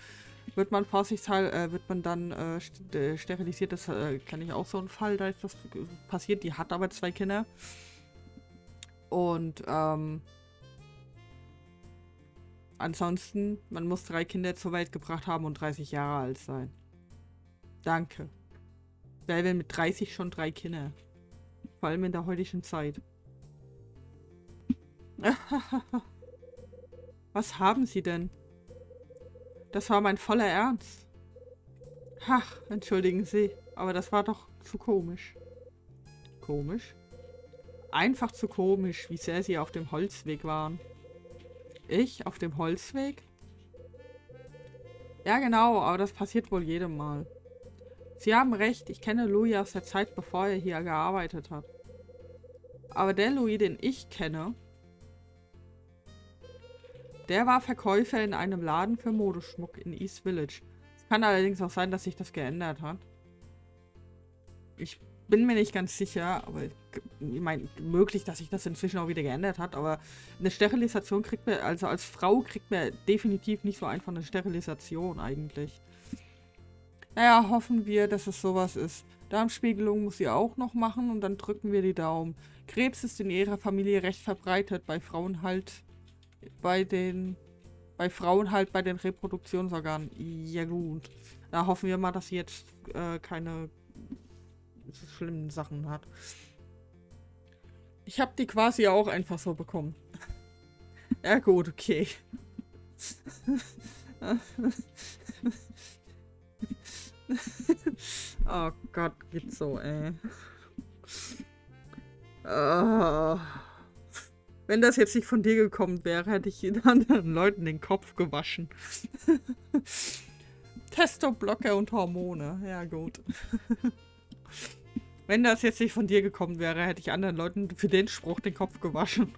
Speaker 1: Wird man vorsichtshalber, äh, wird man dann äh, st äh, sterilisiert, das äh, kenne ich auch so einen Fall, da ist das passiert, die hat aber zwei Kinder. Und ähm, ansonsten, man muss drei Kinder zur Welt gebracht haben und 30 Jahre alt sein. Danke. Wer will mit 30 schon drei Kinder? Vor allem in der heutigen Zeit. Was haben Sie denn? Das war mein voller Ernst. Ach, entschuldigen Sie, aber das war doch zu komisch. Komisch? Einfach zu komisch, wie sehr Sie auf dem Holzweg waren. Ich? Auf dem Holzweg? Ja, genau, aber das passiert wohl jedem Mal. Sie haben recht, ich kenne Louis aus der Zeit, bevor er hier gearbeitet hat. Aber der Louis, den ich kenne, der war Verkäufer in einem Laden für Modeschmuck in East Village. Es kann allerdings auch sein, dass sich das geändert hat. Ich bin mir nicht ganz sicher, aber ich meine, möglich, dass sich das inzwischen auch wieder geändert hat, aber eine Sterilisation kriegt man, also als Frau kriegt man definitiv nicht so einfach eine Sterilisation eigentlich. Naja, hoffen wir, dass es sowas ist. Darmspiegelung muss sie auch noch machen und dann drücken wir die Daumen. Krebs ist in ihrer Familie recht verbreitet, bei Frauen halt bei den bei Frauen halt bei den Reproduktionsorganen. Ja gut. Da hoffen wir mal, dass sie jetzt äh, keine schlimmen Sachen hat. Ich habe die quasi auch einfach so bekommen. ja gut, okay. oh Gott, geht so, ey. Oh. Wenn das jetzt nicht von dir gekommen wäre, hätte ich den anderen Leuten den Kopf gewaschen. Testoblocker und Hormone. Ja, gut. Wenn das jetzt nicht von dir gekommen wäre, hätte ich anderen Leuten für den Spruch den Kopf gewaschen.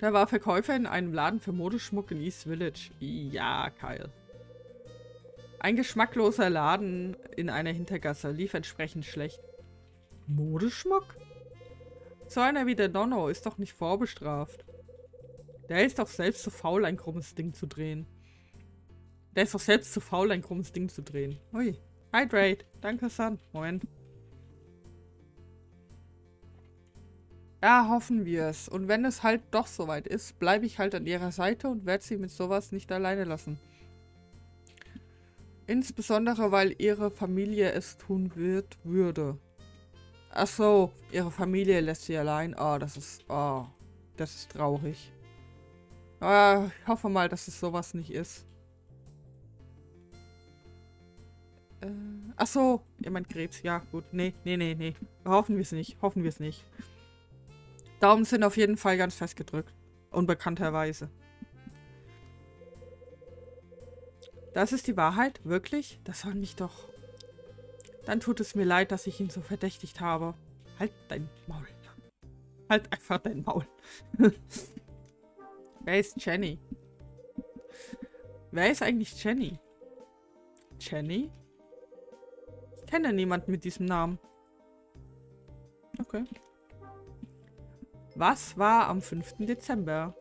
Speaker 1: Der war Verkäufer in einem Laden für Modeschmuck in East Village. Ja, Kyle. Ein geschmackloser Laden in einer Hintergasse lief entsprechend schlecht. Modeschmuck? So einer wie der Donno ist doch nicht vorbestraft. Der ist doch selbst zu faul, ein krummes Ding zu drehen. Der ist doch selbst zu faul, ein krummes Ding zu drehen. Ui. Hydrate. Danke, Sun. Moment. Ja, hoffen wir es. Und wenn es halt doch soweit ist, bleibe ich halt an ihrer Seite und werde sie mit sowas nicht alleine lassen. Insbesondere, weil ihre Familie es tun wird, würde. Ach so, ihre Familie lässt sie allein. Oh, das ist, oh, das ist traurig. Aber ich hoffe mal, dass es sowas nicht ist. Äh, ach so, ihr meint Krebs. Ja, gut. Nee, nee, nee, nee. Hoffen wir es nicht. Hoffen wir es nicht. Daumen sind auf jeden Fall ganz fest gedrückt. Unbekannterweise. Das ist die Wahrheit? Wirklich? Das soll mich doch... Dann tut es mir leid, dass ich ihn so verdächtigt habe. Halt dein Maul. Halt einfach dein Maul. Wer ist Jenny? Wer ist eigentlich Jenny? Jenny? Ich kenne niemanden mit diesem Namen. Okay. Was war am 5. Dezember?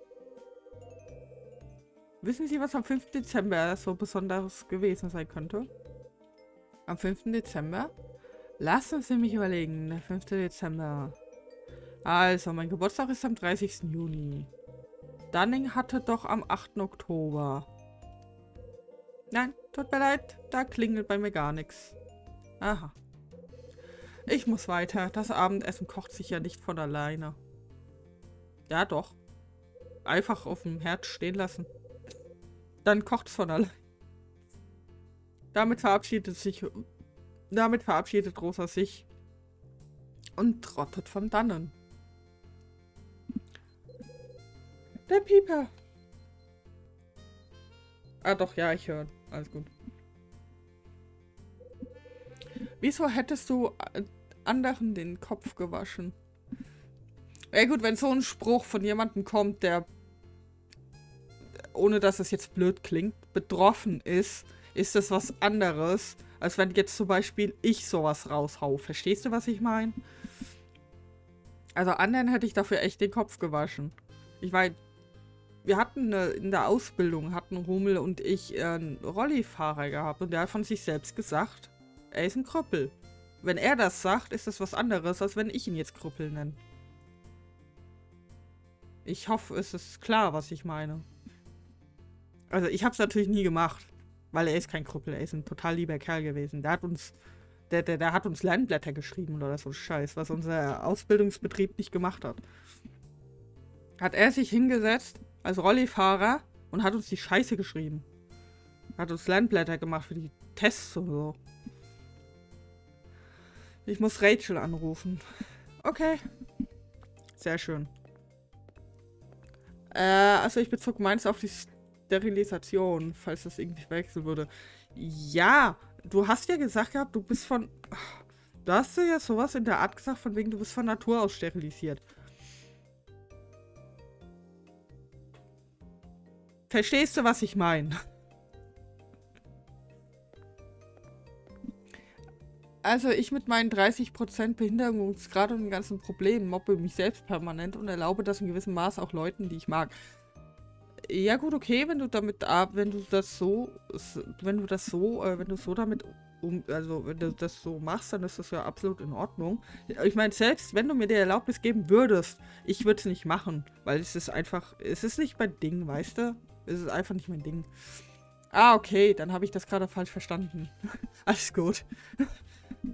Speaker 1: Wissen Sie, was am 5. Dezember so besonders gewesen sein könnte? Am 5. Dezember? Lassen Sie mich überlegen. Der 5. Dezember. Also, mein Geburtstag ist am 30. Juni. Dunning hatte doch am 8. Oktober. Nein, tut mir leid, da klingelt bei mir gar nichts. Aha. Ich muss weiter. Das Abendessen kocht sich ja nicht von alleine. Ja, doch. Einfach auf dem Herd stehen lassen. Dann kocht es von allein. Damit verabschiedet sich. Damit verabschiedet Rosa sich. Und trottet von dannen. Der Pieper. Ah doch, ja, ich höre. Alles gut. Wieso hättest du äh, anderen den Kopf gewaschen? Ja gut, wenn so ein Spruch von jemandem kommt, der, ohne dass es jetzt blöd klingt, betroffen ist, ist das was anderes, als wenn jetzt zum Beispiel ich sowas raushau. Verstehst du, was ich meine? Also anderen hätte ich dafür echt den Kopf gewaschen. Ich meine, wir hatten eine, in der Ausbildung, hatten Hummel und ich äh, einen Rollifahrer gehabt und der hat von sich selbst gesagt, er ist ein Krüppel. Wenn er das sagt, ist das was anderes, als wenn ich ihn jetzt Krüppel nenne. Ich hoffe, es ist klar, was ich meine. Also ich habe es natürlich nie gemacht, weil er ist kein Krüppel, er ist ein total lieber Kerl gewesen. Der hat uns, der, der, der hat uns Lernblätter geschrieben oder so Scheiß, was unser Ausbildungsbetrieb nicht gemacht hat. Hat er sich hingesetzt als Rollifahrer und hat uns die Scheiße geschrieben. Hat uns Lernblätter gemacht für die Tests und so. Ich muss Rachel anrufen. Okay. Sehr schön. Äh, also ich bezog meins auf die Sterilisation, falls das irgendwie wechseln würde. Ja, du hast ja gesagt gehabt, du bist von... Du hast ja sowas in der Art gesagt, von wegen du bist von Natur aus sterilisiert. Verstehst du, was ich meine? Also ich mit meinen 30% Behinderungsgrad und den ganzen Problemen mobbe mich selbst permanent und erlaube das in gewissem Maß auch Leuten, die ich mag. Ja gut, okay, wenn du damit, wenn du das so, wenn du das so, äh, wenn du so damit um, also wenn du das so machst, dann ist das ja absolut in Ordnung. Ich meine, selbst wenn du mir die Erlaubnis geben würdest, ich würde es nicht machen, weil es ist einfach, es ist nicht mein Ding, weißt du? Es ist einfach nicht mein Ding. Ah, okay, dann habe ich das gerade falsch verstanden. Alles gut.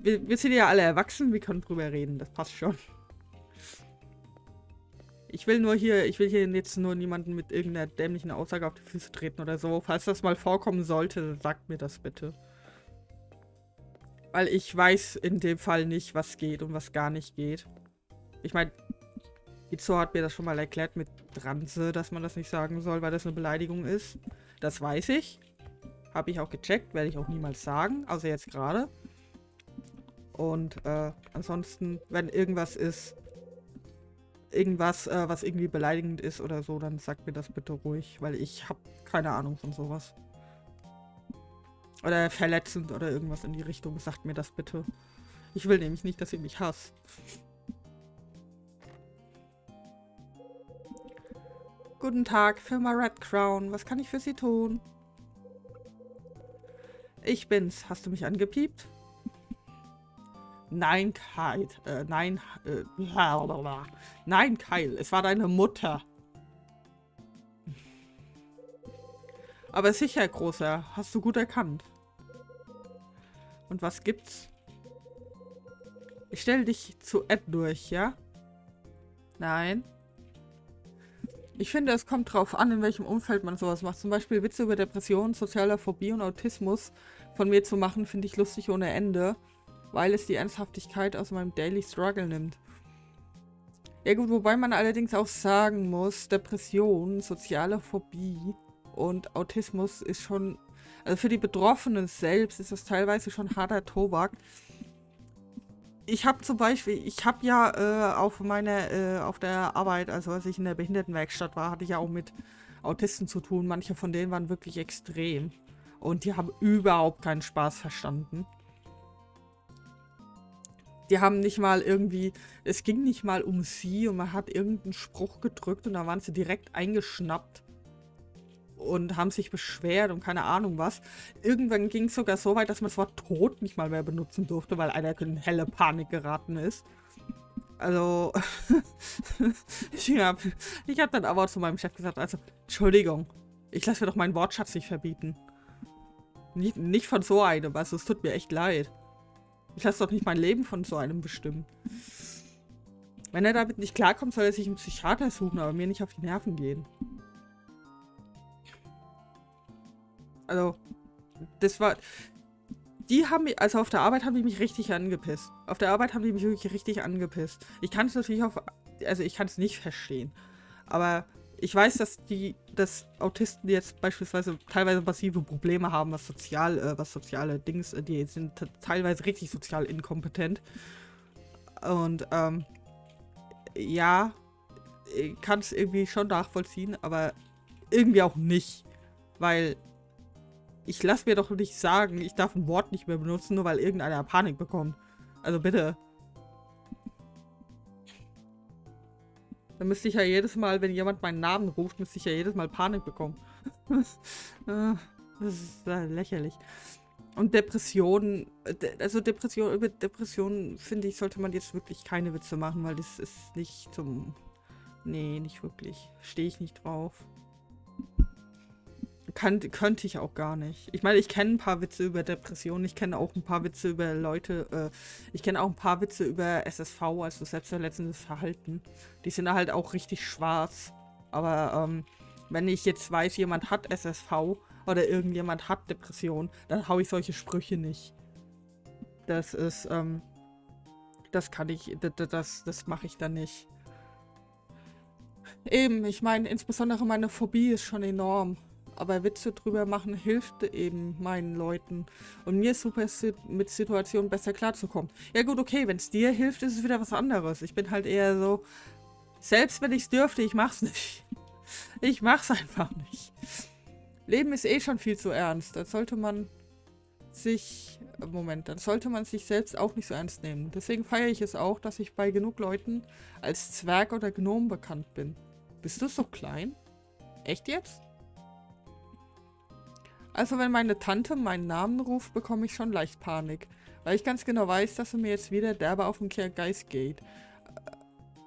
Speaker 1: Wir, wir, sind ja alle erwachsen, wir können drüber reden, das passt schon. Ich will nur hier, ich will hier jetzt nur niemanden mit irgendeiner dämlichen Aussage auf die Füße treten oder so. Falls das mal vorkommen sollte, sagt mir das bitte. Weil ich weiß in dem Fall nicht, was geht und was gar nicht geht. Ich meine, Izo hat mir das schon mal erklärt mit Transe, dass man das nicht sagen soll, weil das eine Beleidigung ist. Das weiß ich. Habe ich auch gecheckt, werde ich auch niemals sagen, außer jetzt gerade. Und äh, ansonsten, wenn irgendwas ist, irgendwas, äh, was irgendwie beleidigend ist oder so, dann sagt mir das bitte ruhig, weil ich habe keine Ahnung von sowas. Oder verletzend oder irgendwas in die Richtung, sagt mir das bitte. Ich will nämlich nicht, dass ihr mich hasst. Guten Tag, Firma Red Crown. Was kann ich für Sie tun? Ich bin's. Hast du mich angepiept? Nein, Kyle. Äh, nein, äh, nein, Kyle. Es war deine Mutter. Aber sicher, Großer. Hast du gut erkannt. Und was gibt's? Ich stelle dich zu Ed durch, ja? Nein. Ich finde, es kommt drauf an, in welchem Umfeld man sowas macht. Zum Beispiel Witze über Depressionen, sozialer Phobie und Autismus von mir zu machen, finde ich lustig ohne Ende, weil es die Ernsthaftigkeit aus meinem Daily Struggle nimmt. Ja gut, wobei man allerdings auch sagen muss, Depression, soziale Phobie und Autismus ist schon, also für die Betroffenen selbst ist das teilweise schon harter Tobak ich habe zum Beispiel, ich habe ja äh, auf meiner, äh, auf der Arbeit, also als ich in der Behindertenwerkstatt war, hatte ich ja auch mit Autisten zu tun. Manche von denen waren wirklich extrem. Und die haben überhaupt keinen Spaß verstanden. Die haben nicht mal irgendwie, es ging nicht mal um sie und man hat irgendeinen Spruch gedrückt und da waren sie direkt eingeschnappt und haben sich beschwert und keine Ahnung was. Irgendwann ging es sogar so weit, dass man das Wort tot nicht mal mehr benutzen durfte, weil einer in helle Panik geraten ist. Also, ich habe ich hab dann aber zu meinem Chef gesagt, also, Entschuldigung, ich lasse mir doch meinen Wortschatz nicht verbieten. Nicht, nicht von so einem, also es tut mir echt leid. Ich lasse doch nicht mein Leben von so einem bestimmen. Wenn er damit nicht klarkommt, soll er sich einen Psychiater suchen, aber mir nicht auf die Nerven gehen. Also, das war... Die haben mich, also auf der Arbeit haben die mich richtig angepisst. Auf der Arbeit haben die mich wirklich richtig angepisst. Ich kann es natürlich auf... Also ich kann es nicht verstehen. Aber ich weiß, dass die, dass Autisten jetzt beispielsweise teilweise massive Probleme haben, was sozial, äh, was soziale Dings, äh, die sind teilweise richtig sozial inkompetent. Und ähm, ja, kann es irgendwie schon nachvollziehen, aber irgendwie auch nicht. Weil ich lasse mir doch nicht sagen, ich darf ein Wort nicht mehr benutzen, nur weil irgendeiner Panik bekommt. Also bitte. Dann müsste ich ja jedes Mal, wenn jemand meinen Namen ruft, müsste ich ja jedes Mal Panik bekommen. Ah, das ist äh, lächerlich. Und Depressionen, also Depression, über Depressionen, finde ich, sollte man jetzt wirklich keine Witze machen, weil das ist nicht zum... Nee, nicht wirklich. Stehe ich nicht drauf. Kann, könnte ich auch gar nicht. Ich meine, ich kenne ein paar Witze über Depressionen, ich kenne auch ein paar Witze über Leute, äh, ich kenne auch ein paar Witze über SSV, also selbstverletzendes Verhalten. Die sind halt auch richtig schwarz. Aber ähm, wenn ich jetzt weiß, jemand hat SSV oder irgendjemand hat Depression, dann haue ich solche Sprüche nicht. Das ist, ähm, das kann ich, das, das, das mache ich dann nicht. Eben, ich meine, insbesondere meine Phobie ist schon enorm. Aber Witze drüber machen hilft eben meinen Leuten. Und mir ist super mit Situationen besser klarzukommen. Ja gut, okay, wenn es dir hilft, ist es wieder was anderes. Ich bin halt eher so, selbst wenn ich es dürfte, ich mach's nicht. Ich mach's einfach nicht. Leben ist eh schon viel zu ernst. Da sollte man sich... Moment, dann sollte man sich selbst auch nicht so ernst nehmen. Deswegen feiere ich es auch, dass ich bei genug Leuten als Zwerg oder Gnom bekannt bin. Bist du so klein? Echt jetzt? Also wenn meine Tante meinen Namen ruft, bekomme ich schon leicht Panik. Weil ich ganz genau weiß, dass er mir jetzt wieder derbe auf den Geist geht.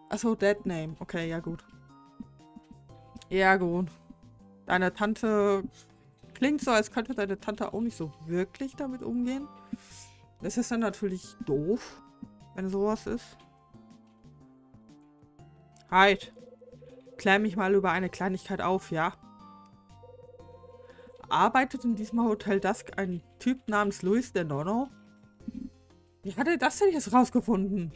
Speaker 1: Achso, Dead Name. Okay, ja gut. Ja gut. Deine Tante klingt so, als könnte deine Tante auch nicht so wirklich damit umgehen. Das ist dann natürlich doof, wenn sowas ist. Halt. Klär mich mal über eine Kleinigkeit auf, ja? Arbeitet in diesem Hotel Dusk ein Typ namens Luis de Nono? Wie hat er das denn jetzt rausgefunden?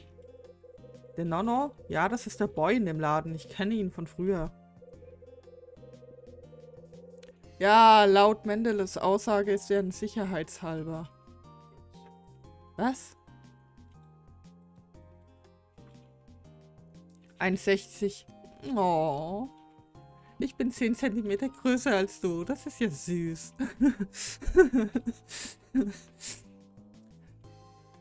Speaker 1: Der Nono? Ja, das ist der Boy in dem Laden. Ich kenne ihn von früher. Ja, laut Mendeles Aussage ist er ein sicherheitshalber. Was? 1,60. Oh. Ich bin 10 cm größer als du. Das ist ja süß.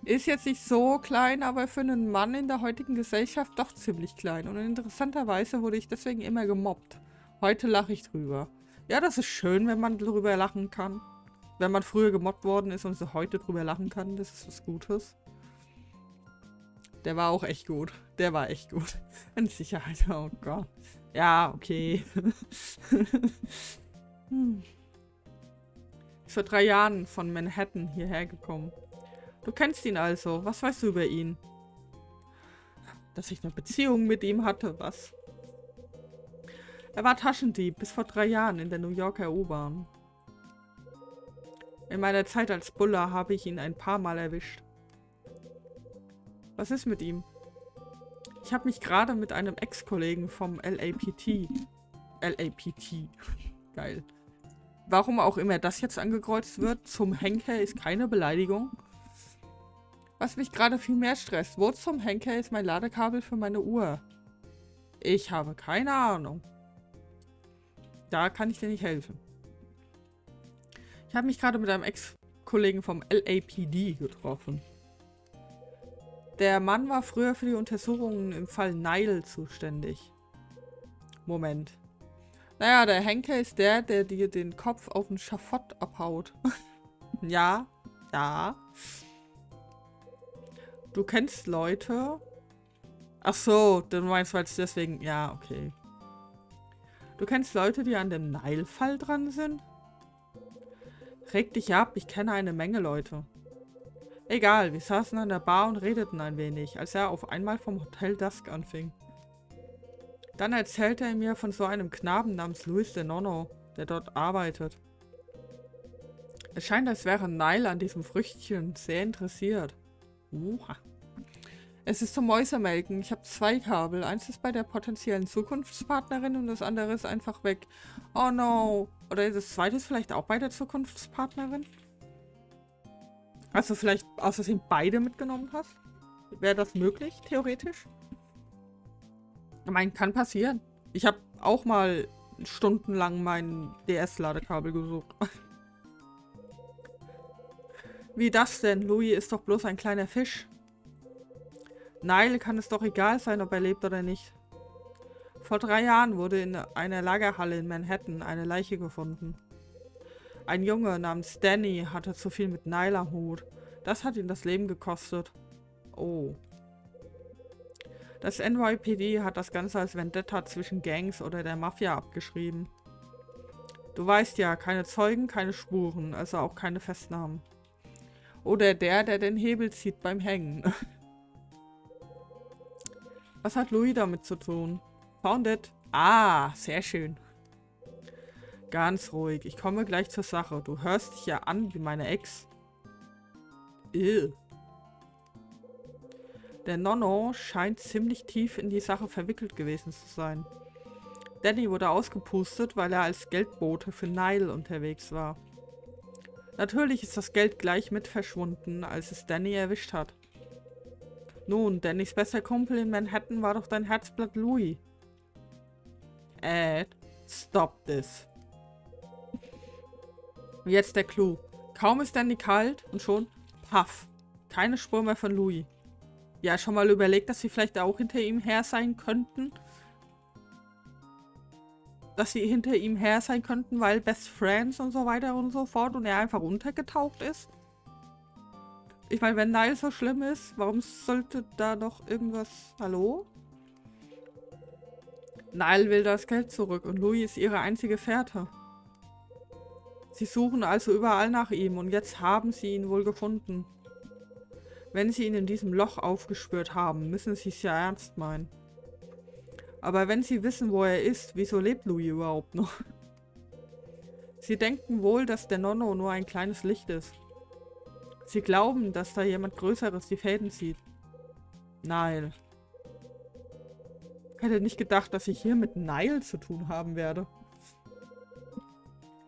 Speaker 1: ist jetzt nicht so klein, aber für einen Mann in der heutigen Gesellschaft doch ziemlich klein. Und interessanterweise wurde ich deswegen immer gemobbt. Heute lache ich drüber. Ja, das ist schön, wenn man drüber lachen kann. Wenn man früher gemobbt worden ist und so heute drüber lachen kann, das ist was Gutes. Der war auch echt gut. Der war echt gut. Mit Sicherheit. Oh Gott. Ja, okay. hm. Ist vor drei Jahren von Manhattan hierher gekommen. Du kennst ihn also. Was weißt du über ihn? Dass ich eine Beziehung mit ihm hatte, was? Er war Taschendieb bis vor drei Jahren in der New Yorker U-Bahn. In meiner Zeit als Buller habe ich ihn ein paar Mal erwischt. Was ist mit ihm? Ich habe mich gerade mit einem Ex-Kollegen vom LAPT... LAPT. Geil. Warum auch immer das jetzt angekreuzt wird, zum Henker ist keine Beleidigung. Was mich gerade viel mehr stresst, wo zum Henker ist mein Ladekabel für meine Uhr? Ich habe keine Ahnung. Da kann ich dir nicht helfen. Ich habe mich gerade mit einem Ex-Kollegen vom LAPD getroffen. Der Mann war früher für die Untersuchungen im Fall Nile zuständig. Moment. Naja, der Henker ist der, der dir den Kopf auf den Schafott abhaut. ja, ja. Du kennst Leute. Ach so, du meinst, weil es deswegen... Ja, okay. Du kennst Leute, die an dem Nile-Fall dran sind? Reg dich ab, ich kenne eine Menge Leute. Egal, wir saßen an der Bar und redeten ein wenig, als er auf einmal vom Hotel Dusk anfing. Dann erzählte er mir von so einem Knaben namens Luis de Nono, der dort arbeitet. Es scheint, als wäre Nile an diesem Früchtchen sehr interessiert. Uha. Es ist zum Mäusemelken. Ich habe zwei Kabel. Eins ist bei der potenziellen Zukunftspartnerin und das andere ist einfach weg. Oh no. Oder das zweite ist vielleicht auch bei der Zukunftspartnerin? Also vielleicht aus Versehen beide mitgenommen hast? Wäre das möglich, theoretisch? Ich meine, kann passieren. Ich habe auch mal stundenlang mein DS-Ladekabel gesucht. Wie das denn? Louis ist doch bloß ein kleiner Fisch. Nile kann es doch egal sein, ob er lebt oder nicht. Vor drei Jahren wurde in einer Lagerhalle in Manhattan eine Leiche gefunden. Ein Junge namens Danny hatte zu viel mit Nile am Hut. Das hat ihn das Leben gekostet. Oh. Das NYPD hat das Ganze als Vendetta zwischen Gangs oder der Mafia abgeschrieben. Du weißt ja, keine Zeugen, keine Spuren, also auch keine Festnahmen. Oder der, der den Hebel zieht beim Hängen. Was hat Louis damit zu tun? Found it. Ah, sehr schön. Ganz ruhig. Ich komme gleich zur Sache. Du hörst dich ja an wie meine Ex. Ew. Der Nonno scheint ziemlich tief in die Sache verwickelt gewesen zu sein. Danny wurde ausgepustet, weil er als Geldbote für Nile unterwegs war. Natürlich ist das Geld gleich mit verschwunden, als es Danny erwischt hat. Nun, Dannys bester Kumpel in Manhattan war doch dein Herzblatt Louis. Ed, stop this. Jetzt der Clou. Kaum ist Danny kalt und schon, paff, keine Spur mehr von Louis. Ja, schon mal überlegt, dass sie vielleicht auch hinter ihm her sein könnten? Dass sie hinter ihm her sein könnten, weil Best Friends und so weiter und so fort und er einfach untergetaucht ist? Ich meine, wenn Nile so schlimm ist, warum sollte da noch irgendwas... Hallo? Nile will das Geld zurück und Louis ist ihre einzige Fährte. Sie suchen also überall nach ihm und jetzt haben sie ihn wohl gefunden. Wenn sie ihn in diesem Loch aufgespürt haben, müssen sie es ja ernst meinen. Aber wenn sie wissen, wo er ist, wieso lebt Louis überhaupt noch? Sie denken wohl, dass der Nonno nur ein kleines Licht ist. Sie glauben, dass da jemand Größeres die Fäden zieht. Nein. Ich hätte nicht gedacht, dass ich hier mit Nile zu tun haben werde.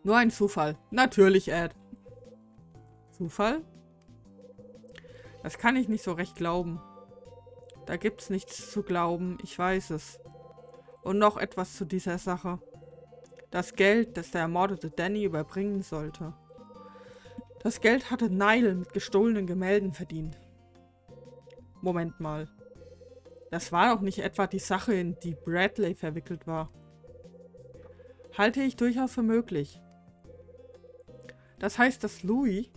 Speaker 1: Nur ein Zufall. Natürlich, Ed. Zufall? Das kann ich nicht so recht glauben. Da gibt's nichts zu glauben, ich weiß es. Und noch etwas zu dieser Sache. Das Geld, das der ermordete Danny überbringen sollte. Das Geld hatte Nile mit gestohlenen Gemälden verdient. Moment mal. Das war doch nicht etwa die Sache, in die Bradley verwickelt war. Halte ich durchaus für möglich. Das heißt, dass Louis...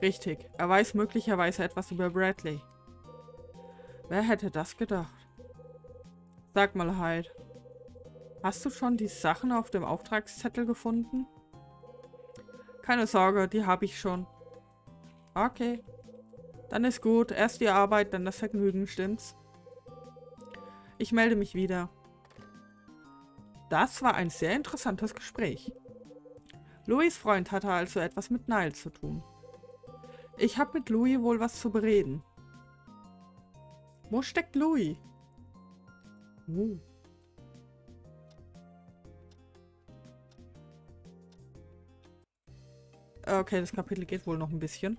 Speaker 1: Richtig, er weiß möglicherweise etwas über Bradley. Wer hätte das gedacht? Sag mal, Hyde. Hast du schon die Sachen auf dem Auftragszettel gefunden? Keine Sorge, die habe ich schon. Okay. Dann ist gut. Erst die Arbeit, dann das Vergnügen, stimmt's? Ich melde mich wieder. Das war ein sehr interessantes Gespräch. Louis Freund hatte also etwas mit Nile zu tun. Ich habe mit Louis wohl was zu bereden. Wo steckt Louis? Uh. Okay, das Kapitel geht wohl noch ein bisschen.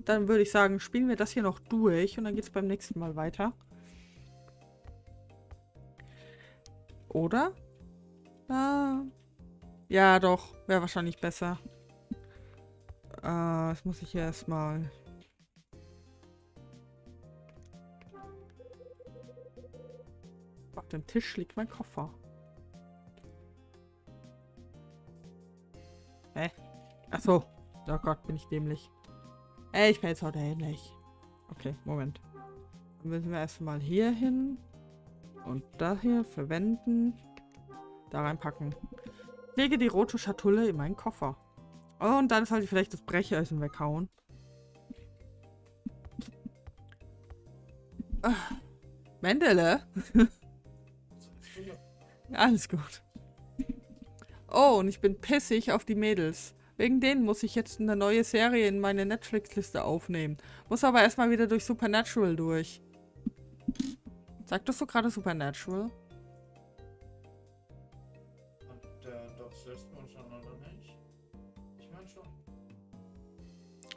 Speaker 1: Dann würde ich sagen, spielen wir das hier noch durch und dann geht es beim nächsten Mal weiter. Oder? Ah. Ja, doch. Wäre wahrscheinlich besser. Äh, das muss ich erstmal... Auf dem Tisch liegt mein Koffer. Hä? Achso. Oh Gott, bin ich dämlich. Ey, ich bin jetzt auch dämlich. Okay, Moment. Dann müssen wir erstmal hier hin. Und da hier verwenden. Da reinpacken. Lege die rote Schatulle in meinen Koffer. Und dann sollte ich vielleicht das Brecheisen weghauen. Ah. Mendele? Alles gut. Oh, und ich bin pissig auf die Mädels. Wegen denen muss ich jetzt eine neue Serie in meine Netflix-Liste aufnehmen. Muss aber erstmal wieder durch Supernatural durch. Sagtest du gerade Supernatural?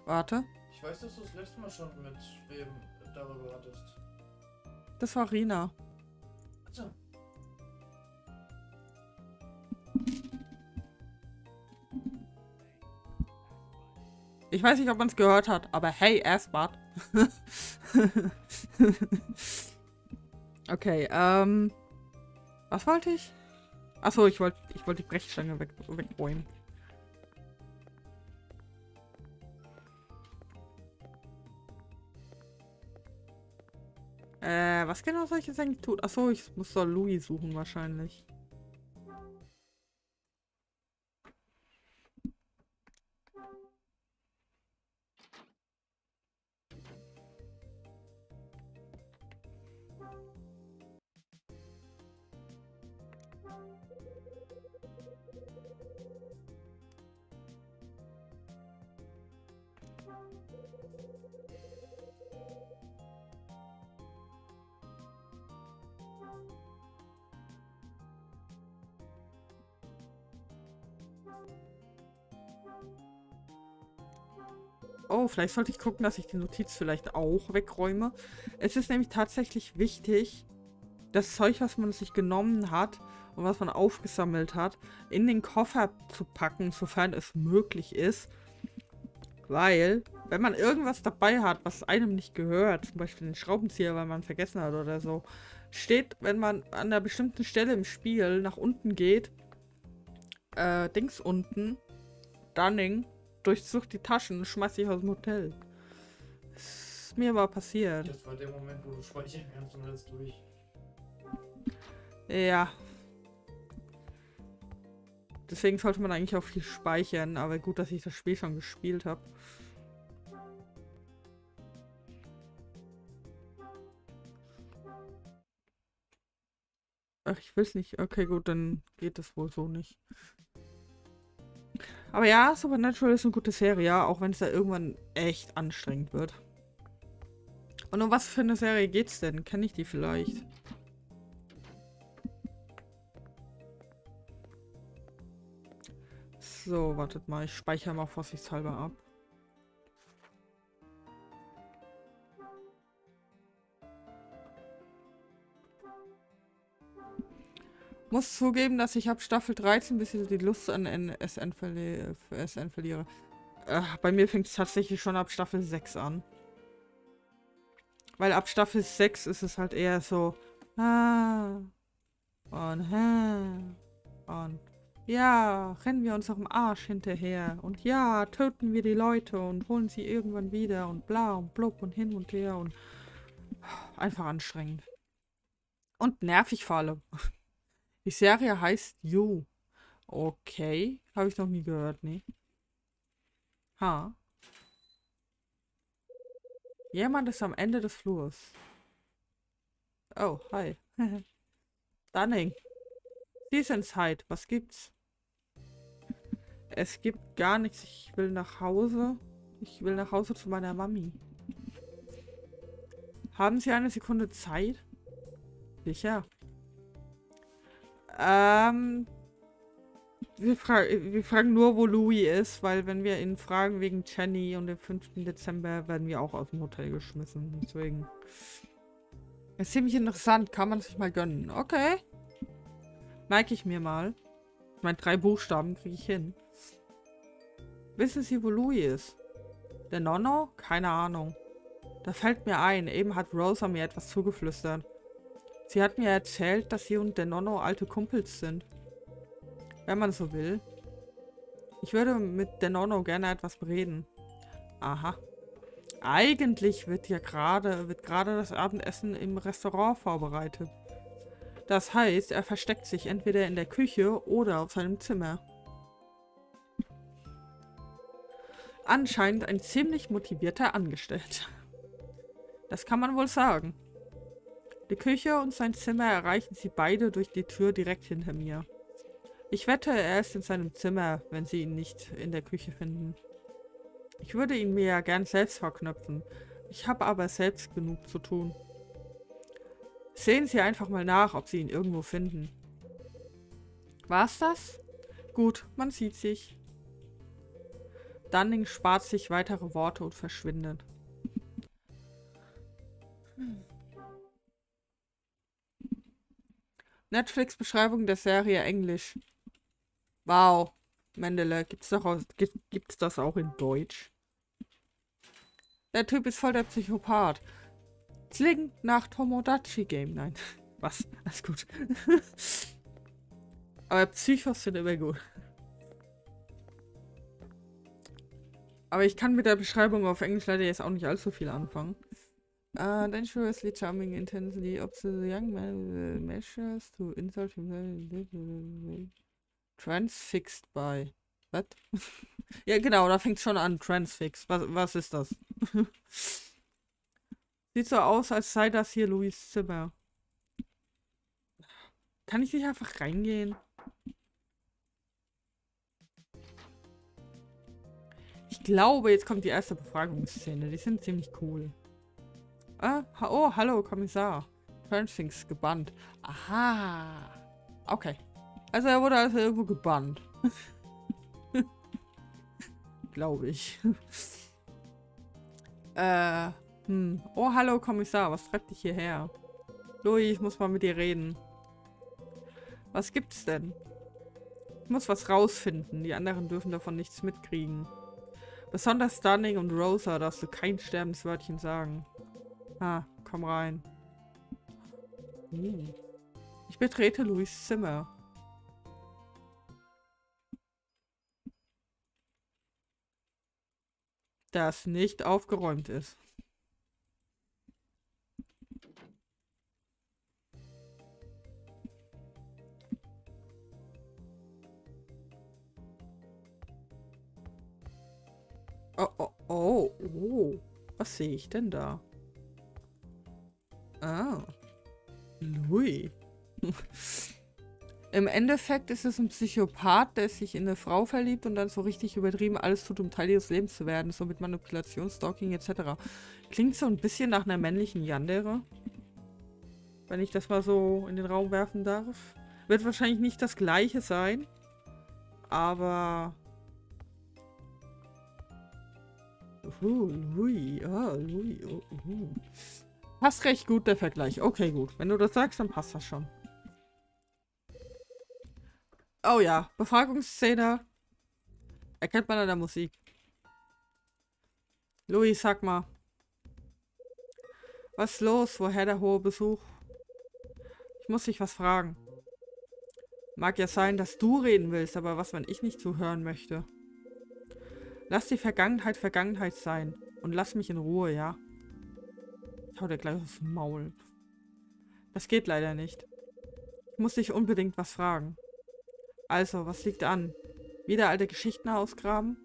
Speaker 1: Warte.
Speaker 2: Ich weiß, dass du das letzte Mal schon mit wem darüber hattest.
Speaker 1: Das war Rina.
Speaker 2: So.
Speaker 1: Ich weiß nicht, ob man es gehört hat, aber hey, Assbart. okay, ähm. Was wollte ich? Achso, ich wollte ich wollte die Brechstange weg. Äh, was genau soll ich jetzt eigentlich tun? Achso, ich muss doch Louis suchen wahrscheinlich. Oh, vielleicht sollte ich gucken, dass ich die Notiz vielleicht auch wegräume. Es ist nämlich tatsächlich wichtig, das Zeug, was man sich genommen hat und was man aufgesammelt hat, in den Koffer zu packen, sofern es möglich ist. Weil, wenn man irgendwas dabei hat, was einem nicht gehört, zum Beispiel den Schraubenzieher, weil man vergessen hat oder so, steht, wenn man an einer bestimmten Stelle im Spiel nach unten geht, äh, Dings unten, Dunning, durchsucht die Taschen und schmeißt sich aus dem Hotel. Das ist mir aber passiert.
Speaker 2: Das war der Moment, wo du speichern kannst und alles durch.
Speaker 1: Ja. Deswegen sollte man eigentlich auch viel speichern, aber gut, dass ich das Spiel schon gespielt habe. Ach, ich will's nicht. Okay, gut, dann geht das wohl so nicht. Aber ja, Supernatural ist eine gute Serie, auch wenn es da irgendwann echt anstrengend wird. Und um was für eine Serie geht's denn? Kenne ich die vielleicht? So, wartet mal. Ich speichere mal vorsichtshalber ab. Muss zugeben, dass ich ab Staffel 13 ein bisschen die Lust an SN, verli SN verliere. Äh, bei mir fängt es tatsächlich schon ab Staffel 6 an. Weil ab Staffel 6 ist es halt eher so... Ah, und, ah, und ja, rennen wir uns auf dem Arsch hinterher. Und ja, töten wir die Leute und holen sie irgendwann wieder und bla und blub und hin und her und einfach anstrengend. Und nervig vor allem. Die Serie heißt You. Okay. Habe ich noch nie gehört, nee. Ha. Jemand ist am Ende des Flurs. Oh, hi. Dunning. Seasonszeit. Was gibt's? Es gibt gar nichts. Ich will nach Hause. Ich will nach Hause zu meiner Mami. Haben Sie eine Sekunde Zeit? Sicher. Ähm, wir, fra wir, fragen nur, wo Louis ist, weil wenn wir ihn fragen wegen Jenny und dem 5. Dezember, werden wir auch aus dem Hotel geschmissen. Deswegen. Ist ziemlich interessant. Kann man sich mal gönnen. Okay. Merke ich mir mal. Ich meine, drei Buchstaben kriege ich hin. Wissen Sie, wo Louis ist? Der Nonno? Keine Ahnung. Da fällt mir ein, eben hat Rosa mir etwas zugeflüstert. Sie hat mir erzählt, dass sie und der Nonno alte Kumpels sind. Wenn man so will. Ich würde mit der Nono gerne etwas bereden. Aha. Eigentlich wird ja gerade wird gerade das Abendessen im Restaurant vorbereitet. Das heißt, er versteckt sich entweder in der Küche oder auf seinem Zimmer. Anscheinend ein ziemlich motivierter Angestellter. Das kann man wohl sagen. Die Küche und sein Zimmer erreichen sie beide durch die Tür direkt hinter mir. Ich wette, er ist in seinem Zimmer, wenn sie ihn nicht in der Küche finden. Ich würde ihn mir ja gern selbst verknöpfen. Ich habe aber selbst genug zu tun. Sehen Sie einfach mal nach, ob Sie ihn irgendwo finden. War's das? Gut, man sieht sich. Dunning spart sich weitere Worte und verschwindet. Netflix-Beschreibung der Serie Englisch. Wow. Mendele, gibt's, doch auch, gibt, gibt's das auch in Deutsch? Der Typ ist voll der Psychopath. Klingt nach Tomodachi Game. Nein. Was? Alles gut. Aber Psychos sind immer gut. Aber ich kann mit der Beschreibung auf Englisch leider jetzt auch nicht allzu viel anfangen. Uh, dangerously charming, intensely obsessed young man measures to insult him. Transfixed by. Was? ja, genau, da fängt schon an. Transfix. Was, was ist das? Sieht so aus, als sei das hier Louis Zimmer. Kann ich nicht einfach reingehen? Ich glaube, jetzt kommt die erste Befragungsszene. Die sind ziemlich cool. Ah, oh, hallo, Kommissar. Transfix gebannt. Aha. Okay. Also er wurde also irgendwo gebannt. Glaube ich. äh, hm. Oh, hallo Kommissar, was treibt dich hierher? Louis, ich muss mal mit dir reden. Was gibt's denn? Ich muss was rausfinden. Die anderen dürfen davon nichts mitkriegen. Besonders Stunning und Rosa darfst du kein Sterbenswörtchen sagen. Ah, komm rein. Hm. Ich betrete Louis Zimmer. Das nicht aufgeräumt ist. Oh, oh, oh, oh. Was sehe ich denn da? Ah. Louis. Im Endeffekt ist es ein Psychopath, der sich in eine Frau verliebt und dann so richtig übertrieben alles tut, um Teil ihres Lebens zu werden. So mit Manipulation, Stalking etc. Klingt so ein bisschen nach einer männlichen Yandere. Wenn ich das mal so in den Raum werfen darf. Wird wahrscheinlich nicht das gleiche sein. Aber... Uh, Louis, ah, Louis, oh, uh. Passt recht gut, der Vergleich. Okay, gut. Wenn du das sagst, dann passt das schon. Oh ja, Befragungsszene. Erkennt man an der Musik. Louis, sag mal. Was ist los? Woher der hohe Besuch? Ich muss dich was fragen. Mag ja sein, dass du reden willst, aber was, wenn ich nicht zuhören möchte? Lass die Vergangenheit Vergangenheit sein. Und lass mich in Ruhe, ja? Ich hau dir gleich aufs Maul. Das geht leider nicht. Ich muss dich unbedingt was fragen. Also, was liegt an? Wieder alte Geschichten ausgraben?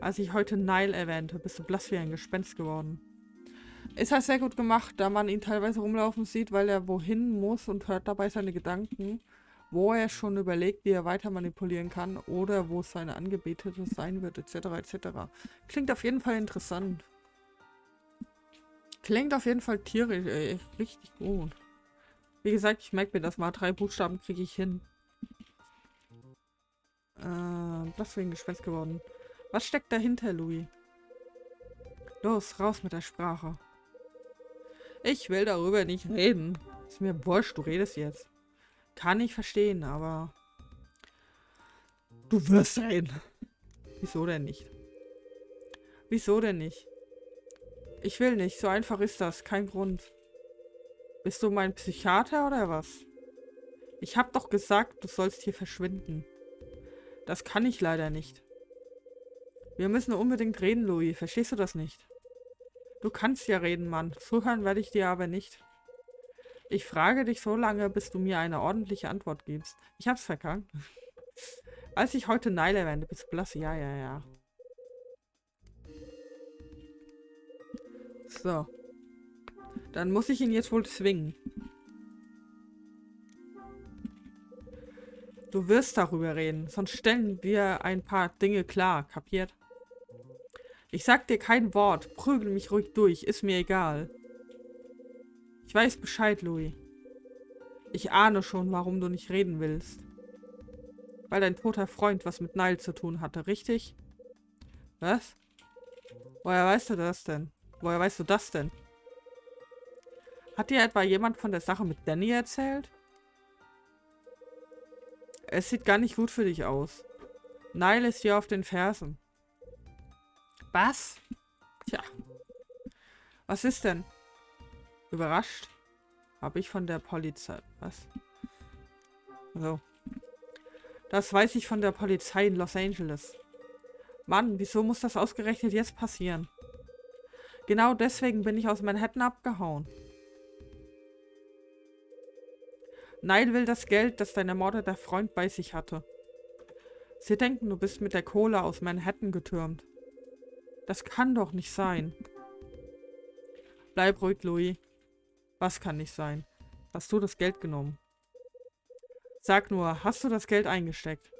Speaker 1: Als ich heute Nile erwähnte, bist du blass wie ein Gespenst geworden. Ist halt sehr gut gemacht, da man ihn teilweise rumlaufen sieht, weil er wohin muss und hört dabei seine Gedanken, wo er schon überlegt, wie er weiter manipulieren kann oder wo seine Angebetete sein wird, etc. etc. Klingt auf jeden Fall interessant. Klingt auf jeden Fall tierisch, ey, richtig gut. Wie gesagt, ich merke mir das mal. Drei Buchstaben kriege ich hin. Äh, was für ein Gespenst geworden. Was steckt dahinter, Louis? Los, raus mit der Sprache. Ich will darüber nicht reden. Ist mir wurscht, du redest jetzt. Kann ich verstehen, aber... Du wirst reden. Wieso denn nicht? Wieso denn nicht? Ich will nicht, so einfach ist das, kein Grund. Bist du mein Psychiater oder was? Ich hab doch gesagt, du sollst hier verschwinden. Das kann ich leider nicht. Wir müssen unbedingt reden, Louis. Verstehst du das nicht? Du kannst ja reden, Mann. Zuhören werde ich dir aber nicht. Ich frage dich so lange, bis du mir eine ordentliche Antwort gibst. Ich hab's verkackt. Als ich heute Nile erwähnte, bist du blass. Ja, ja, ja. So. Dann muss ich ihn jetzt wohl zwingen. Du wirst darüber reden, sonst stellen wir ein paar Dinge klar, kapiert? Ich sag dir kein Wort, prügel mich ruhig durch, ist mir egal. Ich weiß Bescheid, Louis. Ich ahne schon, warum du nicht reden willst. Weil dein toter Freund was mit Nile zu tun hatte, richtig? Was? Woher weißt du das denn? Woher weißt du das denn? Hat dir etwa jemand von der Sache mit Danny erzählt? Es sieht gar nicht gut für dich aus. Nile ist hier auf den Fersen. Was? Tja. Was ist denn? Überrascht? Habe ich von der Polizei... Was? So. Das weiß ich von der Polizei in Los Angeles. Mann, wieso muss das ausgerechnet jetzt passieren? Genau deswegen bin ich aus Manhattan abgehauen. Nile will das Geld, das dein ermordeter Freund bei sich hatte. Sie denken, du bist mit der Kohle aus Manhattan getürmt. Das kann doch nicht sein. Bleib ruhig, Louis. Was kann nicht sein? Hast du das Geld genommen? Sag nur, hast du das Geld eingesteckt?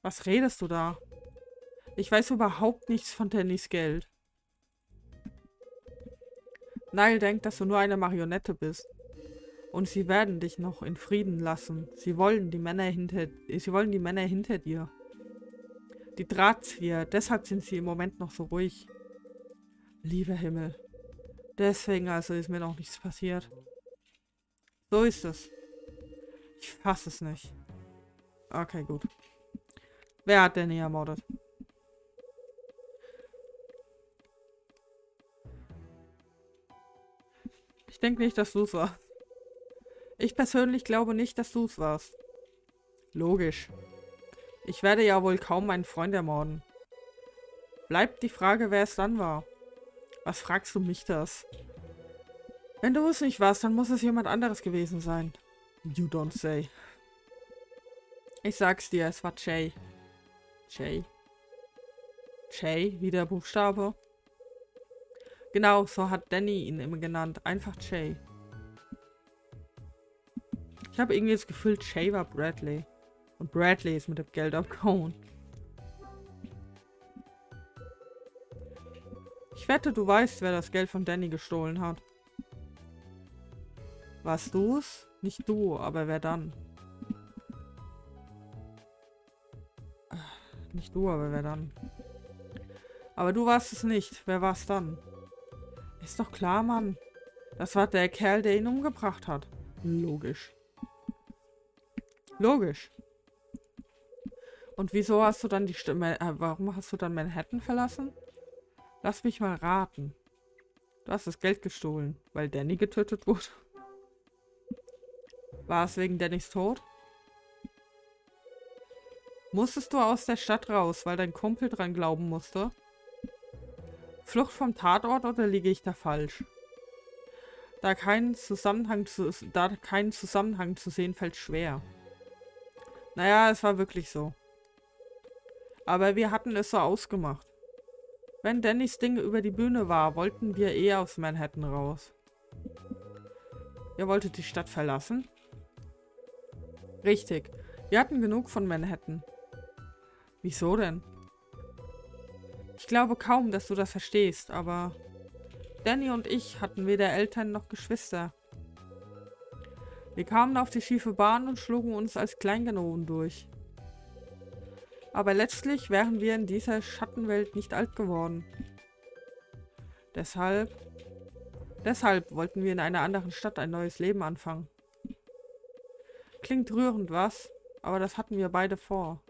Speaker 1: Was redest du da? Ich weiß überhaupt nichts von Dannys Geld. Nile denkt, dass du nur eine Marionette bist. Und sie werden dich noch in Frieden lassen. Sie wollen die Männer hinter, sie wollen die Männer hinter dir. Die Drahtzieher, deshalb sind sie im Moment noch so ruhig. Lieber Himmel. Deswegen also ist mir noch nichts passiert. So ist es. Ich fasse es nicht. Okay, gut. Wer hat denn hier ermordet? Ich denke nicht, dass du es warst. Ich persönlich glaube nicht, dass du es warst. Logisch. Ich werde ja wohl kaum meinen Freund ermorden. Bleibt die Frage, wer es dann war. Was fragst du mich das? Wenn du es nicht warst, dann muss es jemand anderes gewesen sein. You don't say. Ich sag's dir, es war Jay. Jay. Jay, wie der Buchstabe. Genau, so hat Danny ihn immer genannt. Einfach Jay. Ich habe irgendwie das Gefühl, Jay war Bradley. Und Bradley ist mit dem Geld abgehauen. Ich wette, du weißt, wer das Geld von Danny gestohlen hat. Warst du's? Nicht du, aber wer dann? Nicht du, aber wer dann? Aber du warst es nicht. Wer war's dann? Ist doch klar, Mann. Das war der Kerl, der ihn umgebracht hat. Logisch. Logisch. Und wieso hast du dann die Stimme... Äh, warum hast du dann Manhattan verlassen? Lass mich mal raten. Du hast das Geld gestohlen, weil Danny getötet wurde. War es wegen Dannys Tod? Musstest du aus der Stadt raus, weil dein Kumpel dran glauben musste? Flucht vom Tatort oder liege ich da falsch? Da kein Zusammenhang zu, da keinen Zusammenhang zu sehen, fällt schwer. Naja, es war wirklich so. Aber wir hatten es so ausgemacht. Wenn Dannys Ding über die Bühne war, wollten wir eh aus Manhattan raus. Ihr wolltet die Stadt verlassen? Richtig. Wir hatten genug von Manhattan. Wieso denn? Ich glaube kaum, dass du das verstehst, aber... Danny und ich hatten weder Eltern noch Geschwister. Wir kamen auf die schiefe Bahn und schlugen uns als Kleinganoven durch. Aber letztlich wären wir in dieser Schattenwelt nicht alt geworden. Deshalb... Deshalb wollten wir in einer anderen Stadt ein neues Leben anfangen. Klingt rührend, was? Aber das hatten wir beide vor.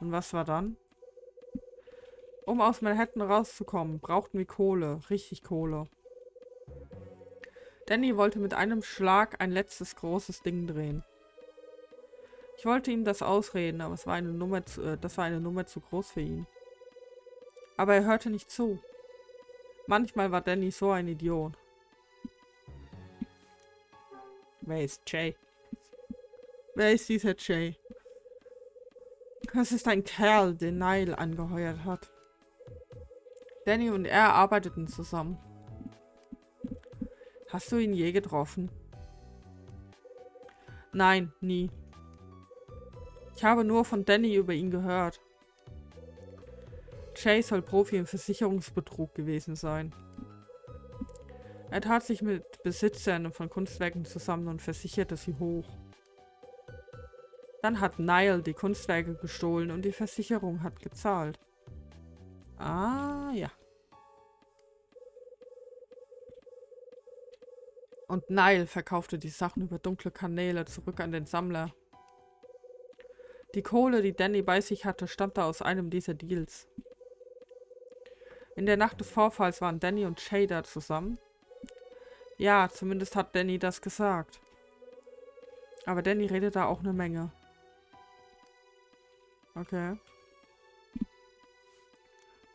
Speaker 1: Und was war dann? Um aus Manhattan rauszukommen, brauchten wir Kohle. Richtig Kohle. Danny wollte mit einem Schlag ein letztes großes Ding drehen. Ich wollte ihm das ausreden, aber es war eine Nummer zu, äh, das war eine Nummer zu groß für ihn. Aber er hörte nicht zu. Manchmal war Danny so ein Idiot. Wer ist Jay? Wer ist dieser Jay? Das ist ein Kerl, den Nile angeheuert hat. Danny und er arbeiteten zusammen. Hast du ihn je getroffen? Nein, nie. Ich habe nur von Danny über ihn gehört. Jay soll Profi im Versicherungsbetrug gewesen sein. Er tat sich mit Besitzern von Kunstwerken zusammen und versicherte sie hoch. Dann hat Nile die Kunstwerke gestohlen und die Versicherung hat gezahlt. Ah, ja. Und Nile verkaufte die Sachen über dunkle Kanäle zurück an den Sammler. Die Kohle, die Danny bei sich hatte, stammte aus einem dieser Deals. In der Nacht des Vorfalls waren Danny und Shader zusammen. Ja, zumindest hat Danny das gesagt. Aber Danny redet da auch eine Menge. Okay.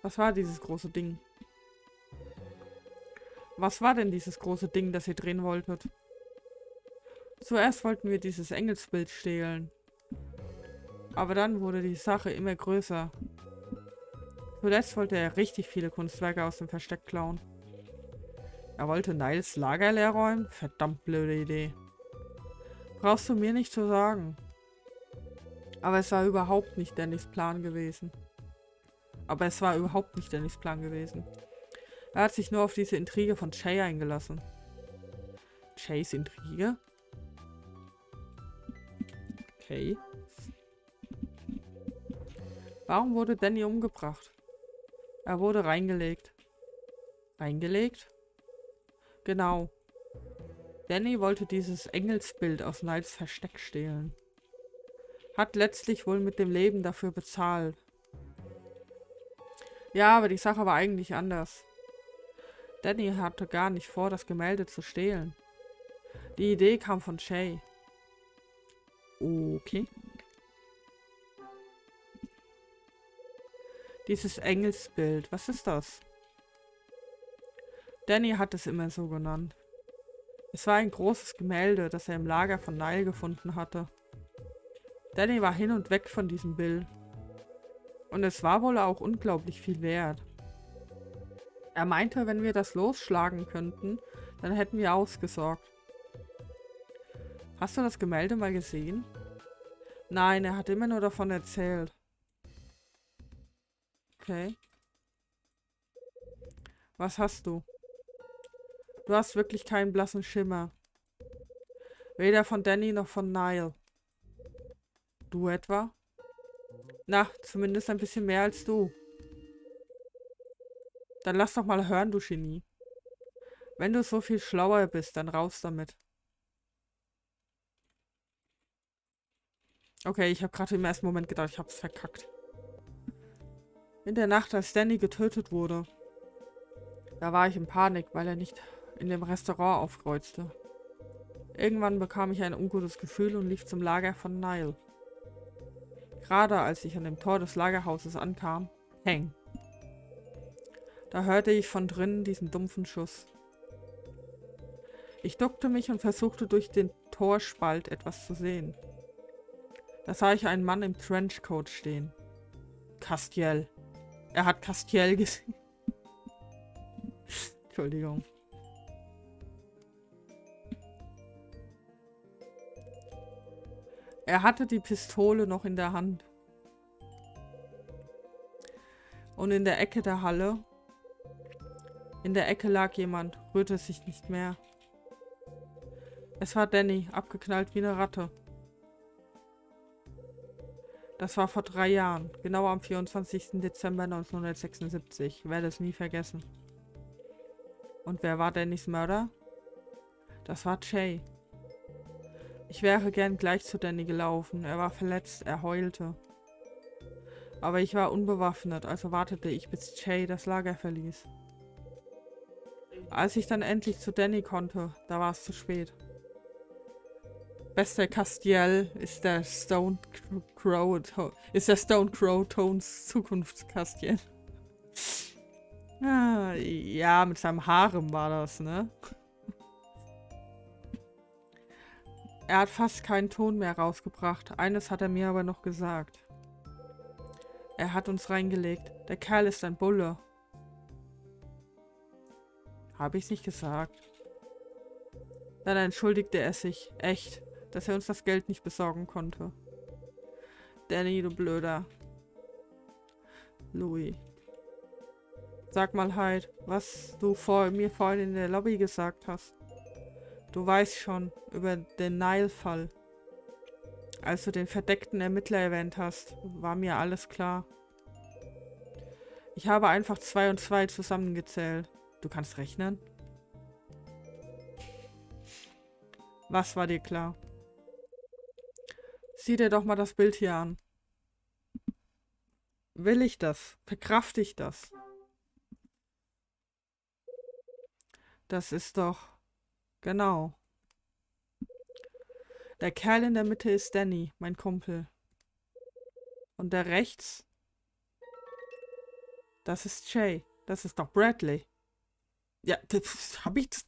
Speaker 1: Was war dieses große Ding? Was war denn dieses große Ding, das ihr drehen wolltet? Zuerst wollten wir dieses Engelsbild stehlen. Aber dann wurde die Sache immer größer. Zuletzt wollte er richtig viele Kunstwerke aus dem Versteck klauen. Er wollte Niles Lager leer räumen? Verdammt blöde Idee. Brauchst du mir nicht zu sagen. Aber es war überhaupt nicht Dannys Plan gewesen. Aber es war überhaupt nicht Dannys Plan gewesen. Er hat sich nur auf diese Intrige von Jay eingelassen. Jays Intrige? Okay. Warum wurde Danny umgebracht? Er wurde reingelegt. Reingelegt? Genau. Danny wollte dieses Engelsbild aus Niles Versteck stehlen. Hat letztlich wohl mit dem Leben dafür bezahlt. Ja, aber die Sache war eigentlich anders. Danny hatte gar nicht vor, das Gemälde zu stehlen. Die Idee kam von Shay. Okay. Dieses Engelsbild, was ist das? Danny hat es immer so genannt. Es war ein großes Gemälde, das er im Lager von Nile gefunden hatte. Danny war hin und weg von diesem Bild. Und es war wohl auch unglaublich viel wert. Er meinte, wenn wir das losschlagen könnten, dann hätten wir ausgesorgt. Hast du das Gemälde mal gesehen? Nein, er hat immer nur davon erzählt. Okay. Was hast du? Du hast wirklich keinen blassen Schimmer. Weder von Danny noch von Nile. Du etwa? Na, zumindest ein bisschen mehr als du. Dann lass doch mal hören, du Genie. Wenn du so viel schlauer bist, dann raus damit. Okay, ich habe gerade im ersten Moment gedacht, ich habe es verkackt. In der Nacht, als Danny getötet wurde, da war ich in Panik, weil er nicht in dem Restaurant aufkreuzte. Irgendwann bekam ich ein ungutes Gefühl und lief zum Lager von Nile. Gerade als ich an dem Tor des Lagerhauses ankam, häng. Da hörte ich von drinnen diesen dumpfen Schuss. Ich duckte mich und versuchte durch den Torspalt etwas zu sehen. Da sah ich einen Mann im Trenchcoat stehen. Castiel. Er hat Castiel gesehen. Entschuldigung. Er hatte die Pistole noch in der Hand. Und in der Ecke der Halle, in der Ecke lag jemand, rührte sich nicht mehr. Es war Danny, abgeknallt wie eine Ratte. Das war vor drei Jahren, genau am 24. Dezember 1976. Ich werde es nie vergessen. Und wer war Dannys Mörder? Das war Jay. Ich wäre gern gleich zu Danny gelaufen. Er war verletzt, er heulte. Aber ich war unbewaffnet, also wartete ich, bis Jay das Lager verließ. Als ich dann endlich zu Danny konnte, da war es zu spät. beste Castiel ist der Stone Crow, ist der Stone Crow Tones Zukunftskastiel. Ah, ja, mit seinem Harem war das, ne? Er hat fast keinen Ton mehr rausgebracht. Eines hat er mir aber noch gesagt. Er hat uns reingelegt. Der Kerl ist ein Bulle. Habe ich's nicht gesagt? Dann entschuldigte er sich. Echt dass er uns das Geld nicht besorgen konnte. Danny, du Blöder. Louis. Sag mal halt, was du vor mir vorhin in der Lobby gesagt hast. Du weißt schon über den Nile-Fall. Als du den verdeckten Ermittler erwähnt hast, war mir alles klar. Ich habe einfach zwei und zwei zusammengezählt. Du kannst rechnen? Was war dir klar? Sieh dir doch mal das Bild hier an. Will ich das? Verkraft ich das? Das ist doch... Genau. Der Kerl in der Mitte ist Danny, mein Kumpel. Und der rechts? Das ist Jay. Das ist doch Bradley. Ja, das hab ich das...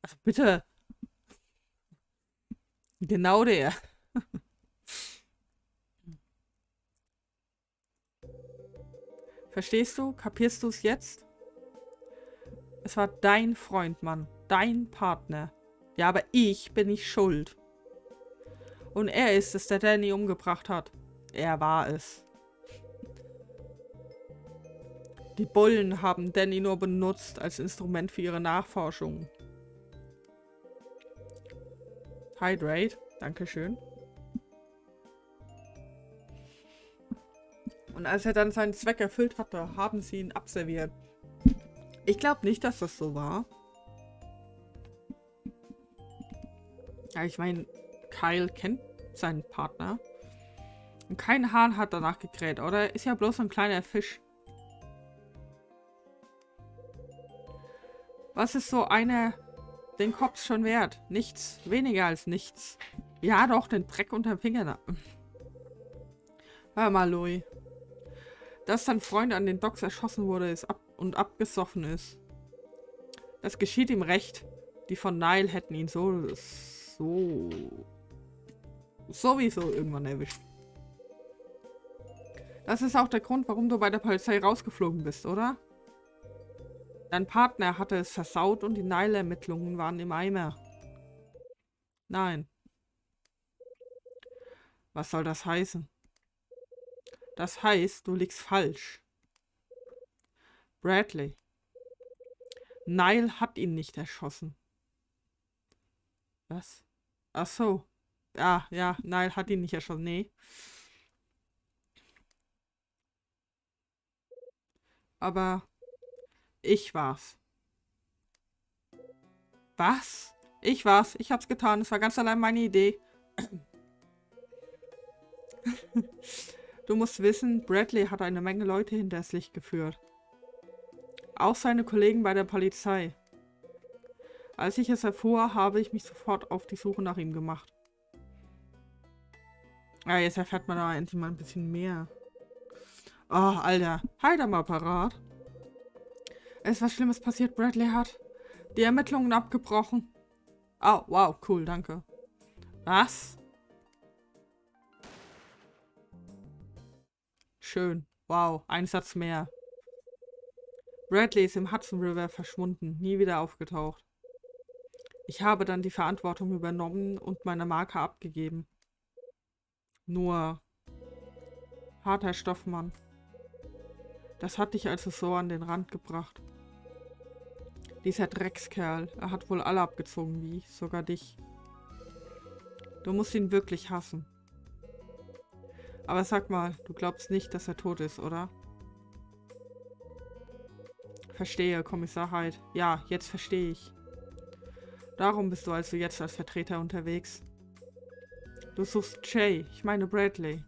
Speaker 1: Also bitte. Genau der. Verstehst du? Kapierst du es jetzt? Es war dein Freund, Mann. Dein Partner. Ja, aber ich bin nicht schuld. Und er ist es, der Danny umgebracht hat. Er war es. Die Bullen haben Danny nur benutzt als Instrument für ihre Nachforschungen. Hydrate. Dankeschön. Und als er dann seinen Zweck erfüllt hatte, haben sie ihn abserviert. Ich glaube nicht, dass das so war. Ja, ich meine, Kyle kennt seinen Partner. Und kein Hahn hat danach gekräht, oder? Ist ja bloß ein kleiner Fisch. Was ist so einer den Kopf schon wert? Nichts. Weniger als nichts. Ja, doch, den Dreck unter dem Finger. Hör mal, Louis dass sein Freund an den Docks erschossen wurde ist ab und abgesoffen ist. Das geschieht ihm recht. Die von Nile hätten ihn so... so... sowieso irgendwann erwischt. Das ist auch der Grund, warum du bei der Polizei rausgeflogen bist, oder? Dein Partner hatte es versaut und die Nile-Ermittlungen waren im Eimer. Nein. Was soll das heißen? Das heißt, du liegst falsch. Bradley. Nile hat ihn nicht erschossen. Was? Ach so. Ja, ja, Nile hat ihn nicht erschossen. Nee. Aber ich war's. Was? Ich war's. Ich hab's getan. Es war ganz allein meine Idee. Du musst wissen, Bradley hat eine Menge Leute hinters Licht geführt. Auch seine Kollegen bei der Polizei. Als ich es erfuhr, habe ich mich sofort auf die Suche nach ihm gemacht. Ah, jetzt erfährt man da endlich mal ein bisschen mehr. Oh, Alter. Halt am Apparat. Ist was Schlimmes passiert. Bradley hat die Ermittlungen abgebrochen. Oh, wow, cool, danke. Was? Schön. Wow, ein Satz mehr. Bradley ist im Hudson River verschwunden, nie wieder aufgetaucht. Ich habe dann die Verantwortung übernommen und meine Marke abgegeben. Nur harter Stoffmann. Das hat dich also so an den Rand gebracht. Dieser Dreckskerl, er hat wohl alle abgezogen, wie sogar dich. Du musst ihn wirklich hassen. Aber sag mal, du glaubst nicht, dass er tot ist, oder? Verstehe, Kommissar Hyde. Ja, jetzt verstehe ich. Darum bist du also jetzt als Vertreter unterwegs. Du suchst Jay, ich meine Bradley.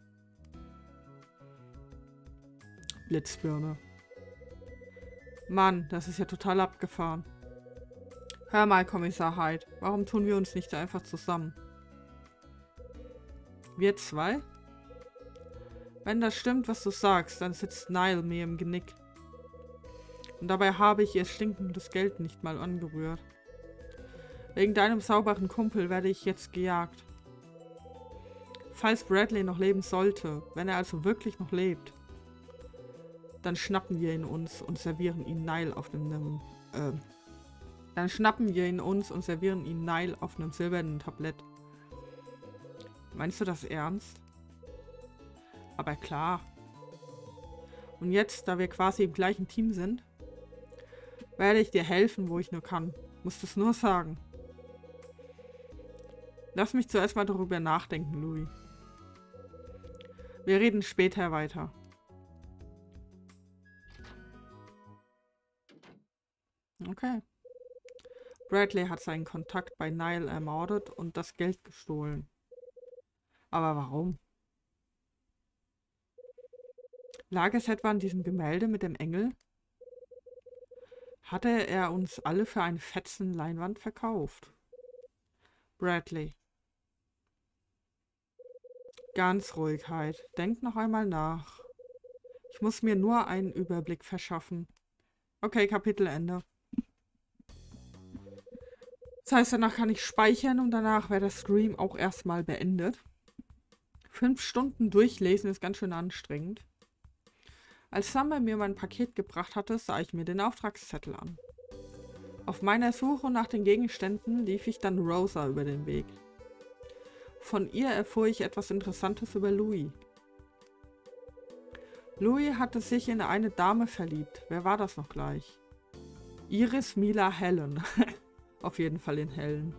Speaker 1: Blitzbirne. Mann, das ist ja total abgefahren. Hör mal, Kommissar Hyde, warum tun wir uns nicht einfach zusammen? Wir zwei? Wenn das stimmt, was du sagst, dann sitzt Nile mir im Genick. Und dabei habe ich ihr stinkendes Geld nicht mal angerührt. Wegen deinem sauberen Kumpel werde ich jetzt gejagt. Falls Bradley noch leben sollte, wenn er also wirklich noch lebt, dann schnappen wir ihn uns und servieren ihn Nile auf einem, äh, dann schnappen wir ihn uns und servieren ihn Nile auf einem silbernen Tablett. Meinst du das ernst? Aber klar. Und jetzt, da wir quasi im gleichen Team sind, werde ich dir helfen, wo ich nur kann. Musst es nur sagen. Lass mich zuerst mal darüber nachdenken, Louis. Wir reden später weiter. Okay. Bradley hat seinen Kontakt bei Nile ermordet und das Geld gestohlen. Aber warum? Lag es etwa an diesem Gemälde mit dem Engel? Hatte er uns alle für einen fetzen Leinwand verkauft? Bradley. Ganz Ruhigkeit. Denk noch einmal nach. Ich muss mir nur einen Überblick verschaffen. Okay, Kapitelende. Das heißt, danach kann ich speichern und danach wäre der Stream auch erstmal beendet. Fünf Stunden durchlesen ist ganz schön anstrengend. Als Summer mir mein Paket gebracht hatte, sah ich mir den Auftragszettel an. Auf meiner Suche nach den Gegenständen lief ich dann Rosa über den Weg. Von ihr erfuhr ich etwas Interessantes über Louis. Louis hatte sich in eine Dame verliebt. Wer war das noch gleich? Iris Mila Helen. Auf jeden Fall in Helen.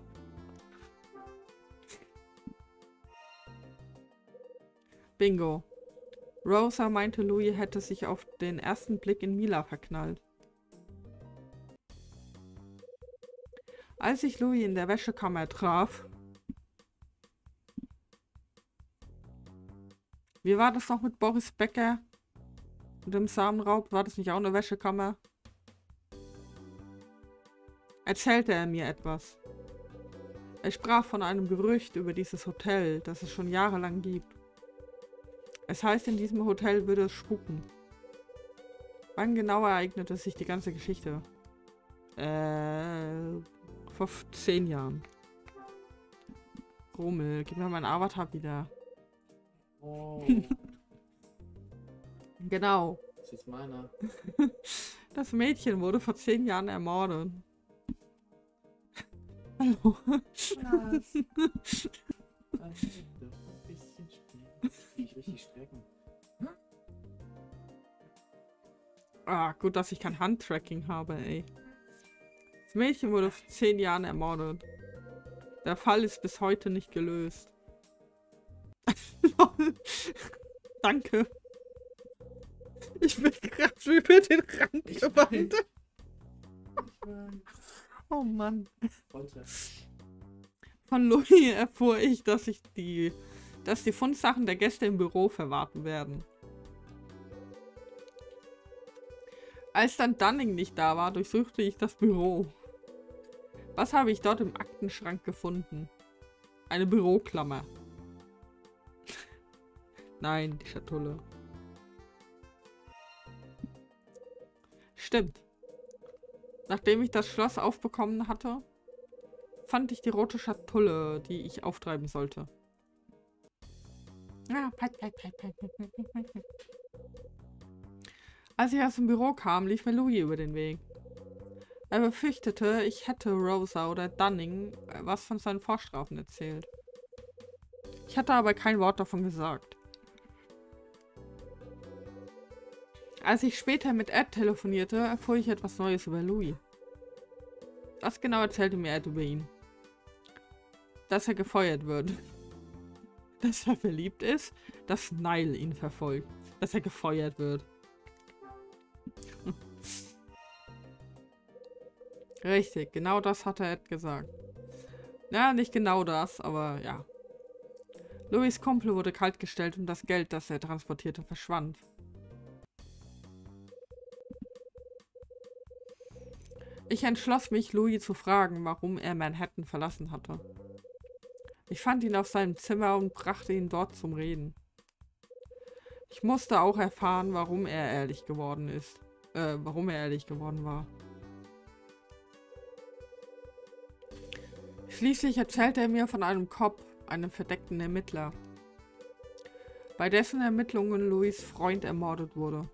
Speaker 1: Bingo. Rosa meinte, Louis hätte sich auf den ersten Blick in Mila verknallt. Als ich Louis in der Wäschekammer traf... Wie war das noch mit Boris Becker? Und dem Samenraub? War das nicht auch eine Wäschekammer? Erzählte er mir etwas. Er sprach von einem Gerücht über dieses Hotel, das es schon jahrelang gibt. Es heißt, in diesem Hotel würde es spuken. Wann genau ereignete sich die ganze Geschichte? Äh, vor zehn Jahren. Rummel, gib mir meinen Avatar wieder.
Speaker 2: Oh,
Speaker 1: Genau.
Speaker 2: das ist meiner.
Speaker 1: Das Mädchen wurde vor zehn Jahren ermordet. Hallo.
Speaker 2: Was? Ein bisschen spät. Ich richtig strecken.
Speaker 1: Ah, gut, dass ich kein Handtracking habe, ey. Das Mädchen wurde vor zehn Jahren ermordet. Der Fall ist bis heute nicht gelöst. Lol. Danke. Ich bin gerade über den Rand
Speaker 2: Ich
Speaker 1: gewandert. Oh Mann. Von Louis erfuhr ich, dass ich die, dass die Fundsachen der Gäste im Büro verwahrten werden. Als dann Dunning nicht da war, durchsuchte ich das Büro. Was habe ich dort im Aktenschrank gefunden? Eine Büroklammer. Nein, die Schatulle. Stimmt. Nachdem ich das Schloss aufbekommen hatte, fand ich die rote Schatulle, die ich auftreiben sollte. Pipe, pipe, pipe, pipe, pipe. Als ich aus dem Büro kam, lief mir Louis über den Weg. Er befürchtete, ich hätte Rosa oder Dunning äh, was von seinen Vorstrafen erzählt. Ich hatte aber kein Wort davon gesagt. Als ich später mit Ed telefonierte, erfuhr ich etwas Neues über Louis. Was genau erzählte mir Ed über ihn? Dass er gefeuert wird. Dass er verliebt ist, dass Nile ihn verfolgt. Dass er gefeuert wird. Richtig, genau das hat er Ed gesagt. Ja, nicht genau das, aber ja. Louis Kumpel wurde kaltgestellt und das Geld, das er transportierte, verschwand. Ich entschloss mich, Louis zu fragen, warum er Manhattan verlassen hatte. Ich fand ihn auf seinem Zimmer und brachte ihn dort zum Reden. Ich musste auch erfahren, warum er ehrlich geworden ist. Äh, warum er ehrlich geworden war. Schließlich erzählte er mir von einem Cop, einem verdeckten Ermittler, bei dessen Ermittlungen Louis Freund ermordet wurde.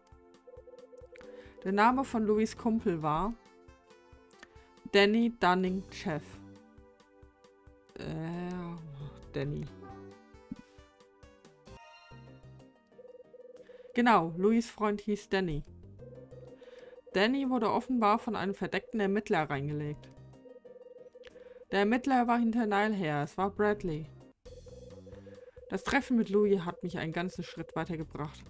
Speaker 1: Der Name von Louis Kumpel war Danny Dunning Chef. Äh, Danny. Genau, Louis Freund hieß Danny. Danny wurde offenbar von einem verdeckten Ermittler reingelegt. Der Ermittler war hinter Nile her, es war Bradley. Das Treffen mit Louis hat mich einen ganzen Schritt weitergebracht.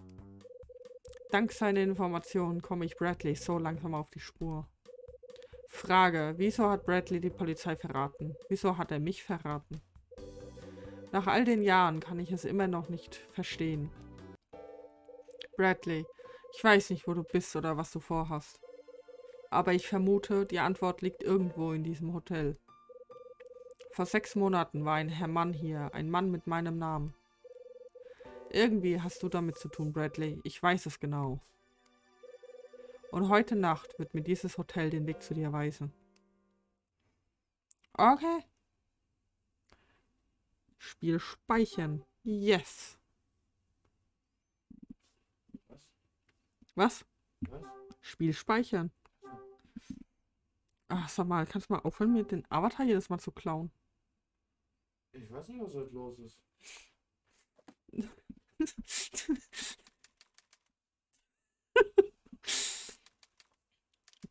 Speaker 1: Dank seiner Informationen komme ich Bradley so langsam auf die Spur. Frage, wieso hat Bradley die Polizei verraten? Wieso hat er mich verraten? Nach all den Jahren kann ich es immer noch nicht verstehen. Bradley, ich weiß nicht, wo du bist oder was du vorhast. Aber ich vermute, die Antwort liegt irgendwo in diesem Hotel. Vor sechs Monaten war ein Herr Mann hier, ein Mann mit meinem Namen. Irgendwie hast du damit zu tun, Bradley. Ich weiß es genau. Und heute Nacht wird mir dieses Hotel den Weg zu dir weisen. Okay. Spiel speichern. Yes. Was? Was? Spiel speichern. Ach, sag mal, kannst du mal aufhören, mir den Avatar jedes Mal zu klauen?
Speaker 2: Ich weiß nicht, was heute los ist.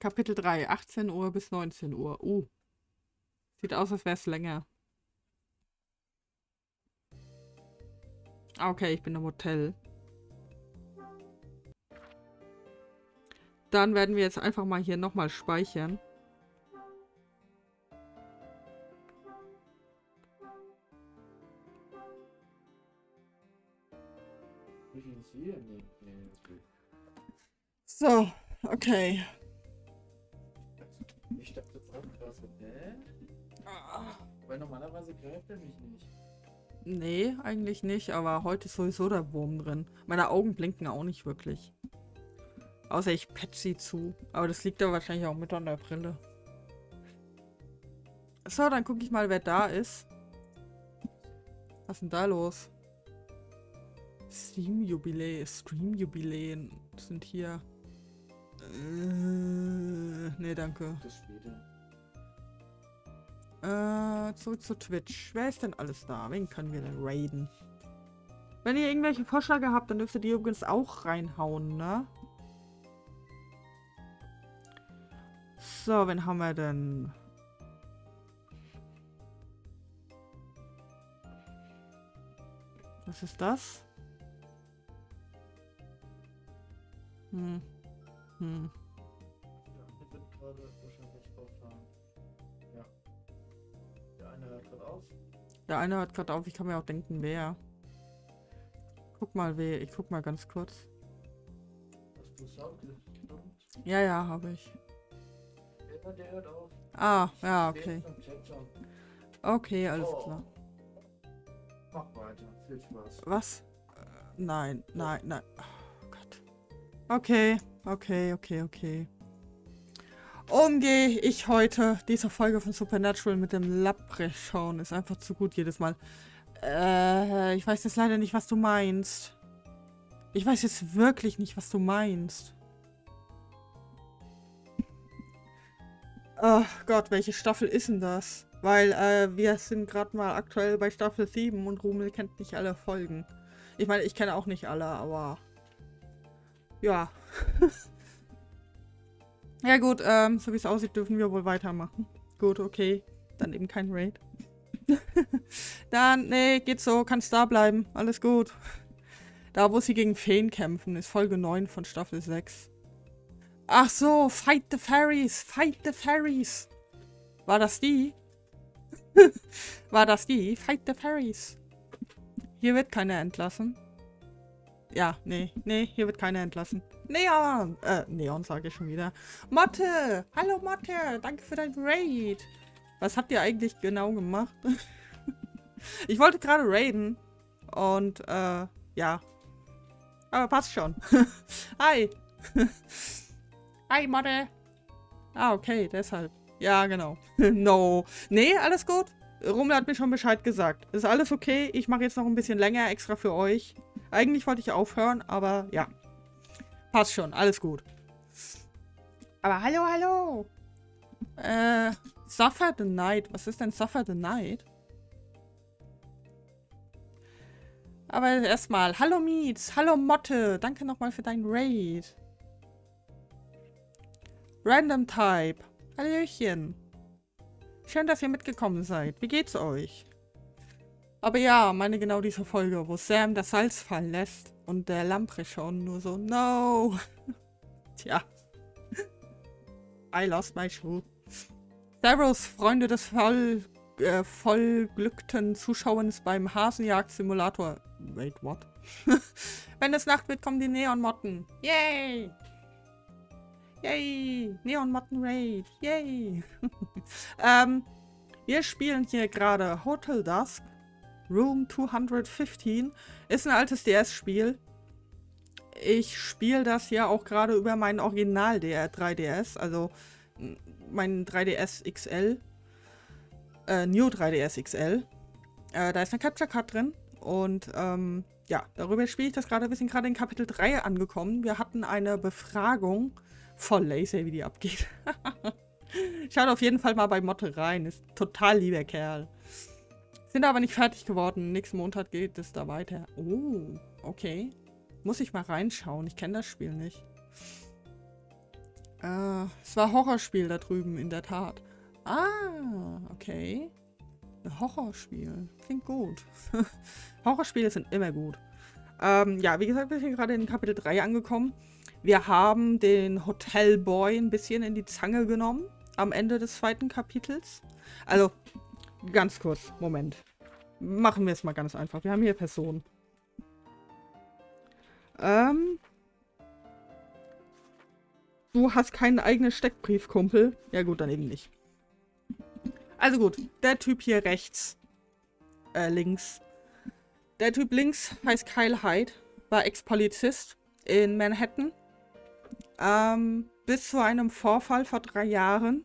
Speaker 1: Kapitel 3, 18 Uhr bis 19 Uhr. Uh. Sieht aus, als wäre es länger. Ah, okay, ich bin im Hotel. Dann werden wir jetzt einfach mal hier nochmal speichern. So, okay.
Speaker 2: Ich dachte jetzt auch krass, hä? Ah. Weil normalerweise greift er mich nicht.
Speaker 1: Nee, eigentlich nicht, aber heute ist sowieso der Wurm drin. Meine Augen blinken auch nicht wirklich. Außer ich patch sie zu. Aber das liegt da wahrscheinlich auch mit an der Brille. So, dann gucke ich mal, wer da ist. Was ist denn da los? Stream-Jubiläen. Stream-Jubiläen sind hier. Äh, nee, danke. Äh, zurück zu Twitch. Wer ist denn alles da? Wen können wir denn raiden? Wenn ihr irgendwelche Vorschläge habt, dann dürft ihr die übrigens auch reinhauen, ne? So, wen haben wir denn? Was ist das? Hm. Hm.
Speaker 2: Ja, wird gerade wahrscheinlich auffahren. Ja. Der eine hört gerade auf.
Speaker 1: Der eine hört gerade auf, ich kann mir auch denken, wer. Guck mal, wer. Ich guck mal ganz kurz.
Speaker 2: Hast du Sound?
Speaker 1: Ja, ja, habe ich.
Speaker 2: Der, der hört auf.
Speaker 1: Ah, ja, okay. Okay, alles
Speaker 2: Oh.
Speaker 1: klar.
Speaker 2: Mach weiter. Viel Spaß.
Speaker 1: Was? Äh, nein, nein, nein. Okay, okay, okay, okay. Umgehe ich heute diese Folge von Supernatural mit dem Lapre schauen. Ist einfach zu gut jedes Mal. Äh, ich weiß jetzt leider nicht, was du meinst. Ich weiß jetzt wirklich nicht, was du meinst. Oh Gott, welche Staffel ist denn das? Weil äh, wir sind gerade mal aktuell bei Staffel 7 und Rumel kennt nicht alle Folgen. Ich meine, ich kenne auch nicht alle, aber... Ja. ja gut, ähm, so wie es aussieht, dürfen wir wohl weitermachen. Gut, okay. Dann eben kein Raid. Dann, nee, geht so, kannst da bleiben. Alles gut. Da, wo sie gegen Feen kämpfen, ist Folge 9 von Staffel 6. Ach so, Fight the Fairies, Fight the Fairies. War das die? War das die? Fight the Fairies. Hier wird keiner entlassen. Ja, nee, nee, hier wird keiner entlassen. Neon! Äh, Neon sage ich schon wieder. Motte! Hallo Motte! Danke für dein Raid! Was habt ihr eigentlich genau gemacht? ich wollte gerade raiden. Und, äh, ja. Aber passt schon. Hi. Hi, Modde. Ah, okay, deshalb. Ja, genau. no. Nee, alles gut. Rummel hat mir schon Bescheid gesagt. Ist alles okay. Ich mache jetzt noch ein bisschen länger extra für euch. Eigentlich wollte ich aufhören, aber ja. Passt schon. Alles gut. Aber hallo, hallo. Äh, Suffer the Night. Was ist denn Suffer the Night? Aber erstmal, hallo Meets, hallo Motte. Danke nochmal für dein Raid. Random Type. Hallöchen. Schön, dass ihr mitgekommen seid. Wie geht's euch? Aber ja, meine genau diese Folge, wo Sam das Salz fallen lässt und der Lamprechaun nur so, no. Tja. I lost my shoe. Theros Freunde des voll, äh, vollglückten Zuschauers beim Hasenjagd-Simulator. Wait, what? Wenn es Nacht wird, kommen die Neonmotten. Yay! Yay! Neonmotten Raid. Yay! ähm, wir spielen hier gerade Hotel Dusk. Room 215. Ist ein altes DS-Spiel. Ich spiele das ja auch gerade über meinen Original 3DS, also mein 3DS XL. Äh, New 3DS XL. Äh, da ist eine Capture Card drin. Und ähm, ja, darüber spiele ich das gerade. Wir sind gerade in Kapitel 3 angekommen. Wir hatten eine Befragung. Voll lazy, wie die abgeht. Schaut auf jeden Fall mal bei Motte rein. Ist total lieber Kerl. Sind aber nicht fertig geworden. Nächsten Montag geht es da weiter. Oh, okay. Muss ich mal reinschauen. Ich kenne das Spiel nicht. Äh, es war Horrorspiel da drüben, in der Tat. Ah, okay. Ein Horrorspiel. Klingt gut. Horrorspiele sind immer gut. Ähm, ja, wie gesagt, wir sind gerade in Kapitel 3 angekommen. Wir haben den Hotelboy ein bisschen in die Zange genommen am Ende des zweiten Kapitels. Also, ganz kurz, Moment. Machen wir es mal ganz einfach. Wir haben hier Personen. Ähm. Du hast keinen eigenen Steckbrief, Kumpel. Ja gut, dann eben nicht. Also gut, der Typ hier rechts. Äh, links. Der Typ links heißt Kyle Hyde. War Ex-Polizist in Manhattan. Ähm, bis zu einem Vorfall vor drei Jahren,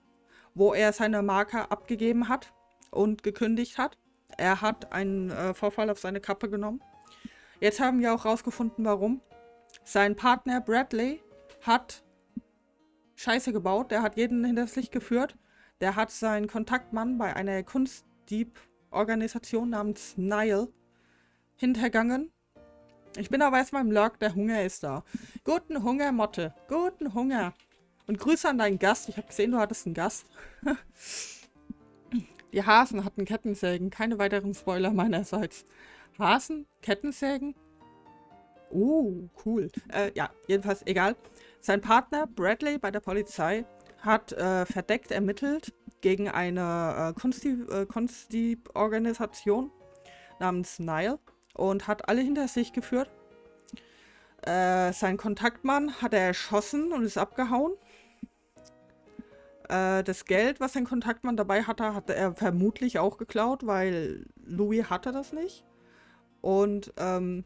Speaker 1: wo er seine Marke abgegeben hat und gekündigt hat. Er hat einen äh, Vorfall auf seine Kappe genommen. Jetzt haben wir auch rausgefunden, warum. Sein Partner Bradley hat Scheiße gebaut. Der hat jeden hinters Licht geführt. Der hat seinen Kontaktmann bei einer Kunstdieb-Organisation namens Nile hintergangen. Ich bin aber erstmal im Lurk, der Hunger ist da. Guten Hunger, Motte. Guten Hunger. Und Grüße an deinen Gast. Ich habe gesehen, du hattest einen Gast. Die Hasen hatten Kettensägen. Keine weiteren Spoiler meinerseits. Hasen? Kettensägen? Oh, cool. Äh, ja, jedenfalls egal. Sein Partner Bradley bei der Polizei hat äh, verdeckt ermittelt gegen eine äh, Kunstdieb-Organisation äh, namens Nile und hat alle hinter sich geführt. Äh, sein Kontaktmann hat er erschossen und ist abgehauen. Äh, das Geld, was sein Kontaktmann dabei hatte, hat er vermutlich auch geklaut, weil Louis hatte das nicht. Und ähm,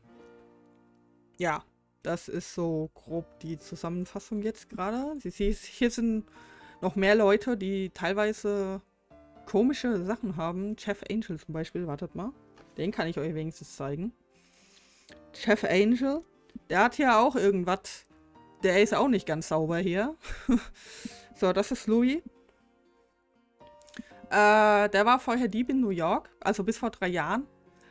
Speaker 1: ja, das ist so grob die Zusammenfassung jetzt gerade. Sie sieht, hier sind noch mehr Leute, die teilweise komische Sachen haben. Chef Angel zum Beispiel, wartet mal. Den kann ich euch wenigstens zeigen. Chef Angel, der hat hier auch irgendwas. Der ist auch nicht ganz sauber hier. so, das ist Louis. Äh, der war vorher Dieb in New York, also bis vor drei Jahren.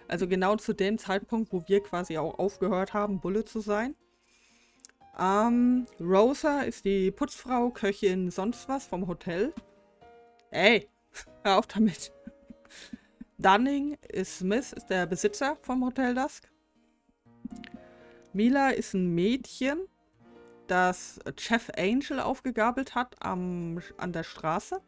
Speaker 1: Also genau zu dem Zeitpunkt, wo wir quasi auch aufgehört haben, Bulle zu sein. Ähm, Rosa ist die Putzfrau, Köchin, sonst was vom Hotel. Ey, hör auf damit. Dunning ist Smith, ist der Besitzer vom Hotel Dusk. Mila ist ein Mädchen, das Chef Angel aufgegabelt hat am, an der Straße.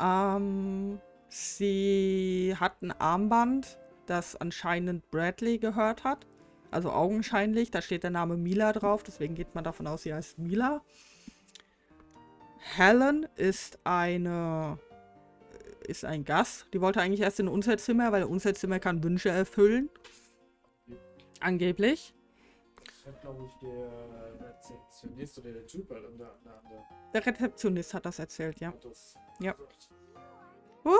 Speaker 1: Ähm, Sie hat ein Armband, das anscheinend Bradley gehört hat. Also augenscheinlich. Da steht der Name Mila drauf. Deswegen geht man davon aus, sie heißt Mila. Helen ist eine ist ein Gast. Die wollte eigentlich erst in unser Zimmer, weil unser Zimmer kann Wünsche erfüllen. Angeblich.
Speaker 2: Habe, glaube ich, der Rezeptionist oder der Typ halt unter anderem
Speaker 1: Der Rezeptionist hat das erzählt, ja.
Speaker 2: hat das
Speaker 1: Ja.
Speaker 2: gesagt.
Speaker 1: Uh,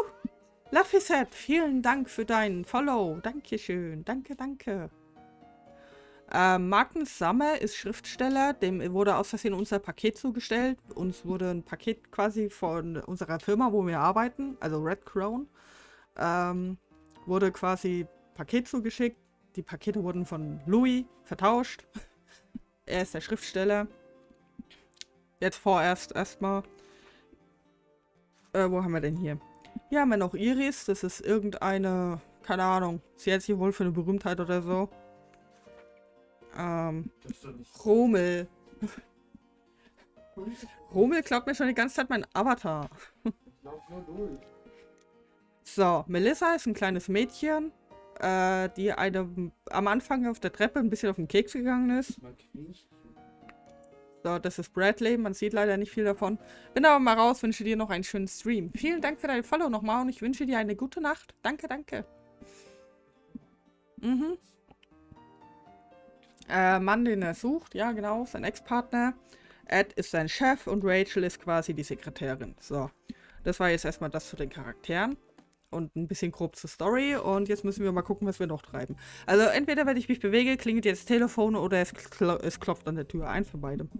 Speaker 1: Laffyset, vielen Dank für deinen Follow. Dankeschön. Danke, danke. Äh, Magnus Sammer ist Schriftsteller. Dem wurde aus Versehen unser Paket zugestellt. Uns wurde ein Paket quasi von unserer Firma, wo wir arbeiten, also Red Crown, ähm, wurde quasi Paket zugeschickt. Die Pakete wurden von Louis vertauscht. er ist der Schriftsteller. Jetzt vorerst erstmal. Äh, wo haben wir denn hier? Hier haben wir noch Iris. Das ist irgendeine, keine Ahnung. Sie hält sich wohl für eine Berühmtheit oder so. Ähm. Romel. Romel klaut mir schon die ganze Zeit mein Avatar.
Speaker 2: Ich lauf nur durch.
Speaker 1: So, Melissa ist ein kleines Mädchen, äh, die einem am Anfang auf der Treppe ein bisschen auf den Keks gegangen ist. So, das ist Bradley. Man sieht leider nicht viel davon. Bin aber mal raus, wünsche dir noch einen schönen Stream. Vielen Dank für dein Follow nochmal und ich wünsche dir eine gute Nacht. Danke, danke. Mhm. Äh, Mann, den er sucht, ja genau, sein Ex-Partner. Ed ist sein Chef und Rachel ist quasi die Sekretärin. So, das war jetzt erstmal das zu den Charakteren und ein bisschen grob zur Story. Und jetzt müssen wir mal gucken, was wir noch treiben. Also entweder, wenn ich mich bewege, klingelt jetzt das Telefon oder es, klo es klopft an der Tür. Eins von beidem.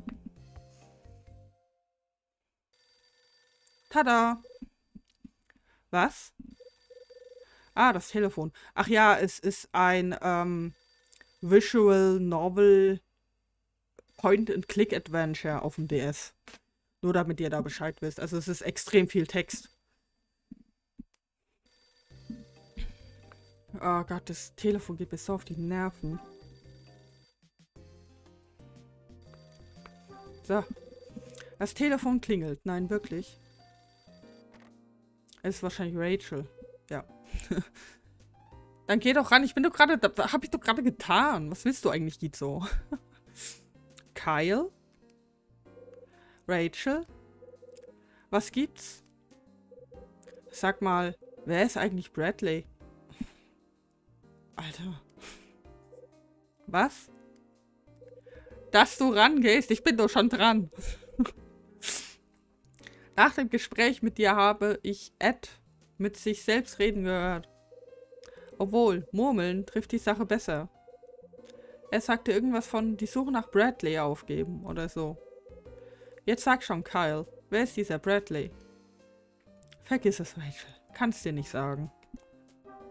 Speaker 1: Tada! Was? Ah, das Telefon. Ach ja, es ist ein ähm, Visual Novel Point-and-Click-Adventure auf dem DS. Nur damit ihr da Bescheid wisst. Also es ist extrem viel Text. Oh Gott, das Telefon geht mir so auf die Nerven. So. Das Telefon klingelt. Nein, wirklich. Es ist wahrscheinlich Rachel. Ja. Dann geh doch ran. Ich bin doch gerade. da- Hab ich doch gerade getan. Was willst du eigentlich, Gizo? Kyle? Rachel? Was gibt's? Sag mal, wer ist eigentlich Bradley? Alter. Was? Dass du rangehst, ich bin doch schon dran. Nach dem Gespräch mit dir habe ich Ed mit sich selbst reden gehört. Obwohl, Murmeln trifft die Sache besser. Er sagte irgendwas von die Suche nach Bradley aufgeben oder so. Jetzt sag schon, Kyle, wer ist dieser Bradley? Vergiss es, Rachel. Kannst dir nicht sagen.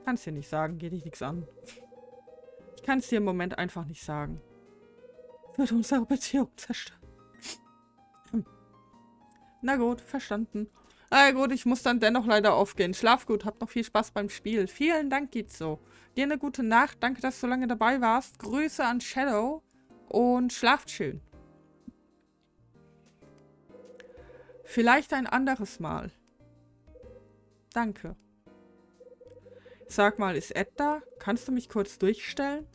Speaker 1: Kannst dir nicht sagen, geht dich nichts an. Ich kann es dir im Moment einfach nicht sagen. Wird unsere Beziehung zerstören. Hm. Na gut, verstanden. Na gut, ich muss dann dennoch leider aufgehen. Schlaf gut, habt noch viel Spaß beim Spiel. Vielen Dank, Gizo. Dir eine gute Nacht. Danke, dass du lange dabei warst. Grüße an Shadow und schlaft schön. Vielleicht ein anderes Mal. Danke. Sag mal, ist Ed da? Kannst du mich kurz durchstellen?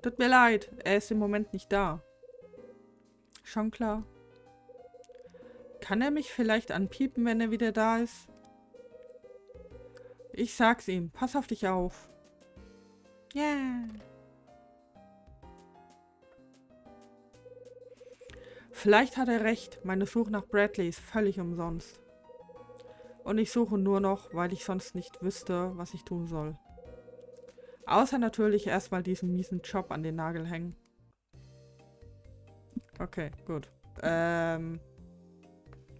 Speaker 1: Tut mir leid, er ist im Moment nicht da. Schon klar. Kann er mich vielleicht anpiepen, wenn er wieder da ist? Ich sag's ihm, pass auf dich auf. Yeah. Vielleicht hat er recht, meine Suche nach Bradley ist völlig umsonst. Und ich suche nur noch, weil ich sonst nicht wüsste, was ich tun soll. Außer natürlich erstmal diesen miesen Job an den Nagel hängen. Okay, gut. Ähm.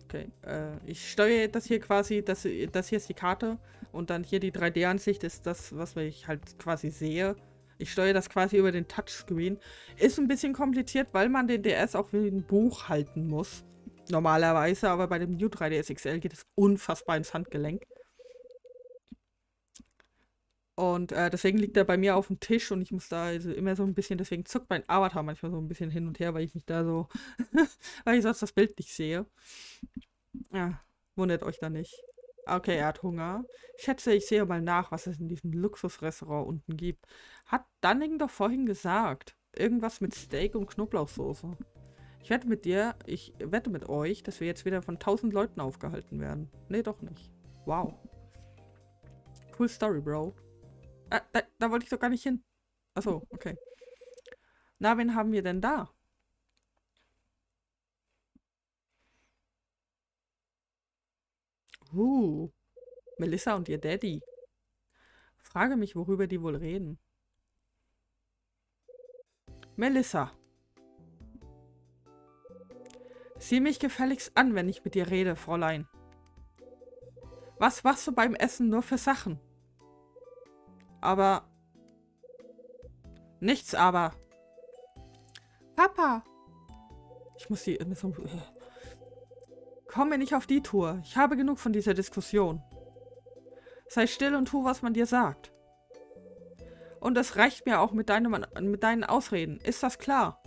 Speaker 1: Okay, äh, ich steuere das hier quasi, das, das hier ist die Karte und dann hier die 3D-Ansicht ist das, was ich halt quasi sehe. Ich steuere das quasi über den Touchscreen. Ist ein bisschen kompliziert, weil man den DS auch wie ein Buch halten muss. Normalerweise, aber bei dem New 3DS XL geht es unfassbar ins Handgelenk. Und äh, deswegen liegt er bei mir auf dem Tisch und ich muss da also immer so ein bisschen, deswegen zuckt mein Avatar manchmal so ein bisschen hin und her, weil ich mich da so, weil ich sonst das Bild nicht sehe. Ja, wundert euch da nicht. Okay, er hat Hunger. Schätze, ich sehe mal nach, was es in diesem Luxusrestaurant unten gibt. Hat Dunning doch vorhin gesagt. Irgendwas mit Steak und Knoblauchsoße. Ich wette mit dir, ich wette mit euch, dass wir jetzt wieder von tausend Leuten aufgehalten werden. Nee, doch nicht. Wow. Cool Story, Bro. Ah, da, da wollte ich doch gar nicht hin. Achso, okay. Na, wen haben wir denn da? Uh, Melissa und ihr Daddy. Frage mich, worüber die wohl reden. Melissa. Sieh mich gefälligst an, wenn ich mit dir rede, Fräulein. Was machst du beim Essen nur für Sachen? Aber... Nichts aber. Papa! Ich muss die... Komm mir nicht auf die Tour. Ich habe genug von dieser Diskussion. Sei still und tu, was man dir sagt. Und es reicht mir auch mit, deinem, mit deinen Ausreden. Ist das klar?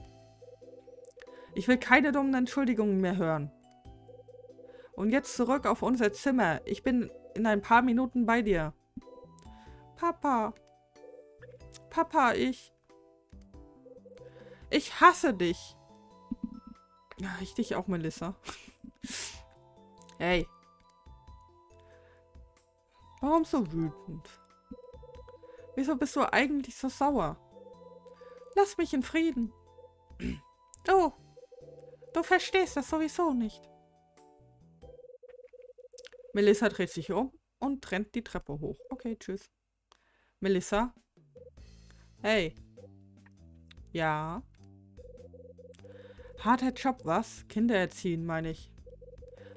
Speaker 1: Ich will keine dummen Entschuldigungen mehr hören. Und jetzt zurück auf unser Zimmer. Ich bin in ein paar Minuten bei dir. Papa. Papa, ich... Ich hasse dich. Ja, ich dich auch, Melissa. hey. Warum so wütend? Wieso bist du eigentlich so sauer? Lass mich in Frieden. Du, du verstehst das sowieso nicht. Melissa dreht sich um und rennt die Treppe hoch. Okay, tschüss. Melissa? Hey. Ja? Harter Job, was? Kinder erziehen, meine ich.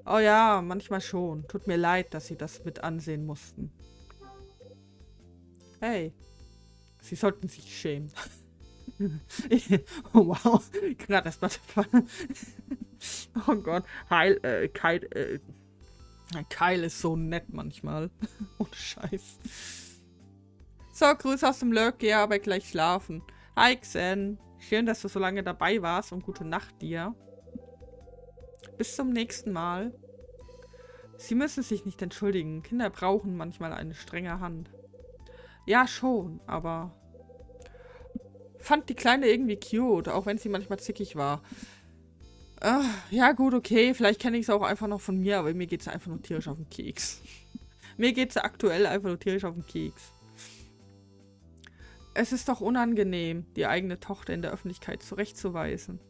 Speaker 1: Oh ja, manchmal schon. Tut mir leid, dass Sie das mit ansehen mussten. Hey. Sie sollten sich schämen. oh wow. Gerade das Butterfly. oh Gott. Heil, äh, Kyle, äh, Kyle ist so nett manchmal. Ohne Scheiß. So, Grüße aus dem Lurk. Geh aber gleich schlafen. Hi, Xen. Schön, dass du so lange dabei warst und gute Nacht dir. Bis zum nächsten Mal. Sie müssen sich nicht entschuldigen. Kinder brauchen manchmal eine strenge Hand. Ja, schon, aber... Fand die Kleine irgendwie cute, auch wenn sie manchmal zickig war. Uh, ja, gut, okay. Vielleicht kenne ich es auch einfach noch von mir, aber mir geht es einfach nur tierisch auf den Keks. mir geht es aktuell einfach nur tierisch auf den Keks. Es ist doch unangenehm, die eigene Tochter in der Öffentlichkeit zurechtzuweisen.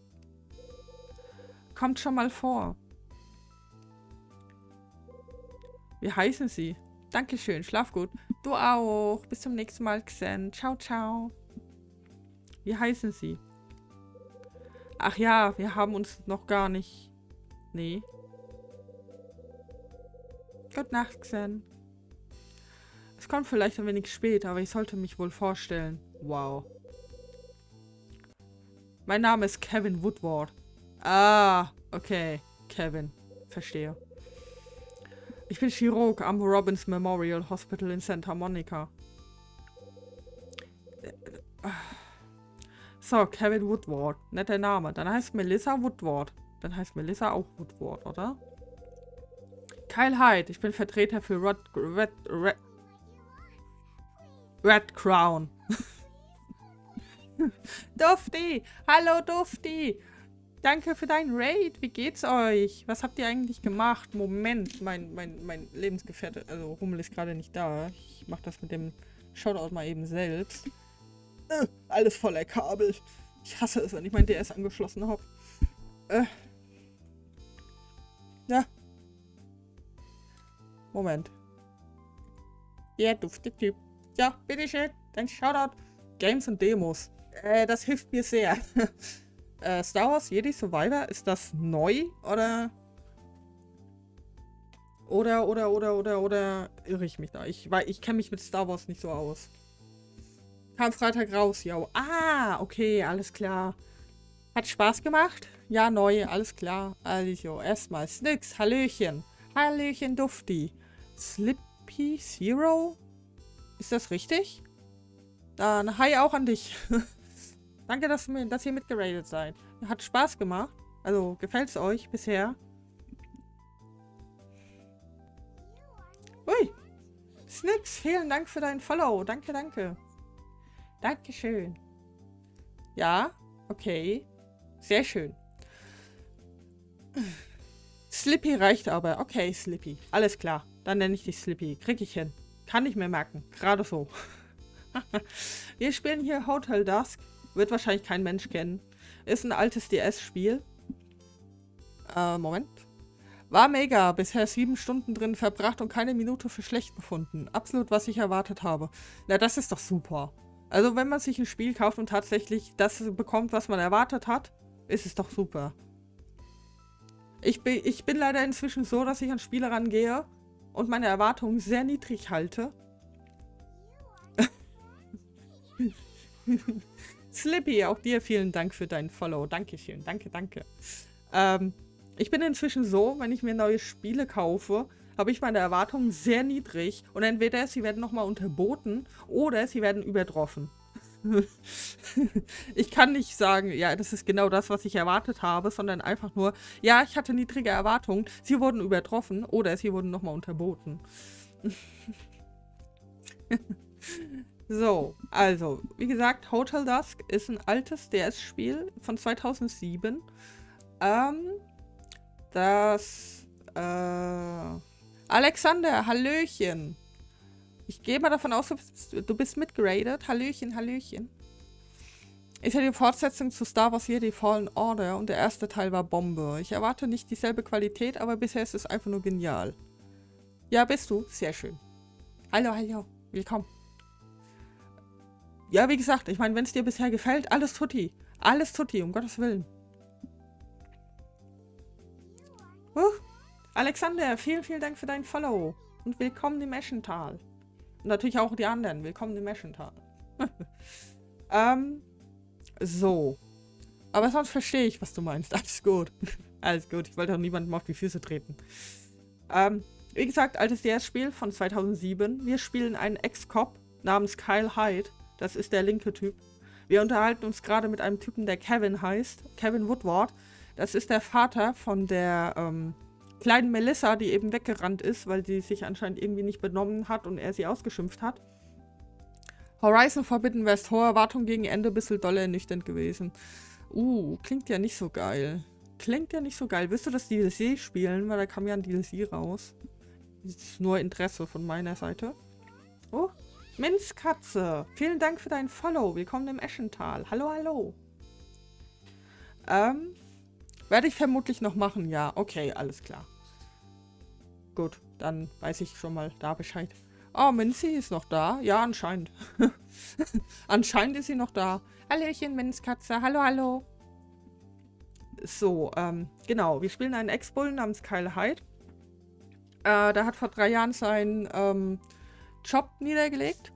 Speaker 1: Kommt schon mal vor. Wie heißen Sie? Dankeschön, schlaf gut. Du auch. Bis zum nächsten Mal, Xen. Ciao, ciao. Wie heißen Sie? Ach ja, wir haben uns noch gar nicht... Nee. Gute Nacht, Xen. Es kommt vielleicht ein wenig spät, aber ich sollte mich wohl vorstellen. Wow. Mein Name ist Kevin Woodward. Ah, okay. Kevin. Verstehe. Ich bin Chirurg am Robbins Memorial Hospital in Santa Monica. So, Kevin Woodward. Netter Name. Dann heißt Melissa Woodward. Dann heißt Melissa auch Woodward, oder? Kyle Hyde. Ich bin Vertreter für Red, Red, Red, Red Crown. Dufty! Hallo Dufty! Danke für deinen Raid. Wie geht's euch? Was habt ihr eigentlich gemacht? Moment, mein, mein, mein Lebensgefährte, also Hummel ist gerade nicht da. Ich mach das mit dem Shoutout mal eben selbst. Äh, alles voller Kabel. Ich hasse es, wenn ich mein DS angeschlossen habe. Äh. Ja. Moment. Der dufte Typ. Ja, bitteschön. Dein Shoutout. Games und Demos. Äh, das hilft mir sehr. äh, Star Wars Jedi Survivor, ist das neu oder... Oder, oder, oder, oder, oder irre ich mich da? Ich, ich kenne mich mit Star Wars nicht so aus. Kam Freitag raus, ja. Ah, okay, alles klar. Hat Spaß gemacht? Ja, neu, alles klar. Also, erstmal Snix, Hallöchen. Hallöchen, Dufti. Slippy Zero? Ist das richtig? Dann hi auch an dich. Danke, dass, dass ihr mitgeradet seid. Hat Spaß gemacht. Also, gefällt es euch bisher? Ui. Snix, vielen Dank für deinen Follow. Danke, danke. Dankeschön. Ja, okay. Sehr schön. Slippy reicht aber. Okay, Slippy. Alles klar. Dann nenne ich dich Slippy. Krieg ich hin. Kann ich mir merken. Gerade so. Wir spielen hier Hotel Dusk. Wird wahrscheinlich kein Mensch kennen. Ist ein altes DS-Spiel. Äh, Moment. War mega. Bisher sieben Stunden drin verbracht und keine Minute für schlecht befunden. Absolut, was ich erwartet habe. Na, das ist doch super. Also, wenn man sich ein Spiel kauft und tatsächlich das bekommt, was man erwartet hat, ist es doch super. Ich bin, ich bin leider inzwischen so, dass ich an Spiele rangehe und meine Erwartungen sehr niedrig halte. Slippy, auch dir vielen Dank für deinen Follow. Dankeschön, danke, danke. Ähm, ich bin inzwischen so, wenn ich mir neue Spiele kaufe, habe ich meine Erwartungen sehr niedrig und entweder sie werden nochmal unterboten oder sie werden übertroffen. ich kann nicht sagen, ja, das ist genau das, was ich erwartet habe, sondern einfach nur, ja, ich hatte niedrige Erwartungen, sie wurden übertroffen oder sie wurden nochmal unterboten. so, also, wie gesagt, Hotel Dusk ist ein altes DS-Spiel von 2007. Ähm, das, äh, Alexander, Hallöchen. Ich gehe mal davon aus, du bist, du mitgeradet. Hallöchen, Hallöchen. Ist ja die Fortsetzung zu Star Wars Jedi Fallen Order und der erste Teil war Bombe. Ich erwarte nicht dieselbe Qualität, aber bisher ist es einfach nur genial. Ja, bist du? Sehr schön. Hallo, hallo. Willkommen. Ja, wie gesagt, ich meine, wenn es dir bisher gefällt, alles tutti. Alles tutti, um Gottes Willen. Uh, Alexander, vielen, vielen Dank für dein Follow. Und willkommen im Eschental. Und natürlich auch die anderen. Willkommen im Eschental. ähm, so. Aber sonst verstehe ich, was du meinst. Alles gut. Alles gut. Ich wollte auch niemandem auf die Füße treten. Ähm, wie gesagt, altes DS-Spiel von 2007. Wir spielen einen Ex-Cop namens Kyle Hyde. Das ist der linke Typ. Wir unterhalten uns gerade mit einem Typen, der Kevin heißt. Kevin Woodward. Das ist der Vater von der ähm, kleinen Melissa, die eben weggerannt ist, weil sie sich anscheinend irgendwie nicht benommen hat und er sie ausgeschimpft hat. Horizon Forbidden West, hohe Erwartung gegen Ende, bisschen dolle ernüchternd gewesen. Uh, klingt ja nicht so geil. Klingt ja nicht so geil. Willst du das DLC spielen? Weil da kam ja ein DLC raus. Das ist nur Interesse von meiner Seite. Oh, Minzkatze. Vielen Dank für dein Follow. Willkommen im Eschental. Hallo, hallo. Ähm, werde ich vermutlich noch machen, ja. Okay, alles klar. Gut, dann weiß ich schon mal da Bescheid. Oh, Minzi ist noch da. Ja, anscheinend. anscheinend ist sie noch da. Hallöchen, Minzkatze. Hallo, hallo. So, ähm, genau. Wir spielen einen Ex-Bull namens Kyle Hyde. Äh, der hat vor drei Jahren seinen ähm, Job niedergelegt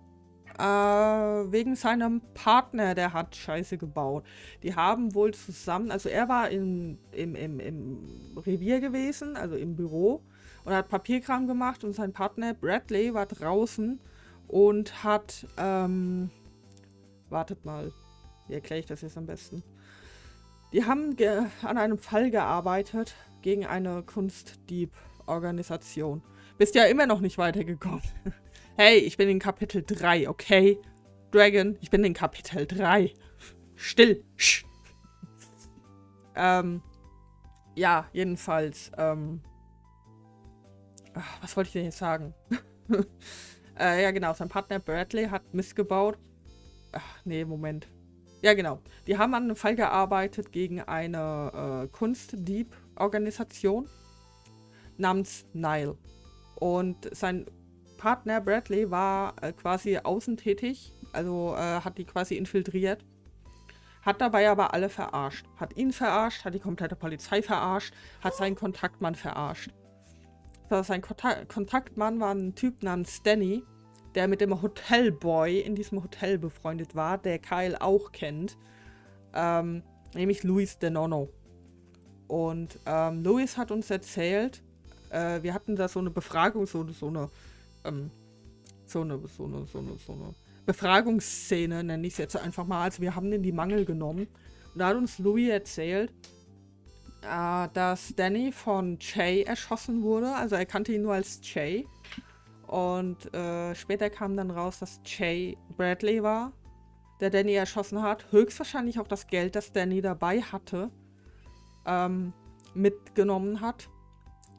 Speaker 1: äh, wegen seinem Partner, der hat Scheiße gebaut. Die haben wohl zusammen, also er war in, im, im, im Revier gewesen, also im Büro und hat Papierkram gemacht und sein Partner Bradley war draußen und hat, ähm, wartet mal, wie erkläre ich das jetzt am besten? Die haben an einem Fall gearbeitet gegen eine Kunstdieb-Organisation. Bist ja immer noch nicht weitergekommen. Hey, ich bin in Kapitel 3, okay? Dragon, ich bin in Kapitel 3. Still. Sch. ähm, ja, jedenfalls, ähm, ach, was wollte ich denn jetzt sagen? äh, ja, genau, sein Partner Bradley hat missgebaut. Ach, nee, Moment. Ja, genau. Die haben an einem Fall gearbeitet gegen eine äh, Kunstdieb-Organisation namens Nile. Und sein Partner Bradley war äh, quasi außen tätig, also äh, hat die quasi infiltriert. Hat dabei aber alle verarscht. Hat ihn verarscht, hat die komplette Polizei verarscht, hat seinen Kontaktmann verarscht. Sein Kontak Kontaktmann war ein Typ namens Danny, der mit dem Hotelboy in diesem Hotel befreundet war, der Kyle auch kennt. Ähm, nämlich Luis de Nono. Und ähm, Luis hat uns erzählt, äh, wir hatten da so eine Befragung, so, so eine ähm, so, eine, so, eine, so, eine, so eine Befragungsszene, nenne ich es jetzt einfach mal. Also wir haben den die Mangel genommen. Und da hat uns Louis erzählt, äh, dass Danny von Jay erschossen wurde. Also er kannte ihn nur als Jay. Und äh, später kam dann raus, dass Jay Bradley war, der Danny erschossen hat. Höchstwahrscheinlich auch das Geld, das Danny dabei hatte. Ähm, mitgenommen hat.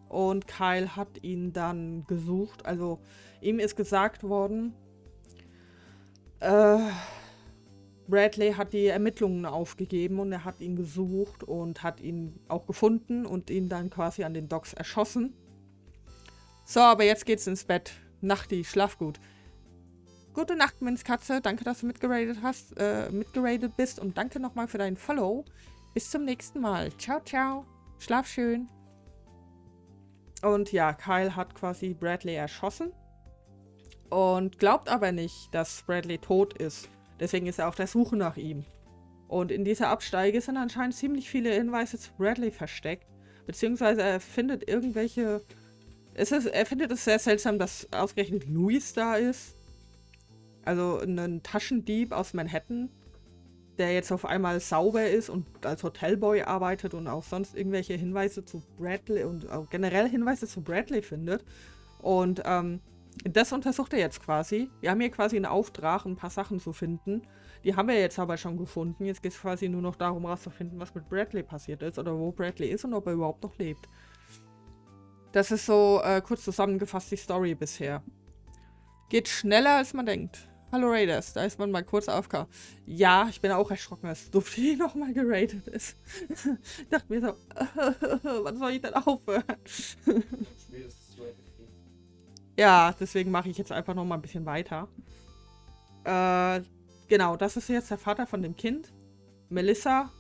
Speaker 1: Und Kyle hat ihn dann gesucht. Also ihm ist gesagt worden, äh, Bradley hat die Ermittlungen aufgegeben und er hat ihn gesucht und hat ihn auch gefunden und ihn dann quasi an den Docks erschossen. So, aber jetzt geht's ins Bett. Nachti, schlaf gut. Gute Nacht, Minzkatze. Danke, dass du mitgeradet hast, äh, mitgeradet bist und danke nochmal für deinen Follow. Bis zum nächsten Mal. Ciao, ciao. Schlaf schön. Und ja, Kyle hat quasi Bradley erschossen und glaubt aber nicht, dass Bradley tot ist. Deswegen ist er auf der Suche nach ihm. Und in dieser Absteige sind anscheinend ziemlich viele Hinweise zu Bradley versteckt. Beziehungsweise er findet irgendwelche... Ist, er findet es sehr seltsam, dass ausgerechnet Louis da ist. Also ein Taschendieb aus Manhattan, der jetzt auf einmal sauber ist und als Hotelboy arbeitet und auch sonst irgendwelche Hinweise zu Bradley und generell Hinweise zu Bradley findet. Und ähm, das untersucht er jetzt quasi. Wir haben hier quasi einen Auftrag, ein paar Sachen zu finden. Die haben wir jetzt aber schon gefunden. Jetzt geht es quasi nur noch darum, rauszufinden, was mit Bradley passiert ist oder wo Bradley ist und ob er überhaupt noch lebt. Das ist so äh, kurz zusammengefasst die Story bisher. Geht schneller, als man denkt. Hallo Raiders, da ist man mal kurz AFK. Ja, ich bin auch erschrocken, als Dufti nochmal geradet ist. dachte mir so, wann soll ich denn aufhören? Ja, deswegen mache ich jetzt einfach noch mal ein bisschen weiter. Äh, genau, das ist jetzt der Vater von dem Kind. Melissa.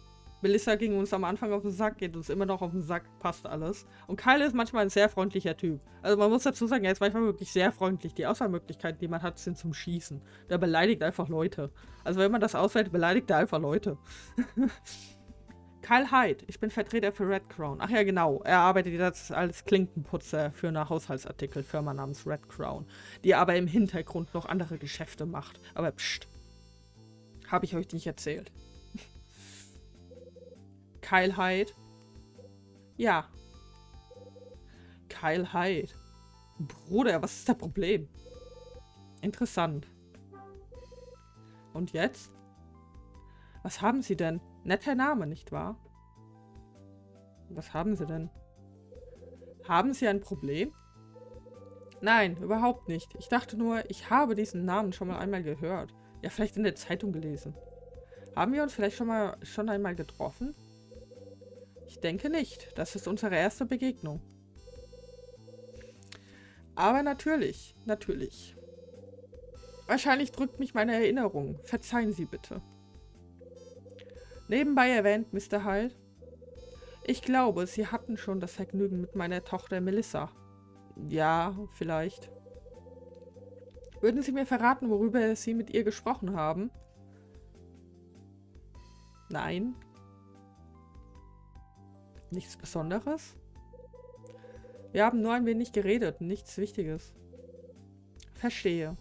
Speaker 1: Melissa ging uns am Anfang auf den Sack, geht uns immer noch auf den Sack, passt alles. Und Kyle ist manchmal ein sehr freundlicher Typ. Also man muss dazu sagen, er ist manchmal wirklich sehr freundlich. Die Auswahlmöglichkeiten, die man hat, sind zum Schießen. Der beleidigt einfach Leute. Also wenn man das auswählt, beleidigt er einfach Leute. Kyle Hyde, ich bin Vertreter für Red Crown. Ach ja, genau. Er arbeitet jetzt als Klinkenputzer für eine Haushaltsartikelfirma namens Red Crown, die aber im Hintergrund noch andere Geschäfte macht. Aber pst. Habe ich euch nicht erzählt. Kyle Hyde. Ja. Kyle Hyde. Bruder, was ist das Problem? Interessant. Und jetzt? Was haben Sie denn? Netter Name, nicht wahr? Was haben Sie denn? Haben Sie ein Problem? Nein, überhaupt nicht. Ich dachte nur, ich habe diesen Namen schon mal einmal gehört. Ja, vielleicht in der Zeitung gelesen. Haben wir uns vielleicht schon mal schon einmal getroffen? Ich denke nicht. Das ist unsere erste Begegnung. Aber natürlich, natürlich. Wahrscheinlich drückt mich meine Erinnerung. Verzeihen Sie bitte. Nebenbei erwähnt, Mr. Hyde. Ich glaube, Sie hatten schon das Vergnügen mit meiner Tochter Melissa. Ja, vielleicht. Würden Sie mir verraten, worüber Sie mit ihr gesprochen haben? Nein. Nichts Besonderes? Wir haben nur ein wenig geredet, nichts Wichtiges. Verstehe.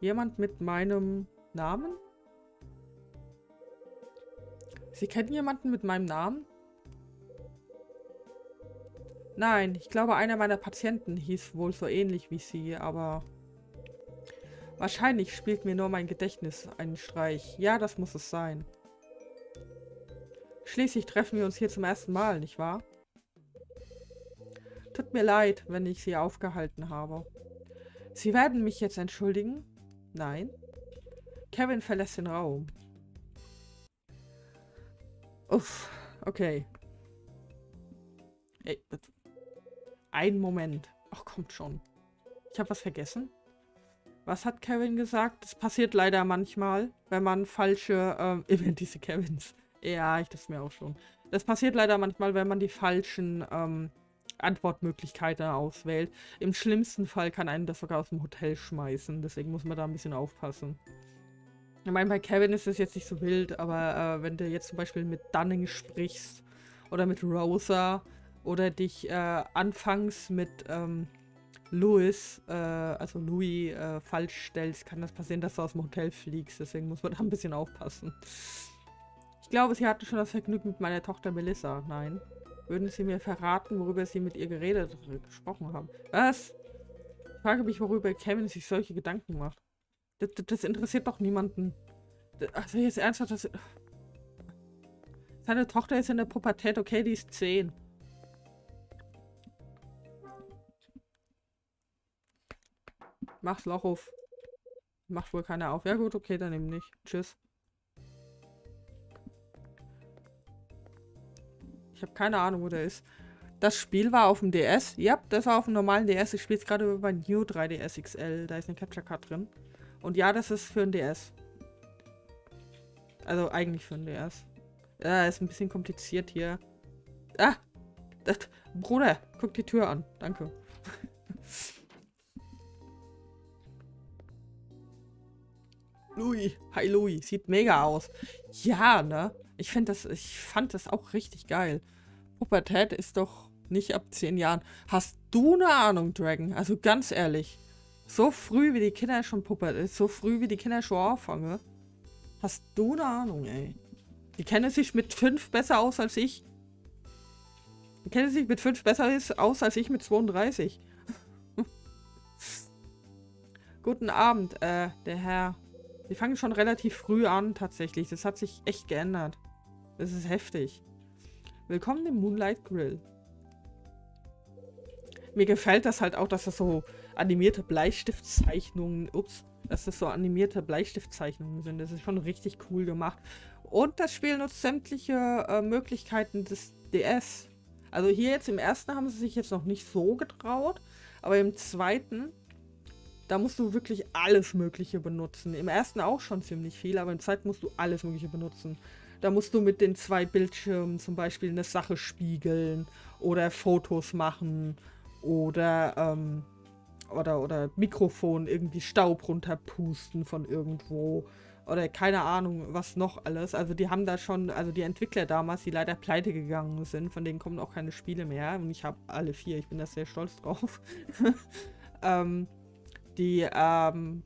Speaker 1: Jemand mit meinem Namen? Sie kennen jemanden mit meinem Namen? Nein, ich glaube, einer meiner Patienten hieß wohl so ähnlich wie Sie, aber... Wahrscheinlich spielt mir nur mein Gedächtnis einen Streich. Ja, das muss es sein. Schließlich treffen wir uns hier zum ersten Mal, nicht wahr? Tut mir leid, wenn ich Sie aufgehalten habe. Sie werden mich jetzt entschuldigen? Nein? Kevin verlässt den Raum. Uff, okay. Ey, ein Moment. Ach, kommt schon. Ich habe was vergessen. Was hat Kevin gesagt? Das passiert leider manchmal, wenn man falsche, ähm, immer diese Kevins. Ja, ich das mir auch schon. Das passiert leider manchmal, wenn man die falschen, ähm, Antwortmöglichkeiten auswählt. Im schlimmsten Fall kann einen das sogar aus dem Hotel schmeißen. Deswegen muss man da ein bisschen aufpassen. Ich meine, bei Kevin ist es jetzt nicht so wild, aber äh, wenn du jetzt zum Beispiel mit Dunning sprichst oder mit Rosa oder dich äh, anfangs mit ähm, Louis, äh, also Louis, äh, falsch stellst, kann das passieren, dass du aus dem Hotel fliegst. Deswegen muss man da ein bisschen aufpassen. Ich glaube, sie hatte schon das Vergnügen mit meiner Tochter Melissa. Nein. Würden Sie mir verraten, worüber Sie mit ihr geredet, gesprochen haben? Was? Ich frage mich, worüber Kevin sich solche Gedanken macht. Das, das interessiert doch niemanden. Also jetzt ernsthaft, das... Seine Tochter ist in der Pubertät, okay, die ist 10. Mach's Loch auf. Macht wohl keiner auf. Ja gut, okay, dann eben nicht. Tschüss. Ich habe keine Ahnung, wo der ist. Das Spiel war auf dem DS. Ja, das war auf dem normalen DS. Ich spiele es gerade über New 3DS XL. Da ist eine Capture Card drin. Und ja, das ist für ein DS. Also eigentlich für ein DS. Ja, ist ein bisschen kompliziert hier. Ah! Das, Bruder, guck die Tür an. Danke. Louis. Hi Louis. Sieht mega aus. Ja, ne? Ich das, ich fand das auch richtig geil. Pubertät ist doch nicht ab 10 Jahren. Hast du eine Ahnung, Dragon? Also ganz ehrlich. So früh wie die Kinder schon Pubertät, so früh wie die Kinder schon anfangen. Hast du eine Ahnung, ey? Die kennen sich mit 5 besser aus als ich. Die kennen sich mit 5 besser aus als ich mit 32. Guten Abend, äh, der Herr. Die fangen schon relativ früh an, tatsächlich. Das hat sich echt geändert. Das ist heftig. Willkommen im Moonlight Grill. Mir gefällt das halt auch, dass das so animierte Bleistiftzeichnungen, ups, dass das so animierte Bleistiftzeichnungen sind. Das ist schon richtig cool gemacht. Und das Spiel nutzt sämtliche äh, Möglichkeiten des DS. Also hier jetzt im ersten haben sie sich jetzt noch nicht so getraut, aber im zweiten da musst du wirklich alles Mögliche benutzen. Im ersten auch schon ziemlich viel, aber im zweiten musst du alles Mögliche benutzen. Da musst du mit den zwei Bildschirmen zum Beispiel eine Sache spiegeln oder Fotos machen oder, ähm, oder, oder Mikrofon irgendwie Staub runterpusten von irgendwo oder keine Ahnung, was noch alles. Also die haben da schon, also die Entwickler damals, die leider pleite gegangen sind, von denen kommen auch keine Spiele mehr. Und ich habe alle vier, ich bin da sehr stolz drauf. ähm, die ähm,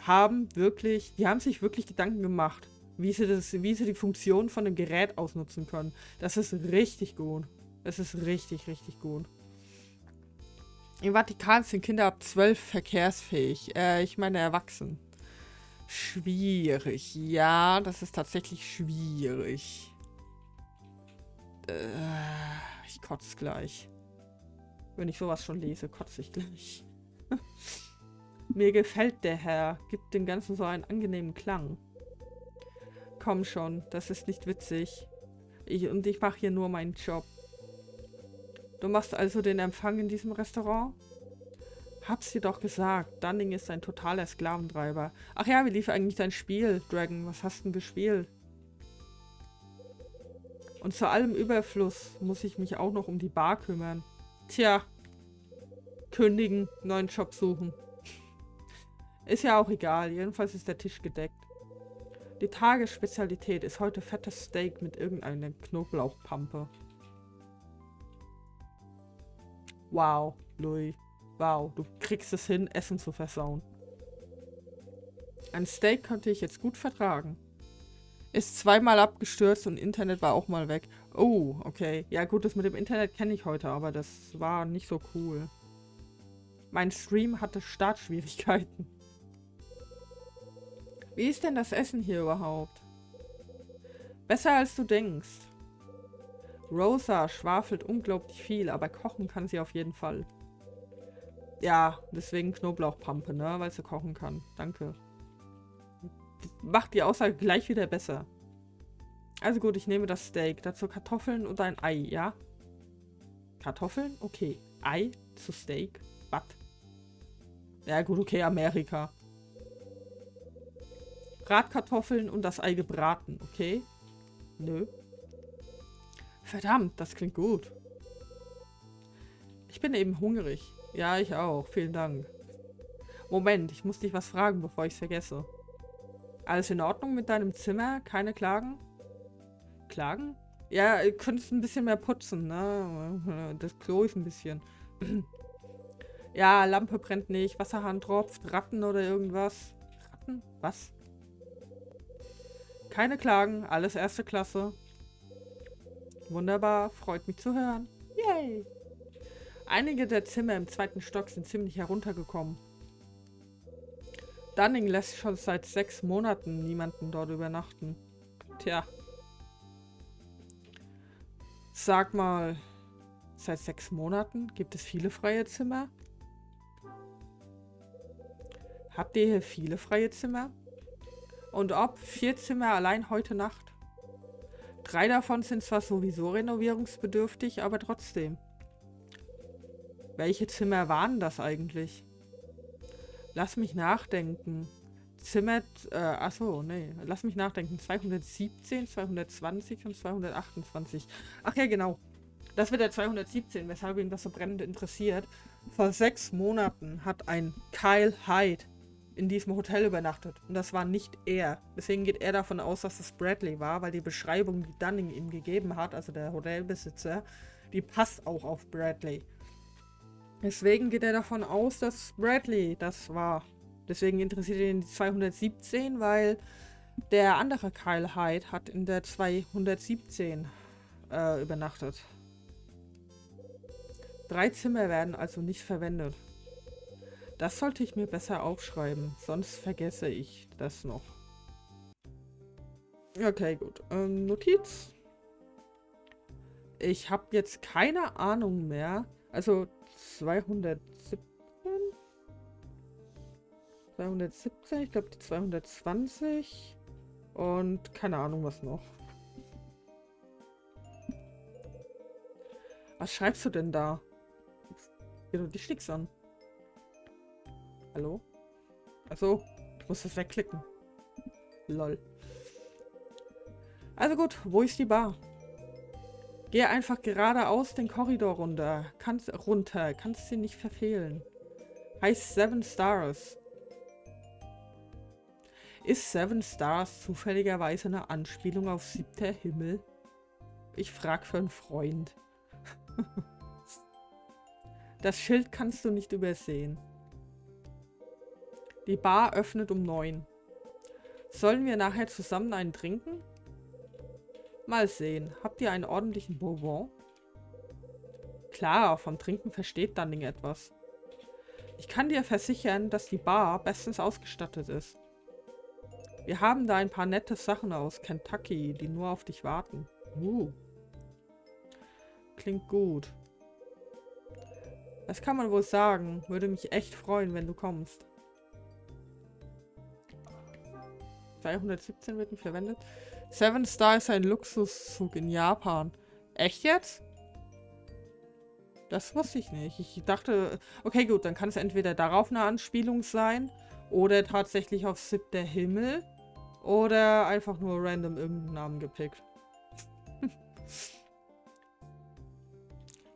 Speaker 1: haben wirklich, die haben sich wirklich Gedanken gemacht, wie sie, das, wie sie die Funktion von dem Gerät ausnutzen können. Das ist richtig gut. Das ist richtig, richtig gut. Im Vatikan sind Kinder ab 12 verkehrsfähig. Äh, ich meine erwachsen. Schwierig. Ja, das ist tatsächlich schwierig. Äh, ich kotze gleich. Wenn ich sowas schon lese, kotze ich gleich. Mir gefällt der Herr, gibt dem Ganzen so einen angenehmen Klang. Komm schon, das ist nicht witzig. Ich, und ich mache hier nur meinen Job. Du machst also den Empfang in diesem Restaurant? Hab's dir doch gesagt, Dunning ist ein totaler Sklaventreiber. Ach ja, wie lief eigentlich dein Spiel, Dragon? Was hast denn gespielt? Und zu allem Überfluss muss ich mich auch noch um die Bar kümmern. Tja, kündigen, neuen Job suchen. Ist ja auch egal, jedenfalls ist der Tisch gedeckt. Die Tagesspezialität ist heute fettes Steak mit irgendeiner Knoblauchpampe. Wow, Louis. Wow, du kriegst es hin, Essen zu versauen. Ein Steak konnte ich jetzt gut vertragen. Ist zweimal abgestürzt und Internet war auch mal weg. Oh, okay. Ja gut, das mit dem Internet kenne ich heute, aber das war nicht so cool. Mein Stream hatte Startschwierigkeiten. Wie ist denn das Essen hier überhaupt? Besser als du denkst. Rosa schwafelt unglaublich viel, aber kochen kann sie auf jeden Fall. Ja, deswegen Knoblauchpampe, ne? Weil sie kochen kann. Danke. Macht die Aussage gleich wieder besser. Also gut, ich nehme das Steak. Dazu Kartoffeln und ein Ei, ja? Kartoffeln? Okay. Ei zu Steak. Was? Ja gut, okay, Amerika. Bratkartoffeln und das Ei gebraten, okay? Nö. Verdammt, das klingt gut. Ich bin eben hungrig. Ja, ich auch. Vielen Dank. Moment, ich muss dich was fragen, bevor ich es vergesse. Alles in Ordnung mit deinem Zimmer? Keine Klagen? Klagen? Ja, ihr könntest ein bisschen mehr putzen, ne? Das Klo ist ein bisschen. Ja, Lampe brennt nicht, Wasserhahn tropft, Ratten oder irgendwas. Ratten? Was? Keine Klagen, alles erste Klasse. Wunderbar, freut mich zu hören. Yay! Einige der Zimmer im zweiten Stock sind ziemlich heruntergekommen. Dunning lässt schon seit sechs Monaten niemanden dort übernachten. Tja. Sag mal, seit sechs Monaten gibt es viele freie Zimmer? Habt ihr hier viele freie Zimmer? Und ob vier Zimmer allein heute Nacht? Drei davon sind zwar sowieso renovierungsbedürftig, aber trotzdem. Welche Zimmer waren das eigentlich? Lass mich nachdenken. Zimmer, äh, achso, nee, lass mich nachdenken. 217, 220 und 228. Ach ja, genau. Das wird der 217, weshalb ihn das so brennend interessiert. Vor sechs Monaten hat ein Kyle Hyde in diesem Hotel übernachtet. Und das war nicht er. Deswegen geht er davon aus, dass es Bradley war, weil die Beschreibung, die Dunning ihm gegeben hat, also der Hotelbesitzer, die passt auch auf Bradley. Deswegen geht er davon aus, dass Bradley das war. Deswegen interessiert ihn die 217, weil der andere Kyle Hyde hat in der 217 äh, übernachtet. Drei Zimmer werden also nicht verwendet. Das sollte ich mir besser aufschreiben, sonst vergesse ich das noch. Okay, gut. Ähm, Notiz. Ich habe jetzt keine Ahnung mehr. Also 217. 217, ich glaube die 220. Und keine Ahnung was noch. Was schreibst du denn da? Geh doch die Sticks an. Hallo? Achso, ich muss das wegklicken. Lol. Also gut, wo ist die Bar? Geh einfach geradeaus den Korridor runter. Kannst, runter. Kannst sie nicht verfehlen. Heißt Seven Stars. Ist Seven Stars zufälligerweise eine Anspielung auf siebter Himmel? Ich frag für einen Freund. das Schild kannst du nicht übersehen. Die Bar öffnet um neun. Sollen wir nachher zusammen einen trinken? Mal sehen. Habt ihr einen ordentlichen Bourbon? Klar, vom Trinken versteht Dunning etwas. Ich kann dir versichern, dass die Bar bestens ausgestattet ist. Wir haben da ein paar nette Sachen aus Kentucky, die nur auf dich warten. Uh. Klingt gut. Das kann man wohl sagen. Würde mich echt freuen, wenn du kommst. 217 wird nicht verwendet. Seven Star ist ein Luxuszug in Japan. Echt jetzt? Das wusste ich nicht. Ich dachte, okay gut, dann kann es entweder darauf eine Anspielung sein oder tatsächlich auf siebter Himmel oder einfach nur random irgendeinen Namen gepickt.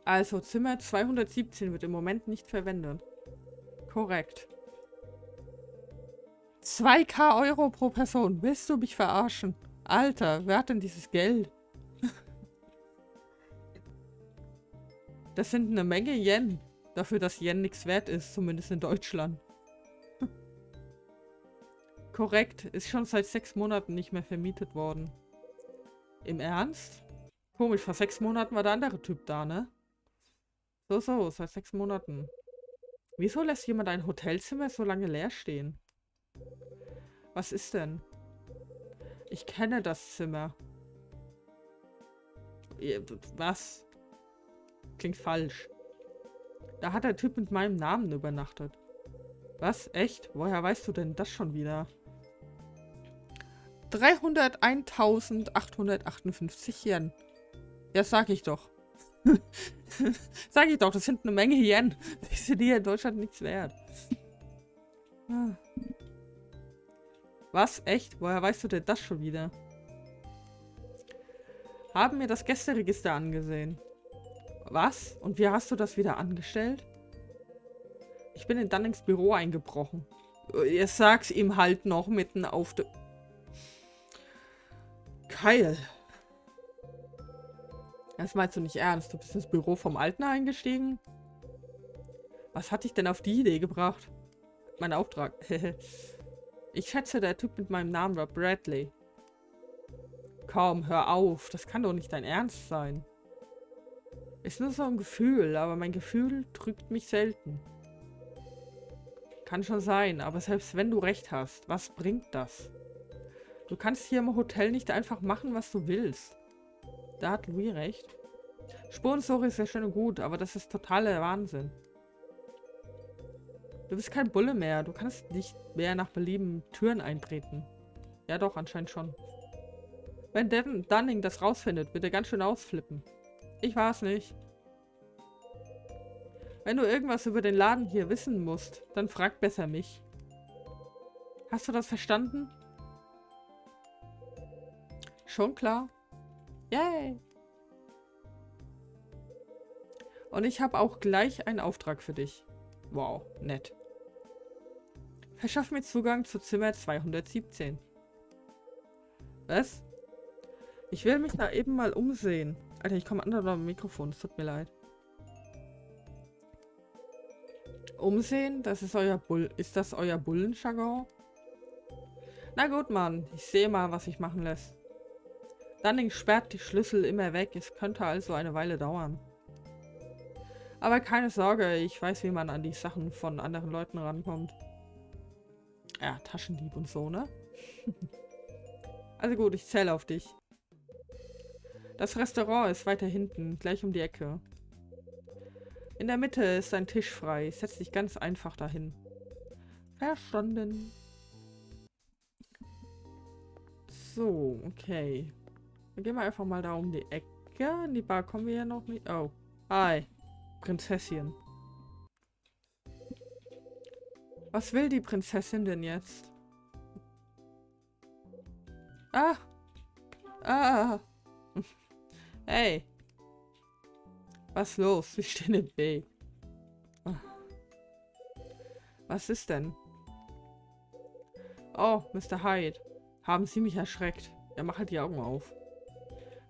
Speaker 1: also Zimmer 217 wird im Moment nicht verwendet. Korrekt. 2k Euro pro Person. Willst du mich verarschen? Alter, wer hat denn dieses Geld? Das sind eine Menge Yen. Dafür, dass Yen nichts wert ist, zumindest in Deutschland. Korrekt, ist schon seit sechs Monaten nicht mehr vermietet worden. Im Ernst? Komisch, vor sechs Monaten war der andere Typ da, ne? So, so, seit sechs Monaten. Wieso lässt jemand ein Hotelzimmer so lange leer stehen? Was ist denn? Ich kenne das Zimmer. Was? Klingt falsch. Da hat der Typ mit meinem Namen übernachtet. Was? Echt? Woher weißt du denn das schon wieder? 301.858 Yen. Ja, sag ich doch. sag ich doch, das sind eine Menge Yen. Die sind hier in Deutschland nichts wert. Was? Echt? Woher weißt du denn das schon wieder? Haben mir das Gästeregister angesehen. Was? Und wie hast du das wieder angestellt? Ich bin in Dunnings Büro eingebrochen. Ihr sag's ihm halt noch mitten auf de... Keil. Das meinst du nicht ernst? Du bist ins Büro vom Alten eingestiegen? Was hat dich denn auf die Idee gebracht? Mein Auftrag. Ich schätze, der Typ mit meinem Namen war Bradley. Komm, hör auf. Das kann doch nicht dein Ernst sein. Ist nur so ein Gefühl, aber mein Gefühl trügt mich selten. Kann schon sein, aber selbst wenn du recht hast, was bringt das? Du kannst hier im Hotel nicht einfach machen, was du willst. Da hat Louis recht. Spurensuche ist ja schön und gut, aber das ist totaler Wahnsinn. Du bist kein Bulle mehr. Du kannst nicht mehr nach Belieben Türen eintreten. Ja doch, anscheinend schon. Wenn Devin Dunning das rausfindet, wird er ganz schön ausflippen. Ich weiß nicht. Wenn du irgendwas über den Laden hier wissen musst, dann frag besser mich. Hast du das verstanden? Schon klar. Yay! Und ich habe auch gleich einen Auftrag für dich. Wow, nett. Verschaff mir Zugang zu Zimmer 217. Was? Ich will mich da eben mal umsehen. Alter, ich komme an am Mikrofon. Es tut mir leid. Umsehen? Das ist euer Bull. Ist das euer Bullenjargon? Na gut, Mann. Ich sehe mal, was sich machen lässt. Dunning sperrt die Schlüssel immer weg. Es könnte also eine Weile dauern. Aber keine Sorge, ich weiß, wie man an die Sachen von anderen Leuten rankommt. Ja, Taschendieb und so, ne? also gut, ich zähle auf dich. Das Restaurant ist weiter hinten, gleich um die Ecke. In der Mitte ist ein Tisch frei. Setz dich ganz einfach dahin. Verstanden. So, okay. Dann gehen wir einfach mal da um die Ecke. In die Bar kommen wir ja noch nicht. Oh. Hi. Prinzessin. Was will die Prinzessin denn jetzt? Ah. Ah. Hey. Was los? Sie stehen im Weg. Was ist denn? Oh, Mr. Hyde. Haben Sie mich erschreckt? Er macht halt die Augen auf.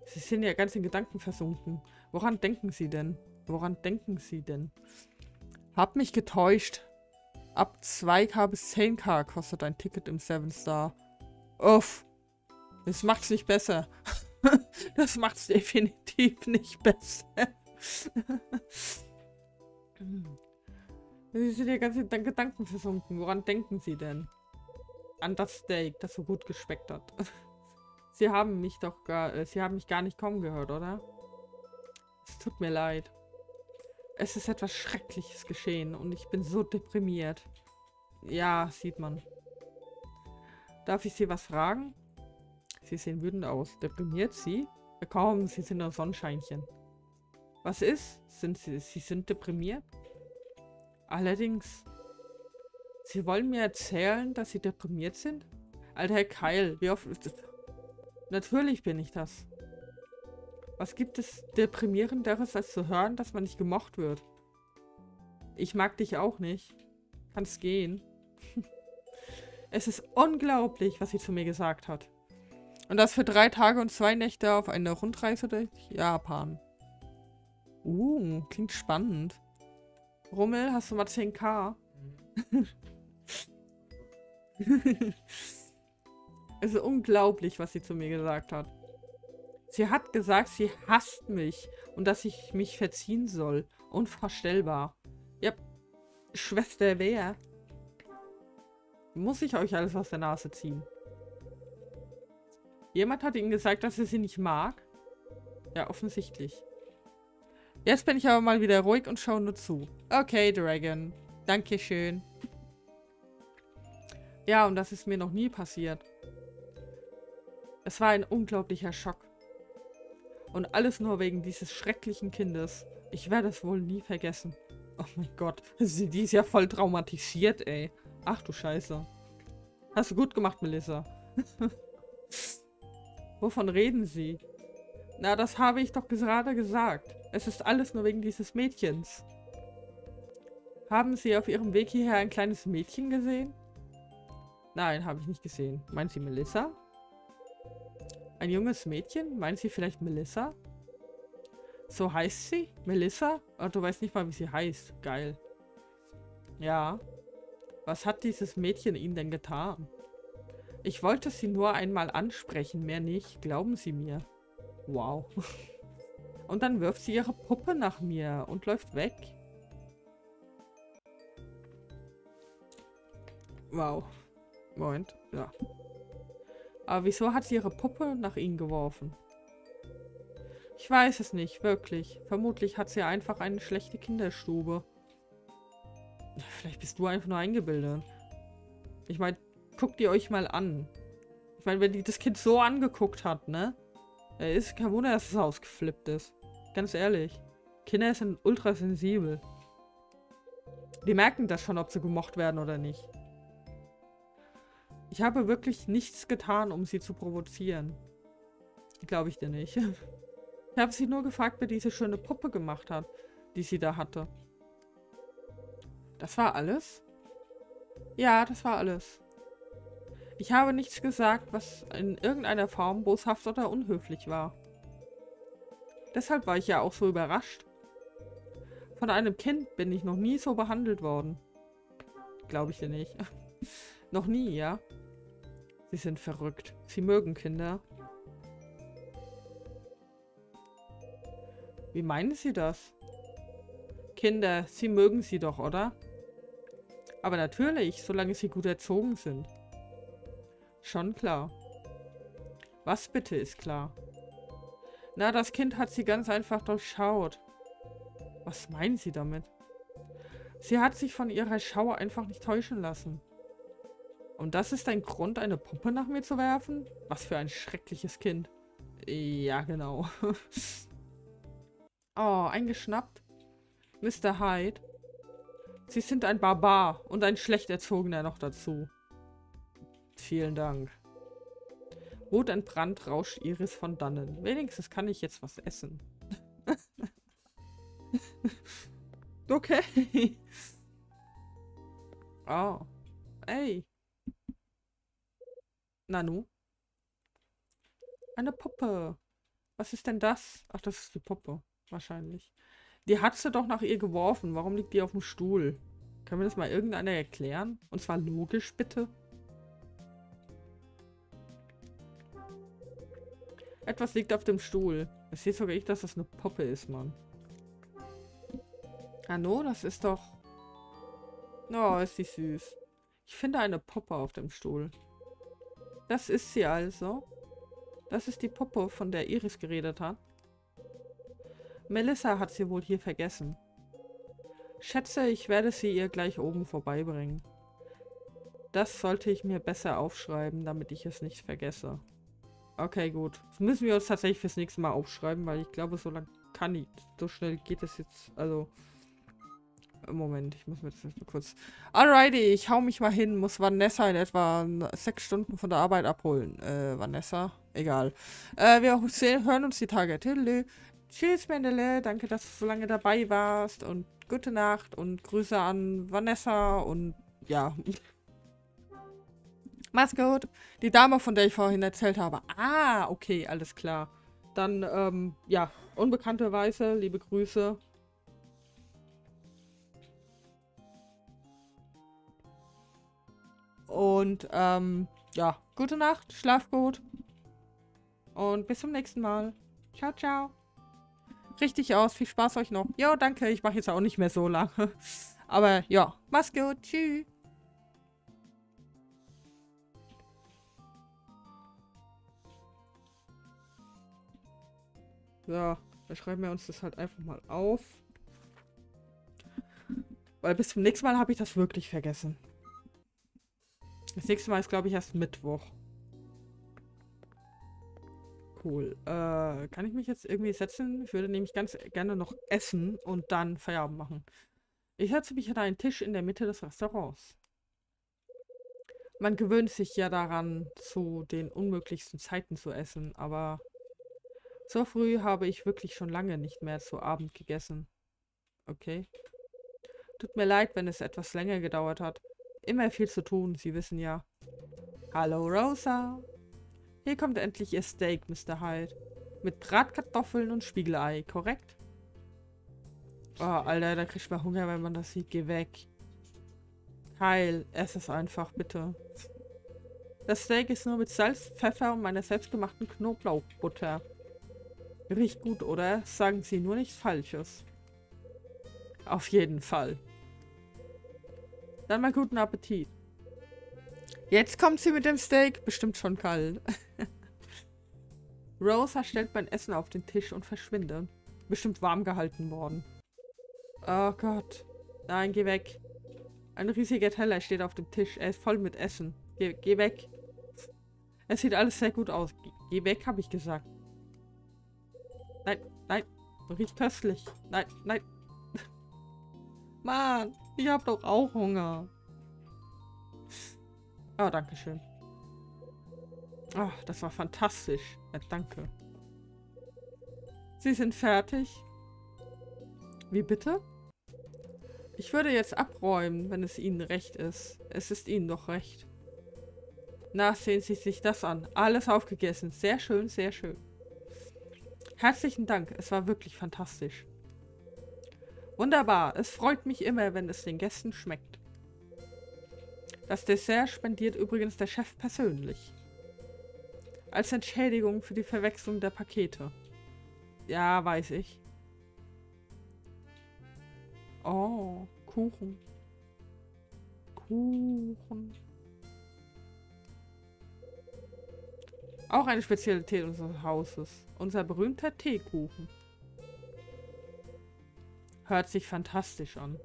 Speaker 1: Sie sind ja ganz in Gedanken versunken. Woran denken Sie denn? Woran denken Sie denn? Hab mich getäuscht. Ab 2k bis 10k kostet ein Ticket im 7 Star. Uff. Das macht's nicht besser. das macht's definitiv nicht besser. Sie sind ja ganz in Gedanken versunken. Woran denken Sie denn? An das Steak, das so gut geschmeckt hat. Sie haben mich doch gar... Äh, Sie haben mich gar nicht kommen gehört, oder? Es tut mir leid. Es ist etwas Schreckliches geschehen und ich bin so deprimiert. Ja, sieht man. Darf ich Sie was fragen? Sie sehen wütend aus. Deprimiert Sie? Kaum, Sie sind ein Sonnenscheinchen. Was ist? Sind Sie, Sie sind deprimiert? Allerdings, Sie wollen mir erzählen, dass Sie deprimiert sind? Alter Herr Keil, wie oft? Natürlich bin ich das. Was gibt es deprimierenderes, als zu hören, dass man nicht gemocht wird? Ich mag dich auch nicht. Kannst gehen. es ist unglaublich, was sie zu mir gesagt hat. Und das für drei Tage und zwei Nächte auf eine Rundreise durch Japan. Uh, klingt spannend. Rummel, hast du mal 10k? es ist unglaublich, was sie zu mir gesagt hat. Sie hat gesagt, sie hasst mich und dass ich mich verziehen soll. Unvorstellbar. Ja, Schwester wer? Muss ich euch alles aus der Nase ziehen? Jemand hat ihnen gesagt, dass er sie nicht mag? Ja, offensichtlich. Jetzt bin ich aber mal wieder ruhig und schaue nur zu. Okay, Dragon. Dankeschön. Ja, und das ist mir noch nie passiert. Es war ein unglaublicher Schock. Und alles nur wegen dieses schrecklichen Kindes. Ich werde es wohl nie vergessen. Oh mein Gott. Sie, die ist ja voll traumatisiert, ey. Ach du Scheiße. Hast du gut gemacht, Melissa. Wovon reden Sie? Na, das habe ich doch gerade gesagt. Es ist alles nur wegen dieses Mädchens. Haben Sie auf Ihrem Weg hierher ein kleines Mädchen gesehen? Nein, habe ich nicht gesehen. Meinen Sie Melissa? Ein junges Mädchen? Meinen Sie vielleicht Melissa? So heißt sie? Melissa? Oh, du weißt nicht mal, wie sie heißt. Geil. Ja. Was hat dieses Mädchen Ihnen denn getan? Ich wollte sie nur einmal ansprechen, mehr nicht. Glauben Sie mir. Wow. Und dann wirft sie ihre Puppe nach mir und läuft weg. Wow. Moment. Ja. Aber wieso hat sie ihre Puppe nach ihnen geworfen? Ich weiß es nicht, wirklich. Vermutlich hat sie einfach eine schlechte Kinderstube. Vielleicht bist du einfach nur eingebildet. Ich meine, guckt ihr euch mal an. Ich meine, wenn die das Kind so angeguckt hat, ne? Er ist kein Wunder, dass es ausgeflippt ist. Ganz ehrlich. Kinder sind ultra sensibel. Die merken das schon, ob sie gemocht werden oder nicht. Ich habe wirklich nichts getan, um sie zu provozieren. Glaube ich dir nicht. Ich habe sie nur gefragt, wer diese schöne Puppe gemacht hat, die sie da hatte. Das war alles? Ja, das war alles. Ich habe nichts gesagt, was in irgendeiner Form boshaft oder unhöflich war. Deshalb war ich ja auch so überrascht. Von einem Kind bin ich noch nie so behandelt worden. Glaube ich dir nicht. noch nie, ja? Sie sind verrückt. Sie mögen Kinder. Wie meinen Sie das? Kinder, Sie mögen sie doch, oder? Aber natürlich, solange sie gut erzogen sind. Schon klar. Was bitte ist klar? Na, das Kind hat sie ganz einfach durchschaut. Was meinen Sie damit? Sie hat sich von ihrer Schau einfach nicht täuschen lassen. Und das ist ein Grund, eine Puppe nach mir zu werfen? Was für ein schreckliches Kind. Ja, genau. oh, eingeschnappt? Mr. Hyde. Sie sind ein Barbar und ein schlecht erzogener noch dazu. Vielen Dank. Wut entbrannt rauscht Iris von dannen. Wenigstens kann ich jetzt was essen. okay. Oh. Ey. Nanu? Eine Puppe. Was ist denn das? Ach, das ist die Puppe. Wahrscheinlich. Die hat sie doch nach ihr geworfen. Warum liegt die auf dem Stuhl? Kann mir das mal irgendeiner erklären? Und zwar logisch, bitte. Etwas liegt auf dem Stuhl. Es sehe sogar ich, dass das eine Puppe ist, Mann. Hallo, das ist doch... Oh, ist die süß. Ich finde eine Puppe auf dem Stuhl. Das ist sie also. Das ist die Puppe, von der Iris geredet hat. Melissa hat sie wohl hier vergessen. Schätze, ich werde sie ihr gleich oben vorbeibringen. Das sollte ich mir besser aufschreiben, damit ich es nicht vergesse. Okay, gut. Das müssen wir uns tatsächlich fürs nächste Mal aufschreiben, weil ich glaube, so lange kann ich. So schnell geht es jetzt. Also. Moment, ich muss mir das jetzt mal kurz. Alrighty, ich hau mich mal hin, muss Vanessa in etwa sechs Stunden von der Arbeit abholen. Äh, Vanessa? Egal. Äh, wir sehen, hören uns die Tage. Tüdelü. Tschüss, Mendele. Danke, dass du so lange dabei warst. Und gute Nacht und Grüße an Vanessa und ja. Mach's gut. Die Dame, von der ich vorhin erzählt habe. Ah, okay, alles klar. Dann, ähm, ja, unbekannterweise, liebe Grüße. Und, ähm, ja, gute Nacht, schlaf gut. Und bis zum nächsten Mal. Ciao, ciao. Richtig aus, viel Spaß euch noch. Ja, danke, ich mache jetzt auch nicht mehr so lange. Aber ja, mach's gut, tschüss. So, dann schreiben wir uns das halt einfach mal auf. Weil bis zum nächsten Mal habe ich das wirklich vergessen. Das nächste Mal ist, glaube ich, erst Mittwoch. Cool. Äh, kann ich mich jetzt irgendwie setzen? Ich würde nämlich ganz gerne noch essen und dann Feierabend machen. Ich setze mich an einen Tisch in der Mitte des Restaurants. Man gewöhnt sich ja daran, zu den unmöglichsten Zeiten zu essen, aber so früh habe ich wirklich schon lange nicht mehr zu Abend gegessen. Okay. Tut mir leid, wenn es etwas länger gedauert hat. Immer viel zu tun, Sie wissen ja. Hallo, Rosa. Hier kommt endlich Ihr Steak, Mr. Hyde. Mit Bratkartoffeln und Spiegelei, korrekt? Oh, Alter, da kriegt man Hunger, wenn man das sieht. Geh weg. Heil, ess es einfach, bitte. Das Steak ist nur mit Salz, Pfeffer und meiner selbstgemachten Knoblauchbutter. Riecht gut, oder? Sagen Sie nur nichts Falsches. Auf jeden Fall. Dann mal guten Appetit. Jetzt kommt sie mit dem Steak. Bestimmt schon kalt. Rosa stellt mein Essen auf den Tisch und verschwindet. Bestimmt warm gehalten worden. Oh Gott. Nein, geh weg. Ein riesiger Teller steht auf dem Tisch. Er ist voll mit Essen. Geh, geh weg. Es sieht alles sehr gut aus. Geh, geh weg, habe ich gesagt. Nein, nein. Du riechst köstlich. Nein, nein. Mann, ich habe doch auch Hunger. Oh, danke schön. Oh, das war fantastisch. Ja, danke. Sie sind fertig. Wie bitte? Ich würde jetzt abräumen, wenn es Ihnen recht ist. Es ist Ihnen doch recht. Na, sehen Sie sich das an. Alles aufgegessen. Sehr schön, sehr schön. Herzlichen Dank. Es war wirklich fantastisch. Wunderbar. Es freut mich immer, wenn es den Gästen schmeckt. Das Dessert spendiert übrigens der Chef persönlich. Als Entschädigung für die Verwechslung der Pakete. Ja, weiß ich. Oh, Kuchen. Kuchen. Auch eine Spezialität unseres Hauses. Unser berühmter Teekuchen. Hört sich fantastisch an.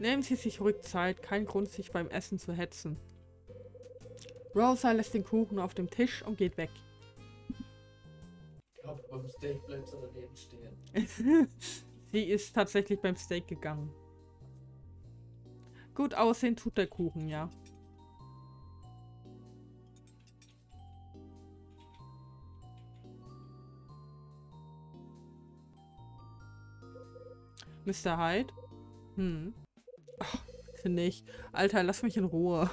Speaker 1: Nehmen Sie sich ruhig Zeit. Kein Grund, sich beim Essen zu hetzen. Rosa lässt den Kuchen auf dem Tisch und geht weg.
Speaker 2: Ich glaube, beim Steak bleibt sie daneben stehen.
Speaker 1: Sie ist tatsächlich beim Steak gegangen. Gut aussehen tut der Kuchen, ja. Mr. Hyde? Hm. Ach, nicht. Alter, lass mich in Ruhe.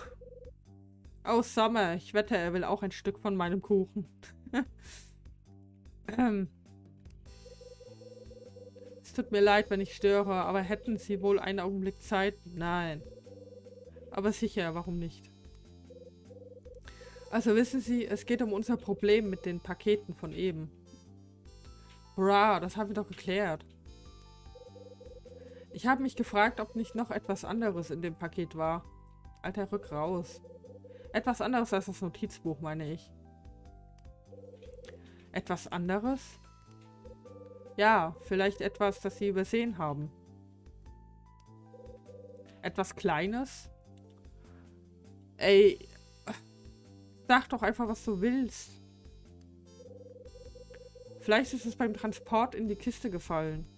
Speaker 1: Oh, Summer. Ich wette, er will auch ein Stück von meinem Kuchen. ähm. Es tut mir leid, wenn ich störe, aber hätten Sie wohl einen Augenblick Zeit? Nein. Aber sicher, warum nicht? Also wissen Sie, es geht um unser Problem mit den Paketen von eben. Bra, das haben wir doch geklärt. Ich habe mich gefragt, ob nicht noch etwas anderes in dem Paket war. Alter, rück raus. Etwas anderes als das Notizbuch, meine ich. Etwas anderes? Ja, vielleicht etwas, das Sie übersehen haben. Etwas Kleines? Ey, sag doch einfach, was du willst. Vielleicht ist es beim Transport in die Kiste gefallen.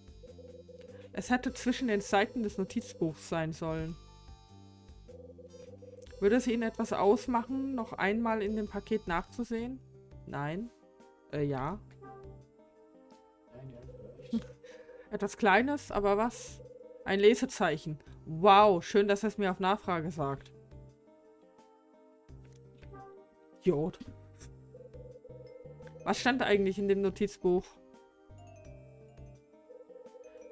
Speaker 1: Es hätte zwischen den Seiten des Notizbuchs sein sollen. Würde es Ihnen etwas ausmachen, noch einmal in dem Paket nachzusehen? Nein? Äh, ja. Etwas Kleines, aber was? Ein Lesezeichen. Wow, schön, dass er es mir auf Nachfrage sagt. Jod. Was stand eigentlich in dem Notizbuch?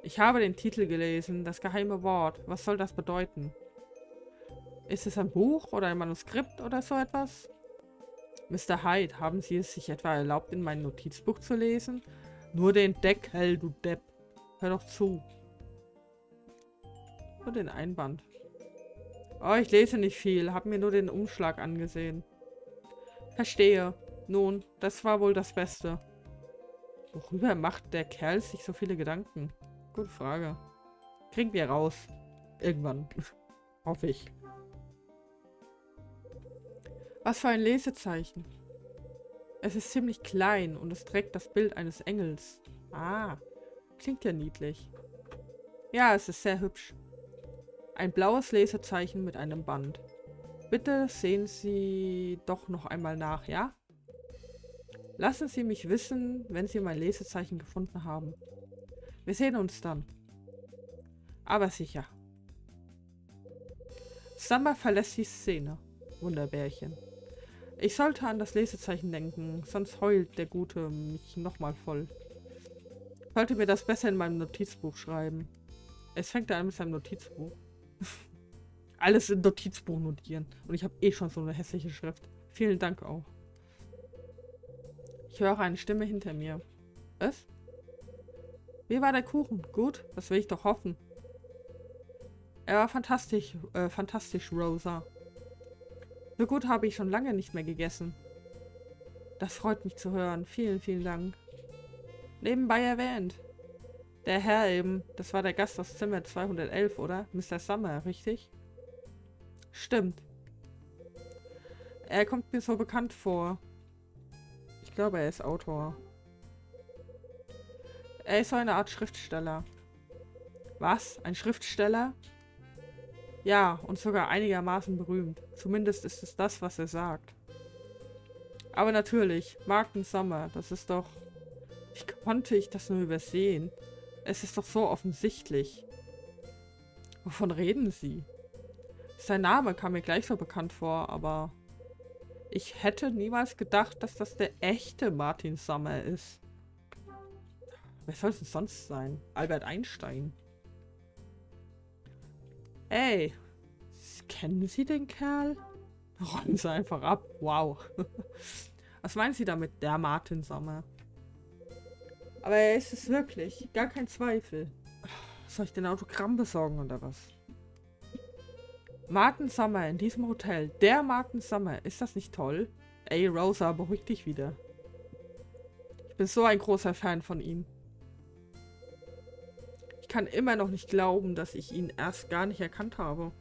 Speaker 1: Ich habe den Titel gelesen, das geheime Wort. Was soll das bedeuten? Ist es ein Buch oder ein Manuskript oder so etwas? Mr. Hyde, haben Sie es sich etwa erlaubt, in mein Notizbuch zu lesen? Nur den Deckel, du Depp. Hör doch zu. Nur den Einband. Oh, ich lese nicht viel, habe mir nur den Umschlag angesehen. Verstehe. Nun, das war wohl das Beste. Worüber macht der Kerl sich so viele Gedanken? Gute Frage. Kriegen wir raus. Irgendwann. Hoffe ich. Was für ein Lesezeichen. Es ist ziemlich klein und es trägt das Bild eines Engels. Ah, klingt ja niedlich. Ja, es ist sehr hübsch. Ein blaues Lesezeichen mit einem Band. Bitte sehen Sie doch noch einmal nach, ja? Lassen Sie mich wissen, wenn Sie mein Lesezeichen gefunden haben. Wir sehen uns dann. Aber sicher. Summer verlässt die Szene. Wunderbärchen. Ich sollte an das Lesezeichen denken, sonst heult der Gute mich nochmal voll. Ich sollte mir das besser in meinem Notizbuch schreiben. Es fängt an mit seinem Notizbuch. Alles in Notizbuch notieren. Und ich habe eh schon so eine hässliche Schrift. Vielen Dank auch. Ich höre eine Stimme hinter mir. Was? Wie war der Kuchen? Gut? Das will ich doch hoffen. Er war fantastisch, äh, fantastisch, Rosa. So gut habe ich schon lange nicht mehr gegessen. Das freut mich zu hören. Vielen, vielen Dank. Nebenbei erwähnt. Der Herr eben, das war der Gast aus Zimmer 211, oder? Mr. Summer, richtig? Stimmt. Er kommt mir so bekannt vor. Ich glaube, er ist Autor. Er ist so eine Art Schriftsteller. Was? Ein Schriftsteller? Ja, und sogar einigermaßen berühmt. Zumindest ist es das, was er sagt. Aber natürlich, Martin Summer, das ist doch... Wie konnte ich das nur übersehen? Es ist doch so offensichtlich. Wovon reden Sie? Sein Name kam mir gleich so bekannt vor, aber... Ich hätte niemals gedacht, dass das der echte Martin Summer ist. Wer soll es denn sonst sein? Albert Einstein. Ey, kennen Sie den Kerl? Räumen Sie einfach ab. Wow. Was meinen Sie damit, der Martin Sommer? Aber er ist es wirklich. Gar kein Zweifel. Soll ich den Autogramm besorgen oder was? Martin Sommer in diesem Hotel. Der Martin Sommer. Ist das nicht toll? Ey, Rosa, beruhig dich wieder. Ich bin so ein großer Fan von ihm. Ich kann immer noch nicht glauben, dass ich ihn erst gar nicht erkannt habe.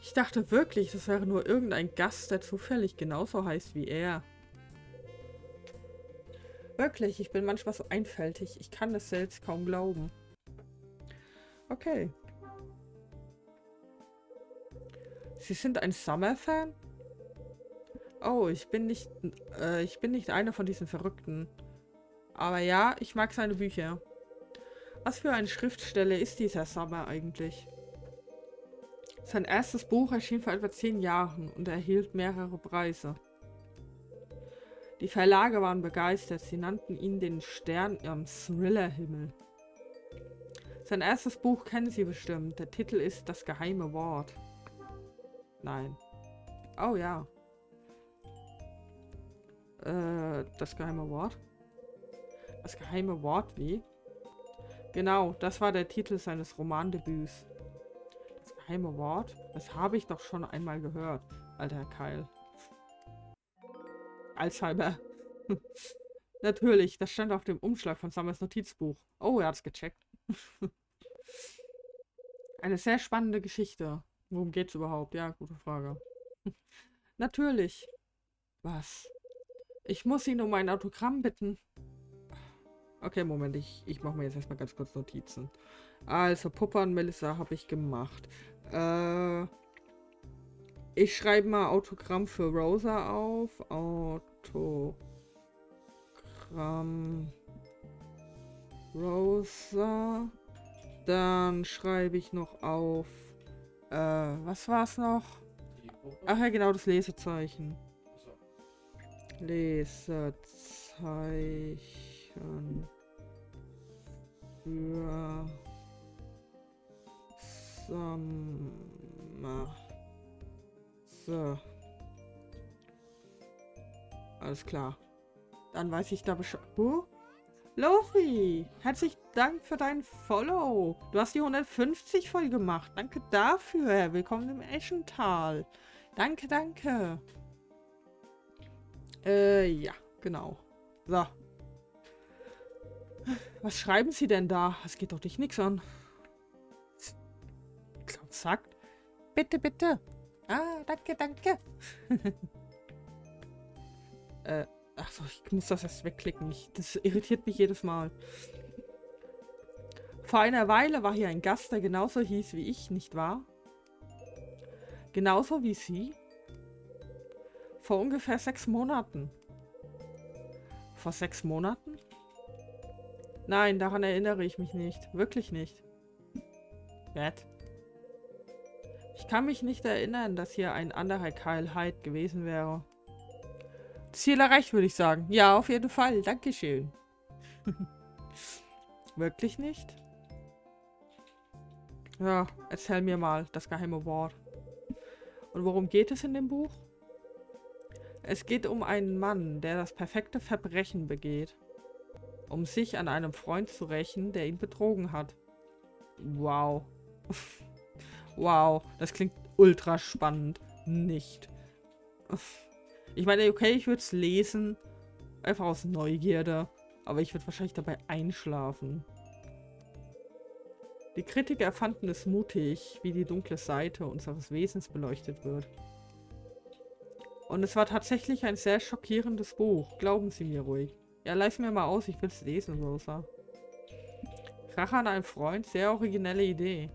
Speaker 1: Ich dachte wirklich, das wäre nur irgendein Gast, der zufällig genauso heißt wie er. Wirklich, ich bin manchmal so einfältig. Ich kann es selbst kaum glauben. Okay. Sie sind ein Summer-Fan? Oh, ich bin nicht... Äh, ich bin nicht einer von diesen Verrückten. Aber ja, ich mag seine Bücher. Was für eine Schriftsteller ist dieser Summer eigentlich? Sein erstes Buch erschien vor etwa zehn Jahren und erhielt mehrere Preise. Die Verlage waren begeistert, sie nannten ihn den Stern am Thriller-Himmel. Sein erstes Buch kennen Sie bestimmt. Der Titel ist Das geheime Wort. Nein. Oh ja. Äh, das geheime Wort? Das geheime Wort, wie? Genau, das war der Titel seines Romandebüts. Das geheime Wort? Das habe ich doch schon einmal gehört, alter Keil. Alzheimer. Natürlich, das stand auf dem Umschlag von Summers Notizbuch. Oh, er hat es gecheckt. Eine sehr spannende Geschichte. Worum geht's überhaupt? Ja, gute Frage. Natürlich. Was? Ich muss ihn um ein Autogramm bitten. Okay, Moment, ich, ich mache mir jetzt erstmal ganz kurz Notizen. Also, Puppern Melissa habe ich gemacht. Äh, ich schreibe mal Autogramm für Rosa auf. Autogramm Rosa. Dann schreibe ich noch auf. Äh, was war es noch? Ach ja, genau, das Lesezeichen. Lesezeichen für Sommer. So. Alles klar. Dann weiß ich da Bescheid. Huh? Lofi, herzlichen Dank für dein Follow. Du hast die 150 voll gemacht. Danke dafür. Willkommen im Eschental. Danke, danke. Äh, ja, genau. So, was schreiben Sie denn da? Es geht doch dich nichts an. Klaus sagt. Bitte, bitte. Ah, danke, danke. äh, achso, ich muss das erst wegklicken. Ich, das irritiert mich jedes Mal. Vor einer Weile war hier ein Gast, der genauso hieß wie ich, nicht wahr? Genauso wie Sie? Vor ungefähr sechs Monaten. Vor sechs Monaten? Nein, daran erinnere ich mich nicht. Wirklich nicht. Bad. Ich kann mich nicht erinnern, dass hier ein anderer Kyle Hyde gewesen wäre. Ziel erreicht, würde ich sagen. Ja, auf jeden Fall. Dankeschön. Wirklich nicht? Ja, erzähl mir mal das geheime Wort. Und worum geht es in dem Buch? Es geht um einen Mann, der das perfekte Verbrechen begeht um sich an einem Freund zu rächen, der ihn betrogen hat. Wow. wow, das klingt ultra spannend. Nicht. Ich meine, okay, ich würde es lesen. Einfach aus Neugierde. Aber ich würde wahrscheinlich dabei einschlafen. Die Kritiker fanden es mutig, wie die dunkle Seite unseres Wesens beleuchtet wird. Und es war tatsächlich ein sehr schockierendes Buch. Glauben Sie mir ruhig. Ja, leis mir mal aus, ich will es lesen, Rosa. Rache an einem Freund, sehr originelle Idee.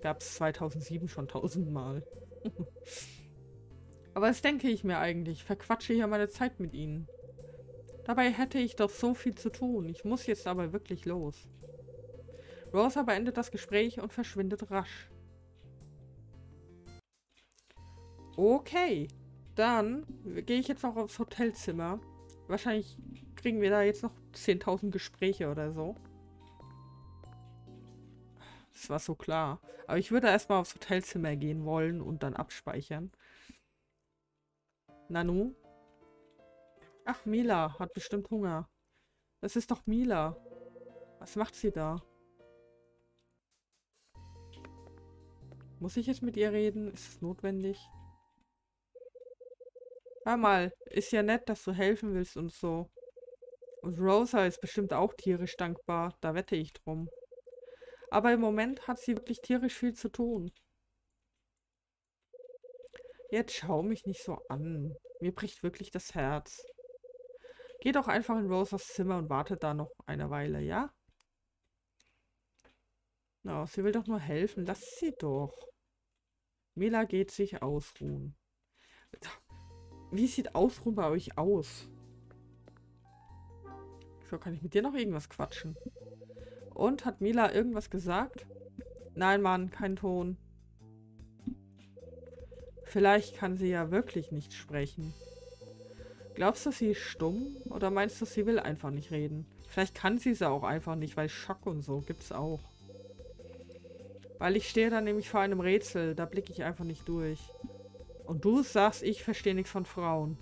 Speaker 1: Gab es 2007 schon tausendmal. Aber das denke ich mir eigentlich. Verquatsche hier meine Zeit mit ihnen. Dabei hätte ich doch so viel zu tun. Ich muss jetzt aber wirklich los. Rosa beendet das Gespräch und verschwindet rasch. Okay, dann gehe ich jetzt noch aufs Hotelzimmer. Wahrscheinlich kriegen wir da jetzt noch 10.000 Gespräche oder so. Das war so klar. Aber ich würde erstmal aufs Hotelzimmer gehen wollen und dann abspeichern. Nanu? Ach, Mila hat bestimmt Hunger. Das ist doch Mila. Was macht sie da? Muss ich jetzt mit ihr reden? Ist es notwendig? Hör mal, ist ja nett, dass du helfen willst und so. Und Rosa ist bestimmt auch tierisch dankbar. Da wette ich drum. Aber im Moment hat sie wirklich tierisch viel zu tun. Jetzt schau mich nicht so an. Mir bricht wirklich das Herz. Geh doch einfach in Rosas Zimmer und warte da noch eine Weile, ja? Na, no, sie will doch nur helfen. Lass sie doch. Mila geht sich ausruhen. Wie sieht Ausruhen bei euch aus? So, kann ich mit dir noch irgendwas quatschen? Und, hat Mila irgendwas gesagt? Nein, Mann, kein Ton. Vielleicht kann sie ja wirklich nicht sprechen. Glaubst du, sie ist stumm? Oder meinst du, sie will einfach nicht reden? Vielleicht kann sie es auch einfach nicht, weil Schock und so gibt's auch. Weil ich stehe da nämlich vor einem Rätsel, da blicke ich einfach nicht durch. Und du sagst, ich verstehe nichts von Frauen.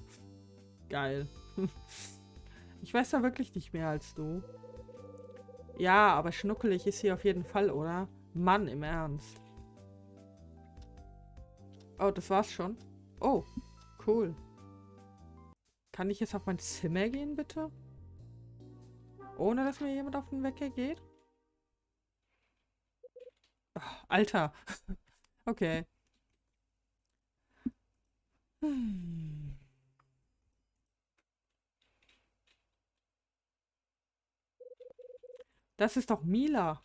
Speaker 1: Geil. ich weiß da wirklich nicht mehr als du. Ja, aber schnuckelig ist sie auf jeden Fall, oder? Mann, im Ernst. Oh, das war's schon. Oh, cool. Kann ich jetzt auf mein Zimmer gehen, bitte? Ohne, dass mir jemand auf den Wecker geht? Oh, Alter. okay. Hm. Das ist doch Mila.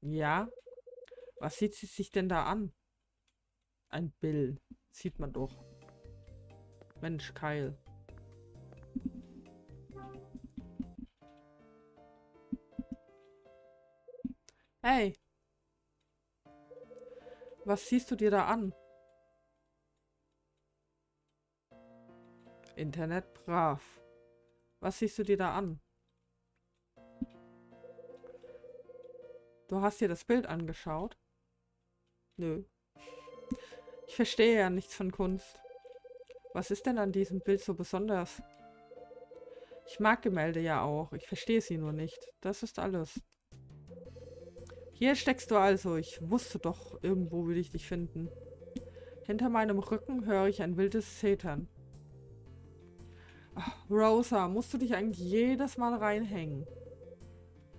Speaker 1: Ja. Was sieht sie sich denn da an? Ein Bill. Sieht man doch. Mensch, Keil. Hey. Was siehst du dir da an? Internet brav. Was siehst du dir da an? Du hast dir das Bild angeschaut? Nö. Ich verstehe ja nichts von Kunst. Was ist denn an diesem Bild so besonders? Ich mag Gemälde ja auch. Ich verstehe sie nur nicht. Das ist alles. Hier steckst du also. Ich wusste doch, irgendwo will ich dich finden. Hinter meinem Rücken höre ich ein wildes Zetern. Rosa, musst du dich eigentlich jedes Mal reinhängen?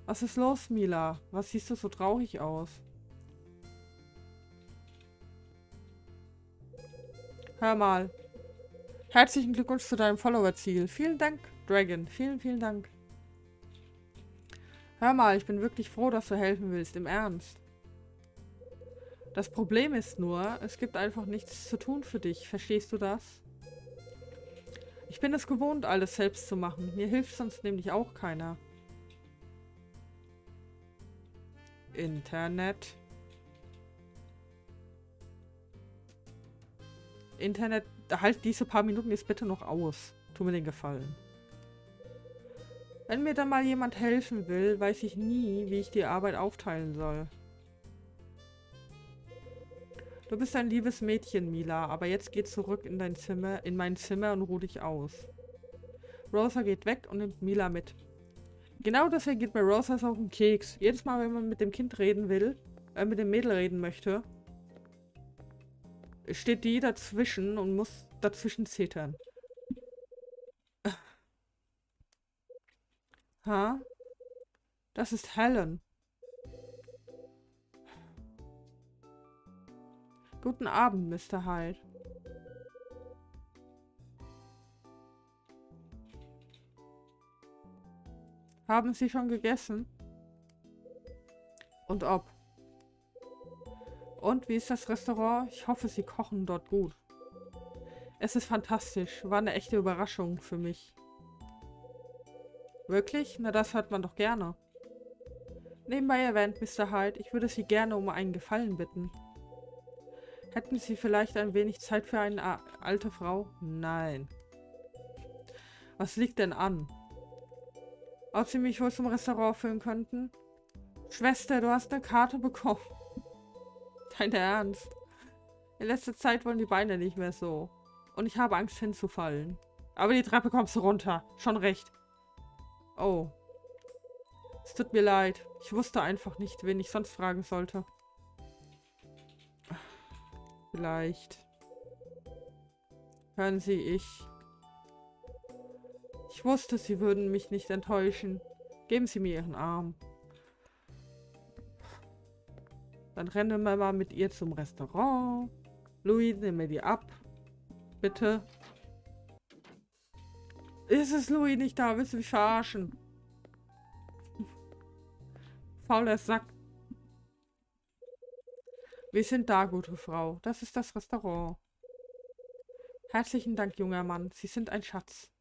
Speaker 1: Was ist los, Mila? Was siehst du so traurig aus? Hör mal. Herzlichen Glückwunsch zu deinem Follower-Ziel. Vielen Dank, Dragon. Vielen, vielen Dank. Hör mal, ich bin wirklich froh, dass du helfen willst. Im Ernst. Das Problem ist nur, es gibt einfach nichts zu tun für dich. Verstehst du das? Ich bin es gewohnt, alles selbst zu machen. Mir hilft sonst nämlich auch keiner. Internet. Internet, halt diese paar Minuten jetzt bitte noch aus. Tu mir den Gefallen. Wenn mir dann mal jemand helfen will, weiß ich nie, wie ich die Arbeit aufteilen soll. Du bist ein liebes Mädchen, Mila, aber jetzt geh zurück in dein Zimmer, in mein Zimmer und ruh dich aus. Rosa geht weg und nimmt Mila mit. Genau deswegen geht bei Rosa auf den Keks. Jedes Mal, wenn man mit dem Kind reden will, äh, mit dem Mädel reden möchte, steht die dazwischen und muss dazwischen zetern. Ha? Das ist Helen. Guten Abend, Mr. Hyde. Haben Sie schon gegessen? Und ob? Und wie ist das Restaurant? Ich hoffe, Sie kochen dort gut. Es ist fantastisch. War eine echte Überraschung für mich. Wirklich? Na, das hört man doch gerne. Nebenbei erwähnt, Mr. Hyde, ich würde Sie gerne um einen Gefallen bitten. Hätten Sie vielleicht ein wenig Zeit für eine alte Frau? Nein. Was liegt denn an? Ob Sie mich wohl zum Restaurant führen könnten? Schwester, du hast eine Karte bekommen. Dein Ernst? In letzter Zeit wollen die Beine nicht mehr so. Und ich habe Angst hinzufallen. Aber die Treppe kommst du runter. Schon recht. Oh. Es tut mir leid. Ich wusste einfach nicht, wen ich sonst fragen sollte. Vielleicht. Hören Sie, ich... Ich wusste, Sie würden mich nicht enttäuschen. Geben Sie mir Ihren Arm. Dann rennen wir mal mit ihr zum Restaurant. Louis, nimm mir die ab. Bitte. Ist es Louis nicht da? Willst du mich verarschen? Fauler Sack. Wir sind da, gute Frau. Das ist das Restaurant. Herzlichen Dank, junger Mann. Sie sind ein Schatz.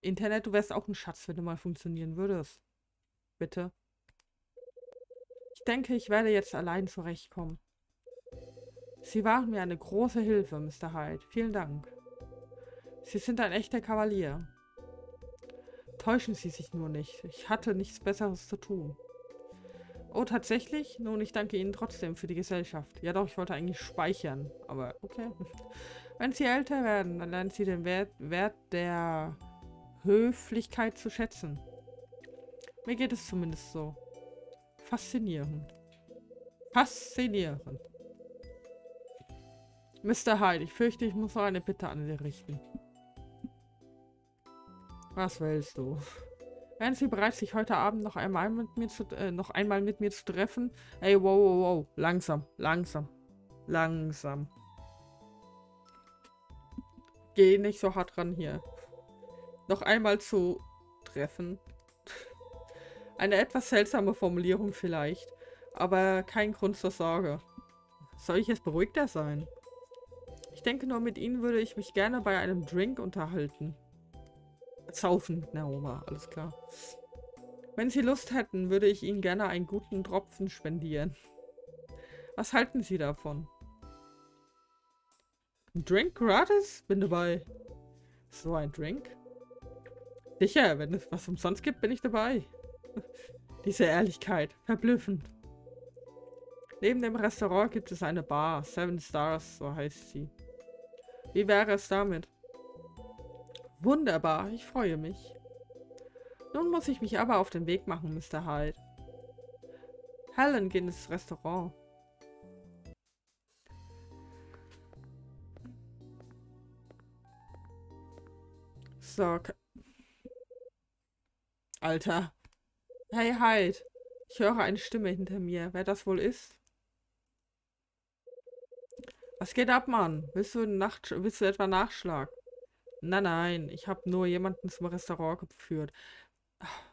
Speaker 1: Internet, du wärst auch ein Schatz, wenn du mal funktionieren würdest. Bitte. Ich denke, ich werde jetzt allein zurechtkommen. Sie waren mir eine große Hilfe, Mr. Hyde. Vielen Dank. Sie sind ein echter Kavalier. Täuschen Sie sich nur nicht. Ich hatte nichts Besseres zu tun. Oh, tatsächlich? Nun, ich danke Ihnen trotzdem für die Gesellschaft. Ja doch, ich wollte eigentlich speichern. Aber okay. Wenn Sie älter werden, dann lernen Sie den Wert, Wert der Höflichkeit zu schätzen. Mir geht es zumindest so. Faszinierend. Faszinierend. Mr. Hyde, ich fürchte, ich muss noch eine Bitte an Sie richten. Was willst du? Wären Sie bereit, sich heute Abend noch einmal mit mir zu, äh, noch einmal mit mir zu treffen? Ey, wow, wow, wow. Langsam, langsam, langsam. Geh nicht so hart ran hier noch einmal zu treffen. Eine etwas seltsame Formulierung vielleicht, aber kein Grund zur Sorge. Soll ich jetzt beruhigter sein? Ich denke nur, mit Ihnen würde ich mich gerne bei einem Drink unterhalten. Saufen mit Naoma, alles klar. Wenn Sie Lust hätten, würde ich Ihnen gerne einen guten Tropfen spendieren. Was halten Sie davon? Ein Drink gratis? Bin dabei. So ein Drink? Sicher, wenn es was umsonst gibt, bin ich dabei. Diese Ehrlichkeit, verblüffend. Neben dem Restaurant gibt es eine Bar, Seven Stars, so heißt sie. Wie wäre es damit? Wunderbar, ich freue mich. Nun muss ich mich aber auf den Weg machen, Mr. Hyde. Helen geht ins Restaurant. So, Alter. Hey, halt. Ich höre eine Stimme hinter mir. Wer das wohl ist? Was geht ab, Mann? Willst du, Nacht willst du etwa Nachschlag? Nein, nein. Ich habe nur jemanden zum Restaurant geführt.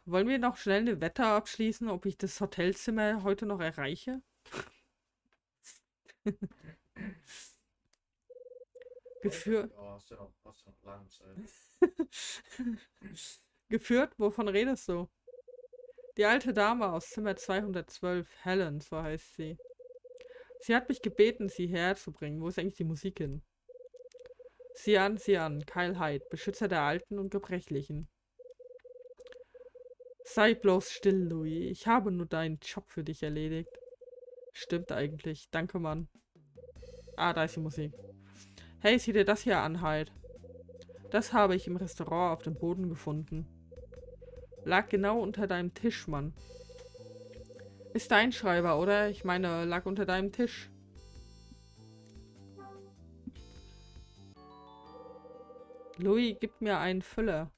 Speaker 1: Wollen wir noch schnell eine Wette abschließen, ob ich das Hotelzimmer heute noch erreiche? Geführt. Oh. Geführt? Wovon redest du? Die alte Dame aus Zimmer 212, Helen, so heißt sie. Sie hat mich gebeten, sie herzubringen. Wo ist eigentlich die Musik hin? Sieh an, sieh an, Hyde, Beschützer der Alten und Gebrechlichen. Sei bloß still, Louis. Ich habe nur deinen Job für dich erledigt. Stimmt eigentlich. Danke, Mann. Ah, da ist die Musik. Hey, sieh dir das hier an, Hyde. Das habe ich im Restaurant auf dem Boden gefunden. Lag genau unter deinem Tisch, Mann. Ist dein Schreiber, oder? Ich meine, lag unter deinem Tisch. Louis, gib mir einen Füller.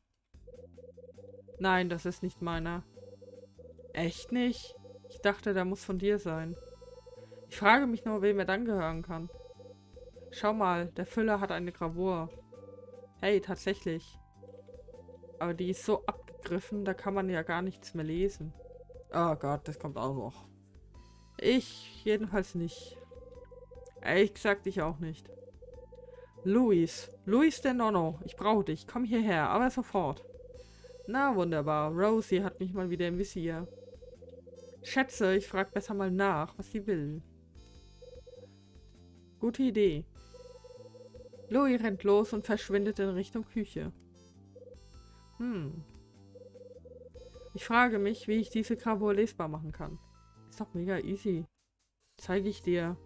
Speaker 1: Nein, das ist nicht meiner. Echt nicht? Ich dachte, der muss von dir sein. Ich frage mich nur, wem er dann gehören kann. Schau mal, der Füller hat eine Gravur. Hey, tatsächlich. Aber die ist so abgegriffen, da kann man ja gar nichts mehr lesen. Oh Gott, das kommt auch noch. Ich jedenfalls nicht. Ehrlich gesagt, ich auch nicht. Luis. Luis der Nonno. Ich brauche dich. Komm hierher, aber sofort. Na, wunderbar. Rosie hat mich mal wieder im Visier. Schätze, ich frage besser mal nach, was sie will. Gute Idee. Louis rennt los und verschwindet in Richtung Küche. Hm. Ich frage mich, wie ich diese Gravur lesbar machen kann. Ist doch mega easy. Zeige ich dir.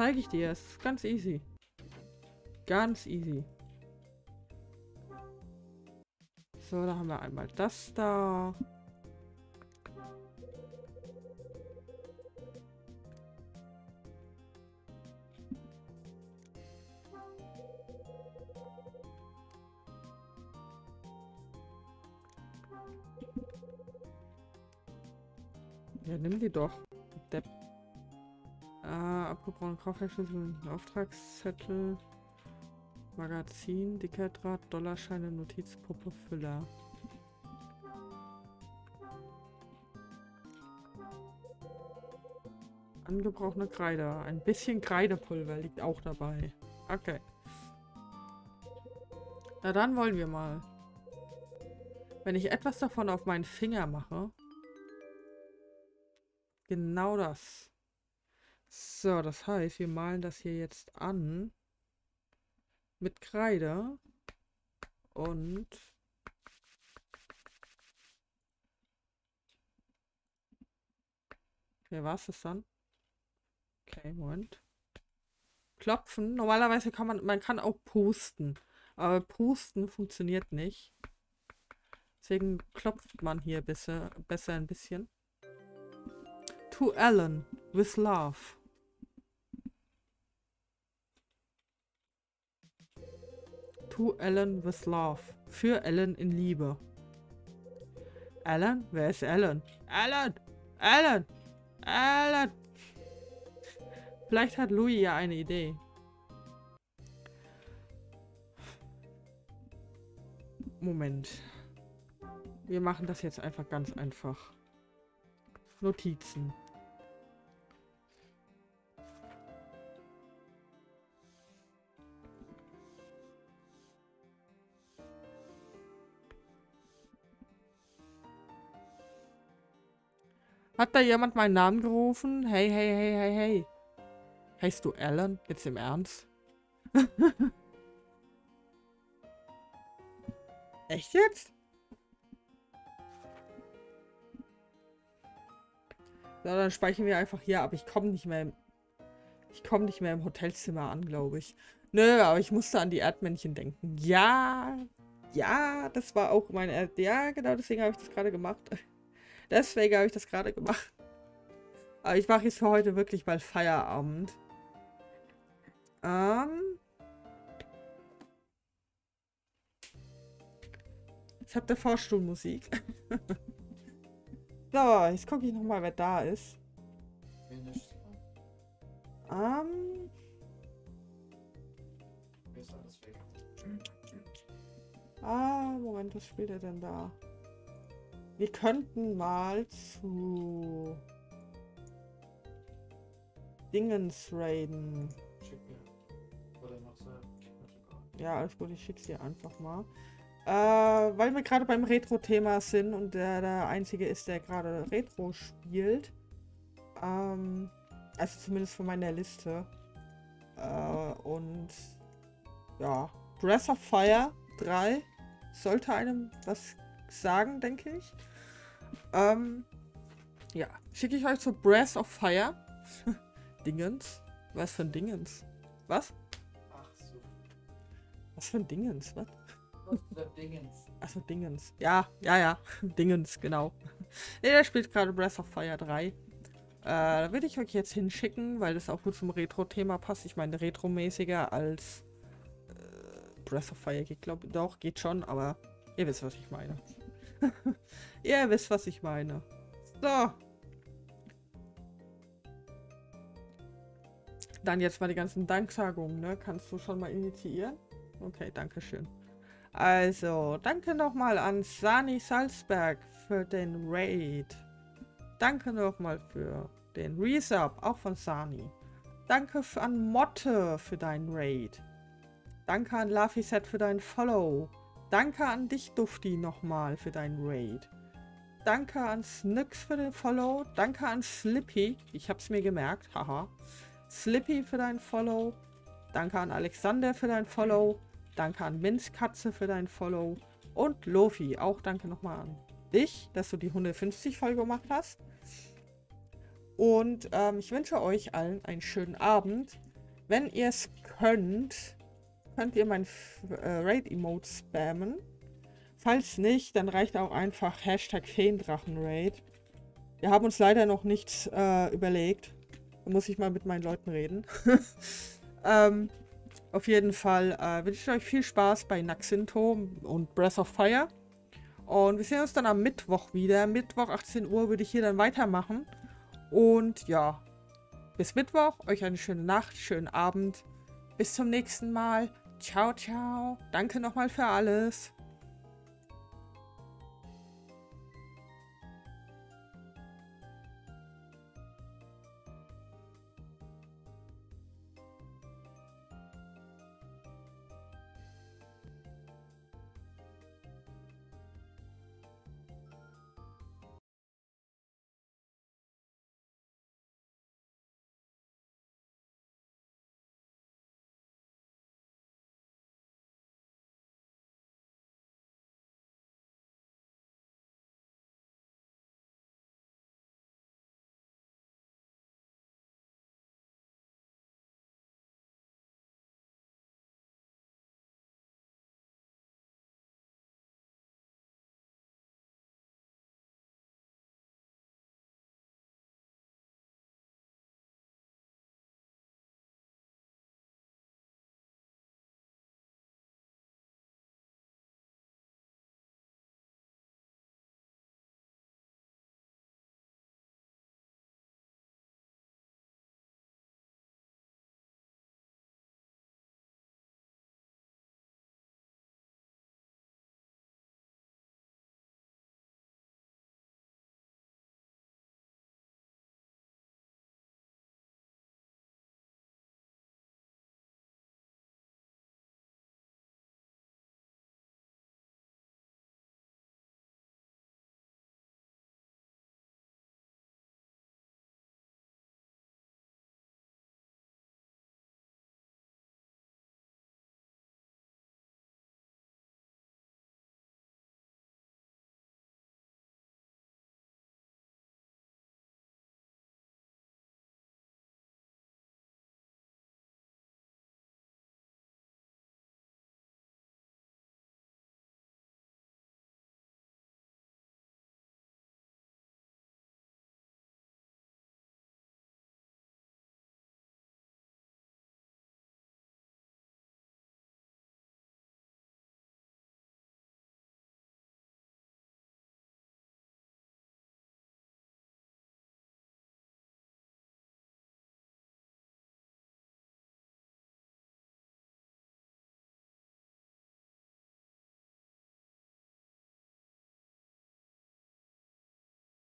Speaker 1: Zeige ich dir. Es ist ganz easy. Ganz easy. So, da haben wir einmal das da. Ja, nimm die doch. Depp. Ah, abgebrochene Kaufverschlüssel, Auftragszettel. Magazin, dicker Draht, Dollarscheine, Notizpuppe, Füller. Angebrochene Kreide. Ein bisschen Kreidepulver liegt auch dabei. Okay. Na dann wollen wir mal. Wenn ich etwas davon auf meinen Finger mache. Genau das. So, das heißt, wir malen das hier jetzt an mit Kreide und Wer war es dann? Okay, Moment. Klopfen. Normalerweise kann man, man kann auch pusten. Aber pusten funktioniert nicht. Deswegen klopft man hier besser, besser ein bisschen. To Alan with love. To Ellen with Love. Für Ellen in Liebe. Alan? Wer ist Alan? Alan! Alan! Alan! Vielleicht hat Louis ja eine Idee. Moment. Wir machen das jetzt einfach ganz einfach. Notizen. Hat da jemand meinen Namen gerufen? Hey, hey, hey, hey, hey. Heißt du Alan? Jetzt im Ernst? Echt jetzt? So, dann speichern wir einfach hier ab. Ich komme nicht mehr im... Ich komme nicht mehr im Hotelzimmer an, glaube ich. Nö, aber ich musste an die Erdmännchen denken. Ja, ja, das war auch mein... Erd ja, genau, deswegen habe ich das gerade gemacht. Deswegen habe ich das gerade gemacht. Aber ich mache jetzt für heute wirklich mal Feierabend. Ähm. Ich habe der Vorstuhlmusik. so, jetzt gucke ich nochmal, wer da ist. Ähm. Ah, Moment, was spielt er denn da? Wir könnten mal zu Dingens raiden. Ja, alles gut, ich schicke sie einfach mal. Äh, weil wir gerade beim Retro-Thema sind und der der Einzige ist, der gerade Retro spielt. Ähm, also zumindest von meiner Liste. Äh, und ja, Breath of Fire 3 sollte einem was sagen, denke ich. Ähm, ja, schicke ich euch zu Breath of Fire. Dingens? Was für ein Dingens? Was? Ach so. Was für ein Dingens? Was? Dingens? Achso, Dingens. Ja, ja, ja. Dingens, genau. ne, der spielt gerade Breath of Fire 3. Äh, da würde ich euch jetzt hinschicken, weil das auch gut zum Retro-Thema passt. Ich meine, retromäßiger als äh, Breath of Fire geht, glaube ich. Doch, geht schon, aber ihr wisst, was ich meine. ihr wisst, was ich meine. So. Dann jetzt mal die ganzen Danksagungen, ne? Kannst du schon mal initiieren? Okay, danke schön. Also, danke nochmal an Sani Salzberg für den Raid. Danke nochmal für den Resub, auch von Sani. Danke an Motte für deinen Raid. Danke an Lafiset für dein Follow. Danke an dich, Dufti, nochmal für deinen Raid. Danke an Snix für den Follow. Danke an Slippy. Ich hab's mir gemerkt. Haha. Slippy für dein Follow. Danke an Alexander für dein Follow. Danke an Minzkatze für dein Follow. Und Lofi, auch danke nochmal an dich, dass du die 150 voll gemacht hast. Und ähm, ich wünsche euch allen einen schönen Abend. Wenn ihr es könnt, könnt ihr mein äh, Raid-Emote spammen. Falls nicht, dann reicht auch einfach Hashtag Feendrachenraid. Wir haben uns leider noch nichts äh, überlegt. Da muss ich mal mit meinen Leuten reden. ähm, auf jeden Fall äh, wünsche ich euch viel Spaß bei Naxinto und Breath of Fire. Und wir sehen uns dann am Mittwoch wieder. Mittwoch 18 Uhr würde ich hier dann weitermachen. Und ja, bis Mittwoch. Euch eine schöne Nacht, schönen Abend. Bis zum nächsten Mal. Ciao, ciao. Danke nochmal für alles.